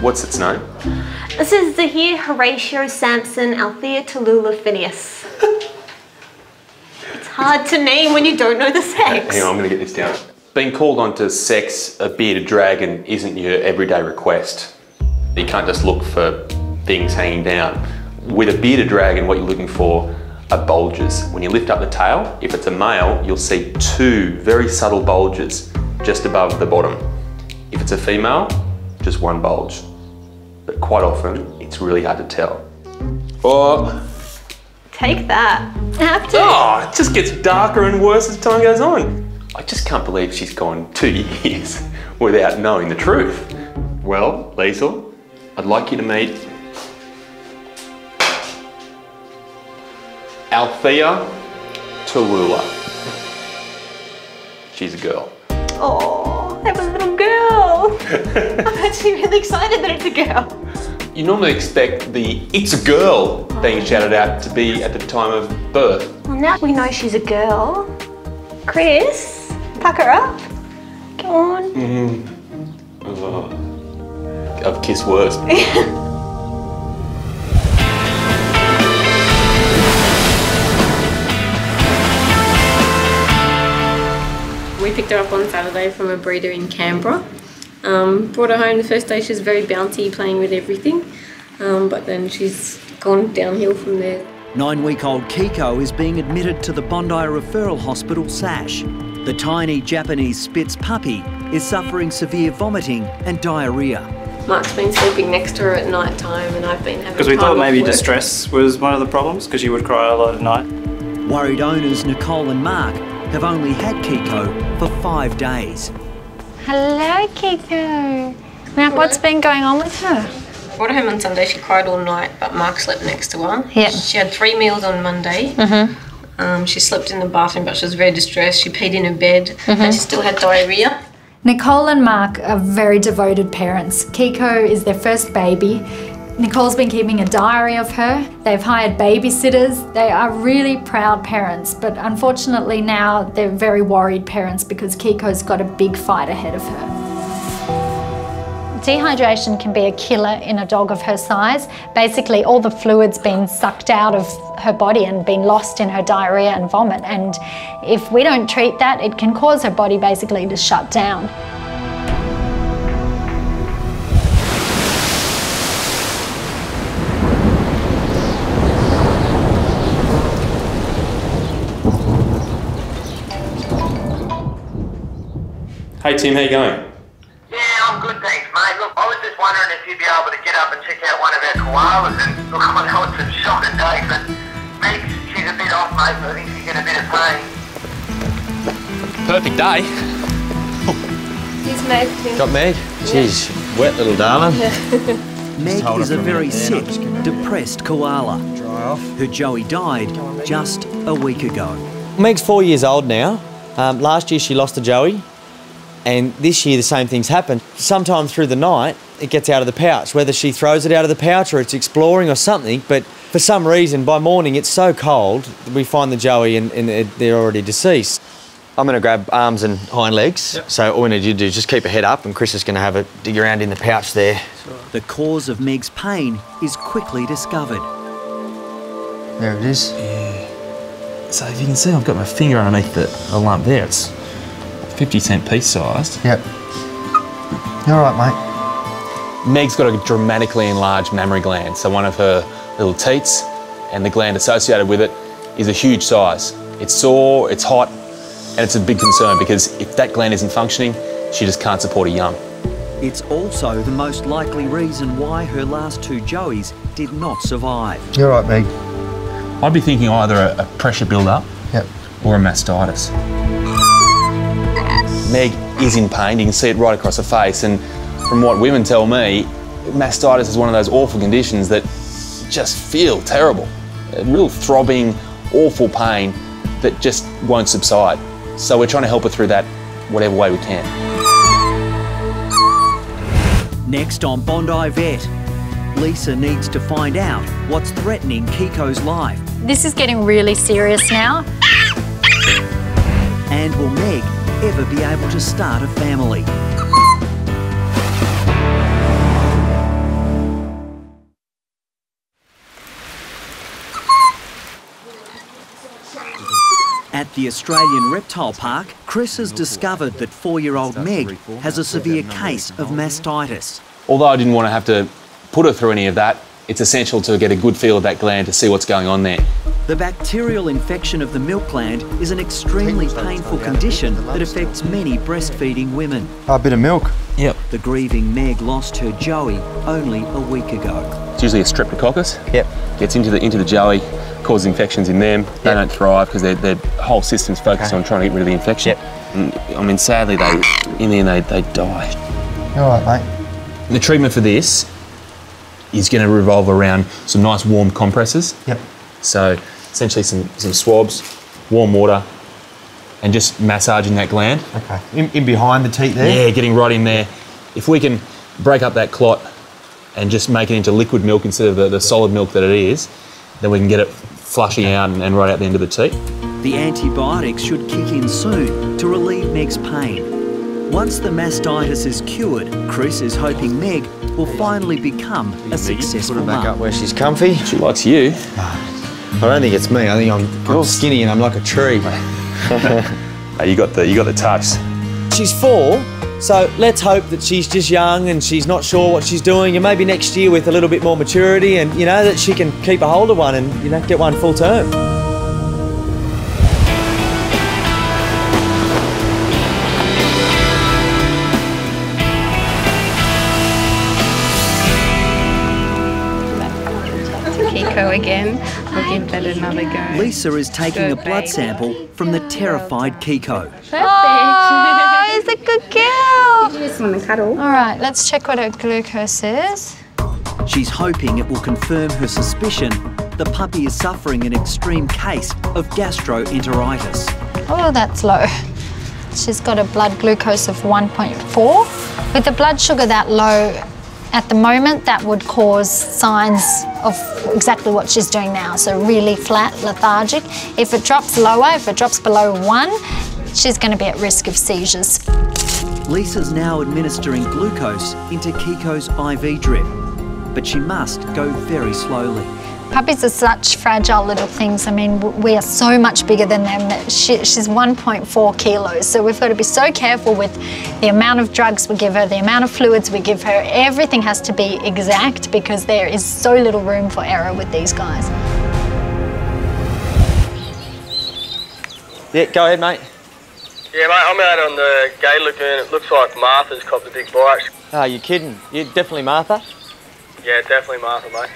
[SPEAKER 2] What's its name?
[SPEAKER 109] This is Zahir Horatio Sampson Althea Tallulah Phineas. hard to name when you don't know the sex.
[SPEAKER 2] Hang on, I'm going to get this down. Being called on to sex a bearded dragon isn't your everyday request. You can't just look for things hanging down. With a bearded dragon, what you're looking for are bulges. When you lift up the tail, if it's a male, you'll see two very subtle bulges just above the bottom. If it's a female, just one bulge. But quite often, it's really hard to tell. Or,
[SPEAKER 109] Take that. I Have to.
[SPEAKER 2] oh, it just gets darker and worse as time goes on. I just can't believe she's gone two years without knowing the truth. Well, Liesel, I'd like you to meet Althea Tallulah. She's a girl.
[SPEAKER 109] Oh, I have a little girl. I'm actually really excited that it's a girl.
[SPEAKER 2] You normally expect the it's a girl being shouted out to be at the time of birth.
[SPEAKER 109] Well, now we know she's a girl. Chris, pack her up. Go on.
[SPEAKER 2] Mm. Oh, I've kissed worse.
[SPEAKER 110] We picked her up on Saturday from a breeder in Canberra. Um, brought her home the first day, she was very bouncy, playing with everything. Um, but then she's gone downhill from there.
[SPEAKER 1] Nine-week-old Kiko is being admitted to the Bondi Referral Hospital, SASH. The tiny Japanese Spitz puppy is suffering severe vomiting and diarrhea.
[SPEAKER 110] Mark's been sleeping next to her at night time, and I've been having
[SPEAKER 111] Because we
[SPEAKER 110] time
[SPEAKER 111] thought maybe
[SPEAKER 110] work.
[SPEAKER 111] distress was one of the problems, because she would cry a lot at night.
[SPEAKER 1] Worried owners Nicole and Mark have only had Kiko for five days.
[SPEAKER 18] Hello, Kiko. Now, what's been going on with her?
[SPEAKER 110] Brought her home on Sunday, she cried all night, but Mark slept next to her.
[SPEAKER 18] Yeah.
[SPEAKER 110] She had three meals on Monday.
[SPEAKER 18] Mm-hmm.
[SPEAKER 110] Um, she slept in the bathroom, but she was very distressed. She peed in her bed,
[SPEAKER 18] Mhm.
[SPEAKER 110] and she still had diarrhea.
[SPEAKER 18] Nicole and Mark are very devoted parents. Kiko is their first baby. Nicole's been keeping a diary of her. They've hired babysitters. They are really proud parents, but unfortunately now they're very worried parents because Kiko's got a big fight ahead of her. Dehydration can be a killer in a dog of her size. Basically, all the fluid's been sucked out of her body and been lost in her diarrhea and vomit. And if we don't treat that, it can cause her body basically to shut down.
[SPEAKER 2] Hey Tim, how you going?
[SPEAKER 112] Yeah, I'm good, thanks, mate. Look, I was just wondering if you'd be able to get up and check out one of our koalas. And look, I know it's a shock and day, but Meg, she's a bit off, mate. So I think she's in a bit of pain.
[SPEAKER 2] Perfect day.
[SPEAKER 110] He's Meg. Tim.
[SPEAKER 15] Got Meg? Jeez, wet little darling.
[SPEAKER 1] Meg is a very sick, depressed koala. Her Joey died just a week ago.
[SPEAKER 15] Meg's four years old now. Um, last year she lost a Joey, and this year the same things happen. Sometime through the night, it gets out of the pouch, whether she throws it out of the pouch or it's exploring or something. But for some reason, by morning it's so cold, we find the Joey and, and they're already deceased. I'm going to grab arms and hind legs. So all we need you to do is just keep her head up, and Chris is going to have a dig around in the pouch there.
[SPEAKER 1] The cause of Meg's pain is quickly discovered.
[SPEAKER 2] There it is. Yeah. So if you can see, I've got my finger underneath the, the lump there. It's 50 cent piece sized.
[SPEAKER 54] Yep. You're all right,
[SPEAKER 2] Meg's got a dramatically enlarged mammary gland, so one of her little teats and the gland associated with it is a huge size. It's sore, it's hot, and it's a big concern because if that gland isn't functioning, she just can't support a young.
[SPEAKER 1] It's also the most likely reason why her last two Joeys did not survive.
[SPEAKER 54] You're all right, Meg.
[SPEAKER 2] I'd be thinking either a, a pressure build-up
[SPEAKER 54] Yep.
[SPEAKER 2] or a mastitis. Meg is in pain, you can see it right across her face, and from what women tell me, mastitis is one of those awful conditions that just feel terrible. A real throbbing, awful pain that just won't subside. So we're trying to help her through that whatever way we can.
[SPEAKER 1] Next on Bondi Vet, Lisa needs to find out what's threatening Kiko's life.
[SPEAKER 18] This is getting really serious now.
[SPEAKER 1] And will Meg ever be able to start a family? At the Australian Reptile Park, Chris has discovered that four-year-old Meg has a severe case of mastitis.
[SPEAKER 2] Although I didn't want to have to put her through any of that, it's essential to get a good feel of that gland to see what's going on there.
[SPEAKER 1] The bacterial infection of the milk gland is an extremely painful condition that affects many breastfeeding women.
[SPEAKER 54] A bit of milk.
[SPEAKER 2] Yep.
[SPEAKER 1] The grieving Meg lost her Joey only a week ago.
[SPEAKER 2] It's usually a streptococcus. Yep. Gets into the into the joey, causes infections in them. They don't thrive because their, their whole system's focused
[SPEAKER 54] Okay.
[SPEAKER 2] on trying to get rid of the infection. And, mm, I mean, sadly, they in the end they, they die.
[SPEAKER 54] You're all right, mate.
[SPEAKER 2] The treatment for this is going to revolve around some nice warm compresses.
[SPEAKER 54] Yep.
[SPEAKER 2] So essentially some, some swabs, warm water, and just massaging that gland.
[SPEAKER 54] Okay. In, in behind the teat there?
[SPEAKER 2] Yeah, getting right in there. If we can break up that clot and just make it into liquid milk instead of the, the solid milk that it is, then we can get it flushing out and, and right out the end of the teat.
[SPEAKER 1] The antibiotics should kick in soon to relieve Meg's pain. Once the mastitis is cured, Chris is hoping Meg will finally become a successful mum.
[SPEAKER 15] Put her back
[SPEAKER 1] mum.
[SPEAKER 15] up where she's comfy.
[SPEAKER 2] She likes you. Ah.
[SPEAKER 15] I don't think it's me. I think I'm, I'm skinny and I'm like a tree.
[SPEAKER 2] Hey, you got the you got the touch.
[SPEAKER 15] she's four, so let's hope that she's just young and she's not sure what she's doing, and maybe next year with a little bit more maturity, and you know that she can keep a hold of one and you know get one full term.
[SPEAKER 113] Kiko again. We'll give that another go.
[SPEAKER 1] Lisa is taking a blood
[SPEAKER 113] baby.
[SPEAKER 1] sample from the terrified Kiko.
[SPEAKER 18] Oh, he's a good girl.
[SPEAKER 113] You just want to cuddle.
[SPEAKER 18] All right, let's check what her glucose is.
[SPEAKER 1] She's hoping it will confirm her suspicion the puppy is suffering an extreme case of gastroenteritis.
[SPEAKER 18] Oh, that's low. She's got a blood glucose of 1.4. With the blood sugar that low at the moment, that would cause signs of exactly what she's doing now. So really flat, lethargic. If it drops lower, if it drops below one, she's going to be at risk of seizures.
[SPEAKER 1] Lisa's now administering glucose into Kiko's IV drip, but she must go very slowly.
[SPEAKER 18] Puppies are such fragile little things. I mean, we are so much bigger than them. She, she's 1.4 kilos, so we've got to be so careful with the amount of drugs we give her, the amount of fluids we give her. Everything has to be exact because there is so little room for error with these guys.
[SPEAKER 15] Yeah, go ahead, mate.
[SPEAKER 114] Yeah, mate, I'm out on the Gay Lagoon. It looks like Martha's copped a big bite.
[SPEAKER 15] Oh, you kidding? You definitely Martha?
[SPEAKER 114] Yeah, definitely Martha, mate.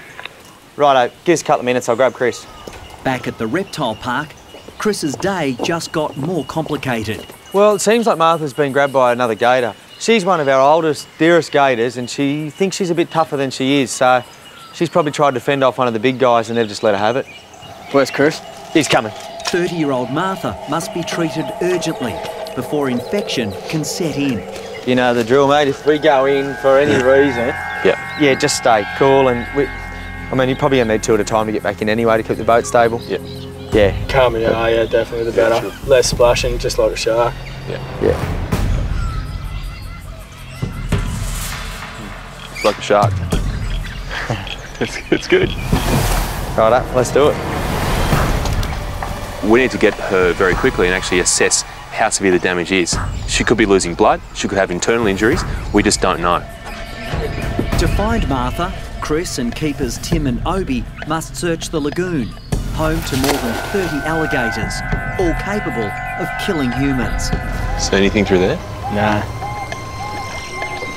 [SPEAKER 15] Righto, give us a couple of minutes, I'll grab Chris.
[SPEAKER 1] Back at the reptile park, Chris's day just got more complicated.
[SPEAKER 15] Well, it seems like Martha's been grabbed by another gator. She's one of our oldest, dearest gators, and she thinks she's a bit tougher than she is, so she's probably tried to fend off one of the big guys and they've just let her have it. Where's Chris? He's coming.
[SPEAKER 1] 30 year old Martha must be treated urgently before infection can set in.
[SPEAKER 15] You know the drill, mate. If we go in for any reason,
[SPEAKER 2] yeah,
[SPEAKER 15] yeah, just stay cool. And we, I mean, you're probably gonna need two at a time to get back in anyway to keep the boat stable.
[SPEAKER 2] Yeah,
[SPEAKER 15] yeah,
[SPEAKER 111] Calming down, oh, yeah, definitely the better. Less splashing, just like a shark.
[SPEAKER 2] Yeah.
[SPEAKER 15] yeah.
[SPEAKER 2] It's like a shark. it's, it's good.
[SPEAKER 15] Righto, let's do it.
[SPEAKER 2] We need to get her very quickly and actually assess how severe the damage is. She could be losing blood, she could have internal injuries, we just don't know.
[SPEAKER 1] To find Martha, Chris and keepers Tim and Obi must search the lagoon, home to more than 30 alligators, all capable of killing humans.
[SPEAKER 2] See anything through there?
[SPEAKER 15] Nah.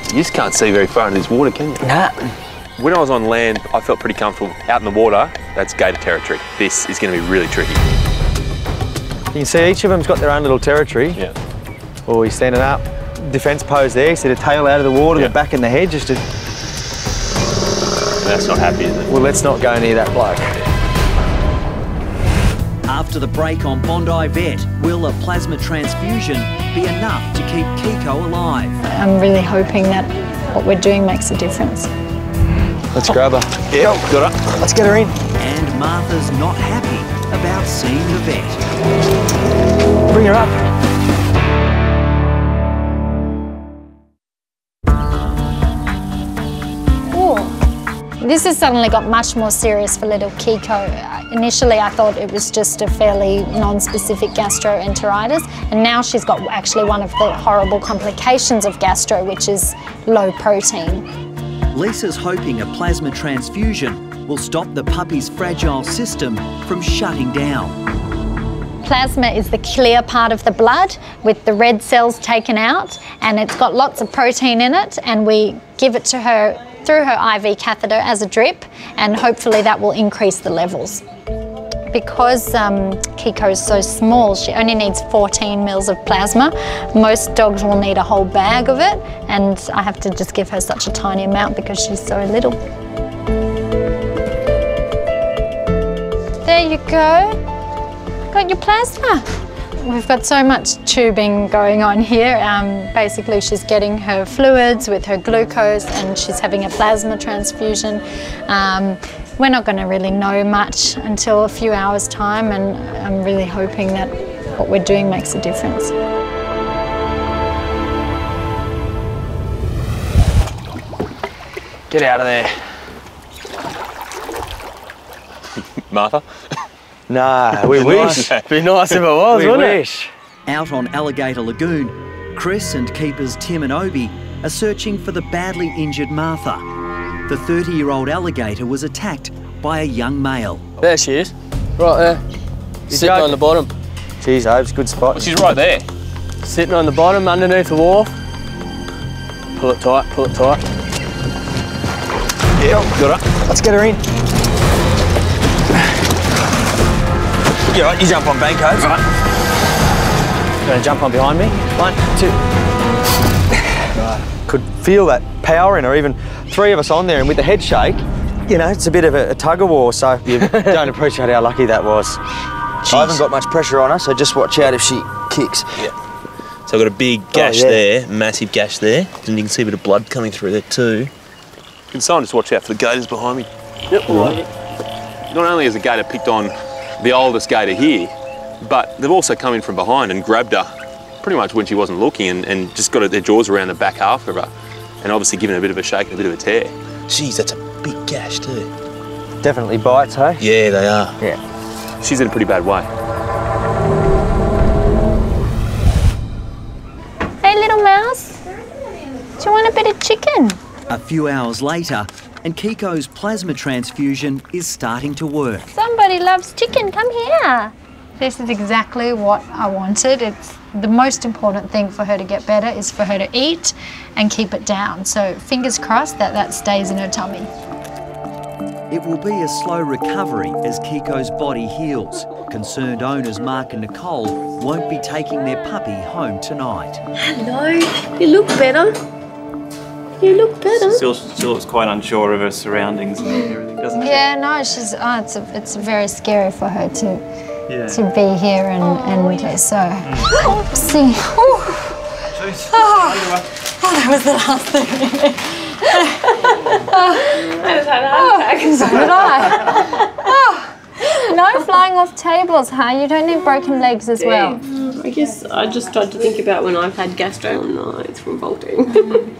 [SPEAKER 2] You just can't see very far into this water, can you?
[SPEAKER 15] Nah.
[SPEAKER 2] When I was on land, I felt pretty comfortable. Out in the water, that's gator territory. This is going to be really tricky.
[SPEAKER 15] You can see each of them's got their own little territory.
[SPEAKER 2] Yeah.
[SPEAKER 15] Oh, he's standing up. Defence pose there. See the tail out of the water, the back in the head, just to.
[SPEAKER 2] That's not happy, is it?
[SPEAKER 15] Well, let's not go near that bloke.
[SPEAKER 1] After the break on Bondi Vet, will a plasma transfusion be enough to keep Kiko alive?
[SPEAKER 18] I'm really hoping that what we're doing makes a difference.
[SPEAKER 15] Let's grab her.
[SPEAKER 2] Yeah, got her.
[SPEAKER 15] Let's get her in.
[SPEAKER 1] And Martha's not happy about seeing the vet.
[SPEAKER 15] Bring her up.
[SPEAKER 18] This has suddenly got much more serious for little Kiko. Uh, initially, I thought it was just a fairly non-specific gastroenteritis, and now she's got actually one of the horrible complications of gastro, which is low protein.
[SPEAKER 1] Lisa's hoping a plasma transfusion will stop the puppy's fragile system from shutting down.
[SPEAKER 18] Plasma is the clear part of the blood with the red cells taken out, and it's got lots of protein in it, and we give it to her through her IV catheter as a drip, and hopefully that will increase the levels. Because um, Kiko is so small, she only needs 14 mils of plasma. Most dogs will need a whole bag of it, and I have to just give her such a tiny amount because she's so little. There you go. Got your plasma. We've got so much tubing going on here. Um, basically, she's getting her fluids with her glucose and she's having a plasma transfusion. Um, we're not going to really know much until a few hours' time, and I'm really hoping that what we're doing makes a difference.
[SPEAKER 15] Get out of there.
[SPEAKER 2] Martha?
[SPEAKER 15] Nah, we
[SPEAKER 1] Be
[SPEAKER 15] wish.
[SPEAKER 1] nice.
[SPEAKER 15] Be nice if it was,
[SPEAKER 1] We
[SPEAKER 15] wouldn't it?
[SPEAKER 1] Out on Alligator Lagoon, Chris and keepers Tim and Obi are searching for the badly injured Martha. The 30 year old alligator was attacked by a young male.
[SPEAKER 115] There she is, right there. Sitting
[SPEAKER 15] joking?
[SPEAKER 115] on the bottom.
[SPEAKER 15] Jeez, Oves, good spot.
[SPEAKER 2] she's right there.
[SPEAKER 115] Sitting on the bottom underneath the wharf. Pull it tight, pull it tight.
[SPEAKER 15] Yeah, got her. Let's get her in. Yeah, right, you jump on bank, Oves. Right. Gonna jump on behind me. One, two. Right. Could feel that power in her, even three of us on there, and with the head shake, you know, it's a bit of a, a tug of war, so you don't appreciate how lucky that was. I haven't got much pressure on her, so just watch out if she kicks.
[SPEAKER 2] Yeah. So I've got a big oh, gash
[SPEAKER 15] yeah.
[SPEAKER 2] there, massive gash there, and you can see a bit of blood coming through there too. Can someone just watch out for the gators behind me?
[SPEAKER 115] Yep,
[SPEAKER 2] right. Not only has the gator picked on the oldest gator here, but they've also come in from behind and grabbed her pretty much when she wasn't looking and, and just got their jaws around the back half of her and obviously given her a bit of a shake and a bit of a tear. Jeez, that's a big gash too.
[SPEAKER 15] Definitely bites, hey?
[SPEAKER 2] Yeah, they are.
[SPEAKER 15] Yeah.
[SPEAKER 2] She's in a pretty bad way.
[SPEAKER 18] Hey, little mouse. Do you want a bit of chicken?
[SPEAKER 1] A few hours later, and Kiko's plasma transfusion is starting to work.
[SPEAKER 18] Somebody loves chicken. Come here. This is exactly what I wanted. It's the most important thing for her to get better is for her to eat and keep it down. So fingers crossed that that stays in her tummy.
[SPEAKER 1] It will be a slow recovery as Kiko's body heals. Concerned owners Mark and Nicole won't be taking their puppy home tonight.
[SPEAKER 109] Hello, you look better. You look better.
[SPEAKER 116] Still, still looks quite unsure of her surroundings and everything, doesn't she?
[SPEAKER 18] Yeah, no, she's. Oh, it's a, it's very scary for her to
[SPEAKER 116] Yeah.
[SPEAKER 18] to be here and and so. Oopsie. Oh, oh, that was the last thing.
[SPEAKER 109] I just had a heart attack.
[SPEAKER 18] So did I. Oh, no flying off tables, huh? You don't need broken legs as well.
[SPEAKER 110] Mm, I guess I just tried to think about when I've had gastro. No, it's revolting.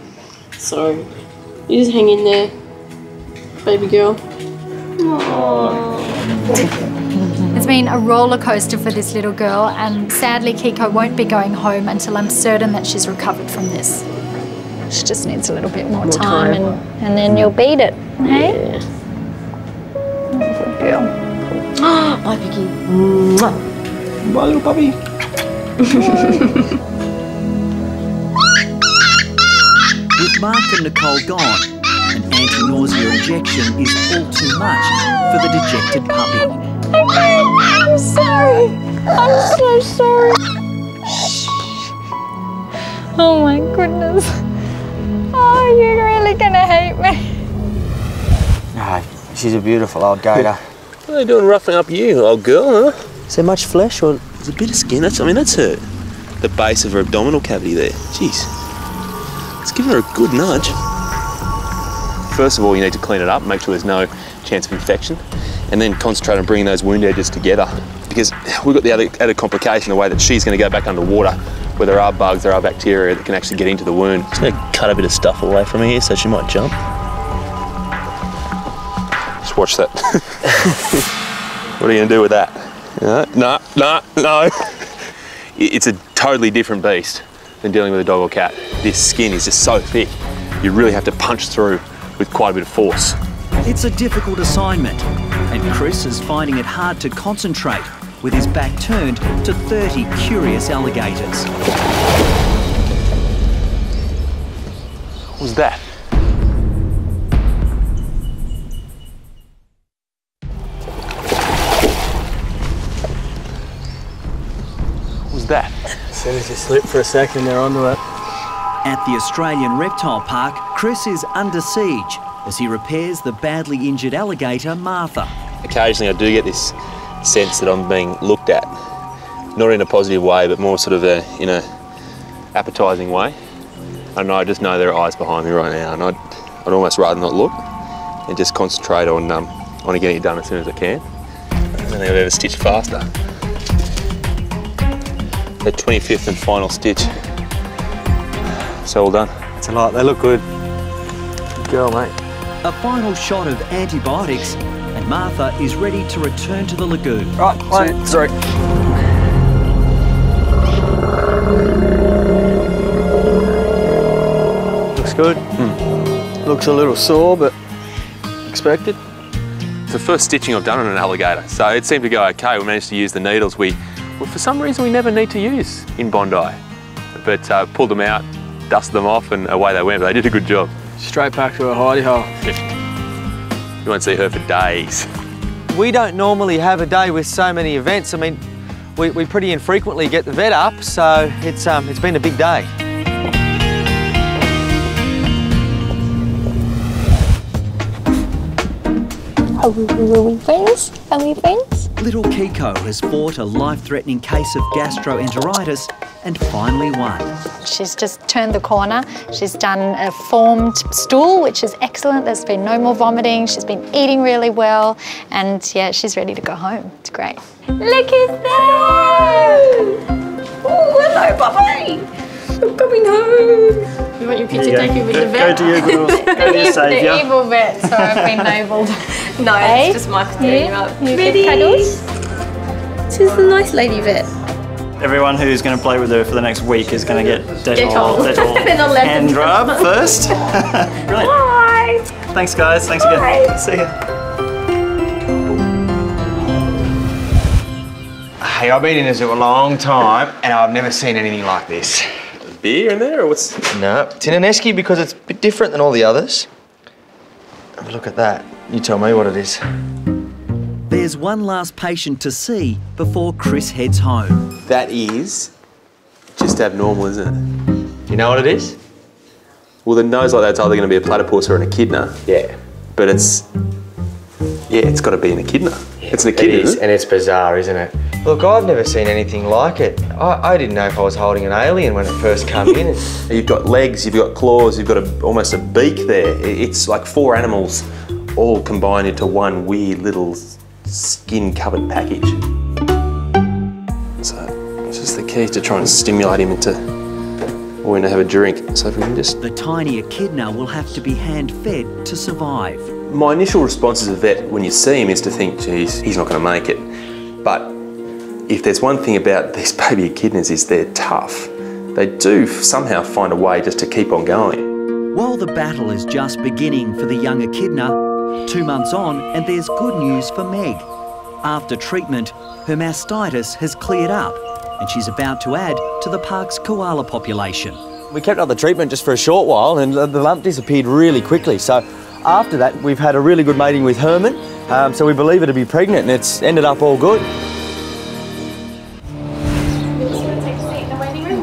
[SPEAKER 110] so, you just hang in there, baby girl.
[SPEAKER 18] It's been a roller coaster for this little girl, and sadly, Kiko won't be going home until I'm certain that she's recovered from this. She just needs a little bit more,
[SPEAKER 110] More
[SPEAKER 18] time,
[SPEAKER 110] time.
[SPEAKER 18] And, and then you'll beat it. Hey? Good girl.
[SPEAKER 110] Bye, Piggy.
[SPEAKER 116] Bye, little puppy.
[SPEAKER 1] With Mark and Nicole gone, an anti-nausea injection is all too much for the dejected puppy.
[SPEAKER 18] I'm sorry. I'm so sorry. Oh my goodness. Oh, you're really gonna hate me.
[SPEAKER 15] Ah, she's a beautiful old gator.
[SPEAKER 2] What are they doing roughing up you, old girl, huh?
[SPEAKER 15] Is there much flesh or?
[SPEAKER 2] There's a bit of skin. That's, I mean, that's her, the base of her abdominal cavity there. Jeez. Let's give her a good nudge. First of all, you need to clean it up, make sure there's no chance of infection, and then concentrate on bringing those wound edges together. Because we've got the other added complication, the way that she's going to go back underwater, where there are bugs, there are bacteria that can actually get into the wound. Just going to cut a bit of stuff away from here so she might jump. Just watch that. what are you going to do with that? Uh, no, no, no, no. It's a totally different beast than dealing with a dog or cat. This skin is just so thick, you really have to punch through with quite a bit of force.
[SPEAKER 1] It's a difficult assignment, and Chris is finding it hard to concentrate with his back turned to 30 curious alligators.
[SPEAKER 2] What was that? What was that?
[SPEAKER 111] As soon as you slip for a second, they're onto it.
[SPEAKER 1] At the Australian Reptile Park, Chris is under siege as he repairs the badly injured alligator Martha.
[SPEAKER 2] Occasionally I do get this sense that I'm being looked at. Not in a positive way, but more sort of a, in a appetising way. And I just know there are eyes behind me right now, and I'd, I'd almost rather not look and just concentrate on, um, on getting it done as soon as I can. I don't think I've ever stitched faster. The 25th and final stitch. So all done.
[SPEAKER 15] It's a lot. They look good. Good girl, mate.
[SPEAKER 1] A final shot of antibiotics, and Martha is ready to return to the lagoon.
[SPEAKER 15] Right, one, sorry.
[SPEAKER 111] Looks good. Hmm. Looks a little sore, but expected.
[SPEAKER 2] It's the first stitching I've done on an alligator, so it seemed to go okay. We managed to use the needles we, well, for some reason, we never need to use in Bondi. But uh, pulled them out, dusted them off, and away they went. But they did a good job.
[SPEAKER 111] Straight back to a hidey hole.
[SPEAKER 2] You won't see her for days.
[SPEAKER 15] We don't normally have a day with so many events. I mean, we, we pretty infrequently get the vet up, so it's um, it's been a big day.
[SPEAKER 18] Are we, are we friends? Are we friends?
[SPEAKER 1] Little Kiko has fought a life-threatening case of gastroenteritis and finally won.
[SPEAKER 18] She's just turned the corner. She's done a formed stool, which is excellent. There's been no more vomiting. She's been eating really well. And yeah, she's ready to go home. It's great. Look at that!
[SPEAKER 109] Oh, hello, Bobby. I'm coming home.
[SPEAKER 110] You want your
[SPEAKER 115] There
[SPEAKER 110] picture
[SPEAKER 115] you go.
[SPEAKER 110] taken with
[SPEAKER 115] Go-
[SPEAKER 110] the vet?
[SPEAKER 115] go to your girls. Go to your
[SPEAKER 110] the,
[SPEAKER 115] saviour.
[SPEAKER 110] The evil vet. Sorry, I've been labelled.
[SPEAKER 109] No,
[SPEAKER 110] Hey?
[SPEAKER 109] it's just Mike stirring you up.
[SPEAKER 110] You
[SPEAKER 109] Ready?
[SPEAKER 110] give cuddles? She's the nice lady vet.
[SPEAKER 116] Everyone who's going to play with her for the next week is going to get Dettol,
[SPEAKER 110] Dettol.
[SPEAKER 116] Dettol
[SPEAKER 110] They're not
[SPEAKER 116] hand rub first. Brilliant.
[SPEAKER 109] Bye.
[SPEAKER 116] Thanks, guys. Thanks again. See ya.
[SPEAKER 107] Hey, I've been in the zoo a long time and I've never seen anything like this.
[SPEAKER 2] Beer in there, or what's?
[SPEAKER 15] No, Tinaneski because it's a bit different than all the others. Have a look at that. You tell me what it is.
[SPEAKER 1] There's one last patient to see before Chris heads home.
[SPEAKER 2] That is just abnormal, isn't it?
[SPEAKER 15] You know what it is?
[SPEAKER 2] Well, the nose like that's either going to be a platypus or an echidna.
[SPEAKER 15] Yeah.
[SPEAKER 2] But it's yeah, it's got to be an echidna. It's an
[SPEAKER 15] It
[SPEAKER 2] echidna.
[SPEAKER 15] is,
[SPEAKER 2] isn't it?
[SPEAKER 15] and it's bizarre, isn't it? Look, I've never seen anything like it. I, I didn't know if I was holding an alien when it first came in.
[SPEAKER 2] You've got legs, you've got claws, you've got a, almost a beak there. It's like four animals all combined into one weird little skin-covered package. So it's just the key to try and stimulate him into wanting to have a drink. So if we can just
[SPEAKER 1] The tiny echidna will have to be hand-fed to survive.
[SPEAKER 2] My initial response as a vet when you see him is to think, geez, he's not going to make it. But if there's one thing about these baby echidnas is they're tough. They do somehow find a way just to keep on going.
[SPEAKER 1] While the battle is just beginning for the young echidna, two months on and there's good news for Meg. After treatment, her mastitis has cleared up and she's about to add to the park's koala population.
[SPEAKER 15] We kept up the treatment just for a short while and the the lump disappeared really quickly. So after that, we've had a really good mating with Herman. Um, so we believe her to be pregnant and it's ended up all good.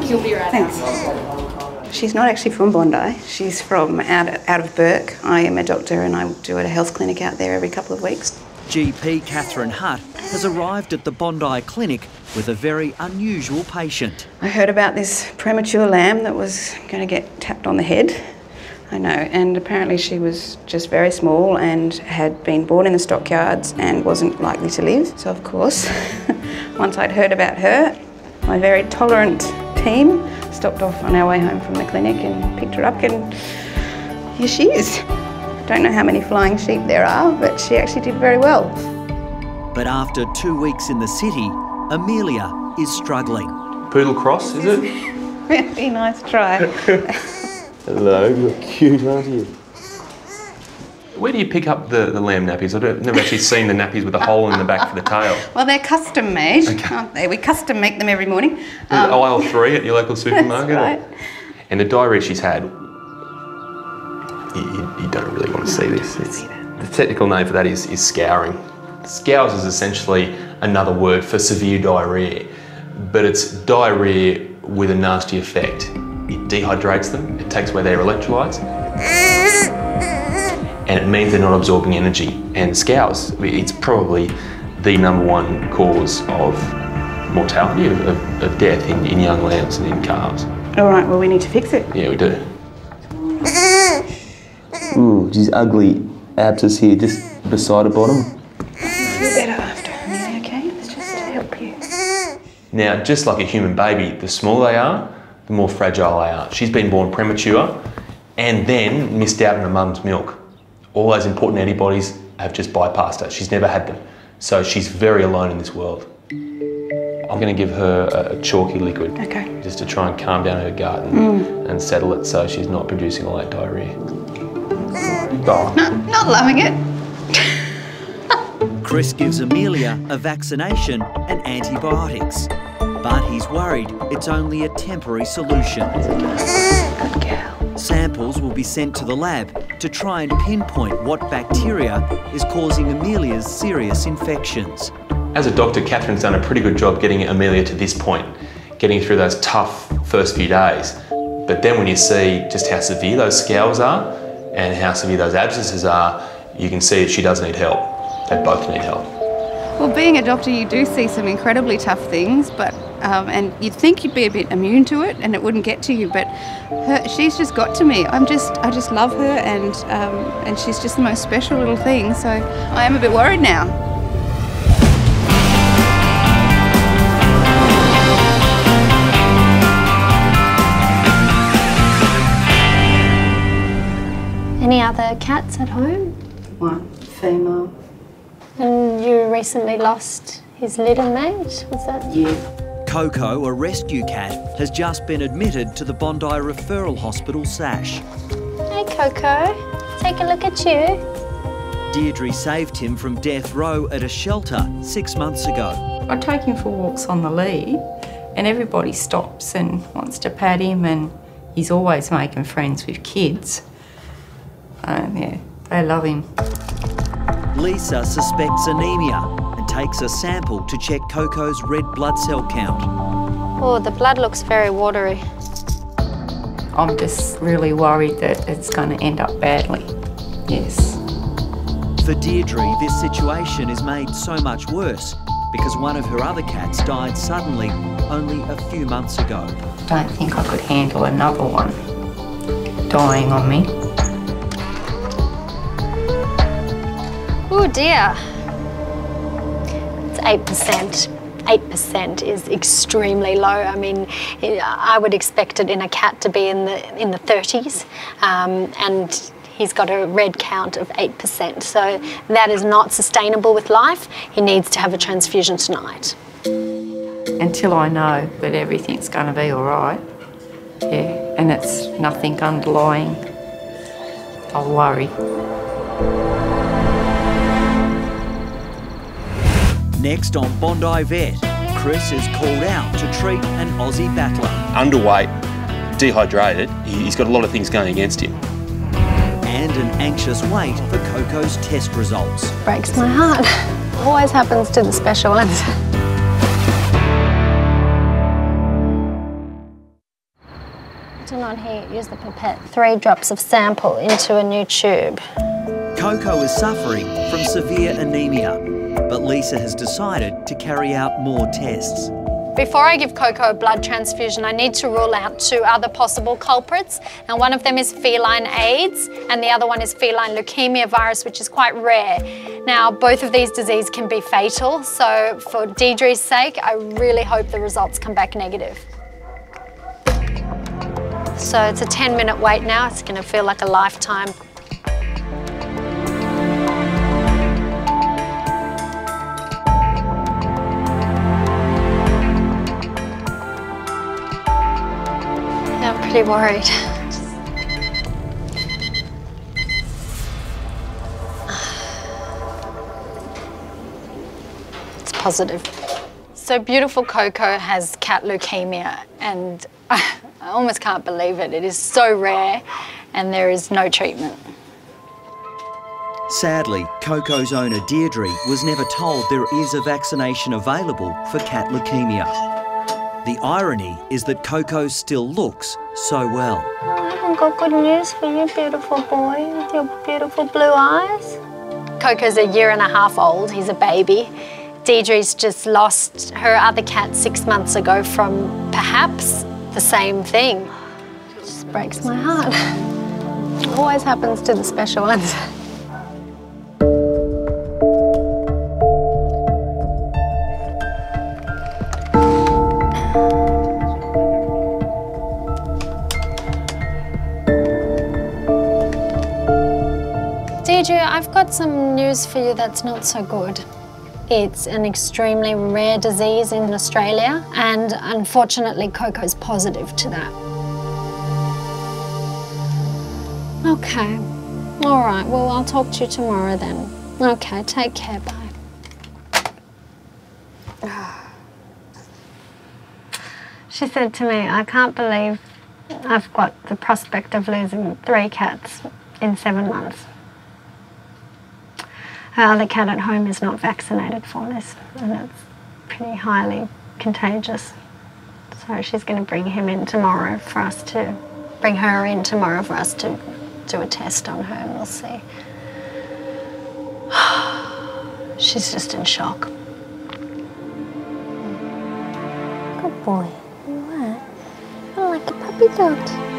[SPEAKER 117] You'll be right Thanks. She's not actually from Bondi. She's from out, out of Bourke. I am a doctor and I do at a health clinic out there every couple of weeks.
[SPEAKER 1] GP Catherine Hutt has arrived at the Bondi Clinic with a very unusual patient.
[SPEAKER 117] I heard about this premature lamb that was going to get tapped on the head. I know, and apparently she was just very small and had been born in the stockyards and wasn't likely to live. So, of course, once I'd heard about her, my very tolerant team stopped off on our way home from the clinic and picked her up, and here she is. Don't know how many flying sheep there are, but she actually did very well.
[SPEAKER 1] But after two weeks in the city, Amelia is struggling.
[SPEAKER 2] Poodle cross, is it?
[SPEAKER 117] Really nice try.
[SPEAKER 2] Hello, you're cute, aren't you? Where do you pick up the, the lamb nappies? I've never actually seen the nappies with a hole in the back for the tail.
[SPEAKER 117] Well, they're custom made, aren't they? We custom make them every morning. Um,
[SPEAKER 2] aisle three at your local supermarket. or-
[SPEAKER 117] right.
[SPEAKER 2] And the diarrhea she's had, you, you- you don't really want to see this. It's, the technical name for that is, is scouring. Scours is essentially another word for severe diarrhea, but it's diarrhea with a nasty effect. It dehydrates them, it takes away their electrolytes, and it means they're not absorbing energy. And scours, it's probably the number one cause of mortality, of, of, of death in, in young lambs and in calves.
[SPEAKER 117] All right, well, we need to fix it.
[SPEAKER 2] Yeah, we do. Ooh, she's ugly abscess here, just beside the bottom.
[SPEAKER 117] Feel better after, Amelia, okay? It's just to help you.
[SPEAKER 2] Now, just like a human baby, the smaller they are, the more fragile they are. She's been born premature and then missed out on her mum's milk. All those important antibodies have just bypassed her. She's never had them. So she's very alone in this world. I'm going to give her a, chalky liquid
[SPEAKER 117] Okay.
[SPEAKER 2] just to try and calm down her gut and,
[SPEAKER 117] Mm.
[SPEAKER 2] and settle it so she's not producing all that diarrhea. Oh.
[SPEAKER 117] Not, not loving it.
[SPEAKER 1] Chris gives Amelia a vaccination and antibiotics. But he's worried it's only a temporary solution. Good girl. Samples will be sent to the lab to try and pinpoint what bacteria is causing Amelia's serious infections.
[SPEAKER 2] As a doctor, Catherine's done a pretty good job getting Amelia to this point, getting through those tough first few days. But then when you see just how severe those scours are and how severe those abscesses are, you can see that she does need help. They both need help.
[SPEAKER 117] Well, being a doctor, you do see some incredibly tough things, but um, and you'd think you'd be a bit immune to it and it wouldn't get to you, but her, she's just got to me. I'm just, I just love her, and um, and she's just the most special little thing. So I am a bit worried now.
[SPEAKER 18] Any other cats at home?
[SPEAKER 117] One female.
[SPEAKER 18] And you recently lost his little mate, was that?
[SPEAKER 117] Yeah.
[SPEAKER 1] Coco, a rescue cat, has just been admitted to the Bondi Referral Hospital, SASH.
[SPEAKER 18] Hey Coco, take a look at you.
[SPEAKER 1] Deirdre saved him from death row at a shelter six months ago.
[SPEAKER 118] I take him for walks on the lead, and everybody stops and wants to pat him, and he's always making friends with kids. Um, yeah, they love him.
[SPEAKER 1] Lisa suspects anemia and takes a sample to check Coco's red blood cell count.
[SPEAKER 18] Oh, the blood looks very watery.
[SPEAKER 118] I'm just really worried that it's going to end up badly. Yes.
[SPEAKER 1] For Deirdre, this situation is made so much worse because one of her other cats died suddenly only a few months ago.
[SPEAKER 118] I Don't think I could handle another one dying on me.
[SPEAKER 18] Oh dear. It's 8%. 8% is extremely low. I mean, I would expect it in a cat to be in the in the 30s, um, and he's got a red count of 8%. So that is not sustainable with life. He needs to have a transfusion tonight.
[SPEAKER 118] Until I know that everything's going to be all right, yeah, and it's nothing underlying, I'll worry.
[SPEAKER 1] Next on Bondi Vet, Chris is called out to treat an Aussie battler.
[SPEAKER 2] Underweight, dehydrated, he- he's got a lot of things going against him.
[SPEAKER 1] And an anxious wait for Coco's test results.
[SPEAKER 18] Breaks my heart. Always happens to the special ones. Turn on here, use the pipette. Three drops of sample into a new tube.
[SPEAKER 1] Coco is suffering from severe anemia, but Lisa has decided to carry out more tests.
[SPEAKER 18] Before I give Coco a blood transfusion, I need to rule out two other possible culprits. and one of them is feline AIDS, and the other one is feline leukemia virus, which is quite rare. Now, both of these diseases can be fatal, so for Deirdre's sake, I really hope the results come back negative. So it's a 10 minute wait now. It's going to feel like a lifetime. Pretty worried. It's positive. So beautiful Coco has cat leukemia and I almost can't believe it. It is so rare and there is no treatment.
[SPEAKER 1] Sadly, Coco's owner Deirdre was never told there is a vaccination available for cat leukemia. The irony is that Coco still looks so well.
[SPEAKER 18] I've got good news for you, beautiful boy, with your beautiful blue eyes. Coco's a year and a half old, he's a baby. Deirdre's just lost her other cat six months ago from perhaps the same thing. It just breaks my heart. Always happens to the special ones. I've got some news for you that's not so good. It's an extremely rare disease in Australia, and unfortunately, Coco's positive to that. Okay. All right. Well, I'll talk to you tomorrow then. Okay. Take care. Bye. She said to me, I can't believe I've got the prospect of losing three cats in seven months. Uh, her other cat at home is not vaccinated for this, and it's pretty highly contagious. So she's going to bring him in tomorrow for us to bring her in tomorrow for us to do a test on her, and we'll see. She's just in shock. Good boy. What? You're like a puppy dog.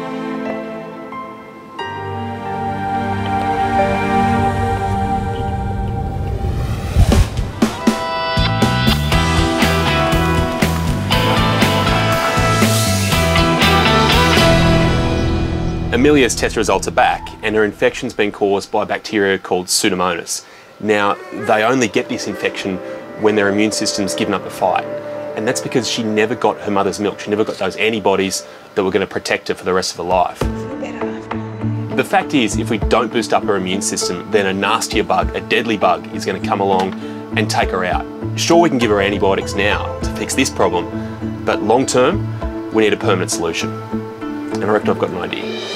[SPEAKER 2] Amelia's test results are back, and her infection's been caused by a bacteria called Pseudomonas. Now, they only get this infection when their immune system's given up the fight. And that's because she never got her mother's milk. She never got those antibodies that were going to protect her for the rest of her life. The fact is, if we don't boost up her immune system, then a nastier bug, a deadly bug, is going to come along and take her out. Sure, we can give her antibiotics now to fix this problem, but long term, we need a permanent solution. And I reckon I've got an idea.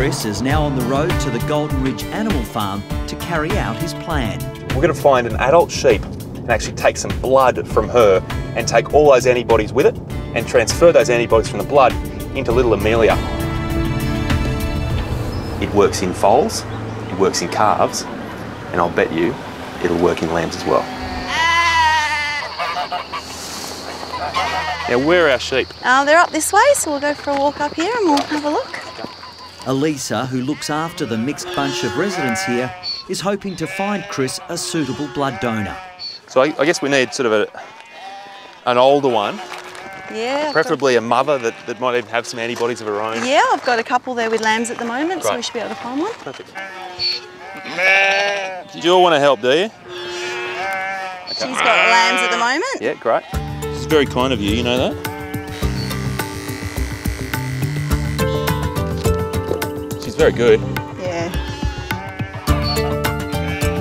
[SPEAKER 1] Chris is now on the road to the Golden Ridge Animal Farm to carry out his plan.
[SPEAKER 2] We're going to find an adult sheep and actually take some blood from her and take all those antibodies with it and transfer those antibodies from the blood into little Amelia. It works in foals, it works in calves, and I'll bet you it'll work in lambs as well. Now, where are our sheep?
[SPEAKER 101] Uh, they're up this way, so we'll go for a walk up here and we'll have a look.
[SPEAKER 1] Elisa, who looks after the mixed bunch of residents here, is hoping to find Chris a suitable blood donor.
[SPEAKER 2] So I, I guess we need sort of a, an older one,
[SPEAKER 101] Yeah.
[SPEAKER 2] Preferably a mother that, that might even have some antibodies of her own.
[SPEAKER 101] yeah, I've got a couple there with lambs at the moment, so we should be able to find one.
[SPEAKER 2] Perfect. Do you all want to help, do you?
[SPEAKER 101] She's got lambs at the moment.
[SPEAKER 2] Yeah, great. This is very kind of you, you know that? Very good.
[SPEAKER 101] Yeah.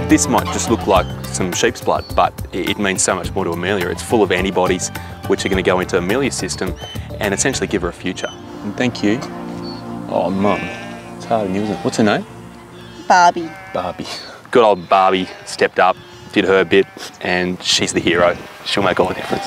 [SPEAKER 2] This might just look like some sheep's blood, but it means so much more to Amelia. It's full of antibodies which are going to go into Amelia's system and essentially give her a future. And thank you. Oh, Mum. It's hard on you, isn't it? What's her name?
[SPEAKER 101] Barbie.
[SPEAKER 2] Barbie. Good old Barbie stepped up, did her bit, and she's the hero. She'll make all the difference.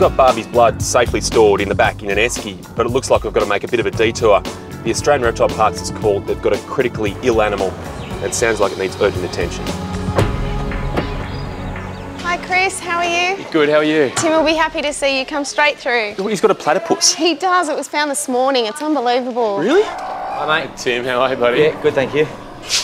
[SPEAKER 2] Got Barbie's blood safely stored in the back in an esky, but it looks like we've got to make a bit of a detour. The Australian Reptile Parks is called, they've got a critically ill animal. It sounds like it needs urgent attention.
[SPEAKER 35] Hi Chris, how are you?
[SPEAKER 2] Good, how are you?
[SPEAKER 35] Tim will be happy to see you. Come straight through.
[SPEAKER 2] He's got a platypus.
[SPEAKER 35] He does. It was found this morning. It's unbelievable.
[SPEAKER 2] Really? Hi mate. Tim, how are you buddy?
[SPEAKER 15] Yeah, good, thank you.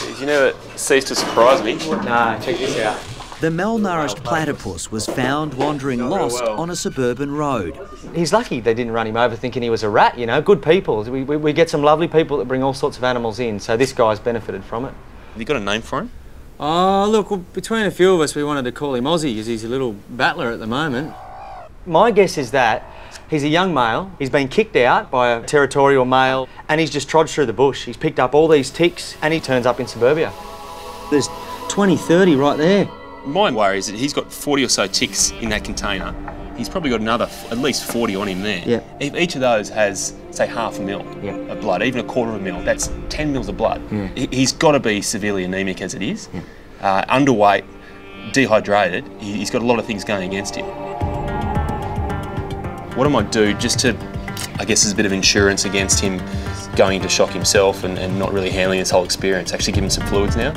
[SPEAKER 2] Did You never cease to surprise me.
[SPEAKER 15] No, check this out.
[SPEAKER 1] The malnourished platypus was found wandering lost on a suburban road.
[SPEAKER 15] He's lucky they didn't run him over thinking he was a rat, you know. Good people. We, we, we get some lovely people that bring all sorts of animals in, so this guy's benefited from it.
[SPEAKER 2] Have you got a name for him?
[SPEAKER 15] Oh, look, well, between a few of us, we wanted to call him Aussie because he's a little battler at the moment. My guess is that he's a young male, he's been kicked out by a territorial male, and he's just trod through the bush. He's picked up all these ticks and he turns up in suburbia. There's 20, 30 right there.
[SPEAKER 2] My worry is that he's got 40 or so ticks in that container. He's probably got another at least 40 on him there.
[SPEAKER 15] Yeah.
[SPEAKER 2] If each of those has, say, half a mil of blood, even a quarter of a mil, that's 10 mils of blood.
[SPEAKER 15] Yeah.
[SPEAKER 2] He- He's got to be severely anemic as it is. Uh, underweight, dehydrated. He- He's got a lot of things going against him. What I might do just to, I guess, as a bit of insurance against him going into shock himself and, and not really handling this whole experience, actually give him some fluids now.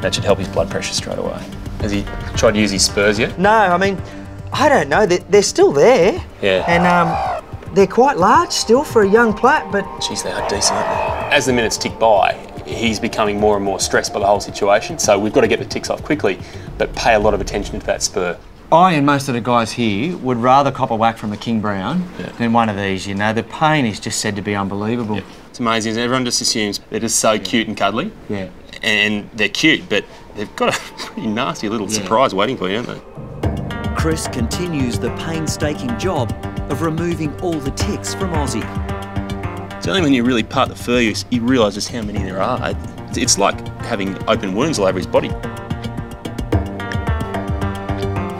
[SPEAKER 2] That should help his blood pressure straight away. Has he tried to use his spurs yet?
[SPEAKER 15] No, I mean, I don't know. They're, they're still there.
[SPEAKER 2] Yeah.
[SPEAKER 15] And um, they're quite large still for a young plat, but
[SPEAKER 2] Jeez, they are decent, aren't they? As the minutes tick by, he's becoming more and more stressed by the whole situation. So we've got to get the ticks off quickly, but pay a lot of attention to that spur.
[SPEAKER 15] I and most of the guys here would rather cop a whack from a King Brown than one of these, you know. The pain is just said to be unbelievable.
[SPEAKER 2] It's amazing. Everyone just assumes they're just so cute and cuddly.
[SPEAKER 15] Yeah.
[SPEAKER 2] And they're cute, but they've got a pretty nasty little surprise waiting for you, haven't they?
[SPEAKER 1] Chris continues the painstaking job of removing all the ticks from Aussie.
[SPEAKER 2] It's only when you really part the fur you, you realise just how many there are. It's, it's like having open wounds all over his body.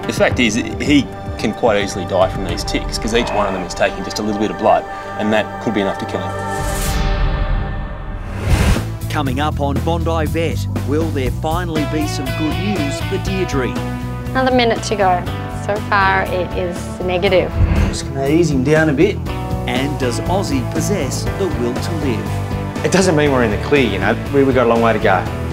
[SPEAKER 2] The fact is, he can quite easily die from these ticks because each one of them is taking just a little bit of blood, and that could be enough to kill him.
[SPEAKER 1] Coming up on Bondi Vet, will there finally be some good news for Deirdre?
[SPEAKER 18] Another minute to go. So far, it is negative.
[SPEAKER 15] Just gonna ease him down a bit.
[SPEAKER 1] And does Aussie possess the will to live?
[SPEAKER 15] It doesn't mean we're in the clear, you know. We, we've got a long way to go.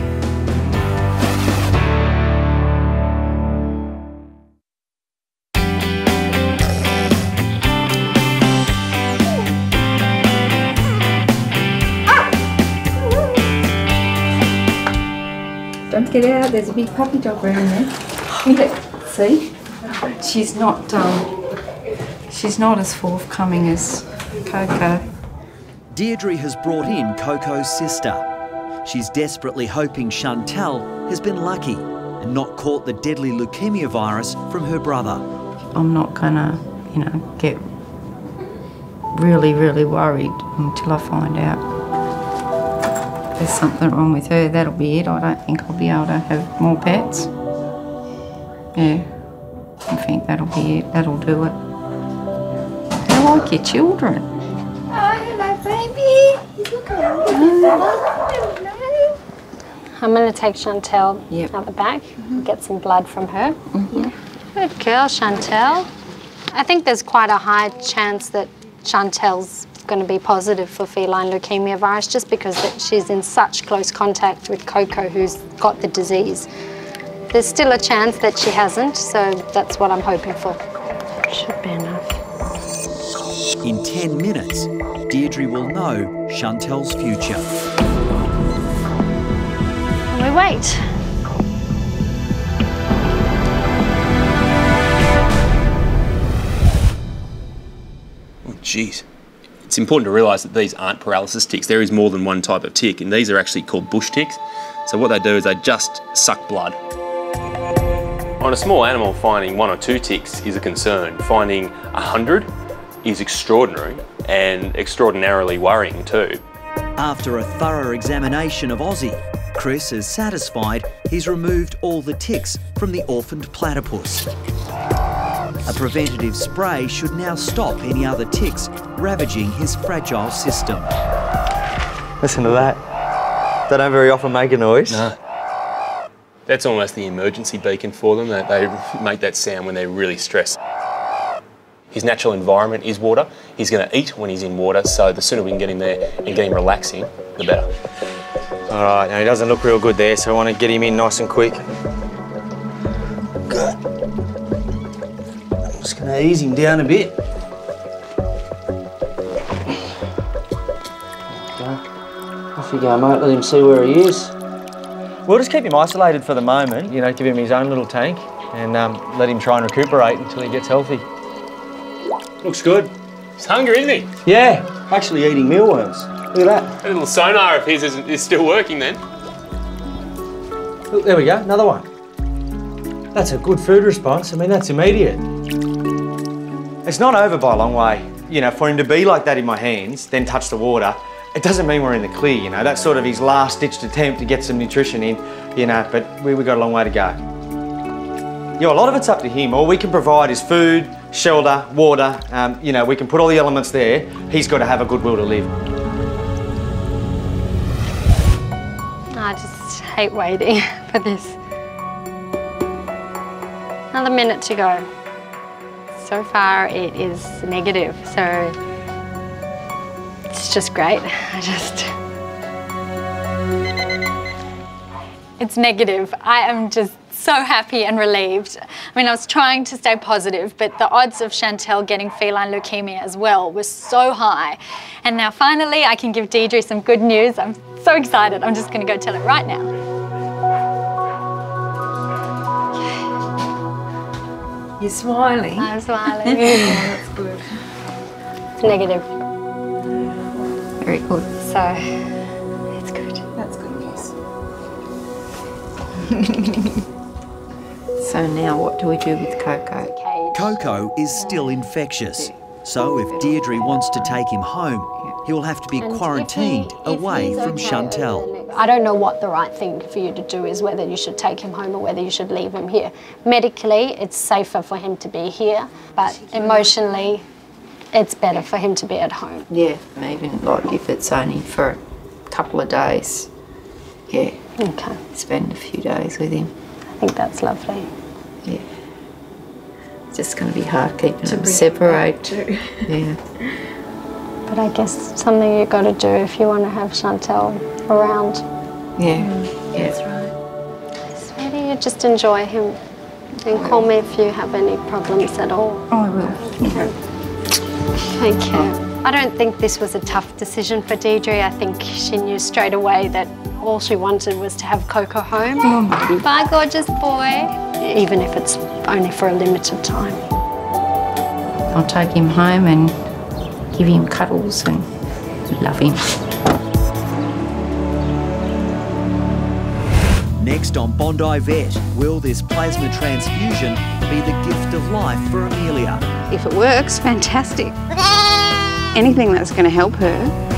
[SPEAKER 118] Don't get out, there's a big puppy dog around there. Look See? She's not, um, she's not as forthcoming as Coco.
[SPEAKER 1] Deirdre has brought in Coco's sister. She's desperately hoping Chantel has been lucky and not caught the deadly leukemia virus from her brother.
[SPEAKER 118] I'm not gonna, you know, get really, really worried until I find out there's something wrong with her. That'll be it. I don't think I'll be able to have more pets. Yeah, I think that'll be it. That'll do it. I like your children.
[SPEAKER 18] Oh, hello, baby. I'm going to take Chantel out the back, get some blood from her. Mm-hmm. Good girl, Chantel. I think there's quite a high chance that Chantel's going to be positive for feline leukemia virus just because that she's in such close contact with Coco, who's got the disease. There's still a chance that she hasn't, so that's what I'm hoping for. Should be enough.
[SPEAKER 1] In 10 minutes, Deirdre will know Chantel's future.
[SPEAKER 18] We wait.
[SPEAKER 2] Oh, jeez. It's important to realise that these aren't paralysis ticks. There is more than one type of tick, and these are actually called bush ticks. So what they do is they just suck blood. On a small animal, finding one or two ticks is a concern. Finding a hundred is extraordinary and extraordinarily worrying too.
[SPEAKER 1] After a thorough examination of Aussie, Chris is satisfied he's removed all the ticks from the orphaned platypus. A preventative spray should now stop any other ticks ravaging his fragile system.
[SPEAKER 15] Listen to that. They don't very often make a noise.
[SPEAKER 2] No. That's almost the emergency beacon for them. They, they make that sound when they're really stressed. His natural environment is water. He's going to eat when he's in water, so the sooner we can get him there and get him relaxing, the better.
[SPEAKER 15] All right, now he doesn't look real good there, so I want to get him in nice and quick. Just going to ease him down a bit. Off you go, mate. Let him see where he is. We'll just keep him isolated for the moment, you know, give him his own little tank and um, let him try and recuperate until he gets healthy. Looks good.
[SPEAKER 2] He's hungry, isn't he?
[SPEAKER 15] Yeah, actually eating mealworms. Look at that.
[SPEAKER 2] A little sonar of his is, is still working then.
[SPEAKER 15] Look, there we go, another one. That's a good food response. I mean, that's immediate. It's not over by a long way. You know, for him to be like that in my hands, then touch the water, it doesn't mean we're in the clear, you know. That's sort of his last ditched attempt to get some nutrition in, you know, but we, we've got a long way to go. You know, a lot of it's up to him. All we can provide is food, shelter, water. Um, you know, we can put all the elements there. He's got to have a good will to live.
[SPEAKER 18] I just hate waiting for this. Another minute to go. So far it is negative, so it's just great. I just. It's negative. I am just so happy and relieved. I mean, I was trying to stay positive, but the odds of Chantel getting feline leukemia as well were so high. And now finally I can give Deirdre some good news. I'm so excited. I'm just going to go tell it right now.
[SPEAKER 118] You're smiling.
[SPEAKER 18] I'm smiling.
[SPEAKER 118] oh, that's good.
[SPEAKER 18] It's negative.
[SPEAKER 118] Very good.
[SPEAKER 18] So, it's good.
[SPEAKER 118] That's good news. so now what do we do with Coco?
[SPEAKER 1] Coco is still infectious, so if Deirdre wants to take him home, he will have to be quarantined away from Chantel.
[SPEAKER 18] I don't know what the right thing for you to do is, whether you should take him home or whether you should leave him here. Medically, it's safer for him to be here, but emotionally, it's better for him to be at home.
[SPEAKER 118] Yeah, even like if it's only for a couple of days. Yeah.
[SPEAKER 18] Okay.
[SPEAKER 118] Spend a few days with him.
[SPEAKER 18] I think that's lovely.
[SPEAKER 118] Yeah. It's just going to be hard keeping
[SPEAKER 18] To
[SPEAKER 118] them separate.
[SPEAKER 18] too.
[SPEAKER 118] Yeah.
[SPEAKER 18] But I guess something you've got to do if you want to have Chantel around.
[SPEAKER 118] Yeah. Mm.
[SPEAKER 18] Yeah. That's right. Sweetie, you just enjoy him. And call me if you have any problems at all.
[SPEAKER 118] Oh, I will.
[SPEAKER 18] Thank you. I don't think this was a tough decision for Deirdre. I think she knew straight away that all she wanted was to have Coco home. Oh, Bye, gorgeous boy. even if it's only for a limited time.
[SPEAKER 118] I'll take him home and give him cuddles and love him.
[SPEAKER 1] Next on Bondi Vet, will this plasma transfusion be the gift of life for Amelia?
[SPEAKER 117] If it works, fantastic. Anything that's going to help her.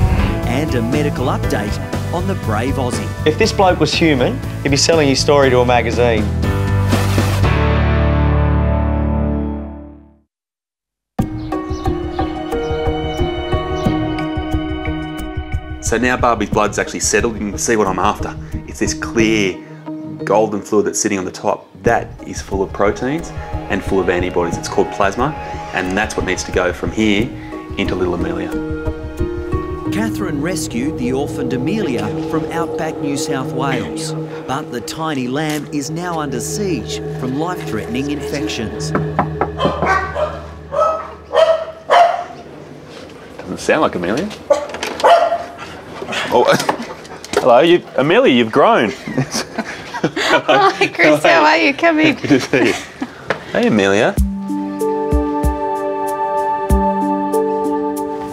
[SPEAKER 1] And a medical update on the brave Aussie.
[SPEAKER 15] If this bloke was human, he'd be selling his story to a magazine.
[SPEAKER 2] So now Barbie's blood's actually settled. You can see what I'm after. It's this clear golden fluid that's sitting on the top. That is full of proteins and full of antibodies. It's called plasma, and that's what needs to go from here into little Amelia.
[SPEAKER 1] Catherine rescued the orphaned Amelia from outback New South Wales, but the tiny lamb is now under siege from life-threatening infections.
[SPEAKER 2] Doesn't sound like Amelia. Oh, hello, you, Amelia. You've grown.
[SPEAKER 117] Hi, Chris. How are you? Come in.
[SPEAKER 2] Good to see you. Hey, Amelia.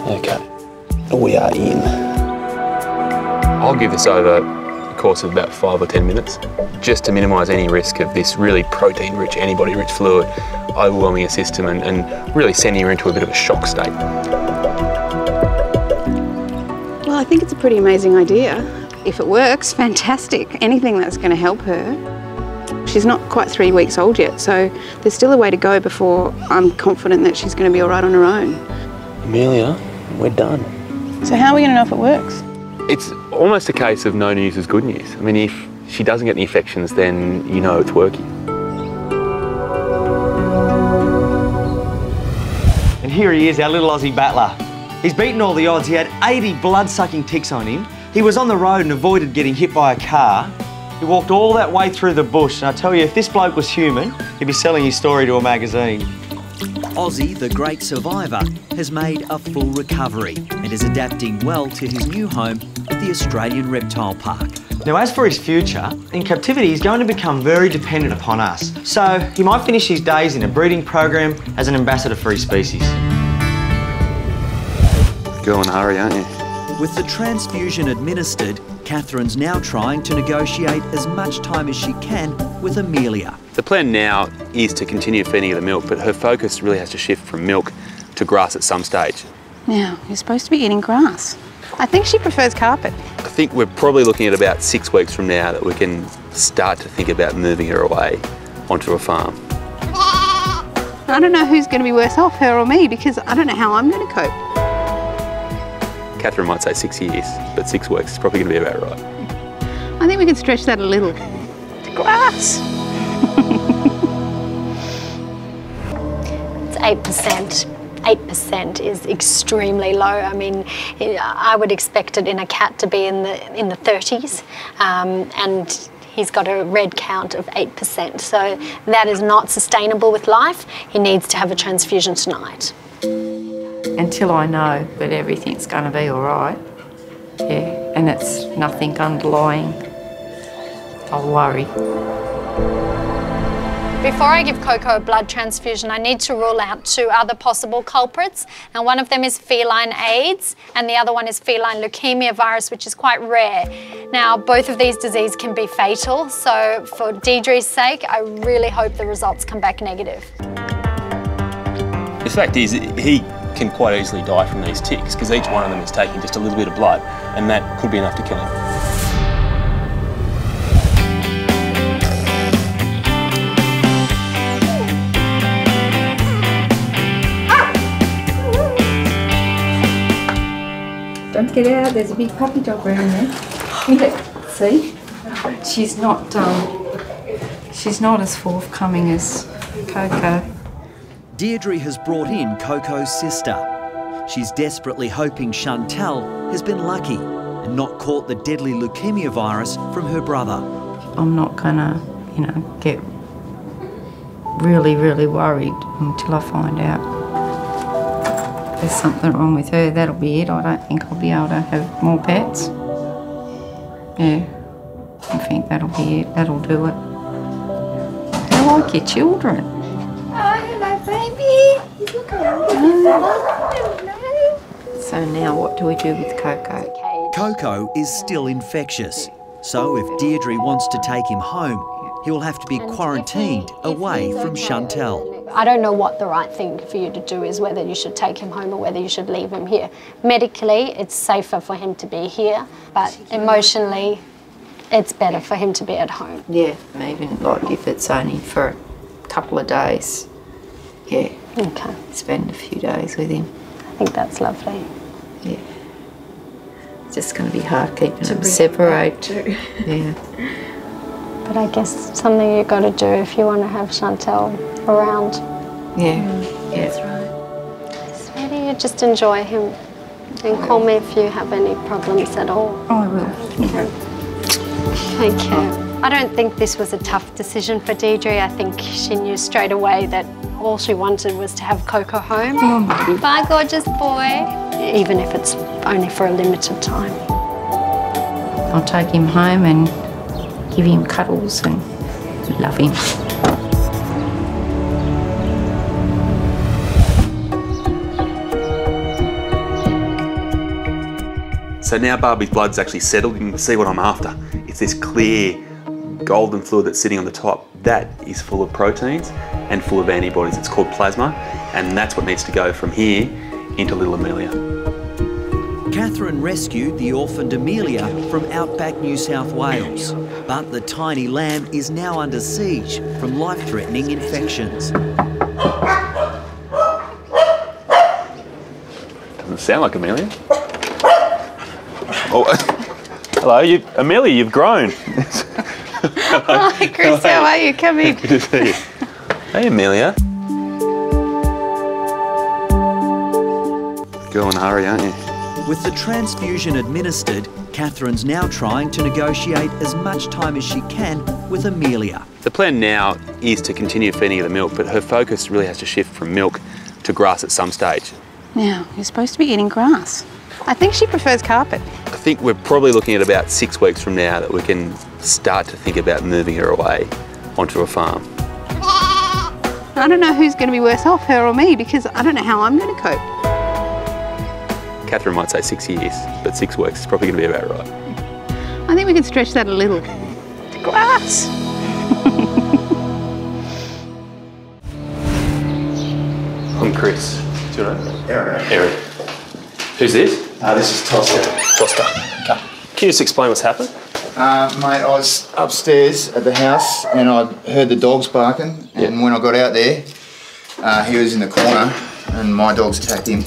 [SPEAKER 2] Okay, we are in. I'll give this over the course of about five or ten minutes, just to minimise any risk of this really protein-rich, antibody-rich fluid overwhelming your system and, and really sending you into a bit of a shock state.
[SPEAKER 117] Well, I think it's a pretty amazing idea. If it works, fantastic. Anything that's going to help her. She's not quite three weeks old yet, so there's still a way to go before I'm confident that she's going to be all right on her own.
[SPEAKER 2] Amelia, we're done.
[SPEAKER 117] So how are we going to know if it works?
[SPEAKER 2] It's almost a case of no news is good news. I mean, if she doesn't get any infections, then you know it's working.
[SPEAKER 15] And here he is, our little Aussie battler. He's beaten all the odds. He had 80 blood-sucking ticks on him. He was on the road and avoided getting hit by a car. He walked all that way through the bush. And I tell you, if this bloke was human, he'd be selling his story to a magazine.
[SPEAKER 1] Aussie, the great survivor, has made a full recovery and is adapting well to his new home at the Australian Reptile Park.
[SPEAKER 15] Now, as for his future, in captivity, he's going to become very dependent upon us. So, he might finish his days in a breeding program as an ambassador for his species.
[SPEAKER 2] Go in a hurry, aren't you?
[SPEAKER 1] With the transfusion administered, Catherine's now trying to negotiate as much time as she can with Amelia.
[SPEAKER 2] The plan now is to continue feeding her the milk, but her focus really has to shift from milk to grass at some stage.
[SPEAKER 117] Now, you're supposed to be eating grass. I think she prefers carpet.
[SPEAKER 2] I think we're probably looking at about six weeks from now that we can start to think about moving her away onto a farm.
[SPEAKER 117] I don't know who's going to be worse off, her or me, because I don't know how I'm going to cope.
[SPEAKER 2] Catherine might say six years, but six weeks is probably going to be about right.
[SPEAKER 117] I think we can stretch that a little. To grass.
[SPEAKER 18] It's 8%. 8% is extremely low. I mean, I would expect it in a cat to be in the in the 30s, um, and he's got a red count of 8%. So that is not sustainable with life. He needs to have a transfusion tonight.
[SPEAKER 118] Until I know that everything's going to be all right, yeah, and it's nothing underlying, I'll worry.
[SPEAKER 18] Before I give Coco a blood transfusion, I need to rule out two other possible culprits. Now, one of them is feline AIDS, and the other one is feline leukemia virus, which is quite rare. Now, both of these diseases can be fatal, so for Deirdre's sake, I really hope the results come back negative.
[SPEAKER 2] The fact is, he can quite easily die from these ticks because each one of them is taking just a little bit of blood, and that could be enough to kill him.
[SPEAKER 118] Don't get out, there's a big puppy dog around there. Here, see? She's not, um, she's not as forthcoming as Coco.
[SPEAKER 1] Deirdre has brought in Coco's sister. She's desperately hoping Chantel has been lucky and not caught the deadly leukemia virus from her brother.
[SPEAKER 118] I'm not gonna, you know, get really, really worried until I find out there's something wrong with her. That'll be it. I don't think I'll be able to have more pets. Yeah, I think that'll be it. That'll do it.
[SPEAKER 117] How
[SPEAKER 118] like your children.
[SPEAKER 35] Hello, baby. He's looking
[SPEAKER 118] So now what do we do with Coco?
[SPEAKER 1] Coco is still infectious, so if Deirdre wants to take him home, he will have to be quarantined away from Chantel.
[SPEAKER 18] I don't know what the right thing for you to do is, whether you should take him home or whether you should leave him here. Medically, it's safer for him to be here, but emotionally, it's better for him to be at home.
[SPEAKER 118] Yeah, even like if it's only for a couple of days. Yeah.
[SPEAKER 18] Okay.
[SPEAKER 118] Spend a few days with him.
[SPEAKER 18] I think that's lovely.
[SPEAKER 118] Yeah. It's just going to be hard keeping
[SPEAKER 18] To
[SPEAKER 118] them separate.
[SPEAKER 18] back
[SPEAKER 118] Yeah.
[SPEAKER 18] But I guess it's something you've got to do if you want to have Chantel around.
[SPEAKER 118] Yeah. Mm.
[SPEAKER 18] Yeah. Sweetie, you just enjoy him. And call me if you have any problems at all.
[SPEAKER 118] Oh, I will.
[SPEAKER 18] Okay. Thank you. I don't think this was a tough decision for Deirdre. I think she knew straight away that all she wanted was to have Coco home.
[SPEAKER 118] Oh,
[SPEAKER 18] Bye, gorgeous boy. Even if it's only for a limited time.
[SPEAKER 118] I'll take him home and give him cuddles and love him.
[SPEAKER 2] So now Barbie's blood's actually settled. You can see what I'm after. It's this clear golden fluid that's sitting on the top. That is full of proteins and full of antibodies. It's called plasma, and that's what needs to go from here into little Amelia.
[SPEAKER 1] Catherine rescued the orphaned Amelia from outback New South Wales, but the tiny lamb is now under siege from life-threatening infections.
[SPEAKER 2] Doesn't sound like Amelia. Oh, hello, you, Amelia. You've grown.
[SPEAKER 118] Hi, Chris. How are you? Come in.
[SPEAKER 2] Good to see you. Hey, Amelia. Go in a hurry, aren't you?
[SPEAKER 1] With the transfusion administered, Catherine's now trying to negotiate as much time as she can with Amelia.
[SPEAKER 2] The plan now is to continue feeding her the milk, but her focus really has to shift from milk to grass at some stage.
[SPEAKER 117] Now, you're supposed to be eating grass. I think she prefers carpet.
[SPEAKER 2] I think we're probably looking at about six weeks from now that we can start to think about moving her away onto a farm.
[SPEAKER 117] I don't know who's going to be worse off, her or me, because I don't know how I'm going to cope.
[SPEAKER 2] Catherine might say six years, but six weeks is probably going to be about right.
[SPEAKER 117] I think we can stretch that a little. To grass.
[SPEAKER 2] I'm Chris. Do you know? Aaron. Aaron. Who's this?
[SPEAKER 119] Uh, this is Tosca.
[SPEAKER 2] Tosca. Okay. Can you just explain what's happened?
[SPEAKER 119] Uh, mate, I was upstairs at the house and I heard the dogs barking. And when I got out there, uh, he was in the corner and my dogs attacked him.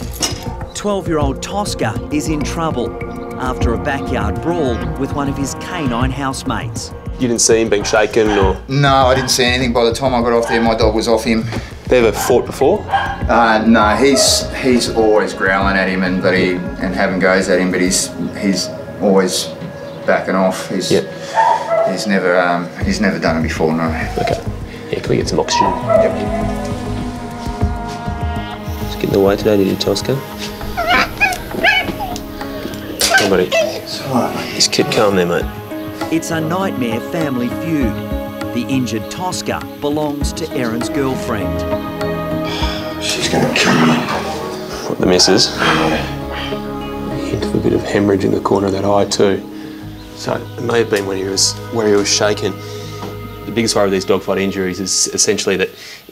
[SPEAKER 1] 12 year old Tosca is in trouble after a backyard brawl with one of his canine housemates.
[SPEAKER 2] You didn't see him being shaken or?
[SPEAKER 119] No, I didn't see anything. By the time I got off there, my dog was off him.
[SPEAKER 2] They ever fought before?
[SPEAKER 119] Uh, no, he's he's always growling at him and but he and having goes at him, but he's he's always backing off. He's he's never um, he's never done it before. No.
[SPEAKER 2] Okay. Yeah, can we get some oxygen?
[SPEAKER 119] Yep.
[SPEAKER 2] Just getting away today, did you, Tosca? Come on, buddy. Just keep calm there, mate.
[SPEAKER 1] It's a nightmare family feud. The injured Tosca belongs to Aaron's girlfriend.
[SPEAKER 119] She's gonna kill me.
[SPEAKER 2] What, the missus? Hint of a bit of hemorrhage in the corner of that eye too. So it may have been when he was where he was shaken. The biggest worry with these dogfight injuries is essentially that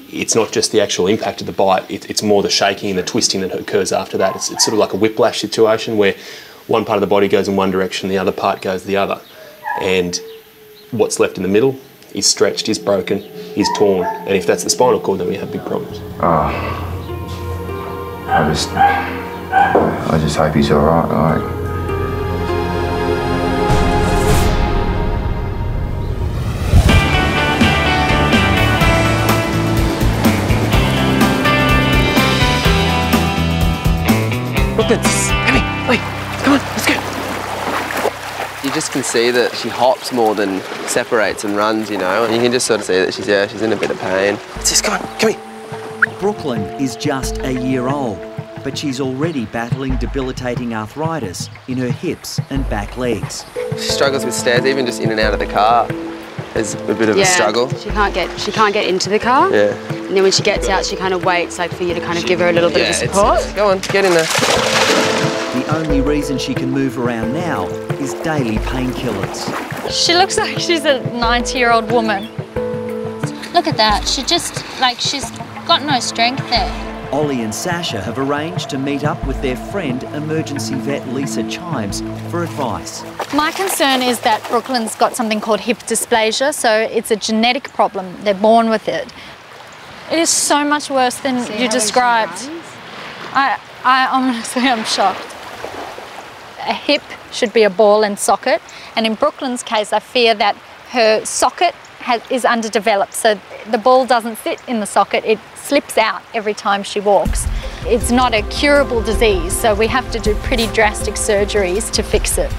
[SPEAKER 2] it's not just the actual impact of the bite, it, it's more the shaking and the twisting that occurs after that. It's, it's sort of like a whiplash situation where one part of the body goes in one direction, the other part goes the other. And what's left in the middle is stretched, is broken, is torn. And if that's the spinal cord, then we have big problems.
[SPEAKER 119] Oh, I just I just hope he's all right. Like.
[SPEAKER 120] Look at this. Come here. Wait. Come on. Let's go. You just can see that she hops more than separates and runs, you know, and you can just sort of see that she's yeah, she's in a bit of pain. What's this? Come on. Come here.
[SPEAKER 1] Brooklyn is just a year old, but she's already battling debilitating arthritis in her hips and back legs.
[SPEAKER 120] She struggles with stairs, even just in and out of the car. is a bit of
[SPEAKER 121] yeah,
[SPEAKER 120] a struggle.
[SPEAKER 121] She can't get she can't get into the car.
[SPEAKER 120] Yeah.
[SPEAKER 121] And then when she gets out, she kind of waits like for you to kind of give her a little bit
[SPEAKER 120] Yeah,
[SPEAKER 121] of a
[SPEAKER 120] it's-
[SPEAKER 121] support.
[SPEAKER 120] it's- go on, get in there.
[SPEAKER 1] The only reason she can move around now is daily painkillers.
[SPEAKER 18] She looks like she's a 90 year old woman. Look at that. She just, like, she's got no strength there.
[SPEAKER 1] Ollie and Sasha have arranged to meet up with their friend, emergency vet Lisa Chimes, for advice.
[SPEAKER 18] My concern is that Brooklyn's got something called hip dysplasia, so it's a genetic problem. They're born with it. It is so much worse than
[SPEAKER 121] See
[SPEAKER 18] you
[SPEAKER 121] how when she
[SPEAKER 18] described. I, I honestly am shocked. A hip should be a ball and socket, and in Brooklyn's case, I fear that her socket has, is underdeveloped, so the ball doesn't sit in the socket, it slips out every time she walks. It's not a curable disease, so we have to do pretty drastic surgeries to fix it.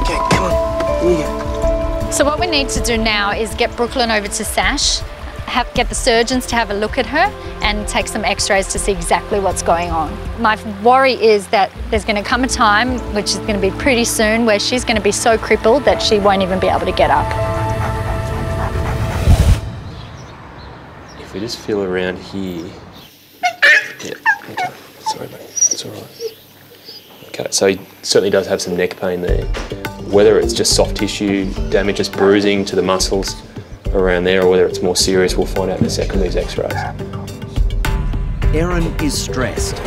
[SPEAKER 120] Okay, come on. Here you go.
[SPEAKER 18] So what we need to do now is get Brooklyn over to SASH, have, get the surgeons to have a look at her and take some x-rays to see exactly what's going on. My worry is that there's going to come a time, which is going to be pretty soon, where she's going to be so crippled that she won't even be able to get up.
[SPEAKER 2] We just feel around here. Yeah, okay. Sorry, mate. It's all right. Okay, so he certainly does have some neck pain there. Whether it's just soft tissue damage, just bruising to the muscles around there, or whether it's more serious, we'll find out in a second with these x-rays.
[SPEAKER 1] Aaron is stressed.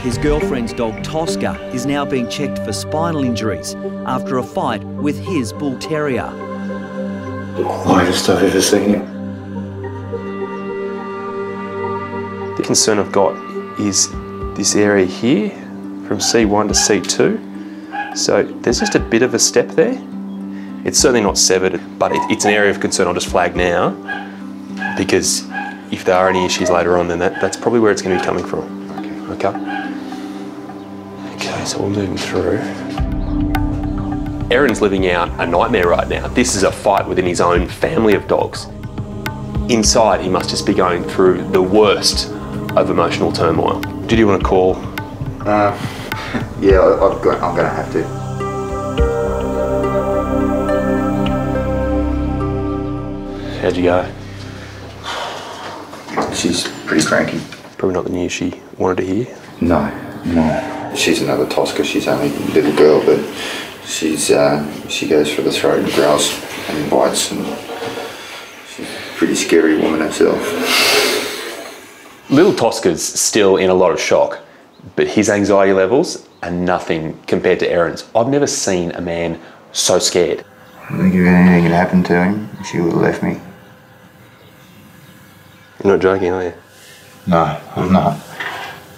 [SPEAKER 1] His girlfriend's dog Tosca is now being checked for spinal injuries after a fight with his bull terrier.
[SPEAKER 119] The quietest I've ever seen
[SPEAKER 2] The concern I've got is this area here, from C1 to C2. So there's just a bit of a step there. It's certainly not severed, but it, it's an area of concern I'll just flag now because if there are any issues later on, then that, that's probably where it's going to be coming from. Okay. Okay, so we're moving through. Aaron's living out a nightmare right now. This is a fight within his own family of dogs. Inside, he must just be going through the worst of emotional turmoil. Did you want to call?
[SPEAKER 119] Uh, yeah, I, I'm going to have to.
[SPEAKER 2] How'd you go?
[SPEAKER 119] She's pretty cranky.
[SPEAKER 2] Probably not the news she wanted to hear.
[SPEAKER 119] No, no. She's another Tosca. She's only a little girl, but she's uh, she goes for the throat and growls and bites, and she's a pretty scary woman herself.
[SPEAKER 2] Little Tosca's still in a lot of shock, but his anxiety levels are nothing compared to Aaron's. I've never seen a man so scared.
[SPEAKER 119] I think if anything had happened to him, she would have left me.
[SPEAKER 2] You're not joking, are you?
[SPEAKER 119] No, I'm not.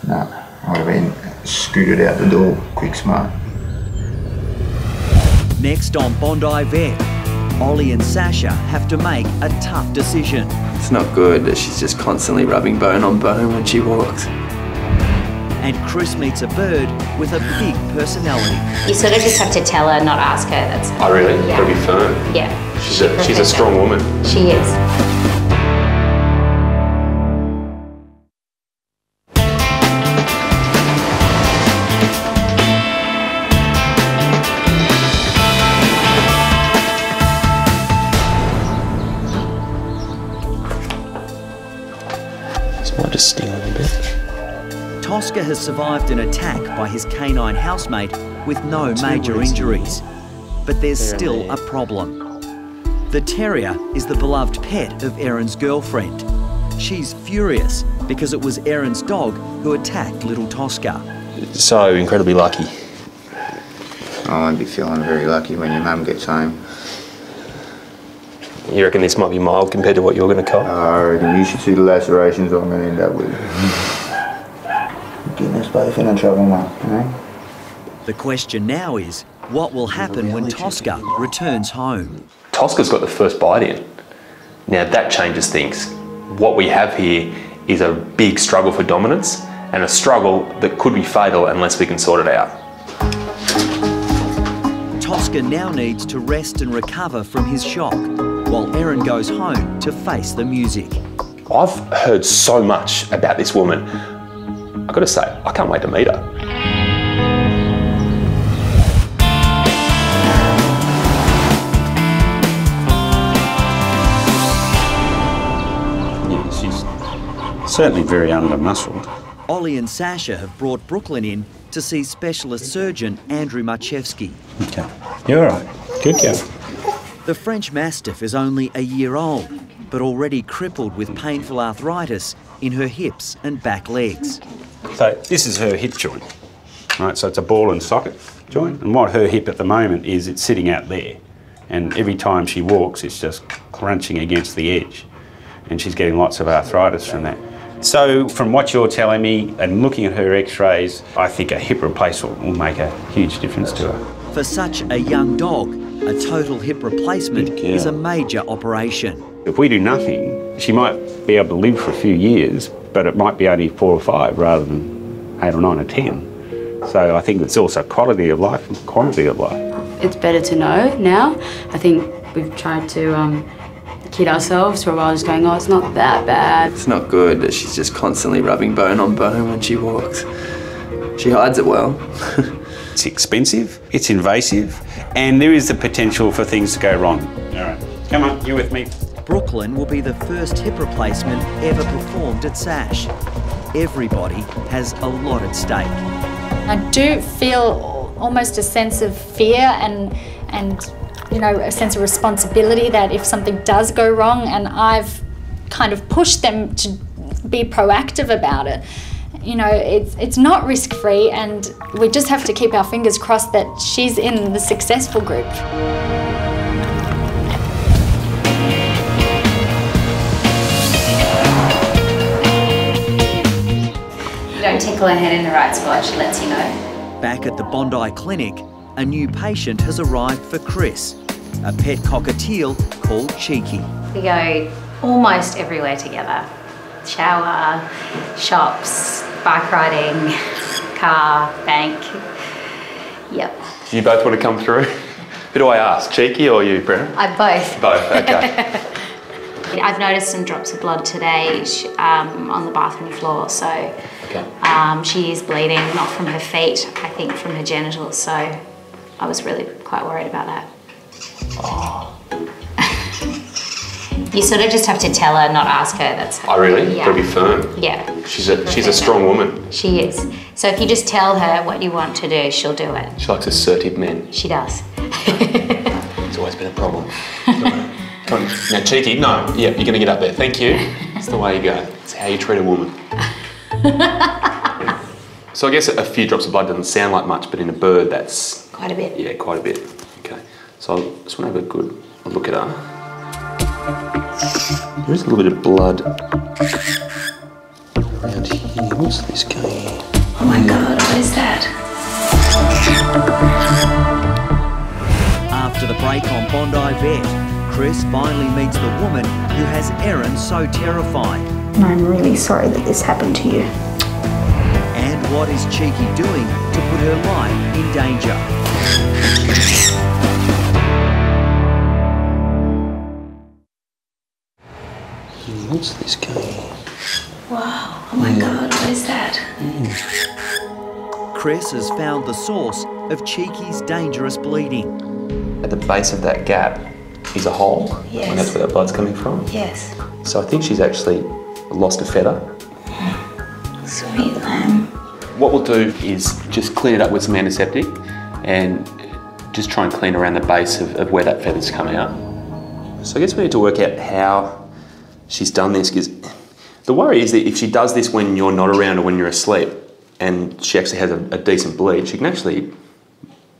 [SPEAKER 119] No, I would have been scooted out the door, quick smart.
[SPEAKER 1] Next on Bondi Vet, Ollie and Sasha have to make a tough decision.
[SPEAKER 120] It's not good that she's just constantly rubbing bone on bone when she walks.
[SPEAKER 1] And Chris meets a bird with a big personality.
[SPEAKER 122] You sort of just have to tell her, not ask her. That's
[SPEAKER 2] Oh, really?
[SPEAKER 122] Yeah.
[SPEAKER 2] Gotta be firm.
[SPEAKER 122] yeah.
[SPEAKER 2] She's a, she's a strong woman.
[SPEAKER 122] She is.
[SPEAKER 2] Bit.
[SPEAKER 1] Tosca has survived an attack by his canine housemate with no
[SPEAKER 2] Two
[SPEAKER 1] major
[SPEAKER 2] weeks.
[SPEAKER 1] injuries. But there's
[SPEAKER 2] Fair
[SPEAKER 1] still
[SPEAKER 2] enough.
[SPEAKER 1] a problem. The terrier is the beloved pet of Aaron's girlfriend. She's furious because it was Aaron's dog who attacked little Tosca.
[SPEAKER 2] So incredibly lucky.
[SPEAKER 119] Oh, I won't be feeling very lucky when your mum gets home.
[SPEAKER 2] You reckon this might be mild compared to what you're going to cop?
[SPEAKER 119] Oh, I reckon you should see the lacerations I'm going to end up with. Getting us both in trouble, mum. You know?
[SPEAKER 1] The question now is what will happen when Tosca returns home?
[SPEAKER 2] Tosca's got the first bite in. Now that changes things. What we have here is a big struggle for dominance and a struggle that could be fatal unless we can sort it out.
[SPEAKER 1] Tosca now needs to rest and recover from his shock, while Aaron goes home to face the music.
[SPEAKER 2] I've heard so much about this woman. I gotta say, I can't wait to meet her.
[SPEAKER 17] certainly very under-muscled.
[SPEAKER 1] Ollie and Sasha have brought Brooklyn in to see specialist surgeon Andrew Marchevsky.
[SPEAKER 17] Okay. You're all right. Good girl.
[SPEAKER 1] The French Mastiff is only a year old, but already crippled with painful arthritis in her hips and back legs.
[SPEAKER 17] So this is her hip joint, right? So it's a ball and socket joint, and what her hip at the moment is, it's sitting out there, and every time she walks, it's just crunching against the edge, and she's getting lots of arthritis from that. So from what you're telling me and looking at her X-rays, I think a hip replacement will make a huge difference to her.
[SPEAKER 1] For such a young dog, a total hip replacement is a major operation.
[SPEAKER 17] If we do nothing, she might be able to live for a few years, but it might be only four or five rather than eight or nine or ten. So I think it's also quality of life and quantity of life.
[SPEAKER 121] It's better to know now. I think we've tried to um, kid ourselves for a while, just going, oh, it's not that bad.
[SPEAKER 123] It's not good that she's just constantly rubbing bone on bone when she walks. She hides it well.
[SPEAKER 17] It's expensive, it's invasive, and there is the potential for things to go wrong. All right, come on, you with me.
[SPEAKER 1] Brooklyn will be the first hip replacement ever performed at SASH. Everybody has a lot at stake.
[SPEAKER 18] I do feel almost a sense of fear and and you know a sense of responsibility that if something does go wrong and I've kind of pushed them to be proactive about it you know it's it's not risk free and we just have to keep our fingers crossed that she's in the successful group
[SPEAKER 122] don't tickle her head in the right spot, she lets you know.
[SPEAKER 1] Back at the Bondi Clinic, a new patient has arrived for Chris, a pet cockatiel called Cheeky.
[SPEAKER 122] We go almost everywhere together. Shower, shops, bike riding, car, bank. Yep.
[SPEAKER 2] Do you both want to come through? Who do I ask, Cheeky or you, Brennan?
[SPEAKER 122] I both.
[SPEAKER 2] Both, okay.
[SPEAKER 122] I've noticed some drops of blood today um, on the bathroom floor, so
[SPEAKER 2] Okay.
[SPEAKER 122] um, she is bleeding, not from her feet, I think from her genitals, so I was really quite worried about that. You sort of just have to tell her, not ask her. That's
[SPEAKER 2] Oh, really?
[SPEAKER 122] Yeah.
[SPEAKER 2] Gotta be firm.
[SPEAKER 122] Yeah,
[SPEAKER 2] She's a she's a strong woman.
[SPEAKER 122] she is. So if you just tell her what you want to do, she'll do it.
[SPEAKER 2] She likes assertive men.
[SPEAKER 122] She does.
[SPEAKER 2] It's always been a problem. Come on. Now, cheeky, no. Yeah, you're gonna get up there. Thank you. It's the way you go. It's how you treat a woman. So I guess a few drops of blood doesn't sound like much, but in a bird, that's
[SPEAKER 122] Quite a bit.
[SPEAKER 2] yeah, quite a bit. Okay. So I just want to have a good look at her. There is a little bit of blood around here. What's this going?
[SPEAKER 122] Oh my god, what is that?
[SPEAKER 1] After the break on Bondi Vet, Chris finally meets the woman who has Aaron so terrified.
[SPEAKER 20] And I'm really sorry that this happened to you.
[SPEAKER 1] And what is Cheeky doing to put her life in danger?
[SPEAKER 2] What's this going?
[SPEAKER 122] Wow, oh my god, what is that? Mm.
[SPEAKER 1] Chris has found the source of Cheeky's dangerous bleeding.
[SPEAKER 2] At the base of that gap is a hole,
[SPEAKER 122] Yes.
[SPEAKER 2] and that's where that blood's coming from.
[SPEAKER 122] Yes.
[SPEAKER 2] So I think she's actually lost a feather.
[SPEAKER 122] Sweet lamb.
[SPEAKER 2] What we'll do is just clean it up with some antiseptic and just try and clean around the base of, of where that feather's come out. So I guess we need to work out how she's done this because the worry is that if she does this when you're not around or when you're asleep and she actually has a, a decent bleed, she can actually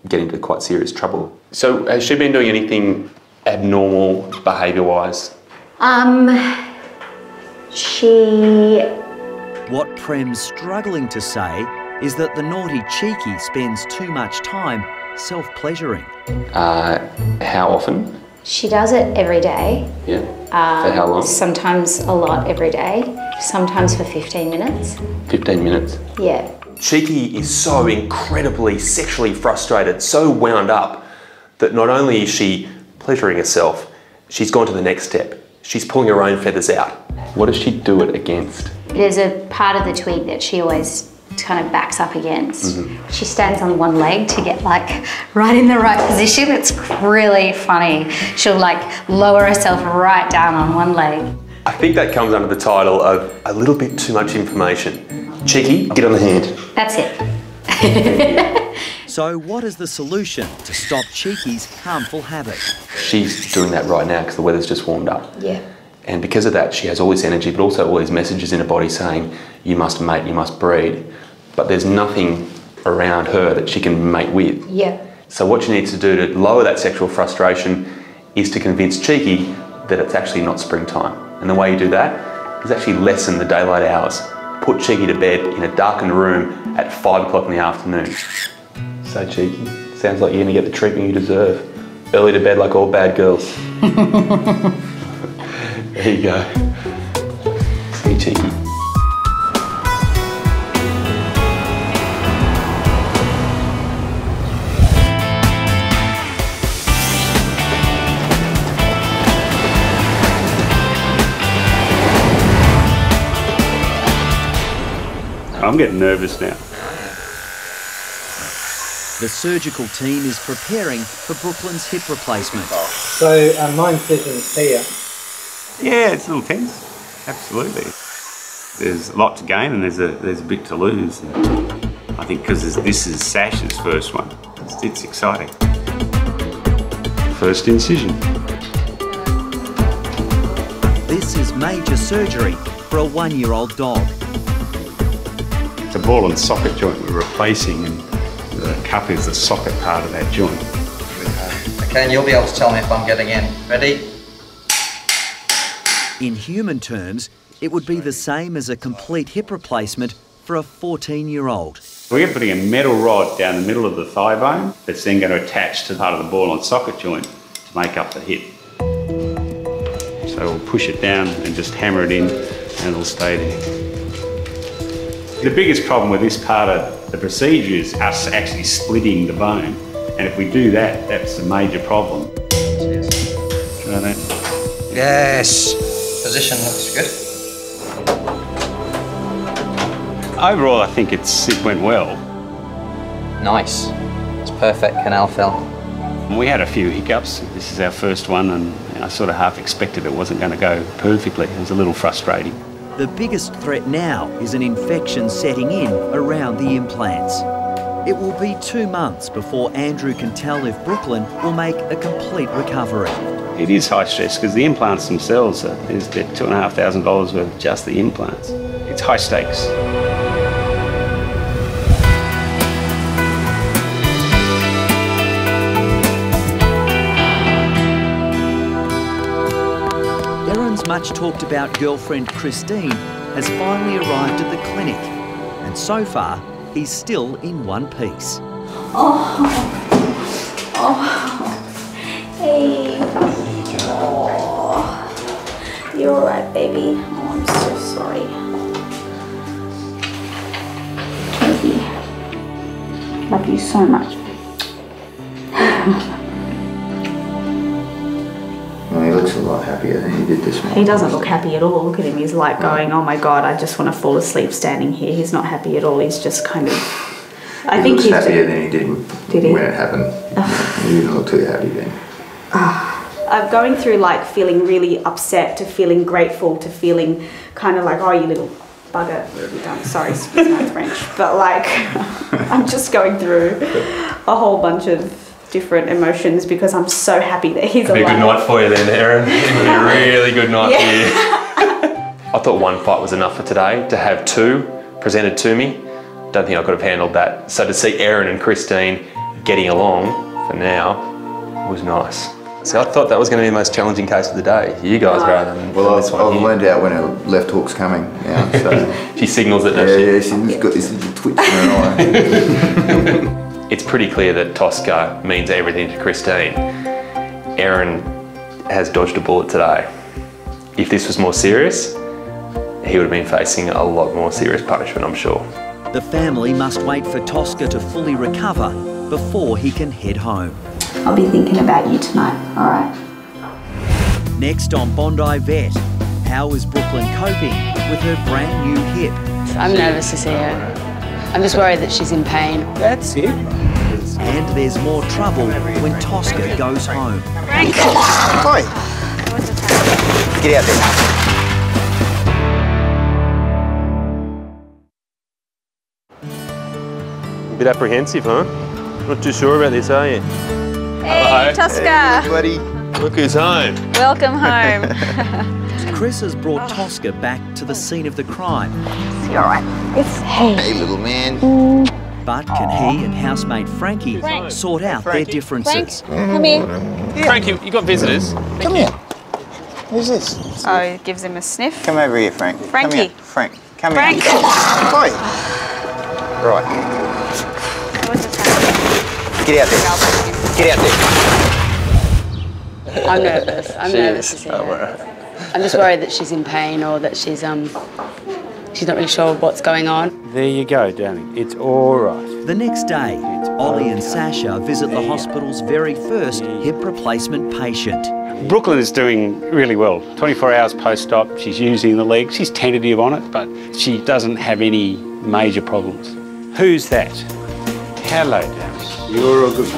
[SPEAKER 2] get into quite serious trouble. So has she been doing anything abnormal behaviour wise?
[SPEAKER 122] Um, she.
[SPEAKER 1] What Prem's struggling to say is that the naughty Cheeky spends too much time self pleasuring.
[SPEAKER 2] Uh, how often?
[SPEAKER 122] She does it every day.
[SPEAKER 2] Yeah.
[SPEAKER 122] Um,
[SPEAKER 2] For how long?
[SPEAKER 122] Sometimes a lot every day. Sometimes for 15 minutes.
[SPEAKER 2] 15 minutes.
[SPEAKER 122] Yeah.
[SPEAKER 2] Cheeky is so incredibly sexually frustrated, so wound up, that not only is she pleasuring herself, she's gone to the next step. She's pulling her own feathers out. What does she do it against?
[SPEAKER 122] There's a part of the twig that she always kind of backs up against.
[SPEAKER 2] Mm-hmm.
[SPEAKER 122] She stands on one leg to get like right in the right position. It's really funny. She'll like lower herself right down on one leg.
[SPEAKER 2] I think that comes under the title of a little bit too much information. Cheeky, get on the hand.
[SPEAKER 122] That's it.
[SPEAKER 1] So, what is the solution to stop Cheeky's harmful habit?
[SPEAKER 2] She's doing that right now because the weather's just warmed up.
[SPEAKER 122] Yeah.
[SPEAKER 2] And because of that, she has all this energy, but also all these messages in her body saying, you must mate, you must breed. But there's nothing around her that she can mate with.
[SPEAKER 122] Yeah.
[SPEAKER 2] So what she needs to do to lower that sexual frustration is to convince Cheeky that it's actually not springtime. And the way you do that is actually lessen the daylight hours. Put Cheeky to bed in a darkened room at five o'clock in the afternoon. So Cheeky, sounds like you're gonna get the treatment you deserve. Early to bed like all bad girls. there you go. Cheeky.
[SPEAKER 17] I'm getting nervous now.
[SPEAKER 1] The surgical team is preparing for Brooklyn's hip replacement.
[SPEAKER 124] So uh, my incision's here.
[SPEAKER 17] Yeah, it's a little tense. Absolutely. There's a lot to gain and there's a there's a bit to lose. And I think because this is SASH's first one, it's, it's exciting. First incision.
[SPEAKER 1] This is major surgery for a one year old dog.
[SPEAKER 17] It's a ball and socket joint we're replacing, and the cup is the socket part of that joint.
[SPEAKER 123] Okay, and you'll be able to tell me if I'm getting in. Ready?
[SPEAKER 1] In human terms, it would be the same as a complete hip replacement for a 14 year old.
[SPEAKER 17] We're putting a metal rod down the middle of the thigh bone that's then going to attach to part of the ball and socket joint to make up the hip. So we'll push it down and just hammer it in and it'll stay there. The biggest problem with this part of the procedure is us actually splitting the bone. And if we do that, that's a major problem. Try that.
[SPEAKER 123] Yes. Position looks good.
[SPEAKER 17] Overall, I think it's, it went well.
[SPEAKER 123] Nice. It's perfect canal fill.
[SPEAKER 17] We had a few hiccups. This is our first one, and I sort of half expected it wasn't going to go perfectly. It was a little frustrating.
[SPEAKER 1] The biggest threat now is an infection setting in around the implants. It will be two months before Andrew can tell if Brooklyn will make a complete recovery.
[SPEAKER 17] It is high stress because the implants themselves are is two and a half thousand dollars worth of just the implants. It's high stakes.
[SPEAKER 1] Much talked about girlfriend Christine has finally arrived at the clinic, and so far he's still in one piece.
[SPEAKER 20] Oh. Oh. Hey. Oh. You're alright, baby. Oh, I'm so sorry. Love you so much.
[SPEAKER 119] looks a lot happier than he did this morning.
[SPEAKER 117] He doesn't look happy at all. Look at him. He's like going, "Oh my god, I just want to fall asleep standing here." He's not happy at all. He's just kind of. I
[SPEAKER 119] he
[SPEAKER 117] think he's
[SPEAKER 119] happier than he did,
[SPEAKER 117] Did he?
[SPEAKER 119] when it happened. he didn't look too happy then.
[SPEAKER 117] I'm going through like feeling really upset to feeling grateful to feeling kind of like, oh, you little bugger. What have you done? Sorry, excuse my French. But like, I'm just going through a whole bunch of different emotions because I'm so happy that he's
[SPEAKER 2] It'd be a good night for you then, Aaron. It would be a really good night
[SPEAKER 117] Yeah.
[SPEAKER 2] for you. I thought one fight was enough for today. To have two presented to me, don't think I could have handled that. So to see Aaron and Christine getting along for now was nice. So I thought that was going to be the most challenging case of the day. You guys rather than
[SPEAKER 119] Well,
[SPEAKER 2] this
[SPEAKER 119] I've,
[SPEAKER 2] one
[SPEAKER 119] I've learned out when her left hook's coming now. So.
[SPEAKER 2] She signals it,
[SPEAKER 119] yeah,
[SPEAKER 2] does she?
[SPEAKER 119] yeah, she's got this little twitch in her eye.
[SPEAKER 2] It's pretty clear that Tosca means everything to Christine. Aaron has dodged a bullet today. If this was more serious, he would have been facing a lot more serious punishment, I'm sure.
[SPEAKER 1] The family must wait for Tosca to fully recover before he can head home.
[SPEAKER 20] I'll be thinking about you tonight, alright?
[SPEAKER 1] Next on Bondi Vet, how is Brooklyn coping with her brand new hip?
[SPEAKER 121] I'm nervous to see her. I'm just worried that she's in pain.
[SPEAKER 1] That's it. And there's more trouble when Tosca goes home.
[SPEAKER 123] Get out there.
[SPEAKER 2] A bit apprehensive, huh? Not too sure about this, are you?
[SPEAKER 101] Hey, Hello. Tosca!
[SPEAKER 2] Hey, buddy. Look who's home.
[SPEAKER 101] Welcome home.
[SPEAKER 1] Chris has brought ah. Tosca back to the scene of the crime.
[SPEAKER 101] you all right? It's hey.
[SPEAKER 119] Hey, little man.
[SPEAKER 1] But can he and housemate Frankie
[SPEAKER 101] Frank.
[SPEAKER 1] sort out their
[SPEAKER 101] Frank.
[SPEAKER 1] differences?
[SPEAKER 101] Come mm-hmm. here.
[SPEAKER 2] Frank, you, you got visitors.
[SPEAKER 119] Come here. Who's this?
[SPEAKER 101] Oh, he gives him a sniff.
[SPEAKER 119] Come over here, Frank.
[SPEAKER 101] Frankie.
[SPEAKER 119] Come here. Frank. Come
[SPEAKER 101] Frank.
[SPEAKER 119] here. Oi. Right. Get out there. Get out there.
[SPEAKER 121] I'm nervous. I'm
[SPEAKER 119] She
[SPEAKER 121] nervous
[SPEAKER 119] is.
[SPEAKER 121] to see her. I'm just worried that she's in pain or that she's um she's not really sure what's going on.
[SPEAKER 17] There you go, darling. It's all right.
[SPEAKER 1] The next day, Ollie and Sasha visit the hospital's very first hip replacement patient.
[SPEAKER 17] Brooklyn is doing really well. 24 hours post-op, she's using the leg. She's tentative on it, but she doesn't have any major problems. Who's that? Hello, darling. You're a good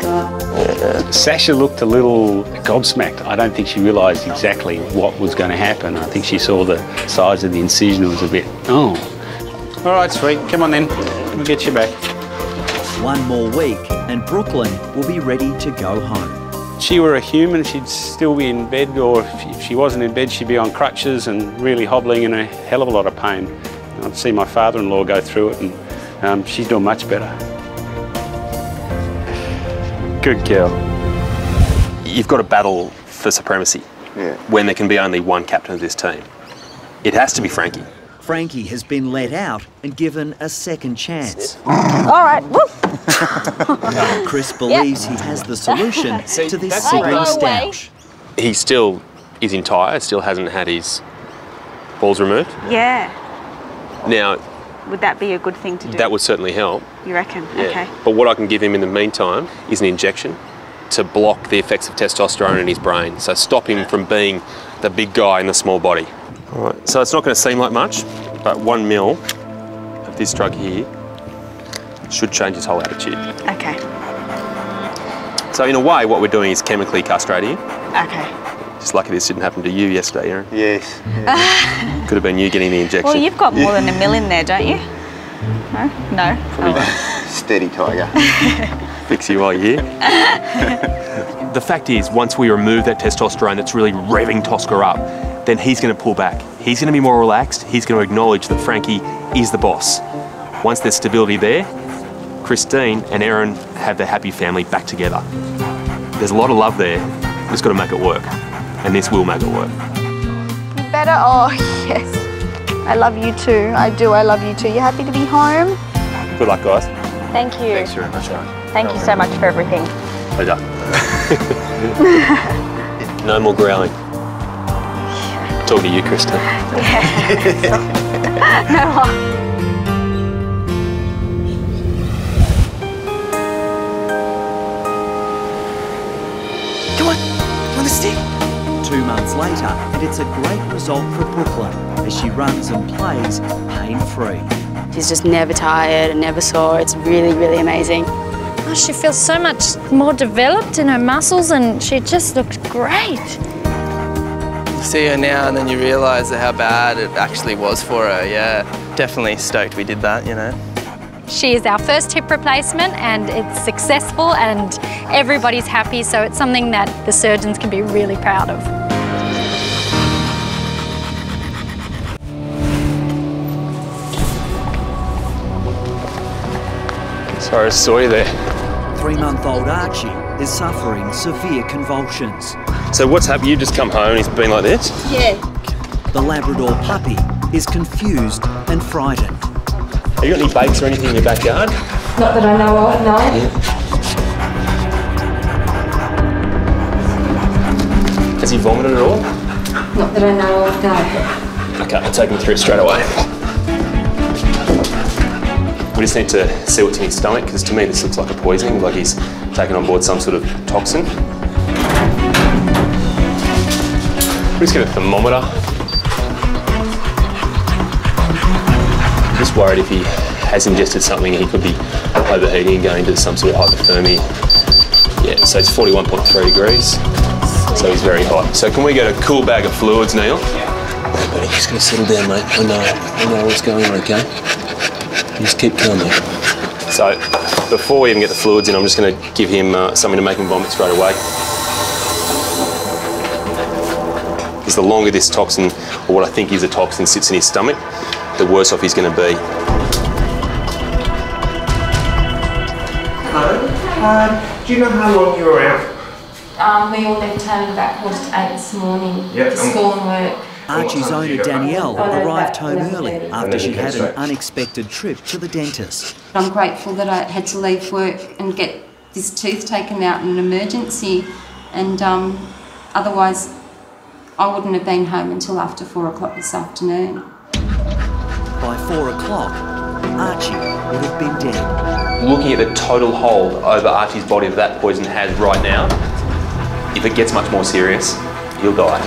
[SPEAKER 17] girl. Sasha looked a little gobsmacked. I don't think she realised exactly what was going to happen. I think she saw the size of the incision was a bit, oh. All right, sweet. Come on then. We'll get you back.
[SPEAKER 1] One more week, and Brooklyn will be ready to go home.
[SPEAKER 17] If she were a human, she'd still be in bed, or if she- wasn't in bed, she'd be on crutches and really hobbling in a hell of a lot of pain. I'd see my father-in-law go through it, and um, she's doing much better. Good girl.
[SPEAKER 2] You've got to battle for supremacy yeah. when there can be only one captain of this team. It has to be Frankie.
[SPEAKER 1] Frankie has been let out and given a second chance.
[SPEAKER 101] All right. Woo.
[SPEAKER 1] Chris believes he has the solution to this
[SPEAKER 2] that's
[SPEAKER 1] sibling
[SPEAKER 2] great. He still is entire, still hasn't had his balls removed.
[SPEAKER 101] Yeah.
[SPEAKER 2] Now,
[SPEAKER 101] Would that be a good thing to do?
[SPEAKER 2] that would certainly help.
[SPEAKER 101] You reckon?
[SPEAKER 2] Yeah.
[SPEAKER 101] Okay.
[SPEAKER 2] But what I can give him in the meantime is an injection to block the effects of testosterone in his brain. So stop him from being the big guy in the small body. All right. So it's not going to seem like much, but one mil of this drug here should change his whole attitude.
[SPEAKER 101] Okay.
[SPEAKER 2] So in a way, what we're doing is chemically castrating him.
[SPEAKER 101] Okay.
[SPEAKER 2] Just lucky this didn't happen to you yesterday, Aaron.
[SPEAKER 119] Yes.
[SPEAKER 2] Could have been you getting the injection.
[SPEAKER 101] well, you've got more than a mill in there, don't you? No. No. Oh.
[SPEAKER 119] Steady, Tiger.
[SPEAKER 2] fix you while you're here. the fact is, once we remove that testosterone that's really revving Tosca up, then he's going to pull back. He's going to be more relaxed. He's going to acknowledge that Frankie is the boss. Once there's stability there, Christine and Aaron have their happy family back together. There's a lot of love there. We've just got to make it work. And this will make it work.
[SPEAKER 125] Better? Oh, yes. I love you too. I do. I love you too. You happy to be home?
[SPEAKER 2] Good luck, guys.
[SPEAKER 101] Thank you.
[SPEAKER 2] Thanks very much, Aaron.
[SPEAKER 101] Thank you so much for everything.
[SPEAKER 2] Pleasure. no more growling. Talk to you, Christine.
[SPEAKER 101] no. more.
[SPEAKER 1] Come on, you want a stick? Two months later, and it's a great result for Brooklyn as she runs and plays pain-free.
[SPEAKER 121] She's just never tired and never sore. It's really, really amazing.
[SPEAKER 18] Oh, she feels so much more developed in her muscles and she just looks great.
[SPEAKER 120] You see her now and then you realise how bad it actually was for her, yeah. Definitely stoked we did that, you know.
[SPEAKER 18] She is our first hip replacement and it's successful and everybody's happy, so it's something that the surgeons can be really proud of.
[SPEAKER 2] Sorry, I saw you there.
[SPEAKER 1] Three-month-old Archie is suffering severe convulsions.
[SPEAKER 2] So what's happened? You just come home and he's been like this?
[SPEAKER 18] Yeah.
[SPEAKER 1] The Labrador puppy is confused and frightened.
[SPEAKER 2] Have you got any bakes or anything in your backyard?
[SPEAKER 18] Not that I know of, no.
[SPEAKER 2] Has he vomited at all?
[SPEAKER 18] Not that I know of, no.
[SPEAKER 2] Okay, I'll take him through straight away. We just need to see what's in his stomach because to me this looks like a poisoning, like he's taken on board some sort of toxin. We just get a thermometer. Just worried if he has ingested something he could be overheating and going into some sort of hyperthermia. Yeah, so it's 41.3 degrees. So he's very hot. So can we get a cool bag of fluids, Neil? Yeah. buddy, just gonna settle down, mate. I know, I know what's going on, okay? Just keep killing me. So, before we even get the fluids in, I'm just going to give him uh, something to make him vomit straight away. Because the longer this toxin, or what I think is a toxin, sits in his stomach, the worse off he's going to be.
[SPEAKER 126] Hello. Um, do you know how long you were out?
[SPEAKER 110] Um, we all left home about quarter to eight this morning
[SPEAKER 126] Yep,
[SPEAKER 110] for
[SPEAKER 126] um,
[SPEAKER 110] school and work.
[SPEAKER 1] Archie's owner Danielle arrived home early after she
[SPEAKER 126] Okay,
[SPEAKER 1] had an unexpected trip to the dentist.
[SPEAKER 118] I'm grateful that I had to leave work and get this tooth taken out in an emergency, and um, otherwise, I wouldn't have been home until after four o'clock this afternoon.
[SPEAKER 1] By four o'clock, Archie would have been dead.
[SPEAKER 2] Looking at the total hold over Archie's body that that poison has right now, if it gets much more serious, he'll die.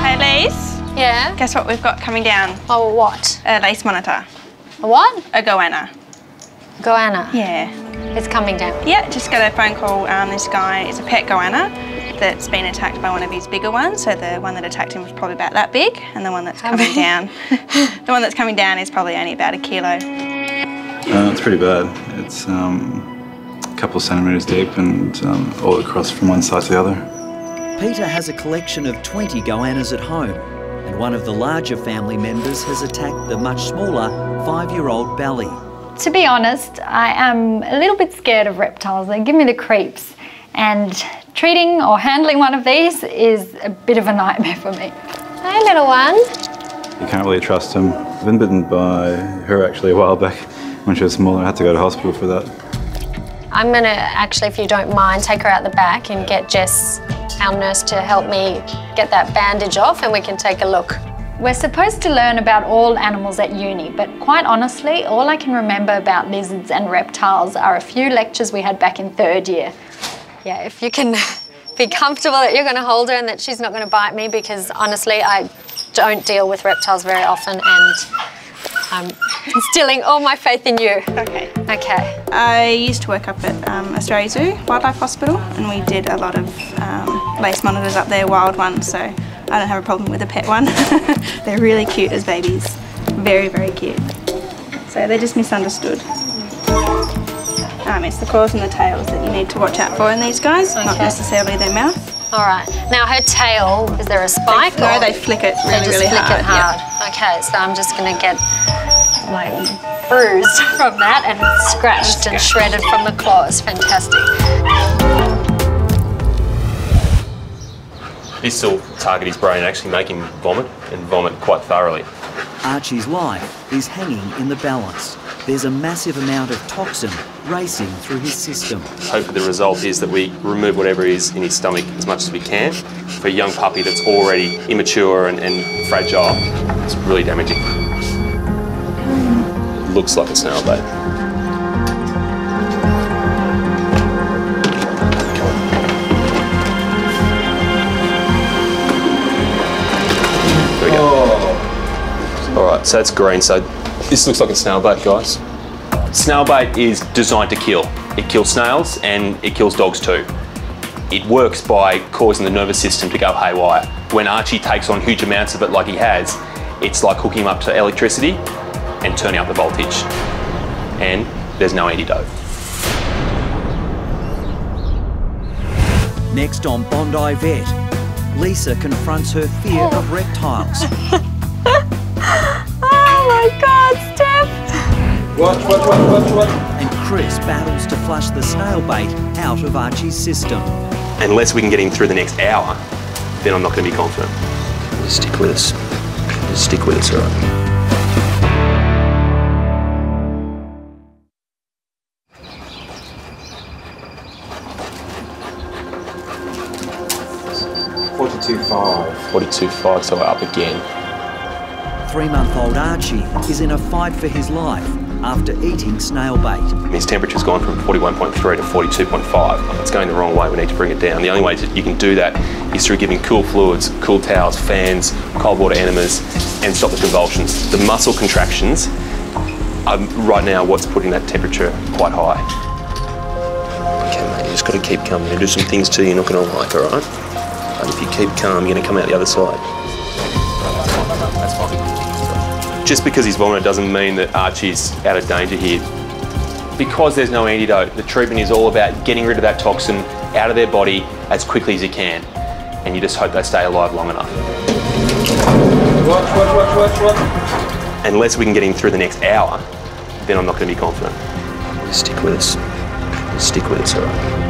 [SPEAKER 101] Hey, Lise.
[SPEAKER 18] Yeah?
[SPEAKER 101] Guess what we've got coming down?
[SPEAKER 18] Oh, what?
[SPEAKER 101] A lace monitor.
[SPEAKER 18] A what?
[SPEAKER 101] A goanna.
[SPEAKER 18] Goanna?
[SPEAKER 101] Yeah.
[SPEAKER 18] It's coming down.
[SPEAKER 101] Yeah, just got a phone call. Um, this guy is a pet goanna that's been attacked by one of his bigger ones. So the one that attacked him was probably about that big, and the one that's coming
[SPEAKER 18] big?
[SPEAKER 101] down, the one that's coming down is probably only about a kilo.
[SPEAKER 127] Uh, it's pretty bad. It's um, a couple of centimetres deep and um, all across from one side to the other.
[SPEAKER 1] Peter has a collection of 20 goannas at home, and one of the larger family members has attacked the much smaller five-year-old Bally.
[SPEAKER 18] To be honest, I am a little bit scared of reptiles. They give me the creeps. And treating or handling one of these is a bit of a nightmare for me. Hey, little one.
[SPEAKER 127] You can't really trust him. I've been bitten by her actually a while back when she was smaller. I had to go to hospital for that.
[SPEAKER 18] I'm gonna actually, if you don't mind, take her out the back and get Jess, our nurse, to help me get that bandage off and we can take a look. We're supposed to learn about all animals at uni, but quite honestly, all I can remember about lizards and reptiles are a few lectures we had back in third year. Yeah, if you can be comfortable that you're gonna hold her and that she's not gonna bite me, because honestly, I don't deal with reptiles very often and I'm instilling all my faith in you.
[SPEAKER 101] Okay.
[SPEAKER 18] Okay.
[SPEAKER 101] I used to work up at um, Australia Zoo Wildlife Hospital, and we did a lot of um, lace monitors up there, wild ones. So I don't have a problem with a pet one. they're really cute as babies, very very cute. So they're just misunderstood. Um, it's the claws and the tails that you need to watch out for in these guys, not necessarily their mouth.
[SPEAKER 18] All right. Now her tail, is there a spike?
[SPEAKER 101] no,
[SPEAKER 18] or-
[SPEAKER 101] they flick it
[SPEAKER 18] They
[SPEAKER 101] really,
[SPEAKER 18] just
[SPEAKER 101] really
[SPEAKER 18] flick
[SPEAKER 101] hard,
[SPEAKER 18] it
[SPEAKER 101] yeah.
[SPEAKER 18] hard. Okay, so I'm just gonna get like bruised from that and scratched and shredded from the claws. Fantastic.
[SPEAKER 2] This will target his brain and actually make him vomit and vomit quite thoroughly.
[SPEAKER 1] Archie's life is hanging in the balance. There's a massive amount of toxin racing through his system.
[SPEAKER 2] Hopefully the result is that we remove whatever is in his stomach as much as we can. For a young puppy that's already immature and, and fragile, it's really damaging. Looks like a snail bait. Right, so that's green. So this looks like a snail bait, guys. Snail bait is designed to kill. It kills snails and it kills dogs too. It works by causing the nervous system to go haywire. When Archie takes on huge amounts of it like he has, it's like hooking him up to electricity and turning up the voltage. And there's no antidote.
[SPEAKER 1] Next on Bondi Vet, Lisa confronts her fear of reptiles.
[SPEAKER 18] Oh my God, Steph!
[SPEAKER 1] Watch, watch, watch, watch, watch. And Chris battles to flush the snail bait out of Archie's system.
[SPEAKER 2] Unless we can get him through the next hour, then I'm not going to be confident. Just stick with us. Just stick with us, all right?
[SPEAKER 127] Forty-two five.
[SPEAKER 2] 42.5, so we're up again.
[SPEAKER 1] Three-month-old Archie is in a fight for his life after eating snail bait.
[SPEAKER 2] His temperature's gone from 41.3 to 42.5. It's going the wrong way. We need to bring it down. The only way that you can do that is through giving cool fluids, cool towels, fans, cold water enemas, and stop the convulsions. The muscle contractions are right now what's putting that temperature quite high. Okay, mate. You just got to keep calm. You're going to do some things too you're not going to like, all right? But if you keep calm, you're going to come out the other side. That's fine. Just because he's vomited doesn't mean that Archie's out of danger here. Because there's no antidote, the treatment is all about getting rid of that toxin out of their body as quickly as you can. And you just hope they stay alive long enough.
[SPEAKER 107] Watch, watch, watch, watch, watch.
[SPEAKER 2] Unless we can get him through the next hour, then I'm not going to be confident. Stick with us. Stick with us, all right?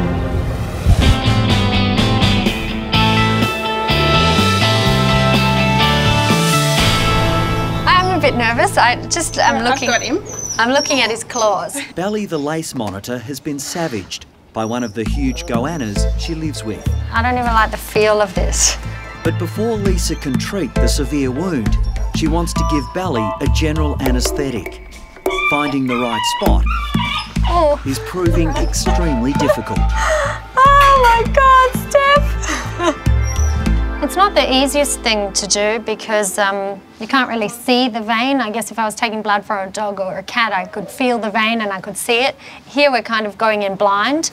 [SPEAKER 18] Bit nervous. I just am looking.
[SPEAKER 101] got him.
[SPEAKER 18] I'm looking at his claws.
[SPEAKER 1] Belly the lace monitor has been savaged by one of the huge goannas she lives with.
[SPEAKER 18] I don't even like the feel of this.
[SPEAKER 1] But before Lisa can treat the severe wound, she wants to give Belly a general anaesthetic. Finding the right spot
[SPEAKER 18] Oh.
[SPEAKER 1] is proving extremely difficult.
[SPEAKER 18] Oh my God, Steph! It's not the easiest thing to do because um, you can't really see the vein. I guess if I was taking blood for a dog or a cat, I could feel the vein and I could see it. Here we're kind of going in blind.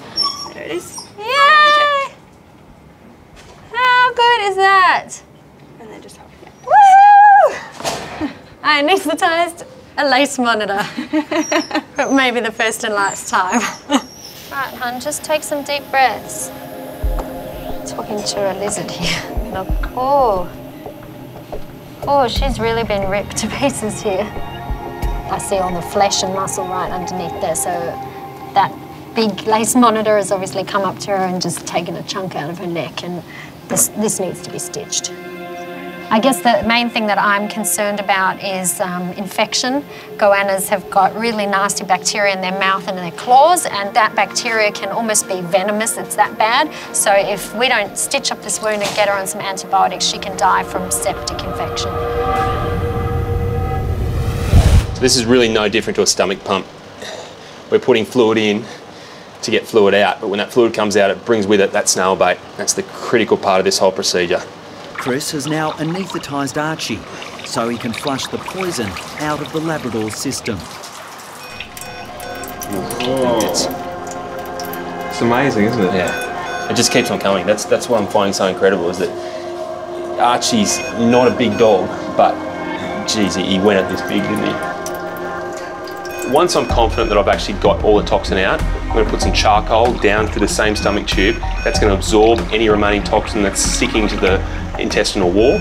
[SPEAKER 101] There it is.
[SPEAKER 18] Yay! How good is that?
[SPEAKER 101] And then just help it.
[SPEAKER 18] Woo! I anaesthetised a lace monitor. Maybe the first and last time. right, hon, just take some deep breaths. Talking to a lizard here. Look. Oh. Oh, she's really been ripped to pieces here. I see all the flesh and muscle right underneath there, so that big lace monitor has obviously come up to her and just taken a chunk out of her neck, and this, this needs to be stitched. I guess the main thing that I'm concerned about is um, infection. Goannas have got really nasty bacteria in their mouth and in their claws, and that bacteria can almost be venomous. It's that bad. So if we don't stitch up this wound and get her on some antibiotics, she can die from septic infection.
[SPEAKER 2] This is really no different to a stomach pump. We're putting fluid in to get fluid out, but when that fluid comes out, it brings with it that snail bait. That's the critical part of this whole procedure.
[SPEAKER 1] Chris has now anaesthetised Archie so he can flush the poison out of the Labrador's system.
[SPEAKER 2] It's, it's amazing, isn't it? Yeah. It just keeps on coming. That's that's what I'm finding so incredible is that Archie's not a big dog, but geez, he he went at this big, didn't he? Once I'm confident that I've actually got all the toxin out, I'm going to put some charcoal down through the same stomach tube. That's going to absorb any remaining toxin that's sticking to the intestinal wall.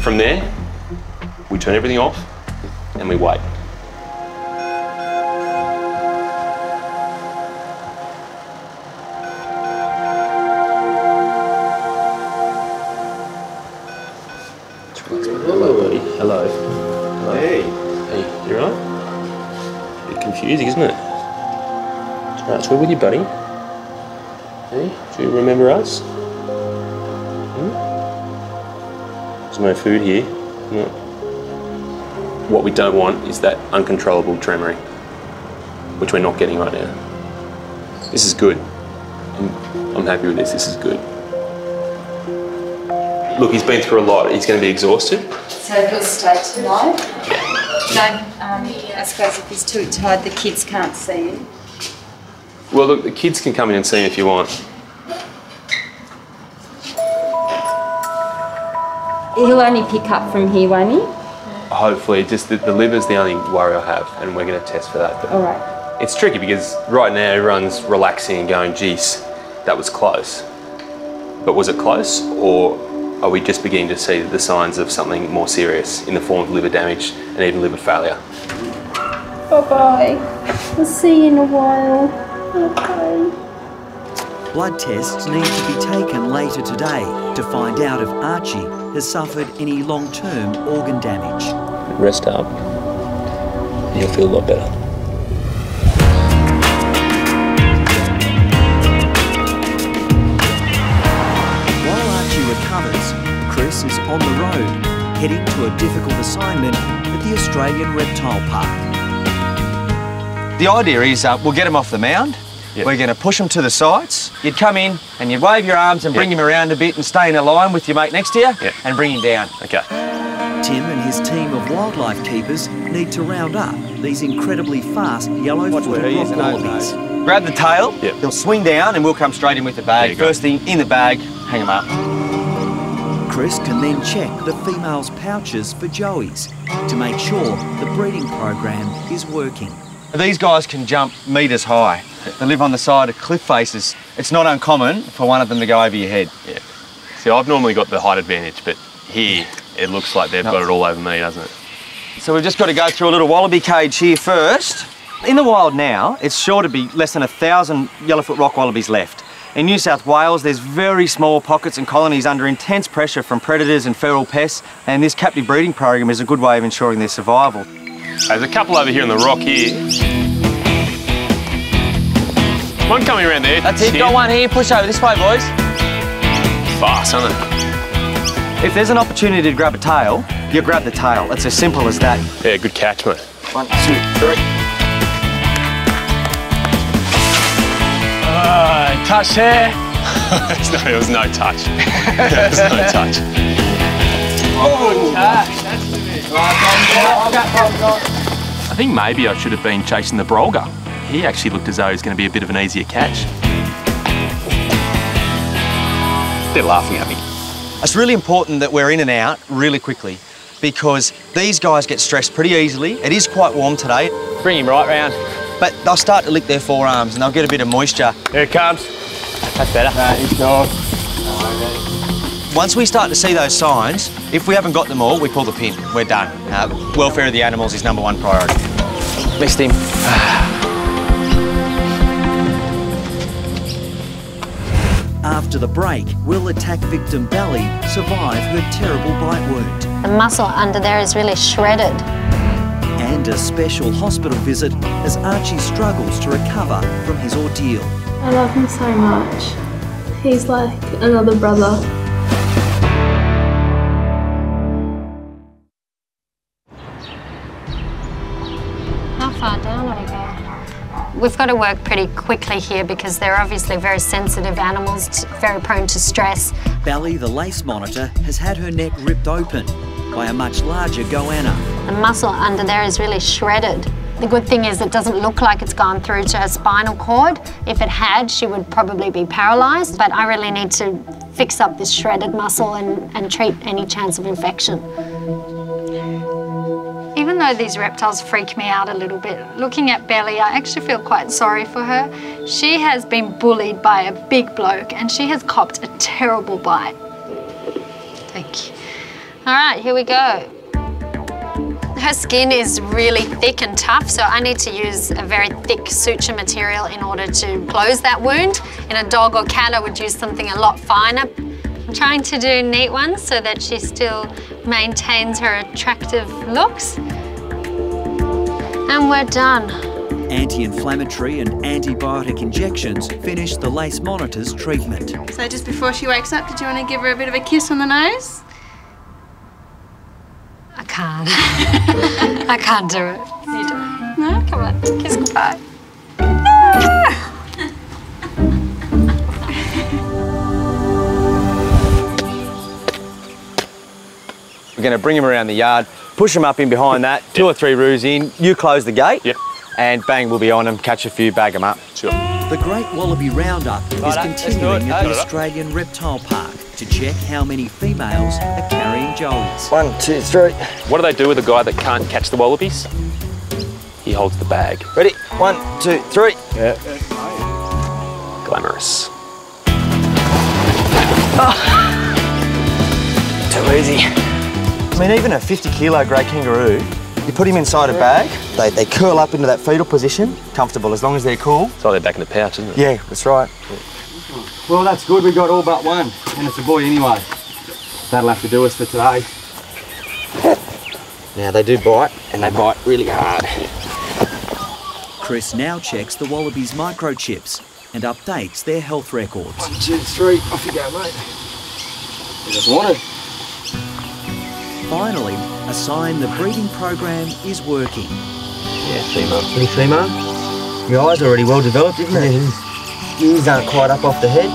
[SPEAKER 2] From there, we turn everything off and we wait. Hello, buddy. Hello. Hello. Hey. Hey, you are right? bit confusing, isn't it? It's good with you, buddy. Hey, do you remember us? Hmm? There's no food here. No. What we don't want is that uncontrollable tremoring, which we're not getting right now. This is good. I'm happy with this. This is good. Look, he's been through a lot. He's going to be exhausted.
[SPEAKER 118] So he'll stay tonight? Um, I suppose if he's too tired, the kids can't see him.
[SPEAKER 2] Well, look, the kids can come in and see him if you want.
[SPEAKER 118] He'll only pick up from here, won't he?
[SPEAKER 2] Hopefully, just the, the liver's the only worry I have, and we're going to test for that. But
[SPEAKER 118] All right.
[SPEAKER 2] It's tricky because right now everyone's relaxing and going, geez, that was close. But was it close, or are we just beginning to see the signs of something more serious in the form of liver damage and even liver failure?
[SPEAKER 118] Bye-bye. We'll see you in a while. Okay.
[SPEAKER 1] Blood tests need to be taken later today to find out if Archie has suffered any long-term organ damage.
[SPEAKER 2] Rest up, and you'll feel a lot better.
[SPEAKER 1] While Archie recovers, Chris is on the road, heading to a difficult assignment at the Australian Reptile Park.
[SPEAKER 15] The idea is uh, we'll get him off the mound. We're going to push them to the sides. You'd come in and you'd wave your arms and bring him around a bit and stay in a line with your mate next to you and bring him down.
[SPEAKER 2] Okay.
[SPEAKER 1] Tim and his team of wildlife keepers need to round up these incredibly fast yellow-footed
[SPEAKER 15] where
[SPEAKER 1] rock wallabies.
[SPEAKER 15] grab the tail, they'll swing down and we'll come straight in with the bag. First thing, in the bag, hang them up.
[SPEAKER 1] Chris can then check the female's pouches for joeys to make sure the breeding program is working.
[SPEAKER 15] These guys can jump metres high. They live on the side of cliff faces. It's not uncommon for one of them to go over your head.
[SPEAKER 2] Yeah. See, I've normally got the height advantage, but here it looks like they've
[SPEAKER 15] No.
[SPEAKER 2] got it all over me, doesn't it?
[SPEAKER 15] So we've just got to go through a little wallaby cage here first. In the wild now, it's sure to be less than a thousand yellowfoot rock wallabies left. In New South Wales, there's very small pockets and colonies under intense pressure from predators and feral pests, and this captive breeding program is a good way of ensuring their survival.
[SPEAKER 2] There's a couple over here in the rock here. One coming around there.
[SPEAKER 15] That's it, got one here, push over this way, boys.
[SPEAKER 2] Fast, aren't they?
[SPEAKER 15] If there's an opportunity to grab a tail, you grab the tail. It's as simple as that.
[SPEAKER 2] Yeah, good catch, mate.
[SPEAKER 15] One, two, three.
[SPEAKER 2] Uh, touch there. no, there was no touch. there was no touch.
[SPEAKER 15] Oh,
[SPEAKER 2] I think maybe I should have been chasing the Brolga. He actually looked as though he was going to be a bit of an easier catch. They're laughing at me.
[SPEAKER 15] It's really important that we're in and out really quickly because these guys get stressed pretty easily. It is quite warm today.
[SPEAKER 2] Bring him right round.
[SPEAKER 15] But they'll start to lick their forearms and they'll get a bit of moisture.
[SPEAKER 2] Here it comes.
[SPEAKER 15] That's better.
[SPEAKER 2] he's gone.
[SPEAKER 15] Once we start to see those signs, if we haven't got them all, we pull the pin. We're done. Uh, welfare of the animals is number one priority. Missed him.
[SPEAKER 1] After the break, will attack victim Belly survive her terrible bite wound?
[SPEAKER 18] The muscle under there is really shredded.
[SPEAKER 1] And a special hospital visit as Archie struggles to recover from his ordeal.
[SPEAKER 110] I love him so much. He's like another brother.
[SPEAKER 18] We've got to work pretty quickly here because they're obviously very sensitive animals, very prone to stress.
[SPEAKER 1] Belly, the lace monitor, has had her neck ripped open by a much larger goanna.
[SPEAKER 18] The muscle under there is really shredded. The good thing is it doesn't look like it's gone through to her spinal cord. If it had, she would probably be paralysed, but I really need to fix up this shredded muscle and, and treat any chance of infection. Even though these reptiles freak me out a little bit, looking at Belly, I actually feel quite sorry for her. She has been bullied by a big bloke and she has copped a terrible bite. Thank you. All right, here we go. Her skin is really thick and tough, so I need to use a very thick suture material in order to close that wound. In a dog or cat, I would use something a lot finer. I'm trying to do neat ones so that she still maintains her attractive looks. And we're done.
[SPEAKER 1] Anti-inflammatory and antibiotic injections finish the lace monitor's treatment.
[SPEAKER 101] So just before she wakes up, did you want to give her a bit of a kiss on the nose?
[SPEAKER 18] I can't. I can't do it. You do it. No? Come on, kiss goodbye.
[SPEAKER 15] We're going to bring him around the yard, push them up in behind that, two or three roos in, you close the gate, yep. and bang, we'll be on them, catch a few, bag them up.
[SPEAKER 2] Sure.
[SPEAKER 1] The Great Wallaby Roundup is
[SPEAKER 15] Righto, let's do it.
[SPEAKER 1] continuing at the Australian Reptile Park to check how many females are carrying joeys.
[SPEAKER 15] One, two, three.
[SPEAKER 2] What do they do with a guy that can't catch the wallabies? He holds the bag.
[SPEAKER 15] Ready? One, two, three.
[SPEAKER 2] Yeah. Glamorous.
[SPEAKER 15] Too easy. I mean, even a 50 kilo grey kangaroo, you put him inside a bag, they, they curl up into that fetal position, comfortable as long as they're cool.
[SPEAKER 2] So they're back in the pouch, isn't it?
[SPEAKER 15] Yeah, that's right. Well, that's good. We got all but one, and it's a boy anyway. That'll have to do us for today. Now, they do bite, and they bite really hard.
[SPEAKER 1] Chris now checks the wallabies' microchips and updates their health records.
[SPEAKER 15] One, two, three, off you go, mate. You just wanted.
[SPEAKER 1] Finally, a sign the breeding program is working.
[SPEAKER 15] Yeah, female. Pretty female. Your eyes are already well developed, isn't it? Ears aren't quite up off the head.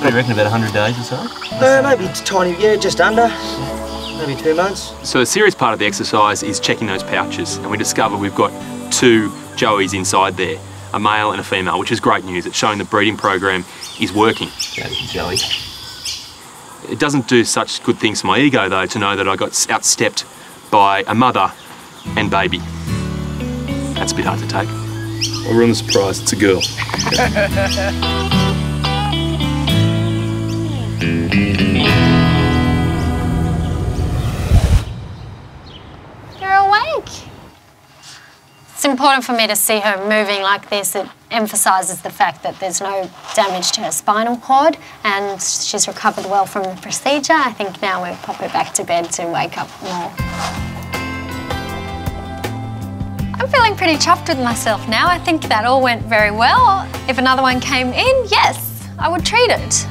[SPEAKER 2] What do you reckon, about 100 days or so?
[SPEAKER 15] No, maybe it's tiny, yeah, just under. Maybe two months.
[SPEAKER 2] So a serious part of the exercise is checking those pouches, and we discover we've got two joeys inside there. a male and a female, which is great news. It's showing the breeding program is working. jelly. It doesn't do such good things for my ego, though, to know that I got outstepped by a mother and baby. That's a bit hard to take. Well, we're the surprise, it's a girl.
[SPEAKER 18] It's important for me to see her moving like this. It emphasises the fact that there's no damage to her spinal cord and she's recovered well from the procedure. I think now we'll pop her back to bed to wake up more. I'm feeling pretty chuffed with myself now. I think that all went very well. If another one came in, yes, I would treat it.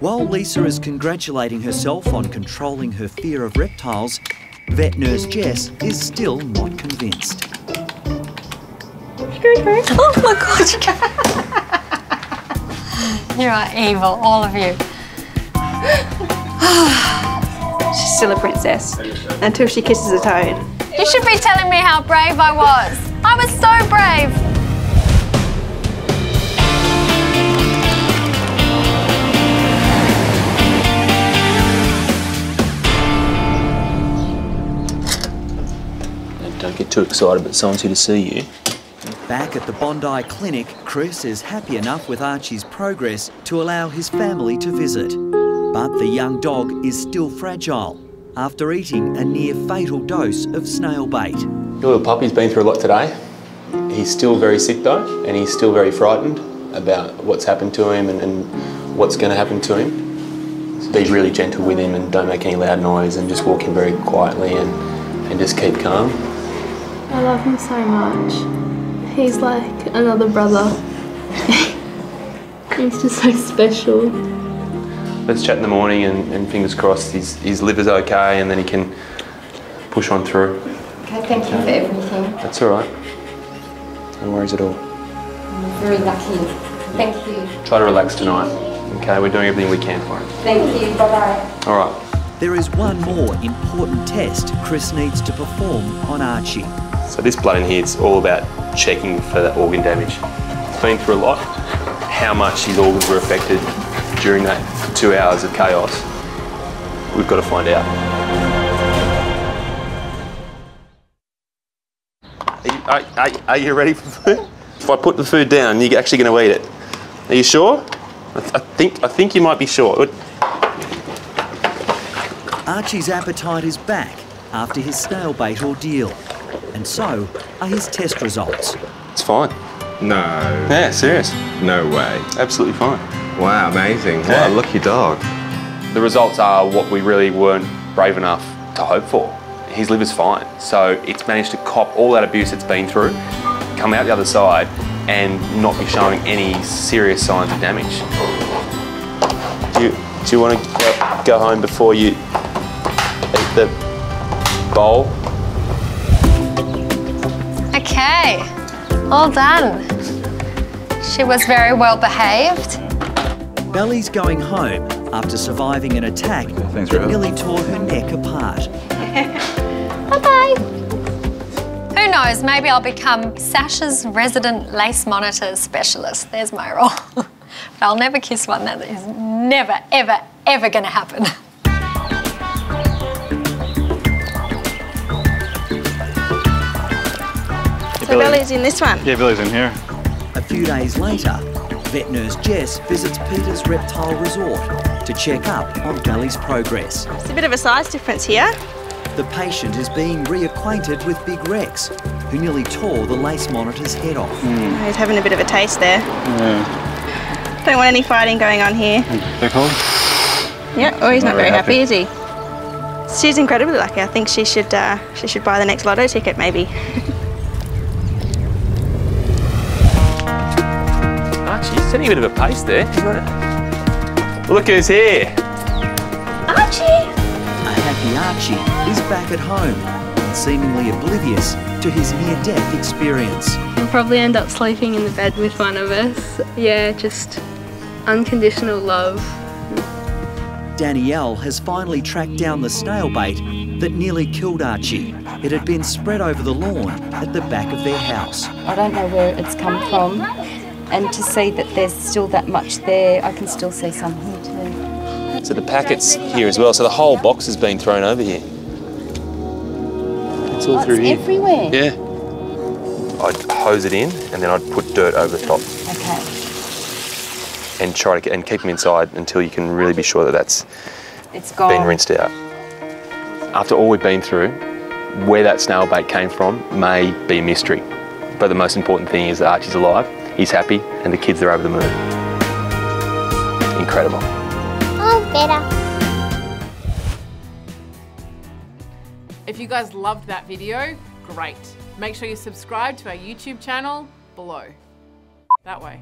[SPEAKER 1] While Lisa is congratulating herself on controlling her fear of reptiles, vet nurse Jess is still not convinced.
[SPEAKER 18] Oh my god, you are evil, all of you.
[SPEAKER 101] She's still a princess until she kisses a toad.
[SPEAKER 18] You should be telling me how brave I was. I was so brave.
[SPEAKER 2] Get too excited, but someone's here to see you.
[SPEAKER 1] Back at the Bondi Clinic, Chris is happy enough with Archie's progress to allow his family to visit. But the young dog is still fragile after eating a near fatal dose of snail bait.
[SPEAKER 2] Your little puppy's been through a lot today. He's still very sick though, and he's still very frightened about what's happened to him and, and what's going to happen to him. So be really gentle with him and don't make any loud noise and just walk him very quietly and, and just keep calm.
[SPEAKER 110] I love him so much. He's like another brother. He's just so special.
[SPEAKER 2] Let's chat in the morning and, and fingers crossed his, his liver's okay and then he can push on through.
[SPEAKER 18] Okay, thank you for everything.
[SPEAKER 2] That's all right. No worries at all.
[SPEAKER 18] I'm very lucky. Thank you.
[SPEAKER 2] Try to relax tonight. Okay, we're doing everything we can for him.
[SPEAKER 18] Thank you. Bye bye.
[SPEAKER 2] All right.
[SPEAKER 1] There is one more important test Chris needs to perform on Archie.
[SPEAKER 2] So this blood in here is all about checking for that organ damage. Been through a lot. How much his organs were affected during that two hours of chaos, we've got to find out. Are you, are, are you ready for food? If I put the food down, you're actually going to eat it. Are you sure? I, th- I think I think you might be sure.
[SPEAKER 1] Archie's appetite is back after his snail bait ordeal. And so are his test results.
[SPEAKER 2] It's fine.
[SPEAKER 128] No.
[SPEAKER 2] Yeah, serious.
[SPEAKER 128] No way.
[SPEAKER 2] Absolutely fine.
[SPEAKER 128] Wow, amazing.
[SPEAKER 2] Yeah.
[SPEAKER 128] What a lucky dog.
[SPEAKER 2] The results are what we really weren't brave enough to hope for. His liver's fine, so it's managed to cop all that abuse it's been through, come out the other side, and not be showing any serious signs of damage. Do you, do you want to go, go home before you eat the bowl?
[SPEAKER 18] Okay, all done. She was very well behaved.
[SPEAKER 1] Belly's going home after surviving an attack
[SPEAKER 127] Thanks,
[SPEAKER 1] that nearly tore her neck apart.
[SPEAKER 18] Bye bye. Who knows, maybe I'll become SASH's resident lace monitor specialist. There's my role. but I'll never kiss one. That is never, ever, ever going to happen.
[SPEAKER 101] So Belly's in this one.
[SPEAKER 127] Yeah, Billy's in here.
[SPEAKER 1] A few days later, vet nurse Jess visits Peter's Reptile Resort to check up on Belly's progress.
[SPEAKER 101] It's a bit of a size difference here.
[SPEAKER 1] The patient is being reacquainted with Big Rex, who nearly tore the lace monitor's head off.
[SPEAKER 101] Oh, He's having a bit of a taste there.
[SPEAKER 127] Yeah.
[SPEAKER 101] Don't want any fighting going on here.
[SPEAKER 127] They're cold?
[SPEAKER 101] Yeah. Oh, he's not,
[SPEAKER 127] Not
[SPEAKER 101] very
[SPEAKER 127] very
[SPEAKER 101] happy,
[SPEAKER 127] happy.
[SPEAKER 101] is he? She's incredibly lucky. I think she should uh, she should buy the next lotto ticket, maybe.
[SPEAKER 2] Archie, you're setting a bit of a pace there. Look who's here.
[SPEAKER 101] Archie!
[SPEAKER 1] A happy Archie is back at home and seemingly oblivious to his near-death experience.
[SPEAKER 110] He'll probably end up sleeping in the bed with one of us. Yeah, just unconditional love.
[SPEAKER 1] Danielle has finally tracked down the snail bait that nearly killed Archie. It had been spread over the lawn at the back of their house.
[SPEAKER 129] I don't know where it's come from, and to see that there's still that much there, I can still see some here too.
[SPEAKER 2] So the packet's here as well. So the whole box has been thrown over here. It's all
[SPEAKER 129] Oh,
[SPEAKER 2] through
[SPEAKER 129] it's
[SPEAKER 2] here.
[SPEAKER 129] everywhere.
[SPEAKER 2] Yeah. I'd hose it in and then I'd put dirt over the top
[SPEAKER 129] Okay.
[SPEAKER 2] and try to get, and keep them inside until you can really be sure that that's
[SPEAKER 129] It's gone.
[SPEAKER 2] been rinsed out. After all we've been through, where that snail bait came from may be a mystery. But the most important thing is that Archie's alive, he's happy, and the kids are over the moon. Incredible.
[SPEAKER 35] Oh, better.
[SPEAKER 130] If you guys loved that video, great. Make sure you subscribe to our YouTube channel below. That way.